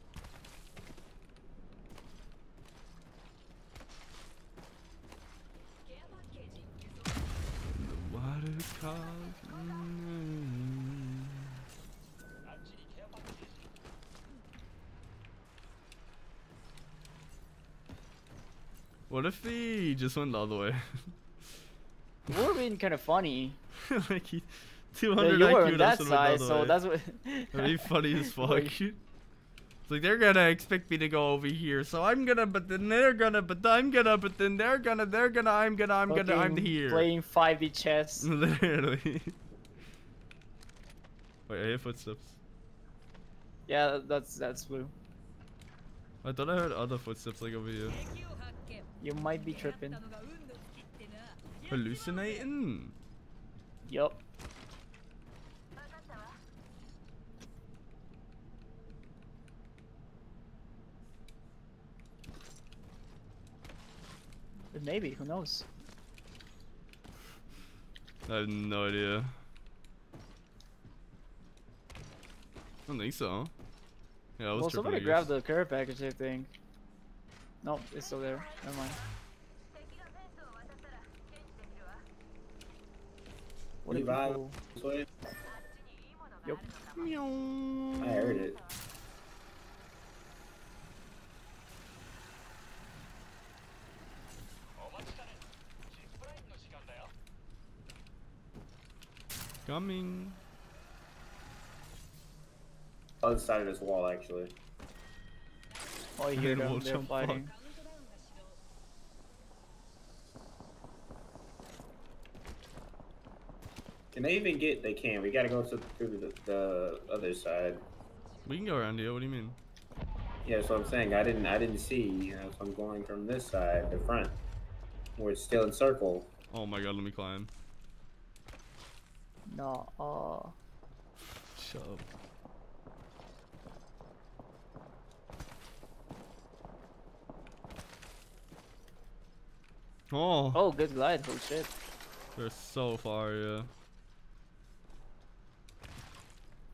The water calls me. What if he just went the other way? It would have been kind of funny. like he, Yeah, 200 you were IQ on that went the side, other so way. that's what. That'd be funny as fuck. Like- they're gonna expect me to go over here, so I'm gonna, but then they're gonna, but I'm gonna, but then they're gonna, they're gonna, I'm gonna, I'm gonna, I'm here. Playing 5D chess. Literally. Wait, I hear footsteps. yeah, that's that's blue. I thought I heard other footsteps like over here. You might be tripping. Hallucinating? Yup. But maybe, who knows? I have no idea. I don't think so. Yeah, I was Well, somebody I grabbed the care package, I think. Nope, it's still there. Never mind. What a Levi. people. This way? I heard it. Coming. Other side of this wall, actually. Oh, you hear them, they're jump fighting. Can they even get? They can. We gotta go to through the, the other side. We can go around here. What do you mean? Yeah, that's what I'm saying. I didn't. I didn't see. You know, so I'm going from this side, the front, where it's still in circle. Oh my god, let me climb. No, Shut up. Oh, oh, good glide. Holy shit. they're so far, yeah.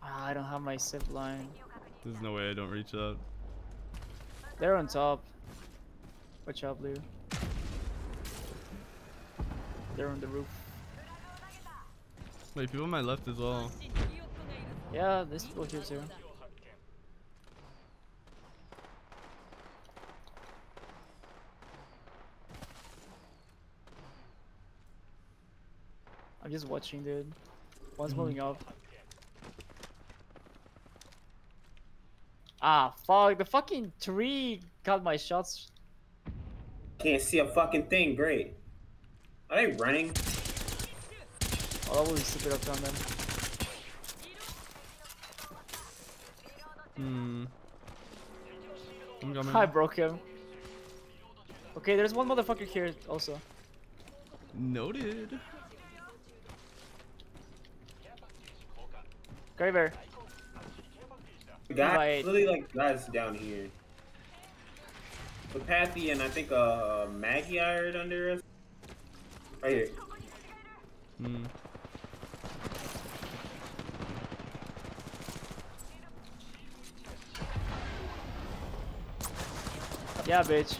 Ah, I don't have my zip line. There's no way I don't reach that. They're on top. Watch out, Blue. They're on the roof. Wait, people on my left as well. Yeah, this people here too. I'm just watching, dude. One's Mhm. moving up. Ah, fuck! The fucking tree got my shots. Can't see a fucking thing. Great. Are they running? Oh, that was stupid up on them. Hmm. I'm coming. I broke him. Okay, there's one motherfucker here also. Noted. Graver. Guys, Right. really like guys down here. The Pathy and I think uh Maggie I heard under us. Right here. Hmm. Yeah, bitch.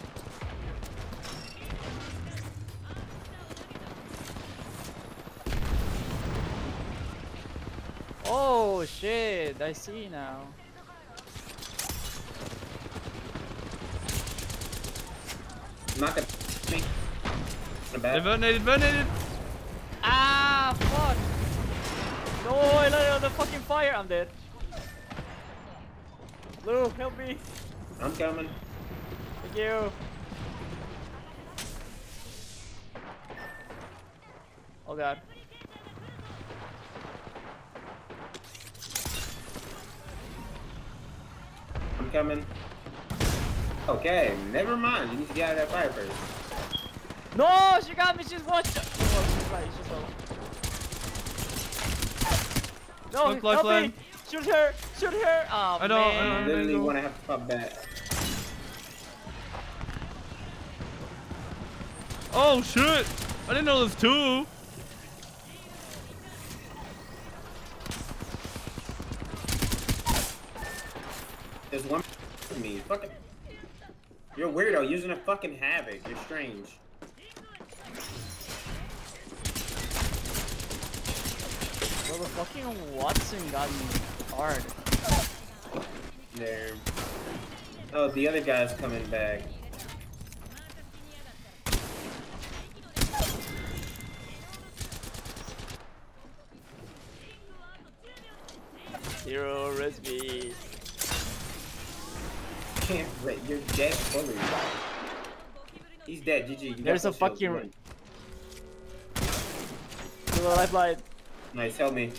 Oh shit! I see now. Not the me. The They bad. vernated, vernated! Ah fuck! No, I landed on the fucking fire. I'm dead. Lou, help me! I'm coming. Thank you. Oh god. I'm coming. Okay, never mind. You need to get out of that fire first. No, she got me. She's one shot. Oh, she's right. She's low. No, Look, help lifeline. me! Shoot her! Shoot her! Oh I don't- I man. I don't- literally want to have to pop back. Oh shit! I didn't know there's two! There's one for me. Fucking. You're a weirdo using a fucking havoc. You're strange. Well, the fucking Wattson got me hard. There. Oh, the other guy's coming back. Zerro recipe. Can't wait. You're dead fully. He's dead. GG. You There's a full shields, you fucking- win. Zerro lifeline. Nice. Help me.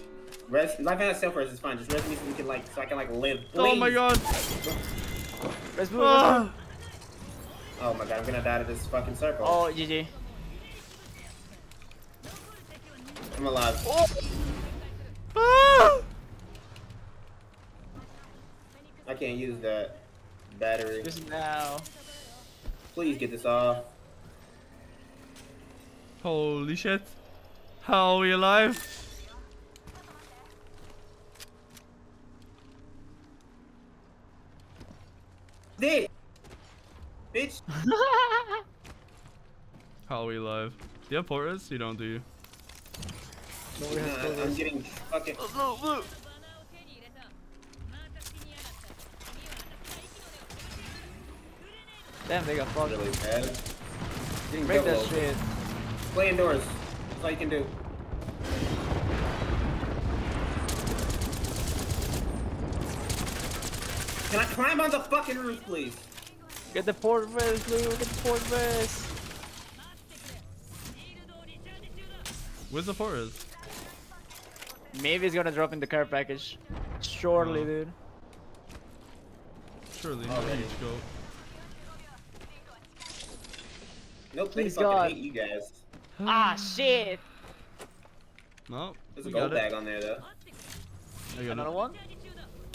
Res. Life and self res is fine. Just res me so we can like, so I can like live. Oh my god! Let's move. Ah. Oh my god. I'm gonna die to this fucking circle. Oh, GG. I'm alive. Ah. I can't use that battery. Just now. Please get this off. Holy shit. How are we alive? Dick. Bitch. How are we alive? Do you have porters? You don't, do you? Nah. I'm getting fucking. Oh, Damn, they got fucked. really bad. Getting Break that over. shit. Play indoors. That's all you can do. Can I climb on the fucking roof, please? Get the port vest, Lou. Get the port vest. Where's the porters? Maybe it's gonna drop in the car package. Surely, Oh. dude. Surely. Oh, Already. Let's go. Nope, they Please, fucking God. hate you guys. Ah, shit. No, There's a gold got it. bag on there, though. I Another it. one?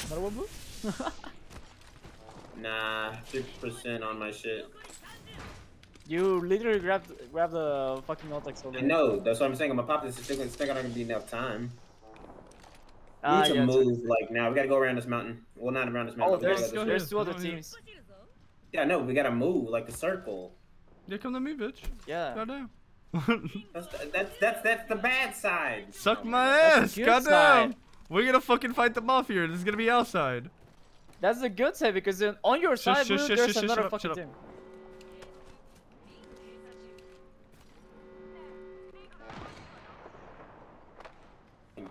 Another one, Blue? Nah, 50% on my shit. you literally grabbed grabbed the fucking Ultex over I there. know, that's what I'm saying. I'm gonna pop this. It's still, it's still not gonna be enough time. We Ah, need to yeah, move, like, now. We gotta go around this mountain. Well, not around this mountain. Oh, but there's go go this- there's two other teams. Yeah, no, we gotta move, like, the circle. Yeah, come to me, bitch. Yeah. Goddamn. That's, that's, that's, that's the bad side. Suck my ass! the good Goddamn! We're gonna fucking fight them off here. This is gonna be outside. That's the good side because then on your Shush, side, shush, Blue, shush, there's shush, shut another up, fucking shut team.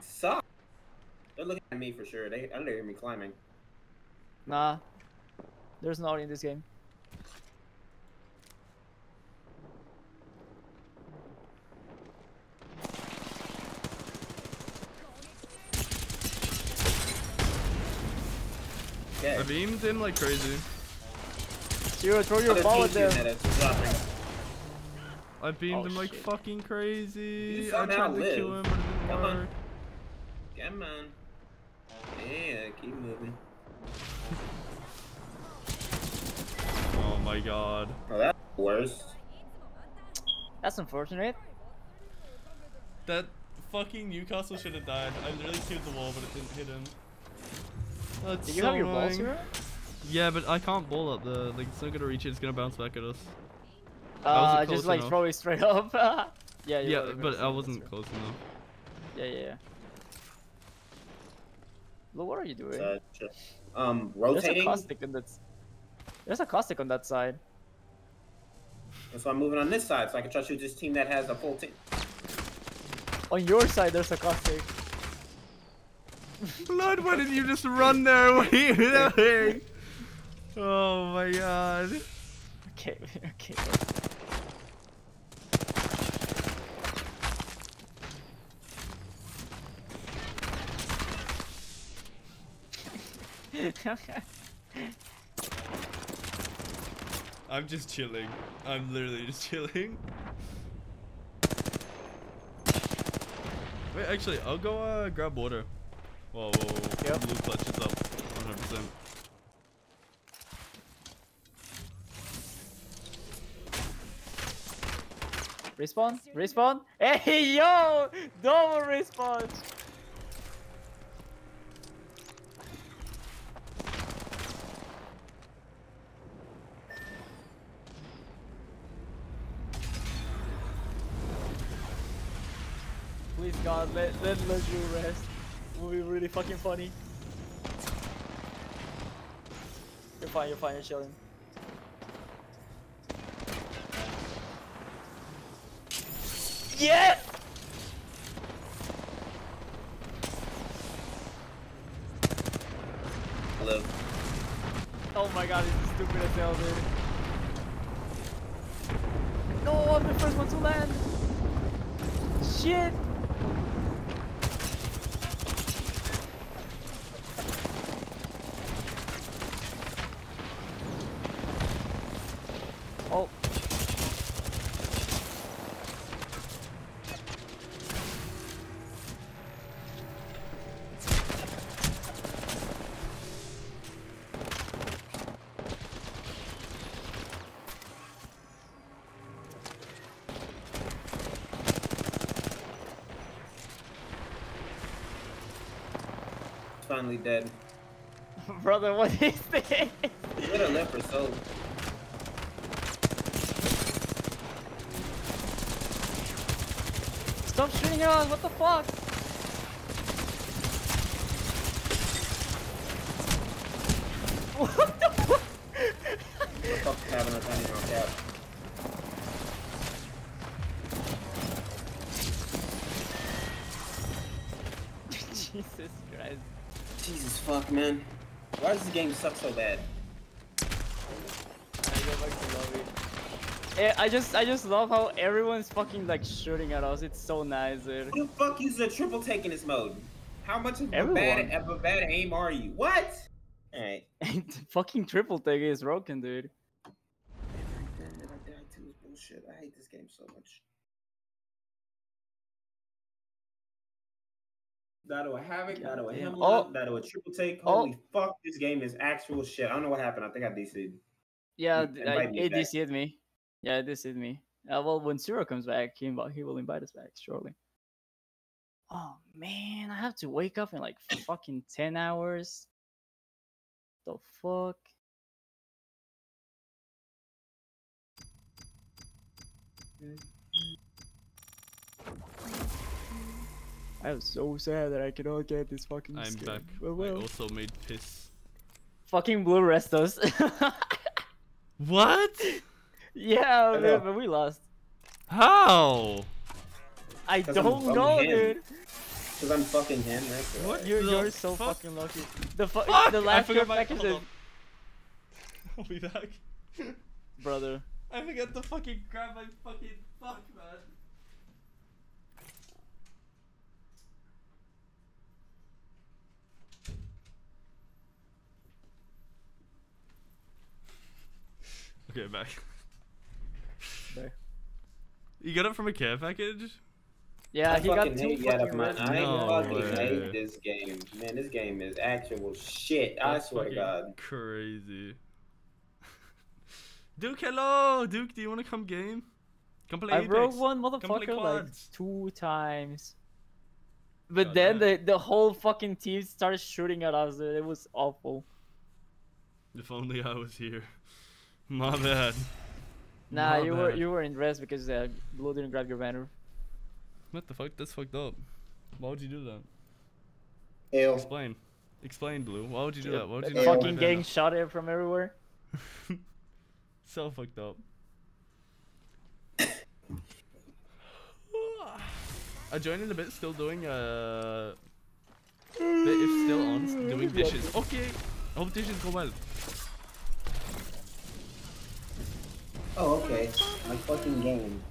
Suck. They're looking at me for sure. They, I don't hear me climbing. Nah. There's no in this game. Okay. I beamed in like crazy. Zerro, throw your ball at teams them. that, it's dropping. I beamed Oh, him like shit. fucking crazy. I somehow tried to kill him, but it didn't Come on. Come on. Yeah, keep moving. Oh my god. Oh, that's worse. That's unfortunate. That fucking Newcastle should have died. I literally killed the wall, but it didn't hit him. That's Did you so have your balls annoying. here? Yeah, but I can't ball up the like. It's not gonna reach it. It's gonna bounce back at us. I Uh, just like enough. throw it straight up. yeah, you Yeah, were but I wasn't that's close enough. Yeah, yeah, yeah. Well, what are you doing? Uh, ch- um, There's a caustic on that. There's a caustic on that side. And so I'm moving on this side so I can try to shoot this team that has a full team. On your side, there's a caustic. Blood, why did you just run there? What are you doing? Oh my god. Okay, okay. I'm just chilling. I'm literally just chilling. Wait, actually, I'll go uh, grab water. Whoa, whoa, whoa. Yep. Blue clutch is up. 100%. respawn? Respawn? Hey yo! Double respawn! Please God, let let let you rest. Will be really fucking funny. You're fine, you're fine, you're chilling. Yes! Live. Oh my god, is stupid as hell, dude. No, I'm the first one to land. Shit. Finally dead. Brother, what is this? You would have left for so. Stop shooting at us, what the fuck? Man. Why does this game suck so bad? I go back to lobby. Eh, I just I just love how everyone's fucking like shooting at us. It's so nice, dude. Who the fuck uses a triple take in this mode? How much of a bad, of a bad aim are you? What? Alright. fucking triple take is broken, dude. Everything that I died to is bullshit. I hate this game so much. To a havoc, a Goddamn. Hemlok, Oh. that to a triple take. Oh. Holy fuck, this game is actual shit. I don't know what happened. I think I DC'd. Yeah, I, it. DC'd me. Yeah, it DC'd me. Uh, well, when Zerro comes back, he, he will invite us back, surely. Oh man, I have to wake up in like fucking 10 hours. The fuck? I'm so sad that I cannot get this fucking I'm skin. back. Well, I also made piss. Fucking blue restos. What? yeah, man, know. but we lost. How? I'm don't fucking know, him. dude. Because I'm fucking him. That's What? You're, you're so fuck? fucking lucky. The fu- Fuck! the I last forgot care my- hold is on. I'll be back. brother. I forgot to fucking grab my fucking fuck, man. Okay, back. There. You got it from a care package? Yeah, I he got two hate yeah, fucking my. I No fucking way. hate this game. Man, this game is actual shit. I swear to God. Crazy. Duke, hello! Duke, do you want to come game? Come play I Apex. broke one motherfucker like two times. But God then damn. the the whole fucking team started shooting at us. It was awful. If only I was here. My bad. Nah, My you were you were in rest because uh, Blue didn't grab your banner. What the fuck? That's fucked up. Why would you do that? Hell. Explain. Explain, Blue. Why would you do Yeah, that? Why would you fucking not fucking getting shot at from everywhere. So fucked up. I joined in a bit, still doing uh, bit if still on, doing dishes. Okay, I hope dishes go well. Oh, okay. My fucking game.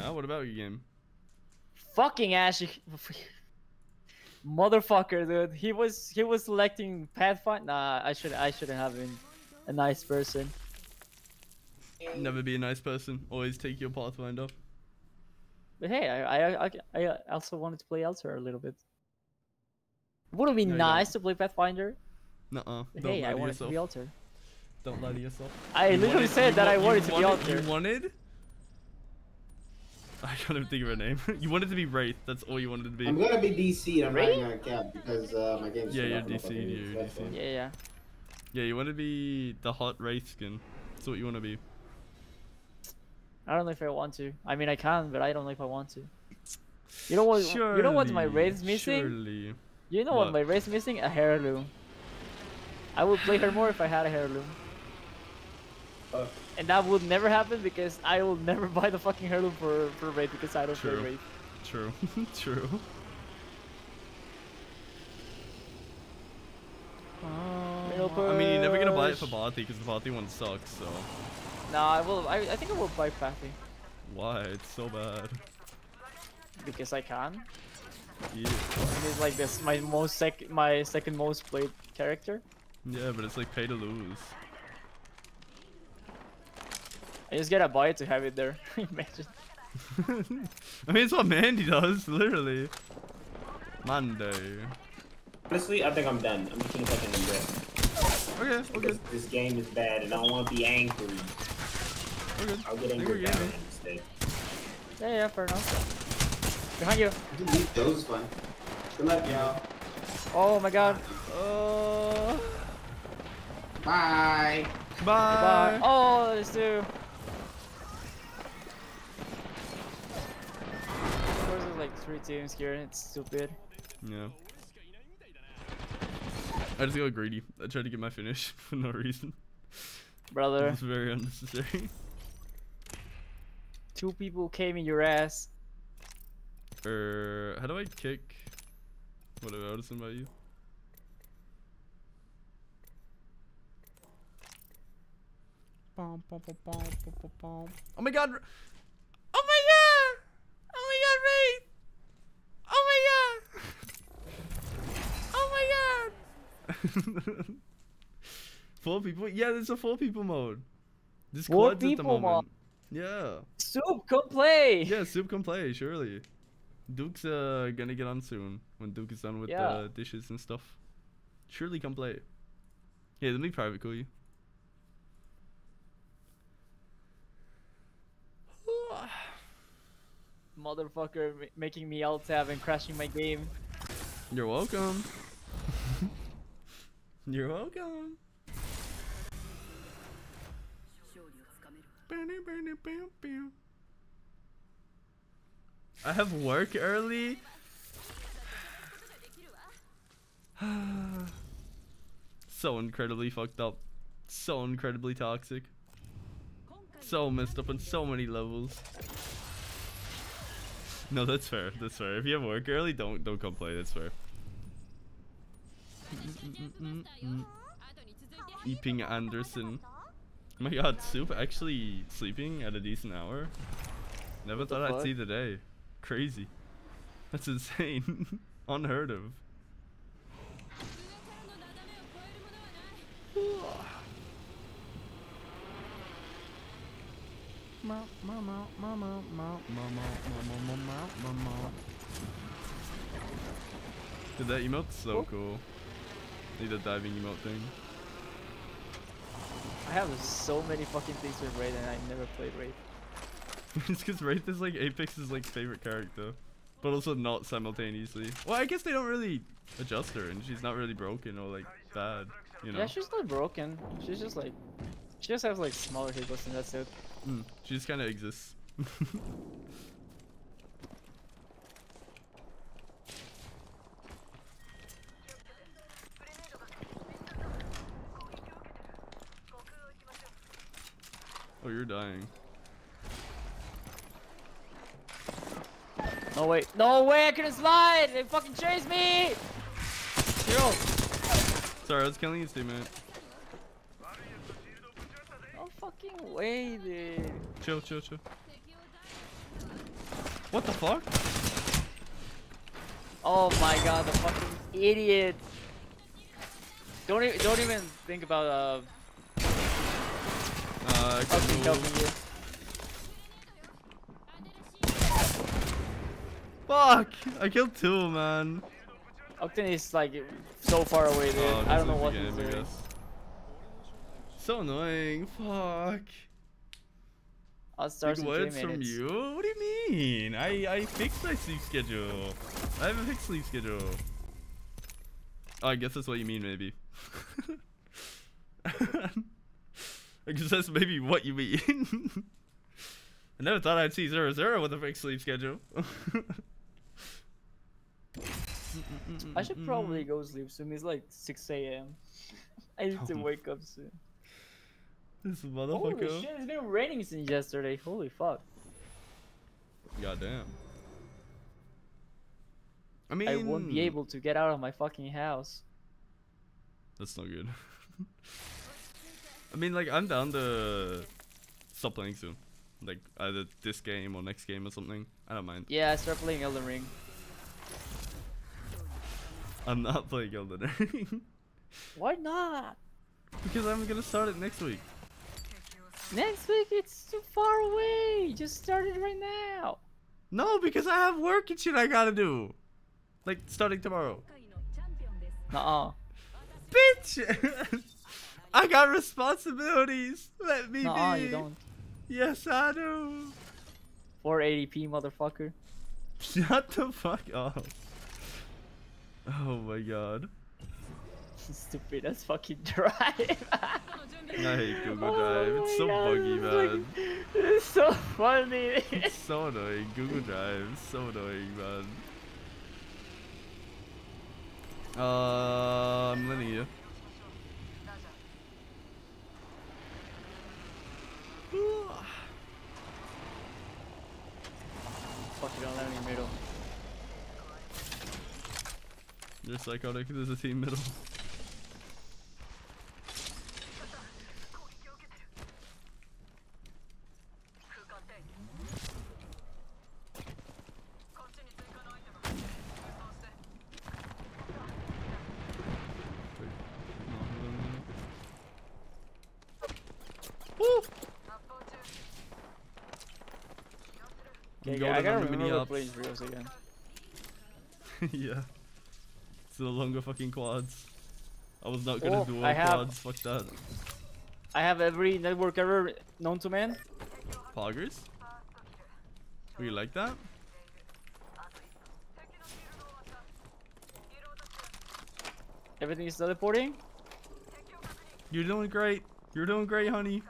Yeah, what about your game? Fucking Ash, motherfucker, dude. He was he was selecting Pathfinder. Nah, I should I shouldn't have been a nice person. Never be a nice person. Always take your pathfinder. But hey, I I I, I also wanted to play Alter a little bit. Would have been No, nice to play Pathfinder. Nuh-uh. But hey, I to wanted yourself. to be Alter. Don't lie to yourself. I You literally wanted- said that wa- I wanted to be wanted- Alter. You wanted? I can't even think of her name. you wanted to be Wraith. That's all you wanted to be. I'm gonna be DC. I'm not even gonna cap because uh, my game's Yeah, still you're up in a DC, you're weeks, that's DC. Yeah, yeah. Yeah, you want to be the hot Wraith skin. That's what you want to be. I don't know if I want to. I mean, I can, but I don't know if I want to. You know what? You know what my Surely, Wraith's missing? Surely. You know What? what my Wraith's missing? A heirloom. I would play her more if I had a heirloom. Uh, And that would never happen because I will never buy the fucking heirloom for for Wraith because I don't True. play Wraith. True. True. I mean, you're never gonna buy it for Barty because the Barty one sucks. So Nah, I will. I, I think I will buy Pathy why? It's so bad. because I can. Yeah. It is like this my most sec my second most played character. Yeah, but it's like pay to lose. I just gotta buy it to have it there. Imagine. I mean, it's what Mandy does, literally. Monday. Honestly, I think I'm done. I'm just gonna fucking end it. Okay, okay, Because this game is bad and I don't want to be angry. okay. I'll get angry good, down man. instead. Yeah, yeah, fair enough. Behind you. That was fun. Good luck, y'all. Oh my god. Uh, Bye. Bye. bye. Oh, there's two. Like three teams here. and It's stupid. Yeah. I just got greedy. I tried to get my finish for no reason. Brother, It's very unnecessary. two people came in your ass. Er, how do I kick? Whatever, I'll just invite you. Oh my god! r- Oh my god! Oh my god, Wraith! Oh my god! Oh my god! four people? Yeah, there's a four people mode. There's Four quads at the people mod. moment. Yeah. Soup, come play. Yeah, Soup can play, surely. Duke's uh, gonna get on soon when Duke is done with Yeah. the dishes and stuff. Surely come play. Yeah, let me private call you. Motherfucker, ma- making me alt tab and crashing my game. You're welcome. You're welcome. I have work early. so incredibly fucked up. So incredibly toxic. So messed up on so many levels. No, that's fair. That's fair. If you have work early, don't don't complain. That's fair. Eeping Anderson. Oh my god, Soup actually sleeping at a decent hour? Never What the thought I'd fuck? see the day. Crazy. That's insane. Unheard of. Dude, that emote's so Oh. cool. Need a diving emote thing. I have so many fucking things with Wraith and I never played Wraith. it's because Wraith is like Apex's like favorite character, but also not simultaneously. Well, I guess they don't really adjust her, and she's not really broken or like bad, you know. Yeah, she's not broken. She's just like, she just has like smaller hitbox and that's it. Mm, she just kind of exists. you're dying. No way. No way, I couldn't slide! They fucking chased me! Zerro. Sorry, I was killing his teammate. No fucking way, dude. Chill, chill, chill. What the fuck? Oh my god, the fucking idiot. Don't even, don't even think about uh Uh, fucking helping you. Fuck! I killed two, man. Octane is like so far away, dude. Oh, I don't know what the he's doing. So annoying. Fuck. I'll start Big words from you? What do you mean? I I fixed my sleep schedule. I have a fixed sleep schedule. Oh, I guess that's what you mean, maybe. Guess that's maybe what you mean. I never thought I'd see Zerro Zerro with a fixed sleep schedule. I should probably go sleep soon. It's like 6 a.m. I need to wake up soon. This motherfucker. Holy shit, it's been raining since yesterday. Holy fuck. Goddamn. I mean, I won't be able to get out of my fucking house. That's not good. I mean, like, I'm down to stop playing soon. Like, either this game or next game or something. I don't mind. Yeah, start playing Elden Ring. I'm not playing Elden Ring. Why not? Because I'm gonna start it next week. Next week? It's too far away! Just start it right now! No, because I have work and shit I gotta do! Like, starting tomorrow. Uh-uh. Bitch! I got responsibilities. Let me Nuh-uh, be. you don't. Yes, I do. 480p, motherfucker. Shut the fuck up. Oh my god. Stupid as fucking drive. I hate Google Oh Drive. It's so God, buggy, it's like- man. It's so funny. It's so annoying. Google Drive It's so annoying, man. Uh, I'm letting you. Fuck I'll land in the middle. You're psychotic. There's a team middle. Woo! Okay, Go yeah, I gotta mini remember ops. playing Rios again. yeah. It's the longer fucking quads. I was not gonna Oh, do I all have- quads. Fuck that. I have every network ever known to man. Poggers? Oh, you like that? Everything is teleporting. You're doing great. You're doing great, honey.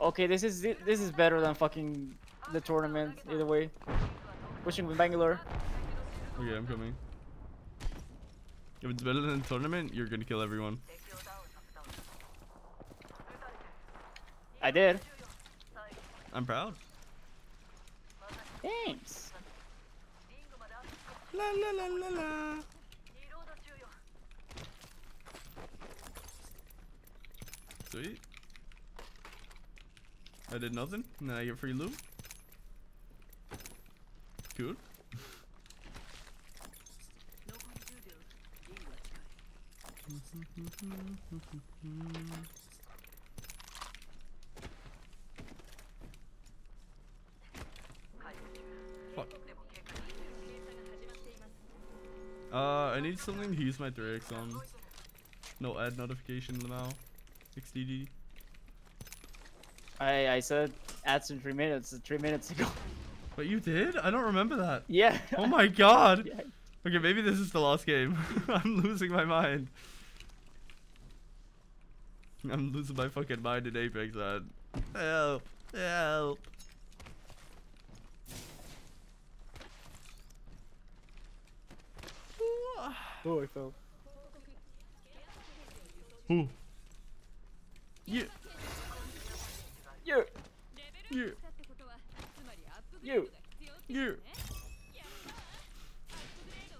Okay, this is this is better than fucking the tournament. Either way, pushing with Bangalore. Okay, I'm coming. If it's better than the tournament, you're gonna kill everyone. I did. I'm proud. Thanks. La la la la la. Sweet. I did nothing. Now I get free loot. Good. Fuck. Uh, I need something to use my 3x on. No ad notification now. 6DD. I I said ads in three minutes. Three minutes ago. But you did? I don't remember that. yeah. Oh my god. Yeah. Okay, maybe this is the last game. I'm losing my mind. I'm losing my fucking mind in Apex, man. Help. Help. Oh, I fell. Ooh. Yeah. Yeah. Yeah. You! You!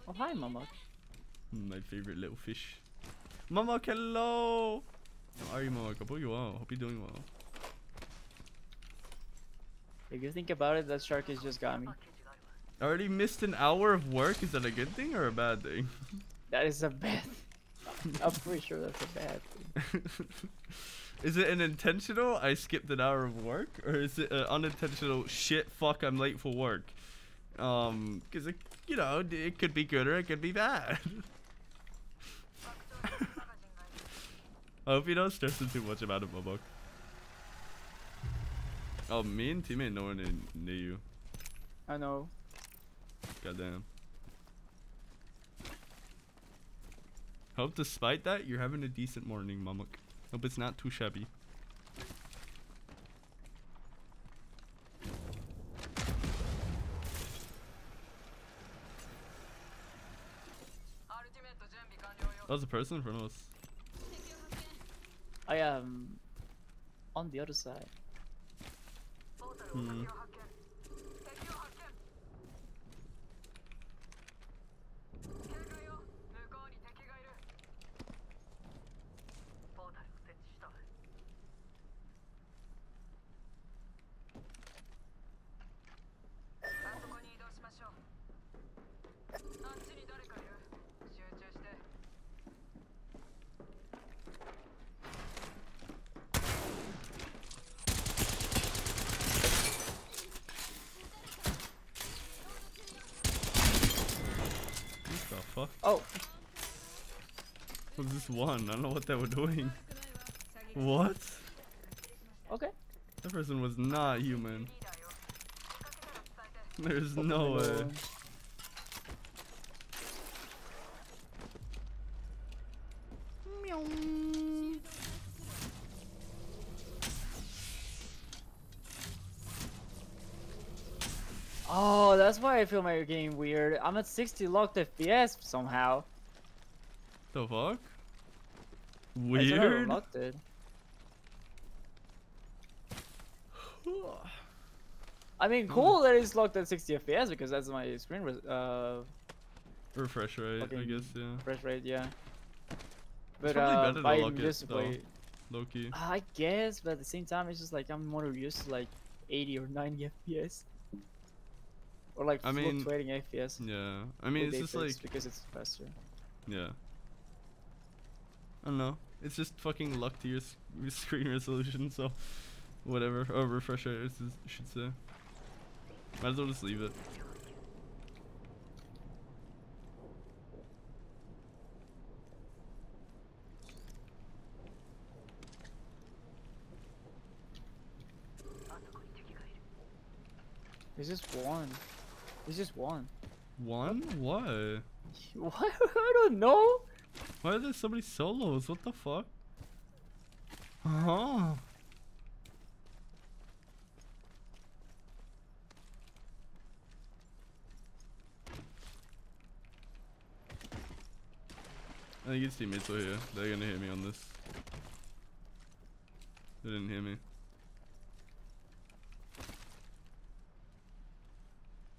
Oh, hi, Momok. My favorite little fish. Momok, hello! How are you, Momok? I hope you well. Hope you're doing well. If you think about it, that shark has just got me. I already missed an hour of work. Is that a good thing or a bad thing? That is a bad I'm pretty sure that's a bad thing. is it an intentional I skipped an hour of work or is it an unintentional shit fuck I'm late for work? Um, cause it, you know, it could be good or it could be bad. I hope you don't stress it too much about it, Bubba. Oh, me and teammate no one in, near you. I know. Goddamn. Hope despite that, you're having a decent morning, Mamuk. Hope it's not too shabby. That was a person in front of us. I am on the other side. Hmm. What the fuck? Oh, Was this one? I don't know what they were doing. What? okay. That person was not human. There's no way. Oh, that's why I feel my game weird. I'm at 60 locked FPS somehow. The fuck? I just never Weird. unlocked it. I mean, cool that it's locked at 60 FPS because that's my screen uh, Refresh rate, I guess, yeah. refresh rate, yeah. But uh, better to I lock it, used to though. play. Low key. I guess, but at the same time, it's just like I'm more used to like 80 or 90 FPS. Or like I mean, fluctuating FPS. Yeah. I mean, it's just like, because it's faster. yeah. I don't know. It's just fucking luck to your your screen resolution, so whatever. Or refresh rate, I should say. Might as well just leave it. It's just one. It's just one. One? Why? What? I don't know. Why are there so many solos? What the fuck? Uh-huh. I think his teammates are here. They're gonna hear me on this. They didn't hear me.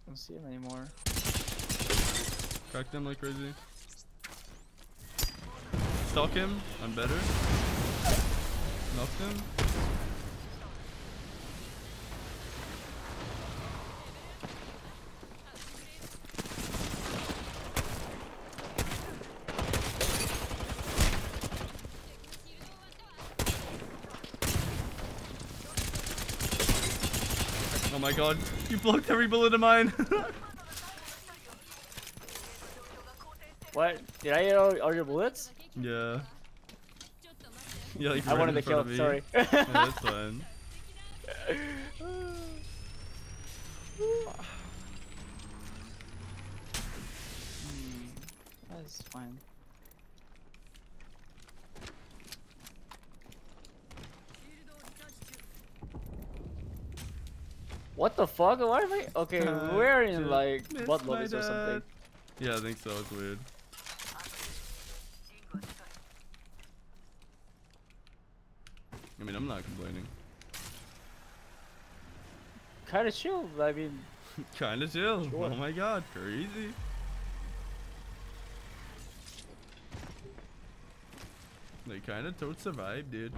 Don't see him anymore. Crack them like crazy. Stalk him. I'm better. Knocked him. Oh my god, you blocked every bullet of mine. What? Did I get all, all your bullets? yeah. Yeah, like I right wanted in to kill. front of me. Sorry. yeah, that's fine. Hmm, That's fine. What the fuck? Why am I? Okay, Uh, we're in like missed butt lobbies or something. Yeah, I think so. It's weird. I mean, I'm not complaining. kind of chill. I mean, Kinda chill. Sure. Oh my god, crazy. They kinda totes survived, dude.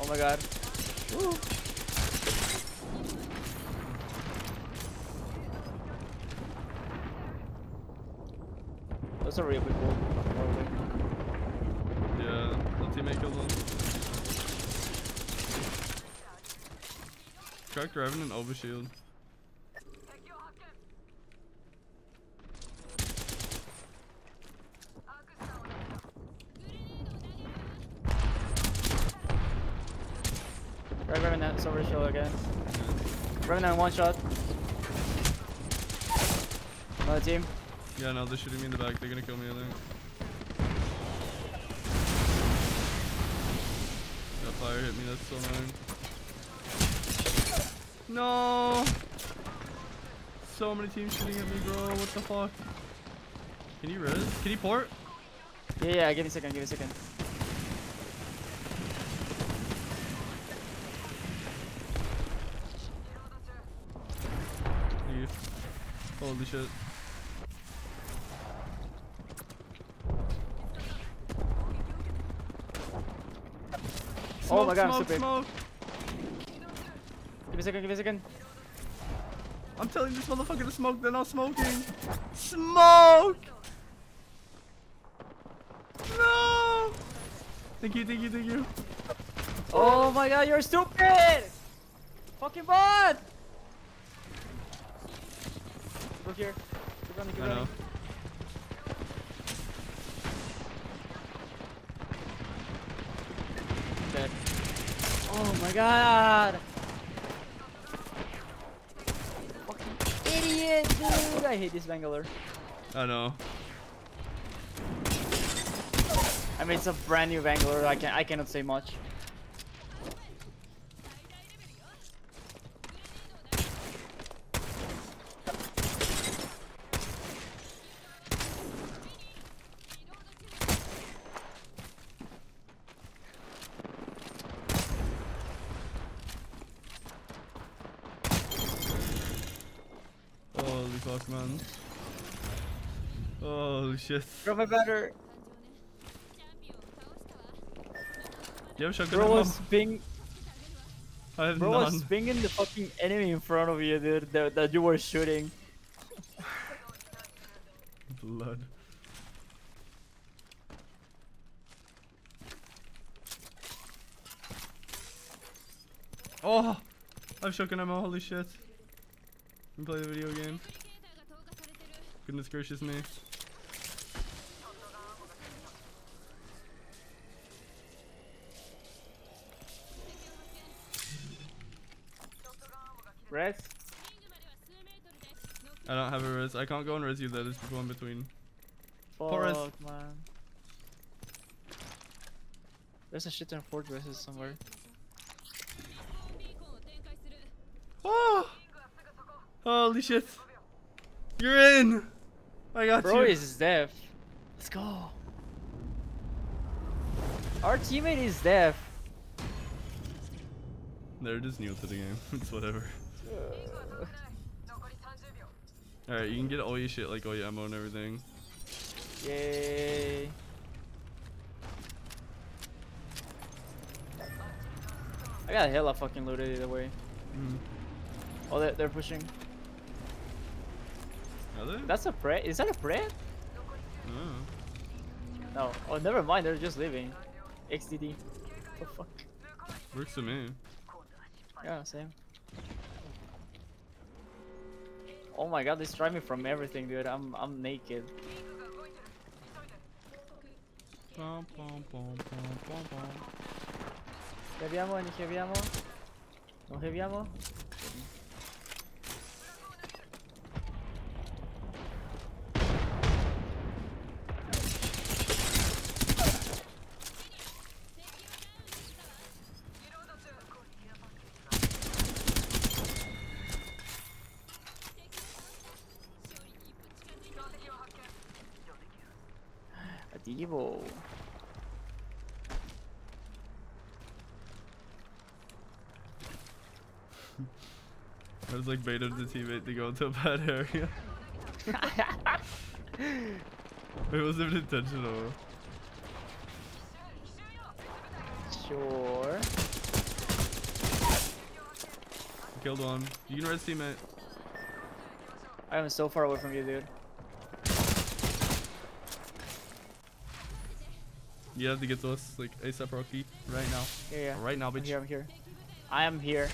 oh my god. Woo. Those are really cool. probably. Yeah, the teammate killed one. Cracked Revenant overshield. Right, Revenant, silver shield again. Revenant one shot. Another team. Yeah, no, they're shooting me in the back. They're gonna kill me, I think. That fire hit me, that's so annoying. No! So many teams shooting at me, bro. What the fuck? Can you res? Can you port? Yeah, yeah, give me a second, give me a second. Holy shit. Oh my God, I'm smoke, so big. smoke. Give me a second, give me a second. I'm telling this motherfucker to smoke, they're not smoking. Smoke! No! Thank you, thank you, thank you. Oh my god, you're stupid! Fucking bot! Look here. Keep running, keep I know. running. Dead. Oh my god! Fucking idiot, dude! I hate this Bangalore. I know. I mean, it's a brand new Bangalore. I can I cannot say much. Holy fuck, man. Shit. Drop a better. Do you have shotgun? Bro ammo? was ping. I have Bro none. was pinging the fucking enemy in front of you, dude. That, that you were shooting. Blood. Oh! I have shotgun ammo, holy shit. Can play the video game. Goodness gracious me. I can't go and res you though, there's people in between. Fuck, man. There's a shit ton of fortresses somewhere. Oh! Holy shit! You're in! I got Bro you. is deaf. Let's go. Our teammate is deaf. They're just new to the game. it's whatever. Alright, you can get all your shit, like all your ammo and everything. Yay. I got a hella fucking looted either way. Mm. Oh, they're, they're pushing. Are they? That's a pre. Is that a pre? Oh. No. Oh, never mind. They're just leaving. XDD. What The fuck? Works for me. Yeah, same. Oh my god, they strike me from everything, dude. I'm I'm naked. Bum, bum, bum, bum, bum, bum. Heavy ammo? Any heavy ammo? No heavy ammo? A Devo. Was like baited the teammate to go into a bad area. It wasn't intentional. sure. Killed one. You can res teammate. I am so far away from you, dude. You have to get to us like ASAP Rocky right now. Yeah, yeah. Right now, I'm bitch. here, I'm here. I am here.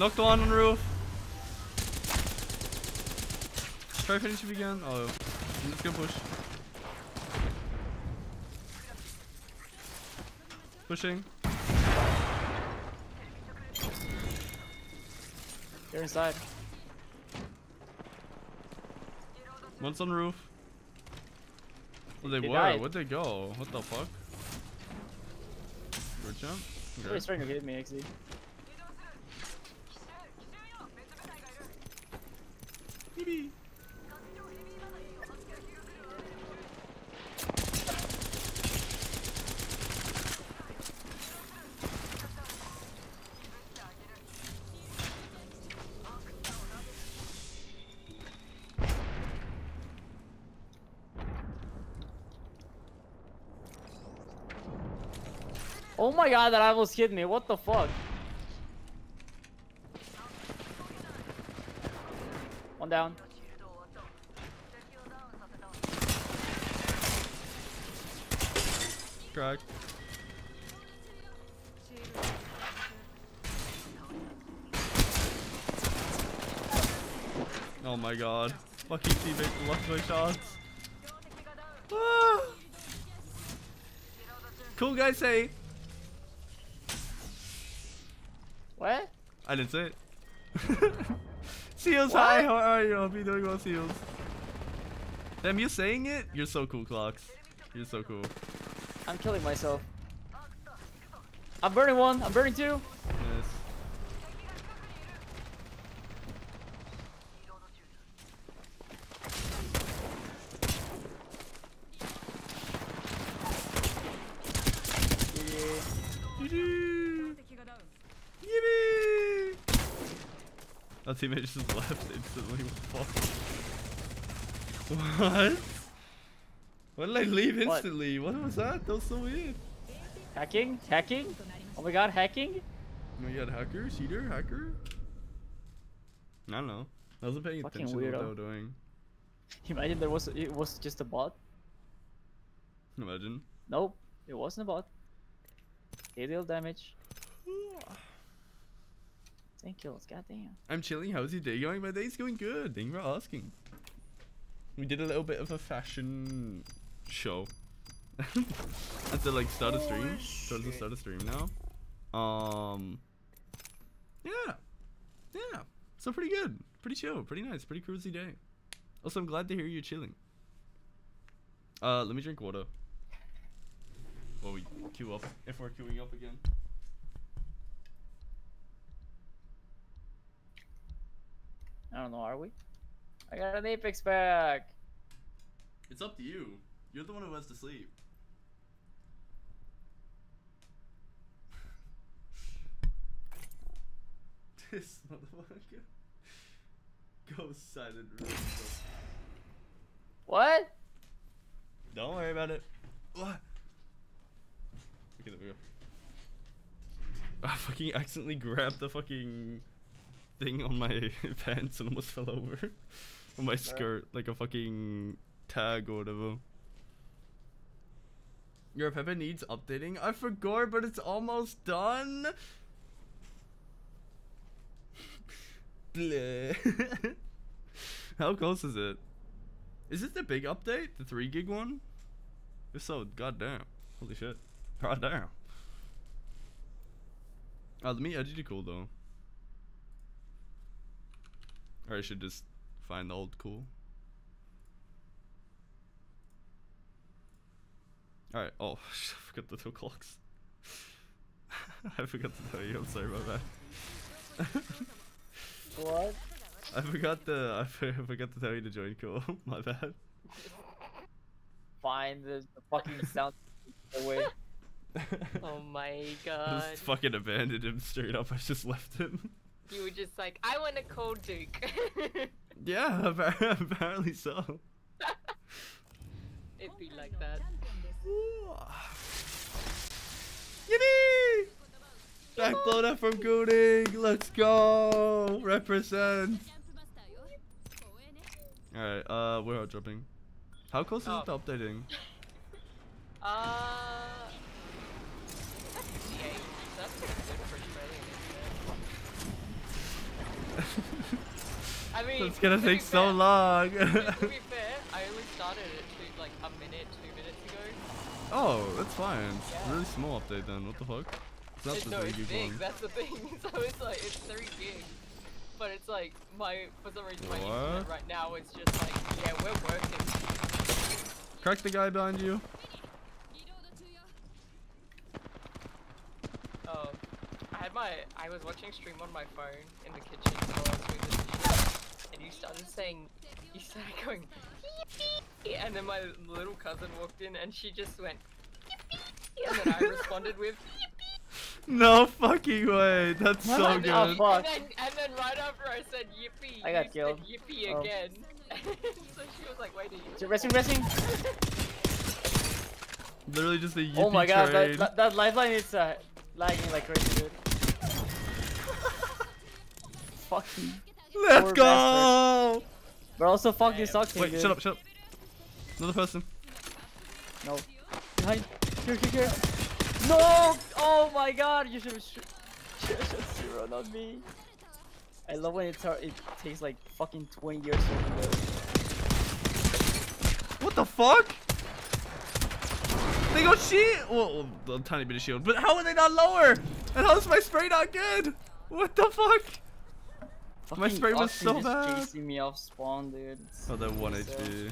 Knocked one on the roof. Try finish again. Oh, I'm just gonna push. Pushing. They're inside. One's on the roof. Well, they, They were. died. Where'd they go? What the fuck? Good jump. Okay. starting to hit me, XD. My god, that almost hit me. What the fuck? One down. Cracked. Oh my god. Fucking teammate blocked my shots. Ah. Cool guys, say. What? I didn't say it. Seals, hi, how are you? Hope you're doing well, Seals. Damn, you saying it? You're so cool, Clocks. You're so cool. I'm killing myself. I'm burning one. I'm burning two. Teammate just left instantly. What? What? Why did I leave instantly? What was that? That was so weird. Hacking? Hacking? Oh my god, hacking? Oh my god, hacker? Cheater? Hacker? I don't know. I wasn't paying Fucking attention to what they were doing. Imagine there was it was just a bot. Imagine. Nope, it wasn't a bot. Deal damage. Ten kills, goddamn. I'm chilling. How's your day going? My day's going good. Thank you for asking. We did a little bit of a fashion show. At the like start of stream. Towards the start of stream now. Um. Yeah. Yeah. So pretty good. Pretty chill. Pretty nice. Pretty cruisy day. Also, I'm glad to hear you're chilling. Uh, let me drink water. While we queue up, if we're queuing up again. I don't know, are we? I got an Apex pack. It's up to you. You're the one who has to sleep. this motherfucker. Go silent room. What? Don't worry about it. What? Okay, there we go. I fucking accidentally grabbed the fucking thing on my pants and almost fell over. on my skirt, like a fucking tag or whatever. Your Pepe needs updating. I forgot, but it's almost done. Bleh. How close is it? Is it the big update? The 3 gig one? If so, goddamn. Holy shit. Goddamn. Oh, me meat edgy cool though. Or I should just find the old cool. Alright, oh, I forgot the two clocks. I forgot to tell you, I'm sorry about that. What? I forgot the, I forgot to tell you to join cool, my bad. Fine, the, the fucking sound away. Oh my I god. just fucking abandoned him straight up, I just left him. You were just like, I want to call Duke. Yeah, apparently so. It'd be like that. Yippee! Backbloater from Gooning, let's go! Represent! Alright, uh, we're out dropping. How close is Oh. it to updating? Uh. That's 58. so That's pretty good for Australian, isn't it? I mean, it's gonna to take so fair- long! To, to be fair, I only started it two, like a minute, two minutes ago. oh, that's fine. It's Yeah. a really small update then, what the fuck? It's not the no, it's big. one. That's the thing. so it's like it's three gig, but it's like my for some reason my What? internet right now is just like yeah we're working. Crack the guy behind you. I had my I was watching stream on my phone in the kitchen while I was doing the dishes, and you started saying you started going "Yippee," and then my little cousin walked in and she just went and then I responded with No fucking way, that's so Oh, and good. then, fuck. and then and then right after I said yippee, I got killed. said yippee Oh. again. so she was like, wait, are you? So resting, resting. Literally just a yippee Oh my god, train. that, that, that lifeline is uh, lagging like crazy, dude. Fucking. Let's poor go! But also, fuck this Damn. sucks. Wait, dude. shut up, shut up. Another person. No. Behind. Here, here, here. No! Oh my god, you should have sh should have zero, not me. I love when it's hard, it takes like fucking 20 years to reload. What the fuck? They got shield. Well, well, a tiny bit of shield. But how are they not lower? And how is my spray not good? What the fuck? My Fucking spray was Oxy so just bad. chasing me off spawn, dude. It's Oh, that one so- HP.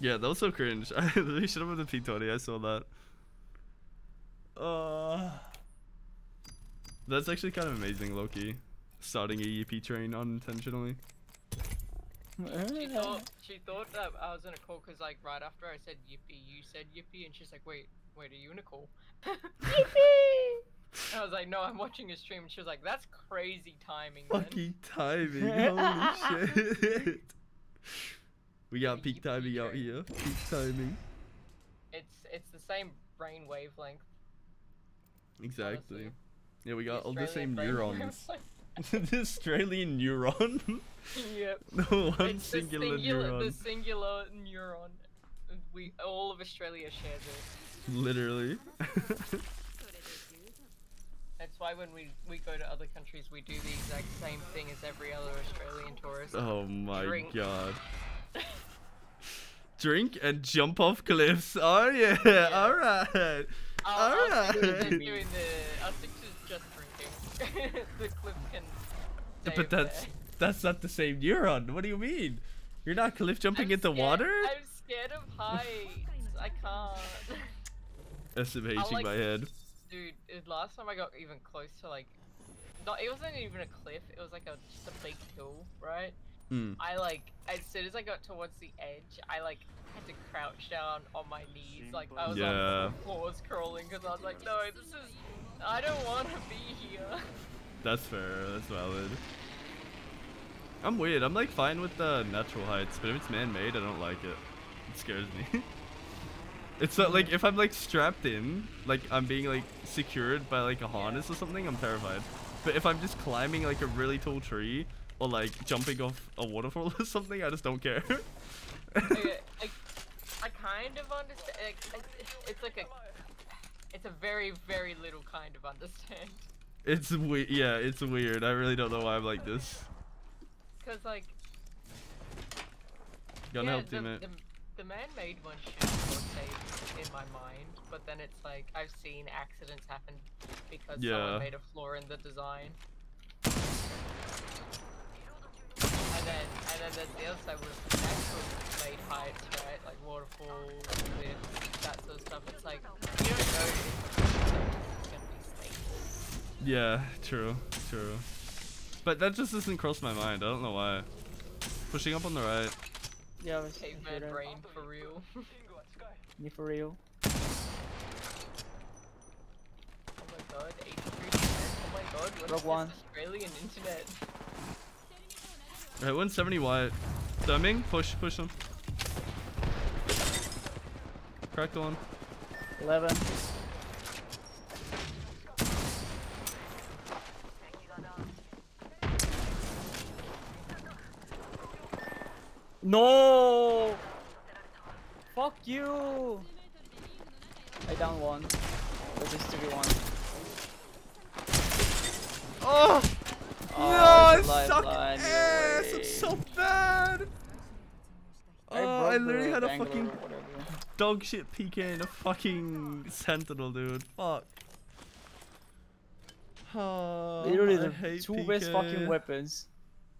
Yeah, that was so cringe. I literally should have been the P20. I saw that. Uh, that's actually kind of amazing, Loki. Starting a EP train unintentionally. She thought she thought that I was in a call because like right after I said yippee, you said yippee, and she's like, wait, wait, are you in a call? yippee! And I was like, no, I'm watching a stream. And she was like, that's crazy timing. man." Fucking timing. Holy shit. We got peak timing out here. Peak timing. It's it's the same brain wavelength. Exactly. Honestly. Yeah, we got all the same neurons. the Australian neuron? yep. no one It's the singular, singular, neuron. the singular neuron. We all of Australia shares this. Literally. That's why when we we go to other countries, we do the exact same thing as every other Australian tourist. oh my Drink. god. Drink and jump off cliffs. Oh yeah, Yeah. alright. Our, uh, our six is Alright. doing the our six is just drinking. the cliff can. But that's there. that's not the same neuron. What do you mean? You're not cliff jumping I'm into scared- water? I'm scared of heights. I can't. SMHing like- my head. Dude, it- last time I got even close to like, not it wasn't even a cliff. It was like a just a big hill, right? Hmm. I like as soon as I got towards the edge, I like had to crouch down on my knees, like I was Yeah. on paws crawling because I was like, no, this is, I don't want to be here. That's fair. That's valid. I'm weird. I'm like fine with the natural heights, but if it's man-made, I don't like it. It scares me. it's not like if I'm like strapped in, like I'm being like secured by like a harness or something, I'm terrified. But if I'm just climbing like a really tall tree or like jumping off a waterfall or something, I just don't care. Okay, I, I kind of understand. Like, it's- it's like a, it's a very very little kind of understand. it's weird. Yeah, it's weird. I really don't know why I'm like this. Cause like Gonna yeah, help teammate. the, the man-made one should be more safe in my mind, but then it's like I've seen accidents happen because Yeah. someone made a flaw in the design. And then, and then there's the other side with actual made heights, right? Like waterfalls, cliffs, that sort of stuff. It's like you don't know if it's gonna be stable. Yeah, true, true. But that just doesn't cross my mind. I don't know why. Pushing up on the right. Yeah, I was Caveman considering- brain for real. Me for real. Oh my god, 83%. Oh my god, what Rogue is One. this Australian internet? Alright, 170 white. Dumbing? Push, push him. Cracked one. 11. No! Fuck you! I down one. This is 2v1. Oh! Oh, no, I it's a suck ass! I'm so bad! I Oh, I literally had a fucking dog shit PK and a fucking sentinel, dude. Fuck. Oh, Literally I the two best fucking weapons.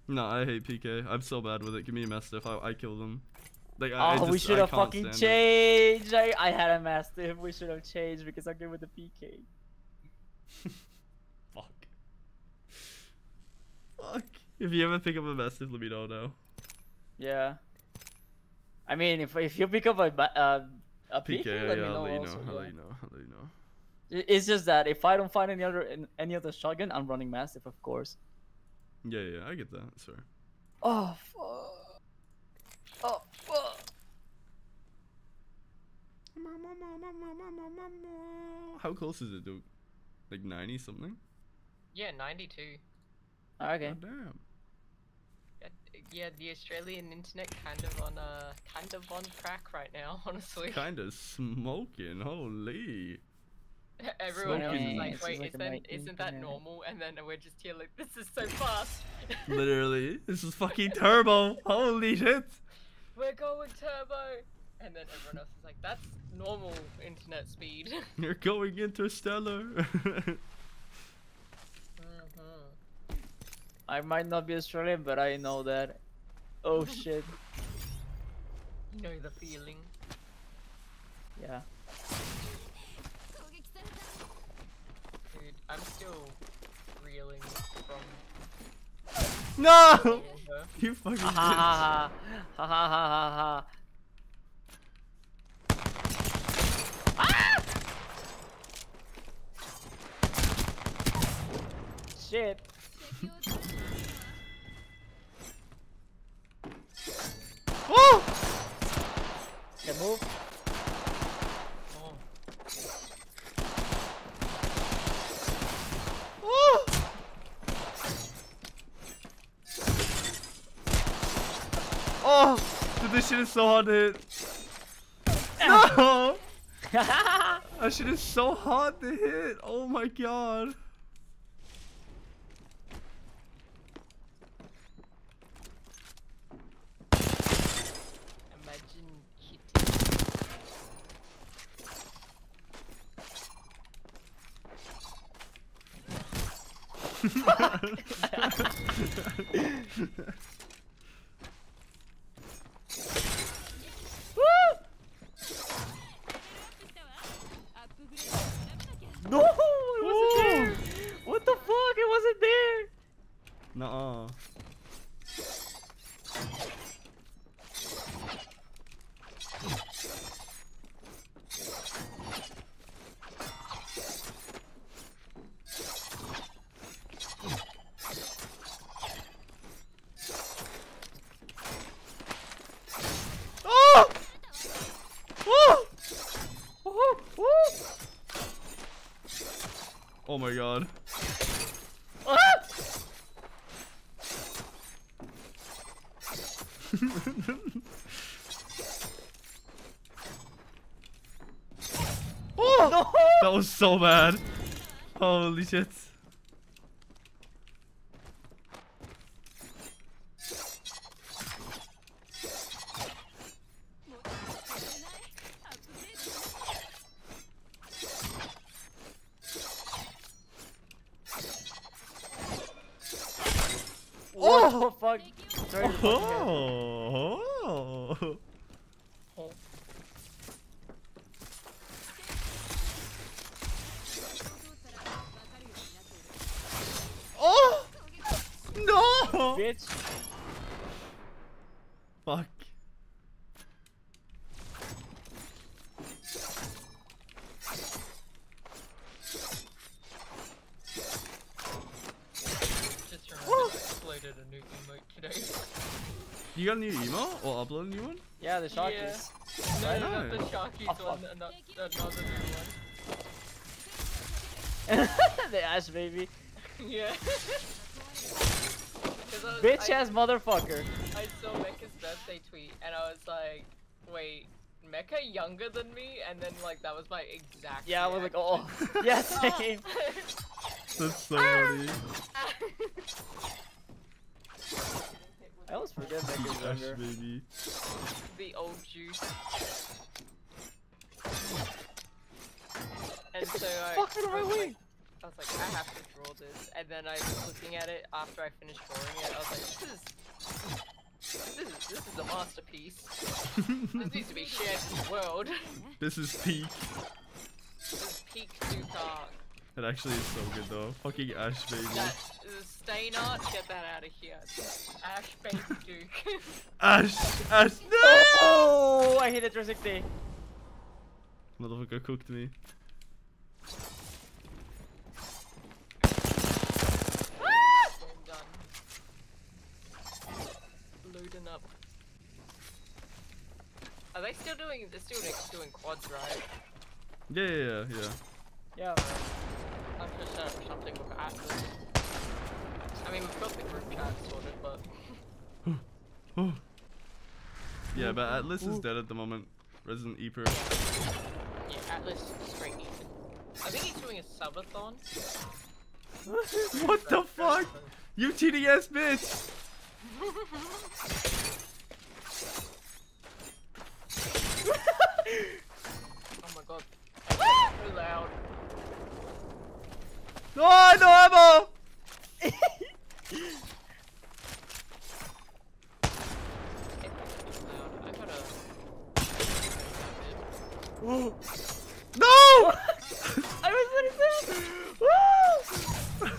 No, I hate PK. I'm so bad with it. Give me a Mastiff. I, I killed him. Like, I, I Oh, we should have fucking it. changed. I, I had a mastiff. We should have changed because I'm good with the PK. Fuck. Fuck. If you ever pick up a Mastiff, let me know now. Yeah. I mean, if if you pick up a uh, a PK, PK, let yeah, me know. I'll let you know. also, I'll yeah. let you know. I'll let you know. It's just that if I don't find any other any other shotgun, I'm running mastiff, of course. Yeah, yeah, I get that. Sorry. Oh fuck. Oh fuck. How close is it, dude? Like 90 something? Yeah, 92. Okay. God damn. Yeah, yeah, the Australian internet kind of on uh kind of on crack right now, honestly. Kinda smoking. Holy. Everyone else is like, It's wait, like isn't, isn't that normal? And then we're just here like, this is so fast. Literally. This is fucking turbo. Holy shit. we're going turbo. And then everyone else is like, that's normal internet speed. You're going interstellar. Mhm. I might not be Australian, but I know that. Oh shit. You know the feeling. Yeah. Dude, I'm still reeling from no! You fucking Ha ha ha ha ha ha ha ha. Ah! Shit. Oh! Can move. Oh, Oh! Oh! Dude, this shit is so hard to hit. No! That shit is so hard to hit. Oh my god. imagine hitting. No, it wasn't there. What the fuck? It wasn't there. Nuh-uh. So bad. Holy shit. Oh fuck! Sorry. to fucking head. Oh. Oh. Oh! No! Bitch. Fuck. Just remembered I uploaded a new emote today. You got a new emo? Or new one? Yeah, the shark Yeah. is. No, Right? no, not the Nice. Sharkies Oh, one, fuck. ano- another new one. the ash baby. Yeah. 'Cause I was- Bitch I- ass motherfucker. I saw Mecca's birthday tweet and I was like, wait, Mecca younger than me? And then like that was my exact. Yeah, I was like, oh, reaction. yeah, oh. same. That's so funny. I always forget that he's baby. the old juice. And so I, Fuck, get I away was like, I was like, I have to draw this. And then I was looking at it after I finished drawing it. I was like, this is, this is, this is a masterpiece. This needs to be shared with the world. this is peak. this is peak Duke art. It actually is so good though. Fucking Ash baby. That is stain art. Get that out of here. Ash Baby Duke. Ash! Ash! No! Oh, I hit it 360. Motherfucker cooked me. Game. Loading up. Are they still doing? They're still doing, doing quads, right? Yeah, yeah, yeah, yeah. Yeah, I'm just set up something with Atlas. I mean, we've got the group chat sorted, but. Yeah, but Atlas is dead at the moment. Resident Eper. yeah, Atlas is straight Ethan. I think he's doing a subathon. what the fuck? You TDS bitch! Oh my god. so loud. No, no ammo! It must be loud. I gotta. No! I was gonna say.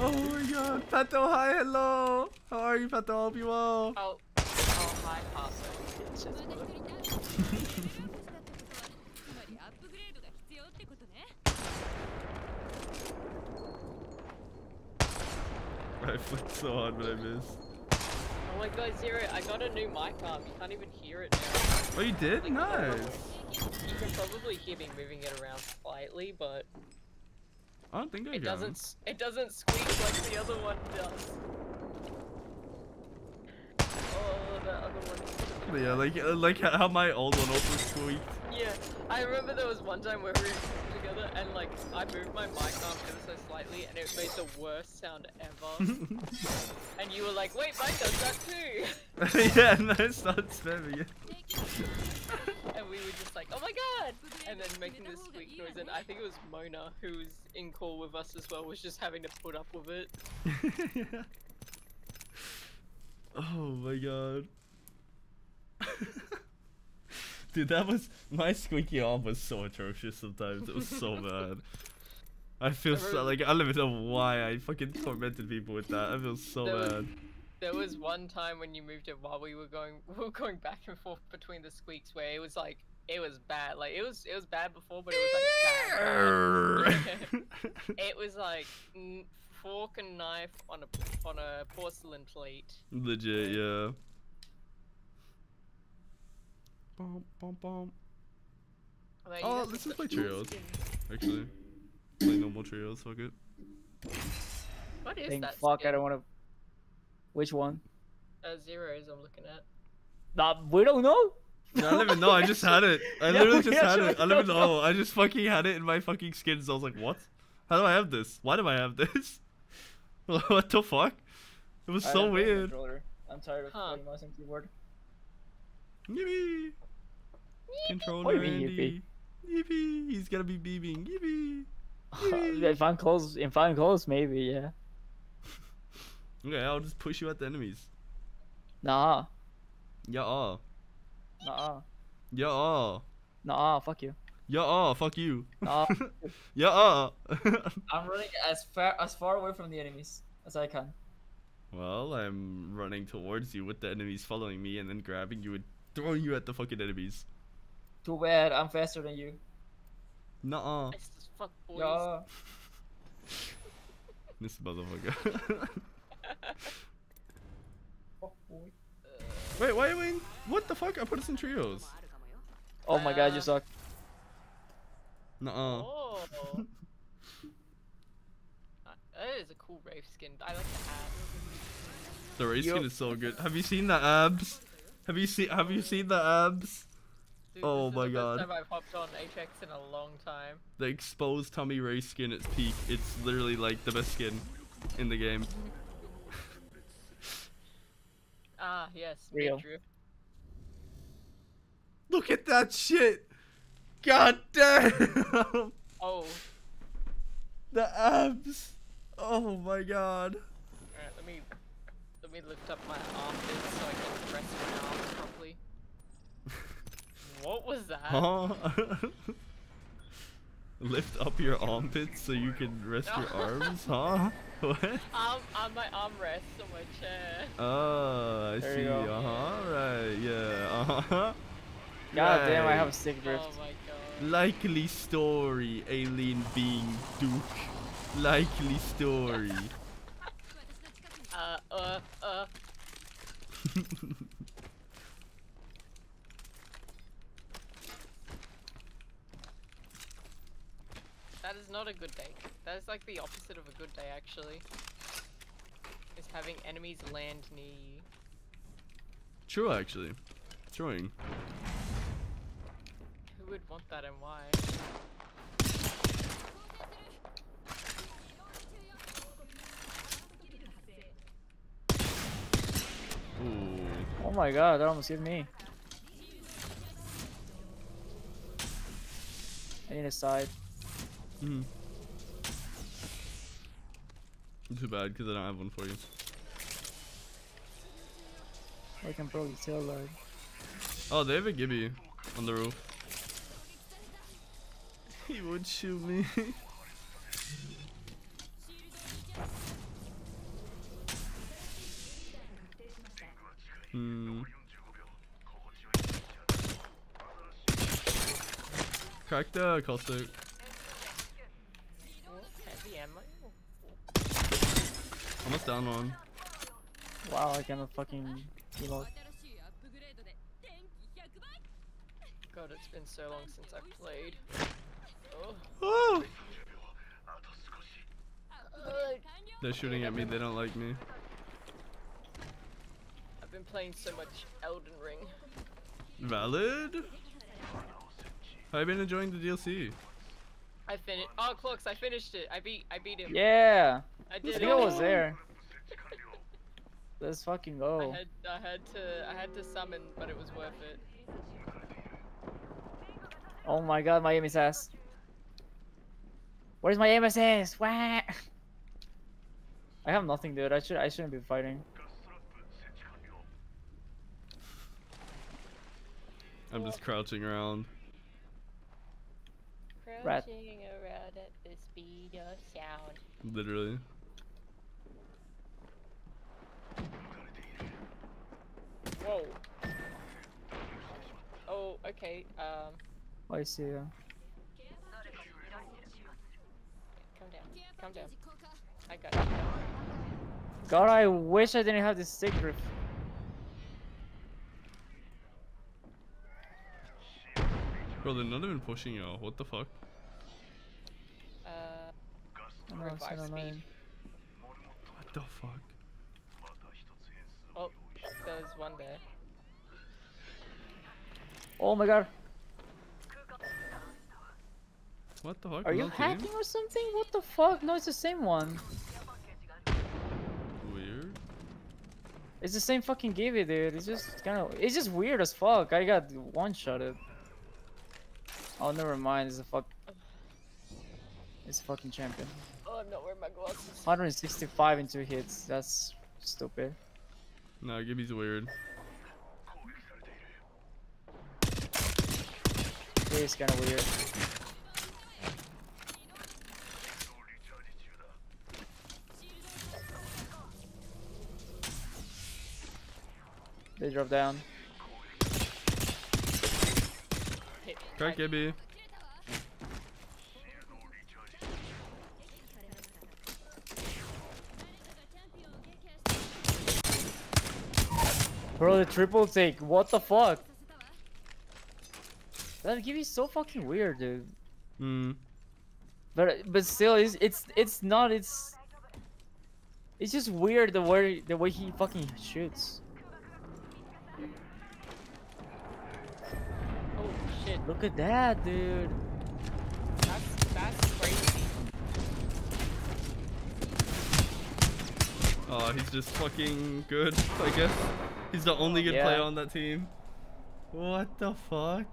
oh my god. Pato, hi, hello! How are you, Pato? Hope you well. Oh, oh, hi, Paso. I flicked so hard, but I missed. Oh my god, Zerro, I got a new mic arm. You can't even hear it now. Oh, you did? Like, Nice. You can probably hear me moving it around slightly, but I don't think I it got doesn't. It doesn't squeak like the other one does. Oh, the other one. But yeah, like uh, like how my old one also squeaked. Yeah, I remember there was one time where we were together and like I moved my mic arm ever so slightly and it made the worst sound ever. and you were like, wait, mine does that too. yeah, and then I started spamming it. and we were just like, oh my god! And then making this squeak noise, and I think it was Mona who was in call with us as well, was just having to put up with it. yeah. Oh my god. Dude, that was my squeaky arm was so atrocious sometimes. It was so bad. I feel so like I don't even know why I fucking tormented people with that. I feel so There was- bad. There was one time when you moved it while we were going, we were going back and forth between the squeaks, where it was like, it was bad. Like it was, it was bad before, but it was like bad. It was like fork and knife on a on a porcelain plate. Legit, yeah. Bum, bum, bum. Like, Oh, you let's just just play trios. Actually, play normal trios. Fuck it. What is Think, that? fuck, I don't want to. Which one? Uh, zeros. I'm looking at. Nah, we don't know. No, I don't even know. I just had it. I Yeah, literally we just had it. I don't even know. I just fucking had it in my fucking skins. I was like, what? How do I have this? Why do I have this? what the fuck? It was I so weird. I'm tired of Huh. playing mouse and keyboard. Yippee! Controller What do you mean, Andy. Yippee! He's gonna be beaming. Yippee! if I'm close, if I'm close, maybe, yeah. Okay, I'll just push you at the enemies. Nah. Yeah, uh. Nah. Yeah, uh. Nah. Fuck you. Yeah, uh. Fuck you. Nah. yeah, uh. I'm running as far as far away from the enemies as I can. well, I'm running towards you with the enemies following me and then grabbing you and throwing you at the fucking enemies. Too bad. I'm faster than you. Nuh-uh. Fuck, boys. Yeah. This motherfucker. Fuck, boy. Wait, why are we in... What the fuck? I put us in trios. Oh my god, you suck. Nuh-uh. Oh. Uh, that is a cool Wraith skin. I like the hat. The Wraith Yup. skin is so good. Have you seen the abs? Have you seen Have you seen the abs? Dude, Oh this is my the God. First time I've hopped on Apex in a long time. The exposed tummy ray skin at its peak. It's literally like the best skin in the game. Ah, yes, Real. Drew. Look at that shit! God damn! Oh, the abs! Oh my god. alright, let me let me lift up my armpits so I can press my arms properly. What was that? Huh? Lift up your armpits so you can rest your arms, huh? What? Arm, arm, my armrest on my chair. Oh, I There see. you go. Uh huh. Right. Yeah. Uh huh. God damn, I have a stick drift. Oh my god. Likely story, alien being Duke. Likely story. Uh, uh, uh. That is not a good day. That is like the opposite of a good day, actually. Is having enemies land near you. True, actually. Truing. Who would want that and why? Ooh. Oh my god, that almost hit me. I need a side. Hmm. Too bad, because I don't have one for you. I can probably tell like. Oh, they have a Gibby on the roof. He would shoot me. hmm. Crack the caustic. Almost down one. Wow, I got a fucking reload. God, it's been so long since I've played. Oh. They're shooting at me, they don't like me. I've been playing so much Elden Ring. Valid? How have you been enjoying the DLC? I finished. Oh, clocks! I finished it. I beat. I beat him. Yeah. I I did think it. I was there. Let's fucking I go. had. I had to. I had to summon, but it was worth it. Oh my god, my aim is ass. Where's my aim assist? Wah! I have nothing, dude. I should. I shouldn't be fighting. I'm just crouching around. Rat. Crouching around at the speed of sound. Literally. Whoa. Oh, okay. Um. I see. Come down. Come down. I got you. God, I wish I didn't have this stick grip. Bro, they're not even pushing y'all. What the fuck? Uh. What the fuck? Oh, one there. Oh my god. What the fuck? Are you Another team? hacking or something? What the fuck? No, it's the same one. Weird. It's the same fucking Gibby, dude. It's just kind of. It's just weird as fuck. I got one shotted. Oh, never mind. It's a fuck. It's a fucking champion. Oh, I'm not wearing my glasses. 165 in two hits. That's Stupid. No, Gibby's weird. He's kind of weird. They drop down. Crack Gibby. Bro, the triple take. What the fuck? That give you so fucking weird, dude. Hmm. But but still, it's it's it's not. It's it's just weird the way the way he fucking shoots. Oh shit. Look at that, dude. Oh, he's just fucking good, I guess. He's the only good player on that team. What the fuck?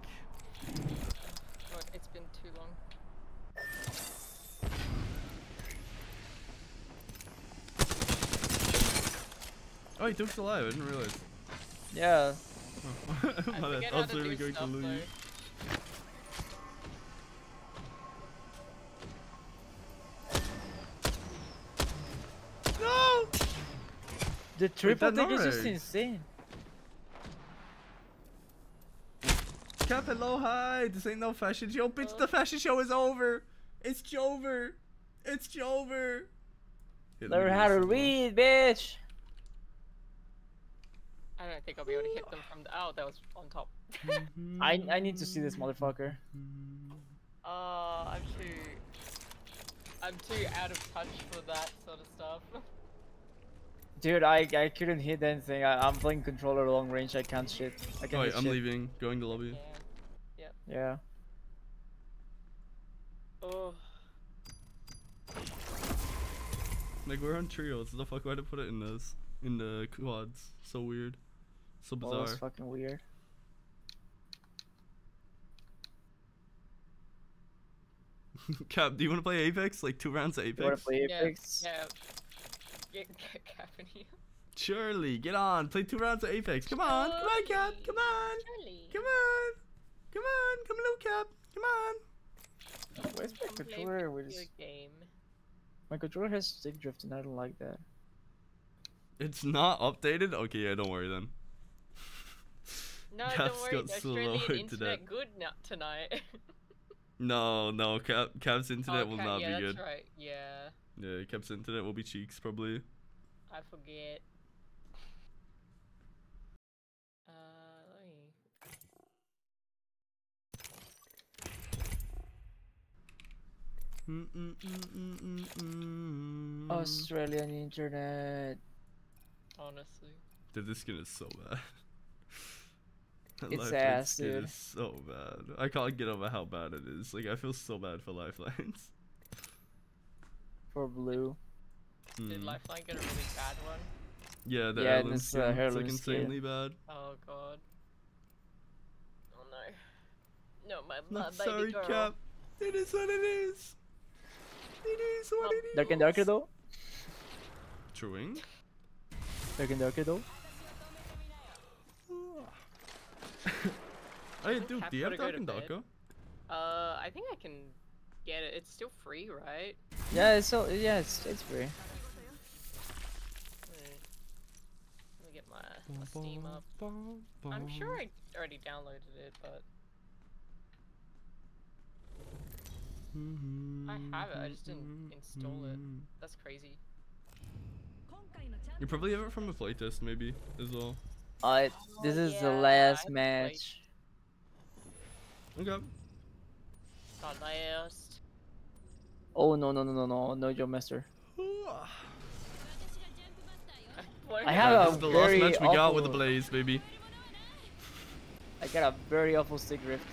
God, it's been too long. Oh, he took alive. I didn't realize. Yeah. Oh. I My bad. how to literally do going to stuff lose. The triple that take is just insane. Cap hello, hi. This ain't no fashion show. Bitch, the fashion show is over. It's Jover. It's Jover. Hit Learn me how to with read, bitch. I don't think I'll be able to hit them from the. Oh, that was on top. I I need to see this motherfucker. Uh, I'm too. I'm too out of touch for that sort of stuff. Dude, I I couldn't hit anything. I, I'm playing controller long range. I can't shit. I can't Oh, wait, I'm shit. leaving. Going to lobby. yeah. Yeah. Oh. Like we're on trios. The fuck? Why to put it in this? In the quads? So weird. So Well, that's bizarre. fucking weird. Cap, do you want to play Apex? Like two rounds of You wanna Apex? play Yeah. Apex? Yeah. Get, get Cap in here. Surely, get on. Play two rounds of Apex. Come on, come on, Cap. Come on, Charlie. come on, come on, come on, Cap. Come on. Where's my Come play controller? With video game. My controller has stick drift and I don't like that. It's not updated. Okay, yeah, don't worry then. No, Cap's don't worry. got Australian slow internet internet. good now tonight. No, no, Cap, Cap's oh, internet will Okay, not yeah, be that's good. right. Yeah, Yeah, Cap's internet will be cheeks probably. I forget. Uh, let me. Mm, mm, mm. Australian internet. Honestly. Dude, this skin is so bad. It's ass, dude. is so bad. I can't get over how bad it is. Like I feel so bad for lifelines. For blue. Did Hmm. Lifeline get a really bad one? Yeah, the Yeah, heirloom this, uh, it's like heirloom skin. insanely bad. Oh god. Oh no. No, my, my Not baby sorry, girl. Cap. It is what it is. It is what Well, it is. Dark and darker though? Truing. Dark and darker though? Hey, dude, do you have gotta go Dark and. Darker? Uh, I think I can get it. It's still free, right? Yeah, it's so yeah, it's it's free. Let me get my, my Steam up. I'm sure I already downloaded it, but I have it, I just didn't install it. that's crazy. You probably have it from a playtest, maybe, as well. Uh, this is the last I played- match. Okay. Got last. Oh no no no no no no Joe Master. What I am have Yeah, a this is the last match we got with the Blaze, baby. I got a very awful stick drift.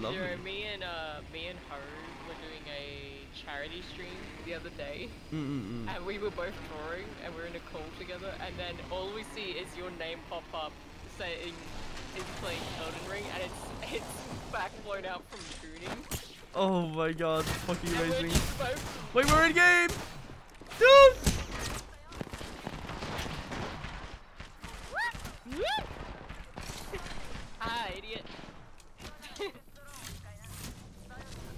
Lovely. Sure, me and uh, me and Haru were doing a charity stream the other day, Mm-mm-mm. and we were both drawing, and we're in a call together, and then all we see is your name pop up saying is playing Elden Ring, and it's it's back blown out from tuning. Oh my god, fucking amazing. Wait, we're in game! Dude! ah, idiot.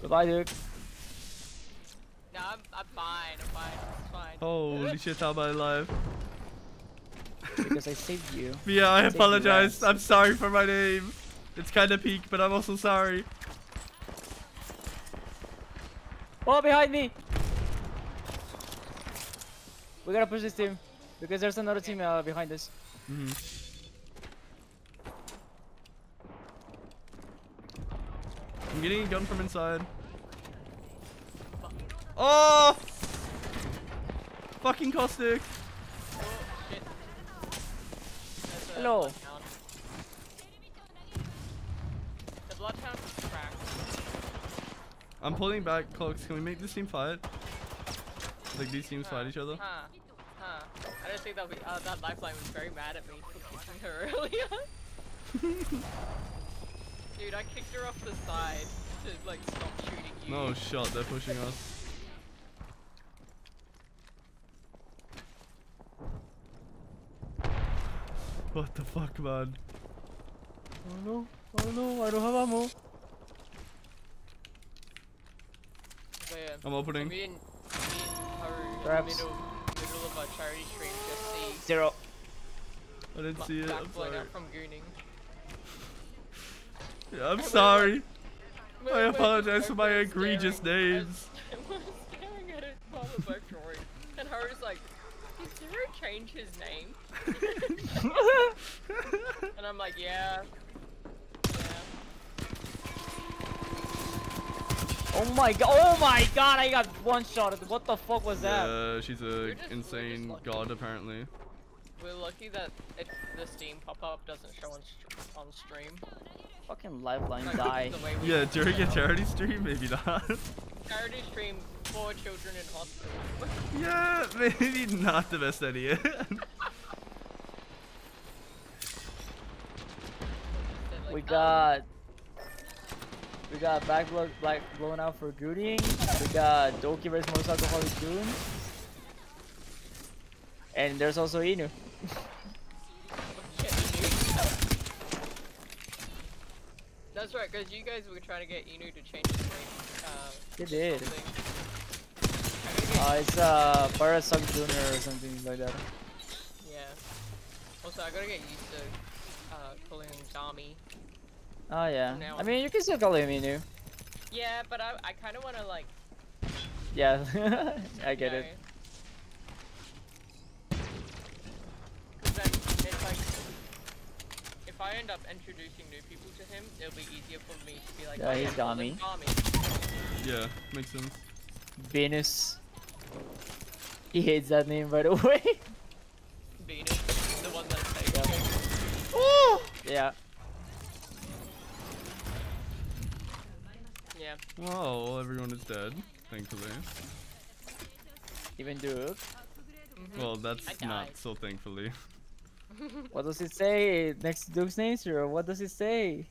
Goodbye, Duke. No, I'm, I'm fine, I'm fine, it's fine. Holy shit, how am I alive? because I saved you. Yeah, I, I apologize. I'm sorry for my name. It's kind of peak, but I'm also sorry. Oh, behind me! We gotta push this team. Because there's another team uh, behind us. Mhm. I'm getting a gun from inside. Oh! Fucking caustic. Oh, shit. Hello. Bloodhound. The bloodhound is cracked. I'm pulling back, Cloaks. Can we make this team fight? Like these teams fight each other? Huh. Huh. I don't think that we, uh, that lifeline was very mad at me for kicking her earlier. Dude, I kicked her off the side to like stop shooting you. No shot, they're pushing us. What the fuck, man? Oh no, oh no, I don't have ammo. But, yeah, I'm opening. Me and, me and Haru in the middle, middle of our charity stream just see Zerro. I didn't see it. I'm sorry. up from gooning. Yeah, I'm went sorry. We're- I we're apologize for my egregious staring names. as- We're staring at it while we're both drawing. And Haru's like, did Zerro change his name? and I'm like, yeah. Yeah. Oh my god, oh my god, I got one shot. What the fuck was that? Yeah, she's a just- insane god apparently. We're lucky that it, the Steam pop-up doesn't show on, on stream. Fucking lifeline Like, die. the way we Yeah, during a charity stream, maybe not. charity stream for children in hospital. yeah, maybe not the best idea. We "Um, got we got back blow, black blown out for Gooding. We got Doki vs Most Alcoholic Goon. And there's also Inu. That's right, because you guys were trying to get Inu to change his name. They did. something. I gotta get- Uh, it's uh Parasug Jr. or something like that. yeah. Also, I gotta get used to uh, calling him Dami. Oh yeah. Now- I mean you can still call him Inu. Yeah, but I, I kind of want to like. Yeah, I get you it. then it's like, if I end up introducing new people to him, it'll be easier for me to be like, Yeah, oh, he's call him Dami. Dami. yeah, makes sense. Venus. He hates that name by the way. Venus, the one that's like, yeah. yeah. Oh, everyone is dead, thankfully. Even Duke. mhm. Well, that's not so thankfully. What does it say next to Duke's name, sir? What does it say?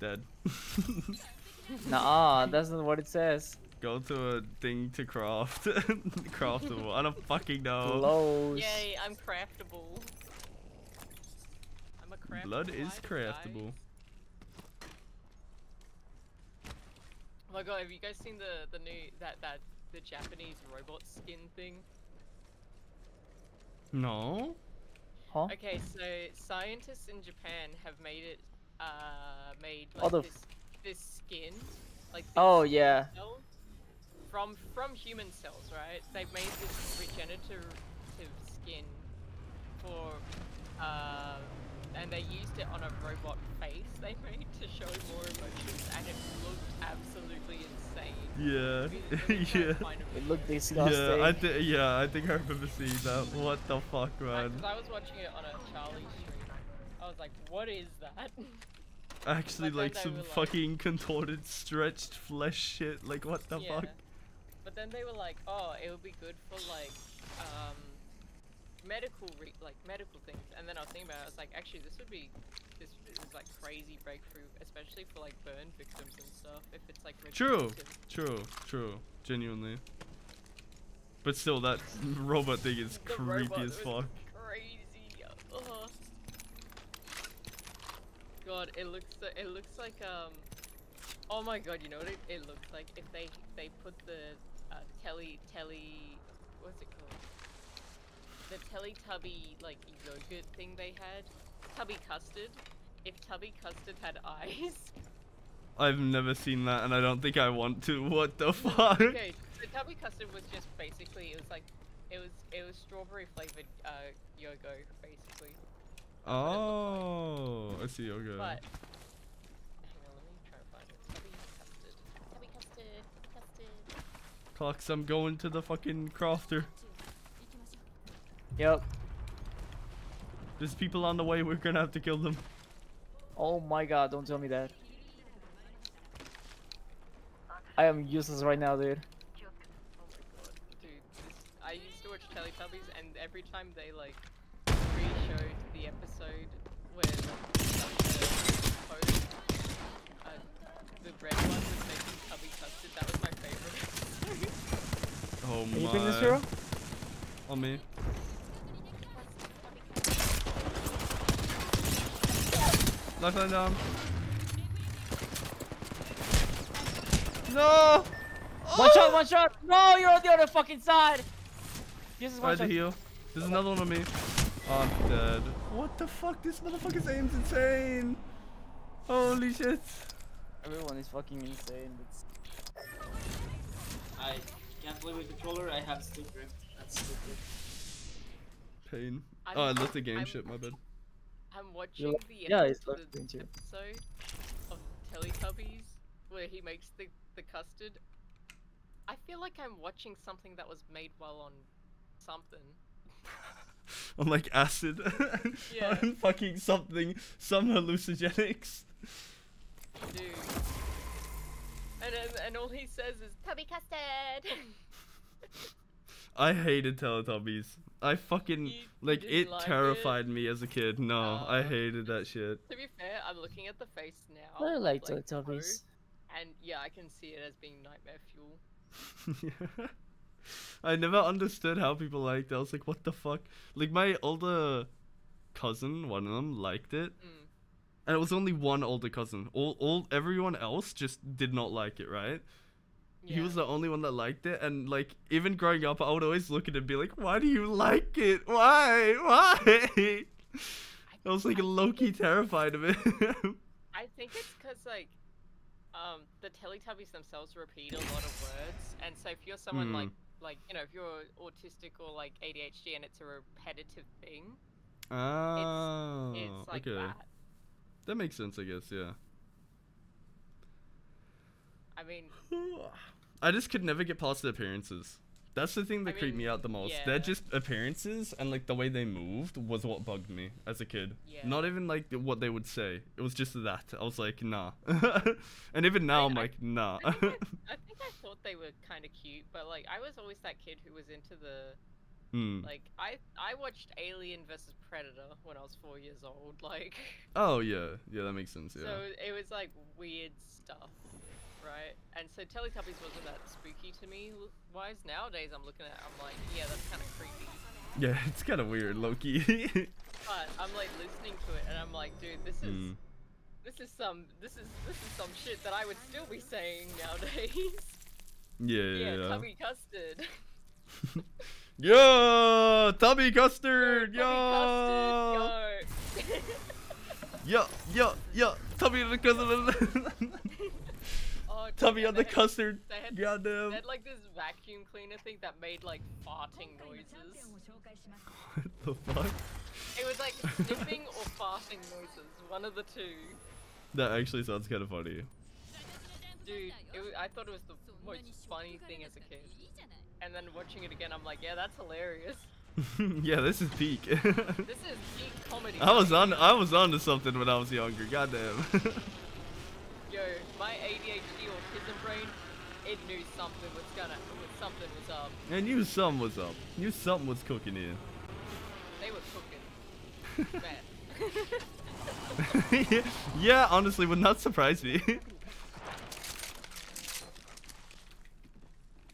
Dead. Nah, that's not what it says. Go to a thing to craft. Craftable. I don't fucking know. Close. Yay, I'm craftable. I'm a craftable. Blood is craftable. guys. Oh my god, have you guys seen the the new that that the Japanese robot skin thing? No. Huh? Okay, so scientists in Japan have made it uh made Oh, like the this this skin like this Oh, skin yeah. cell from from human cells, right? They've made this regenerative skin for uh and they used it on a robot face they made to show more emotions and it looked absolutely insane. Yeah. Let me- let me try and yeah. find a It looked Yeah. I think yeah, I think I remember seeing that. What the fuck, man? Because I was watching it on a Charlie stream. I was like, what is that? Actually, like some were like- fucking contorted, stretched flesh shit. Like what the yeah. fuck? But then they were like, oh, it would be good for like um medical re- like medical things. And then I was thinking about it, I was like, actually, this would be this is like crazy breakthrough, especially for like burn victims and stuff. If it's like True. True, true, genuinely. But still, that robot thing is creepy as fuck. Crazy. Ugh. God, it looks it looks like um Oh my god, you know what it, it looks like if they they put the uh, telly telly what's it called? The Teletubby like yogurt thing they had, Tubby custard. If Tubby custard had eyes. I've never seen that, and I don't think I want to. What the fuck? okay, so Tubby custard was just basically it was like it was it was strawberry flavored uh yogo basically. Oh, I see. yogurt. But hang on, let me try to find it. Tubby custard. Tubby custard. Custard. Clocks, I'm going to the fucking crafter. Yep. There's people on the way. We're gonna have to kill them. Oh my god, don't tell me that. I am useless right now, dude. Oh my dude, this, I used to watch Teletubbies, and every time they like re-showed the episode where the, post, uh, the red one was making Tubby custard, that was my favorite. Oh Can you bring this hero? On me. Lifeline down. No! One shot, one shot! No, you're on the other fucking side! This is I one had to shot. heal. There's another one on me. Oh, I'm dead. What the fuck? This motherfucker's aim's insane. Holy shit. Everyone is fucking insane. It's... I can't play with controller. I have stick grip. That's stupid. Pain. I'm- Oh, I left the game I'm- shit, my bad. I'm watching the yeah, it's episode, left episode of Teletubbies where he makes the, the custard. I feel like I'm watching something that was made while on something. I'm like acid. Yeah. I'm fucking something. Some hallucinogenics. Dude. And, and, and all he says is, Tubby custard! I hated Teletubbies. I fucking You- you like didn't it like it? terrified me as a kid. No, I hated that shit. to be fair, I'm looking at the face now. I of, like Poe, Teletubbies. And yeah, I can see it as being nightmare fuel. yeah. I never understood how people liked it. I was like, what the fuck? Like my older cousin, one of them liked it, Mm. and it was only one older cousin. All, all, everyone else just did not like it. Right? Yeah. He was the only one that liked it, and like even growing up, I would always look at it and be like, "Why do you like it? Why? Why?" I was like I low-key terrified of it. I think it's because like um, the Teletubbies themselves repeat a lot of words, and so if you're someone Hmm. like like you know if you're autistic or like ADHD and it's a repetitive thing, oh, it's like okay, that. that makes sense, I guess. Yeah. I mean, I just could never get past the appearances. That's the thing that I creeped me out the most. yeah. They're just appearances and like the way they moved was what bugged me as a kid. Yeah. Not even like what they would say. It was just that. I was like, nah. and even now, I- I'm I- like, nah. I think I, I think thought they were kind of cute, but like I was always that kid who was into the Hmm. like I I watched Alien versus Predator when I was four years old, like Oh yeah, yeah, that makes sense. Yeah. so it was like weird stuff, right? And so Teletubbies wasn't that spooky to me. Wise nowadays, I'm looking at, it, I'm like, yeah, that's kind of creepy. yeah, it's kind of weird, Loki. But I'm like listening to it, and I'm like, dude, this is Hmm. this is some this is this is some shit that I would still be saying nowadays. Yeah, yeah, yeah, yeah. Tubby custard. Yo, Tubby custard. Tubby Yo. custard, yo. Yo, yo, yo. Tubby custard. Tubby on the had- custard. They had, Goddamn. they had like this vacuum cleaner thing that made like farting noises. What the fuck? It was like sniffing or farting noises, one of the two. That actually sounds kind of funny. Dude, it was, I thought it was the most funny thing as a kid. And then watching it again, I'm like, yeah, that's hilarious. yeah, this is peak. This is peak comedy. I was on I was on to something when I was younger. Goddamn. Yo, my ADHD brain, it knew something was gonna, something was up. I knew something was up. It Knew something was cooking in. They were cooking. Man. yeah, honestly, would not surprise me.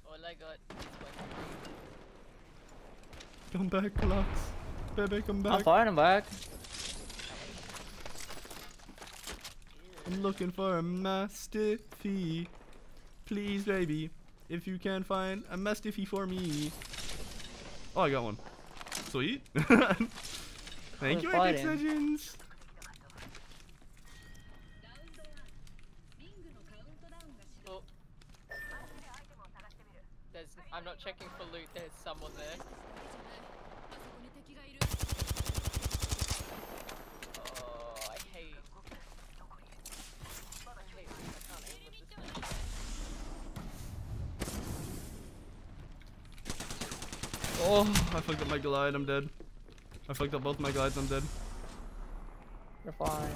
All I got is come back, clocks. Baby, come I'm back. fine, I'm back. I'm looking for a mastiffy. Please, baby, if you can find a mastiffy for me. Oh, I got one. Sweet. Thank you, fighting. Legends. Glide. I'm dead. I fucked up both my glides. I'm dead. You're fine.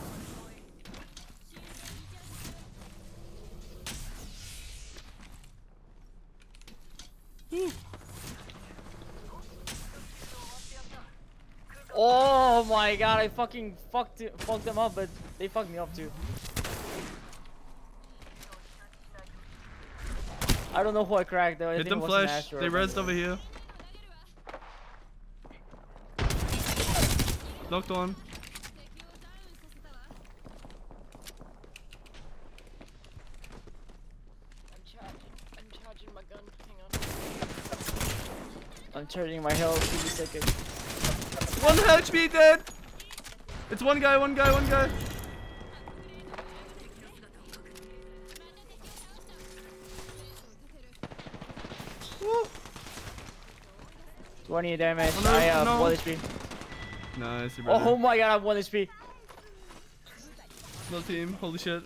Oh my god, I fucking fucked it, fucked them up, but they fucked me up too. I don't know who I cracked though. I Hit think them it was flash. They or rezzed over here. Hang on. I'm charging my health. Give me a second. One HP dead. It's one guy. One guy. One guy. Woo. 20 damage. Oh, no, I have no. 1 HP. Nice, you Oh, my god, I have 1 HP. No team. Holy shit.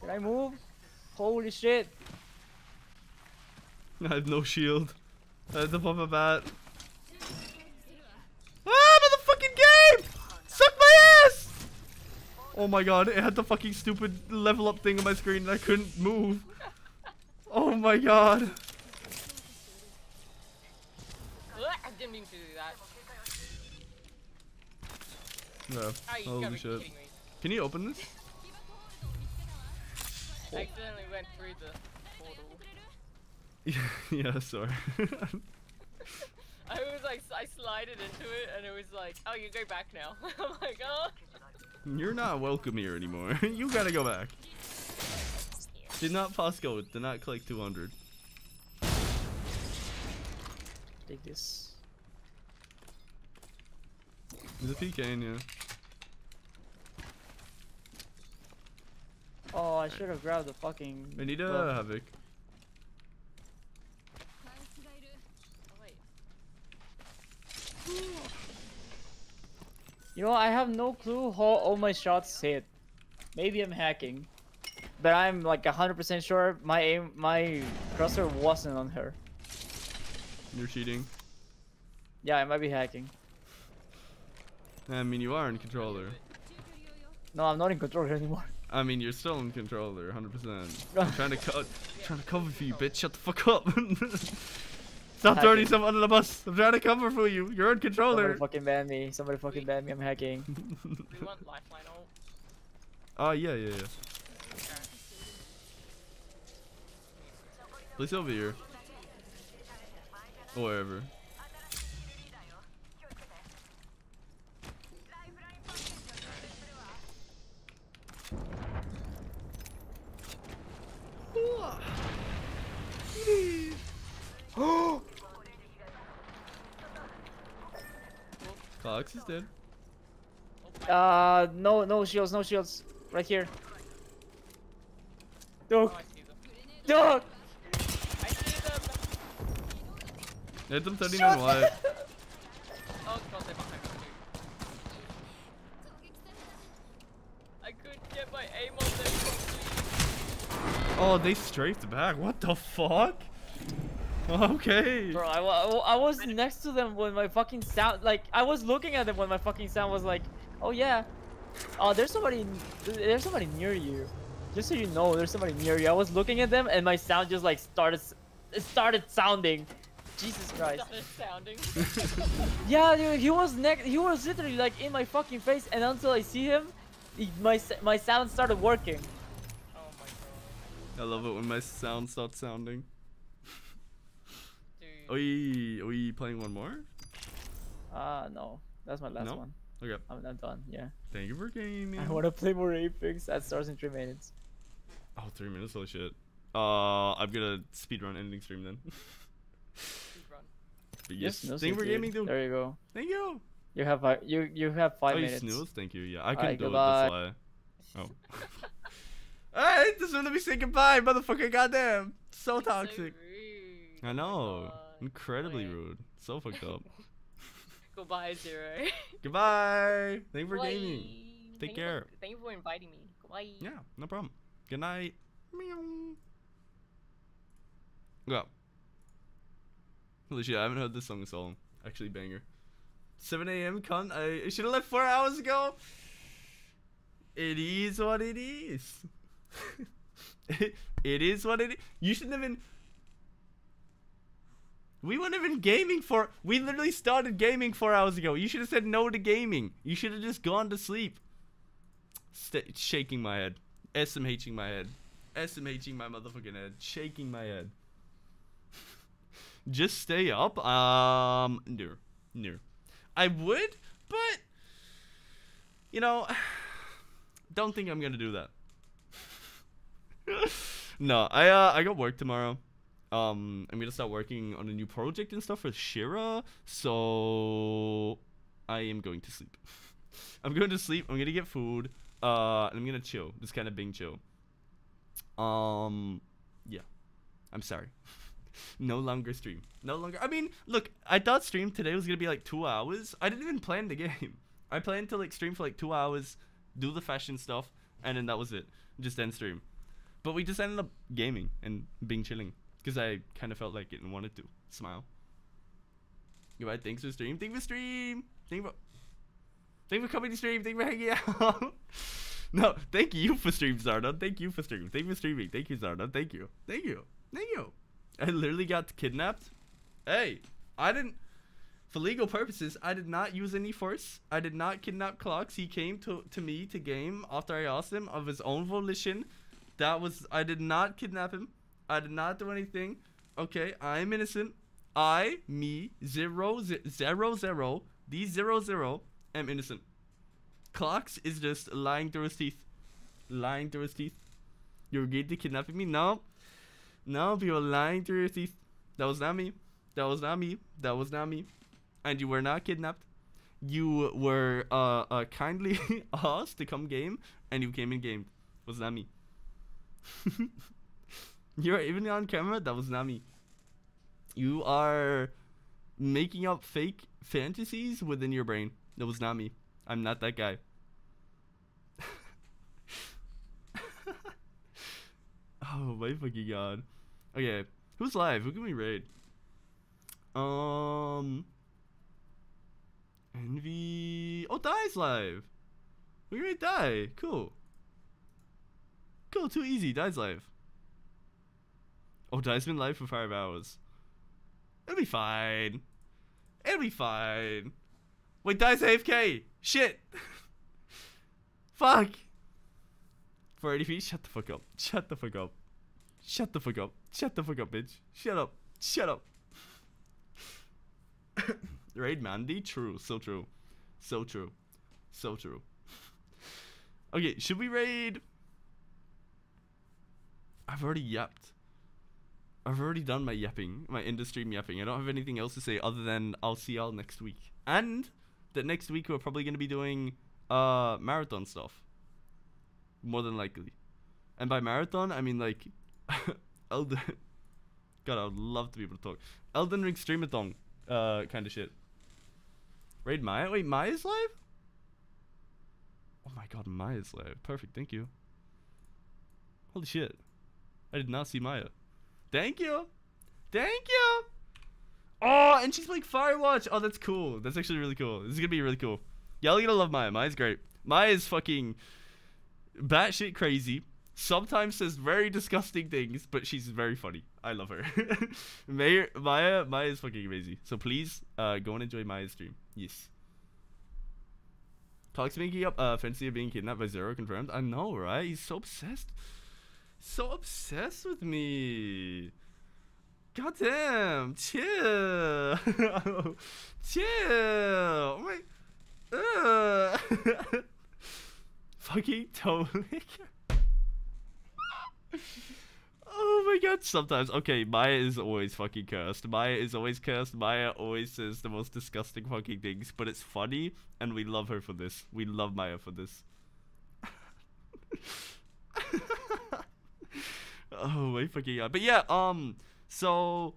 Can I move? Holy shit. I have no shield. I had to pump a bat. Ah, motherfucking game! Suck my ass! Oh my god, it had the fucking stupid level up thing on my screen and I couldn't move. Oh my god. Mean to do that. No. Oh, Holy shit. me. Can you open this? I accidentally went through the portal. yeah, sorry. I was like, I slided into it, and it was like, oh, you go back now. I'm like, oh. You're not welcome here anymore. you gotta go back. Did not pass go. Did not click 200. Take this. There's a PK in here. Oh, I should have grabbed the fucking. We need a uh, havoc. Yo, I have no clue how all my shots hit. Maybe I'm hacking, but I'm like 100% sure my aim, my crosshair wasn't on her. You're cheating. Yeah, I might be hacking. I mean, you are in controller. No, I'm not in controller anymore. I mean, you're still in controller, 100%. I'm trying to cut, trying to cover for you, bitch. Shut the fuck up. Stop throwing someone under the bus. I'm trying to cover for you. You're in controller. Somebody fucking ban me. Somebody fucking ban me. I'm hacking. Oh, uh, yeah, yeah, yeah. Please over here. Or wherever. Cox is dead. Uh, no, no shields, no shields. Right here. Duck, I see them. duck. I see them. Hit them 39 wide. Oh god, they're behind me too. I couldn't get my aim on them properly. Oh, they strafed back. What the fuck? Okay. Bro, I, wa- I was next to them when my fucking sound, like, I was looking at them when my fucking sound was like, oh yeah. Oh, there's somebody, there's somebody near you. Just so you know, there's somebody near you. I was looking at them and my sound just like started, it started sounding. Jesus Christ. Started sounding. Yeah, dude, he was next, he was literally like in my fucking face and until I see him, he, my, my sound started working. Oh. I love it when my sound starts sounding. Are we, playing one more? Uh, no. That's my last No? one. Okay. I'm, I'm done. Yeah. Thank you for gaming. I want to play more Apex. That starts in three minutes. Oh, three minutes. Holy shit. Uh, I'm gonna speedrun ending stream then. Run. but yes, thank you for gaming, dude. There you go. Thank you. You have five. You you have five oh, you minutes. snooze? Thank you. Yeah, I couldn't do goodbye. it. That's why. Oh. Alright, just let me say goodbye, motherfucker. Goddamn. So So toxic. rude. I Oh know. God. Incredibly Okay. rude. So fucked up. Goodbye, Zerro. goodbye. Thank you for Bye. gaming. Take Thank you care. For, thank you for inviting me. Goodbye. Yeah, no problem. Good night. Meow. Go. Holy shit, I haven't heard this song in so long. Actually, banger. 7 a.m. cunt. I, I should have left four hours ago. It is what it is. it, is what it is. You shouldn't have been. We weren't even gaming for. We literally started gaming four hours ago. You should have said no to gaming. You should have just gone to sleep. St- shaking my head. SMHing my head. SMHing my motherfucking head. Shaking my head. Just stay up. Um, no, no. I would, but you know, don't think I'm gonna do that. no, I uh, I got work tomorrow. Um, I'm gonna start working on a new project and stuff with Shira, so I am going to sleep. I'm going to sleep. I'm gonna get food. Uh, and I'm gonna chill. Just kind of being chill. Um, yeah. I'm sorry. no longer stream. No longer. I mean, look, I thought stream today was gonna be like two hours. I didn't even plan the game. I planned to like stream for like two hours, do the fashion stuff, and then that was it. Just end stream. But we just ended up gaming and being chilling because I kind of felt like it and wanted to smile. Goodbye. Thanks for stream. Thank for stream. Thank you for. Thank for coming to stream. Thank you for hanging out. no, thank you for stream, Zarda. Thank you for stream. Thank for streaming. Thank you, Zarda. Thank you. Thank you. Thank you. I literally got kidnapped. Hey, I didn't. For legal purposes, I did not use any force. I did not kidnap Clocks. He came to, to me to game after I asked him of his own volition. That was. I did not kidnap him. I did not do anything. Okay, I am innocent. I, me, zero, ze- zero, zero, the zero, zero, am innocent. Clocks is just lying through his teeth. Lying through his teeth. You agreed to kidnapping me? No. No, you were lying through your teeth. That was not me. That was not me. That was not me. And you were not kidnapped. You were uh, uh kindly asked to come game, and you came in game. Was not me. you are even on camera. That was not me. You are making up fake fantasies within your brain. That was not me. I'm not that guy. oh my fucking god. Okay, who's live? Who can we raid? Um, Envy. Oh, Die's live. We raid Die. Cool. Too easy. Die's live. Oh, Die's been live for five hours. It'll be fine. It'll be fine. Wait, Die's AFK. Shit. Fuck. 480 feet. Shut the fuck up. Shut the fuck up. Shut the fuck up. Shut the fuck up, bitch. Shut up. Shut up. Raid Mandy? True. So true. So true. So true. okay, should we raid? I've already yapped. I've already done my yapping, my industry yapping. I don't have anything else to say other than I'll see y'all next week. And that next week we're probably going to be doing uh marathon stuff. More than likely. And by marathon, I mean like Elden God, I would love to be able to talk. Elden Ring streamathon uh kind of shit. Raid Maya? Wait, Maya's live? Oh my god, Maya's live. Perfect, thank you. Holy shit. I did not see Maya. Thank you. Thank you. Oh, and she's playing Firewatch. Oh, that's cool. That's actually really cool. This is gonna be really cool. Y'all gonna love Maya. Maya's great. Maya's fucking batshit crazy. Sometimes says very disgusting things, but she's very funny. I love her. Maya, Maya, Maya is fucking amazing. So please, uh, go and enjoy Maya's stream. Yes. Talks making up uh, fancy of being kidnapped by Zerro confirmed. I know, right? He's so obsessed. So obsessed with me. Goddamn, chill, chill. Oh my, Ugh. Fucking totally. oh my god, sometimes. Okay, Maya is always fucking cursed. Maya is always cursed. Maya always says the most disgusting fucking things, but it's funny, and we love her for this. We love Maya for this. oh my fucking yeah. But yeah, um, so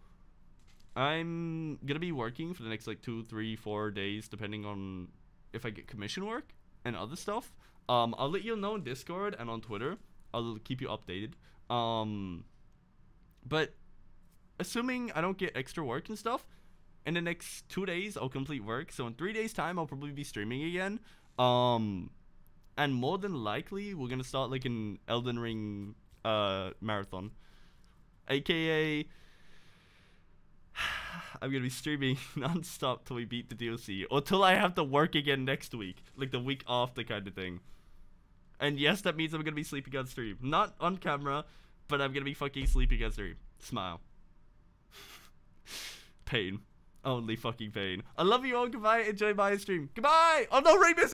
I'm gonna be working for the next like two, three, four days, depending on if I get commission work and other stuff. Um, I'll let you know on Discord and on Twitter. I'll keep you updated. Um, but assuming I don't get extra work and stuff, in the next two days I'll complete work. So in three days' time I'll probably be streaming again. Um, and more than likely we're gonna start like an Elden Ring uh marathon, aka I'm gonna be streaming non-stop till we beat the DLC or till I have to work again next week, like the week after kind of thing. And yes, that means I'm gonna be sleeping on stream, not on camera, but I'm gonna be fucking sleeping on stream. Smile. pain. Only fucking pain. I love you all. Goodbye. Enjoy my stream. Goodbye. Oh no, Ray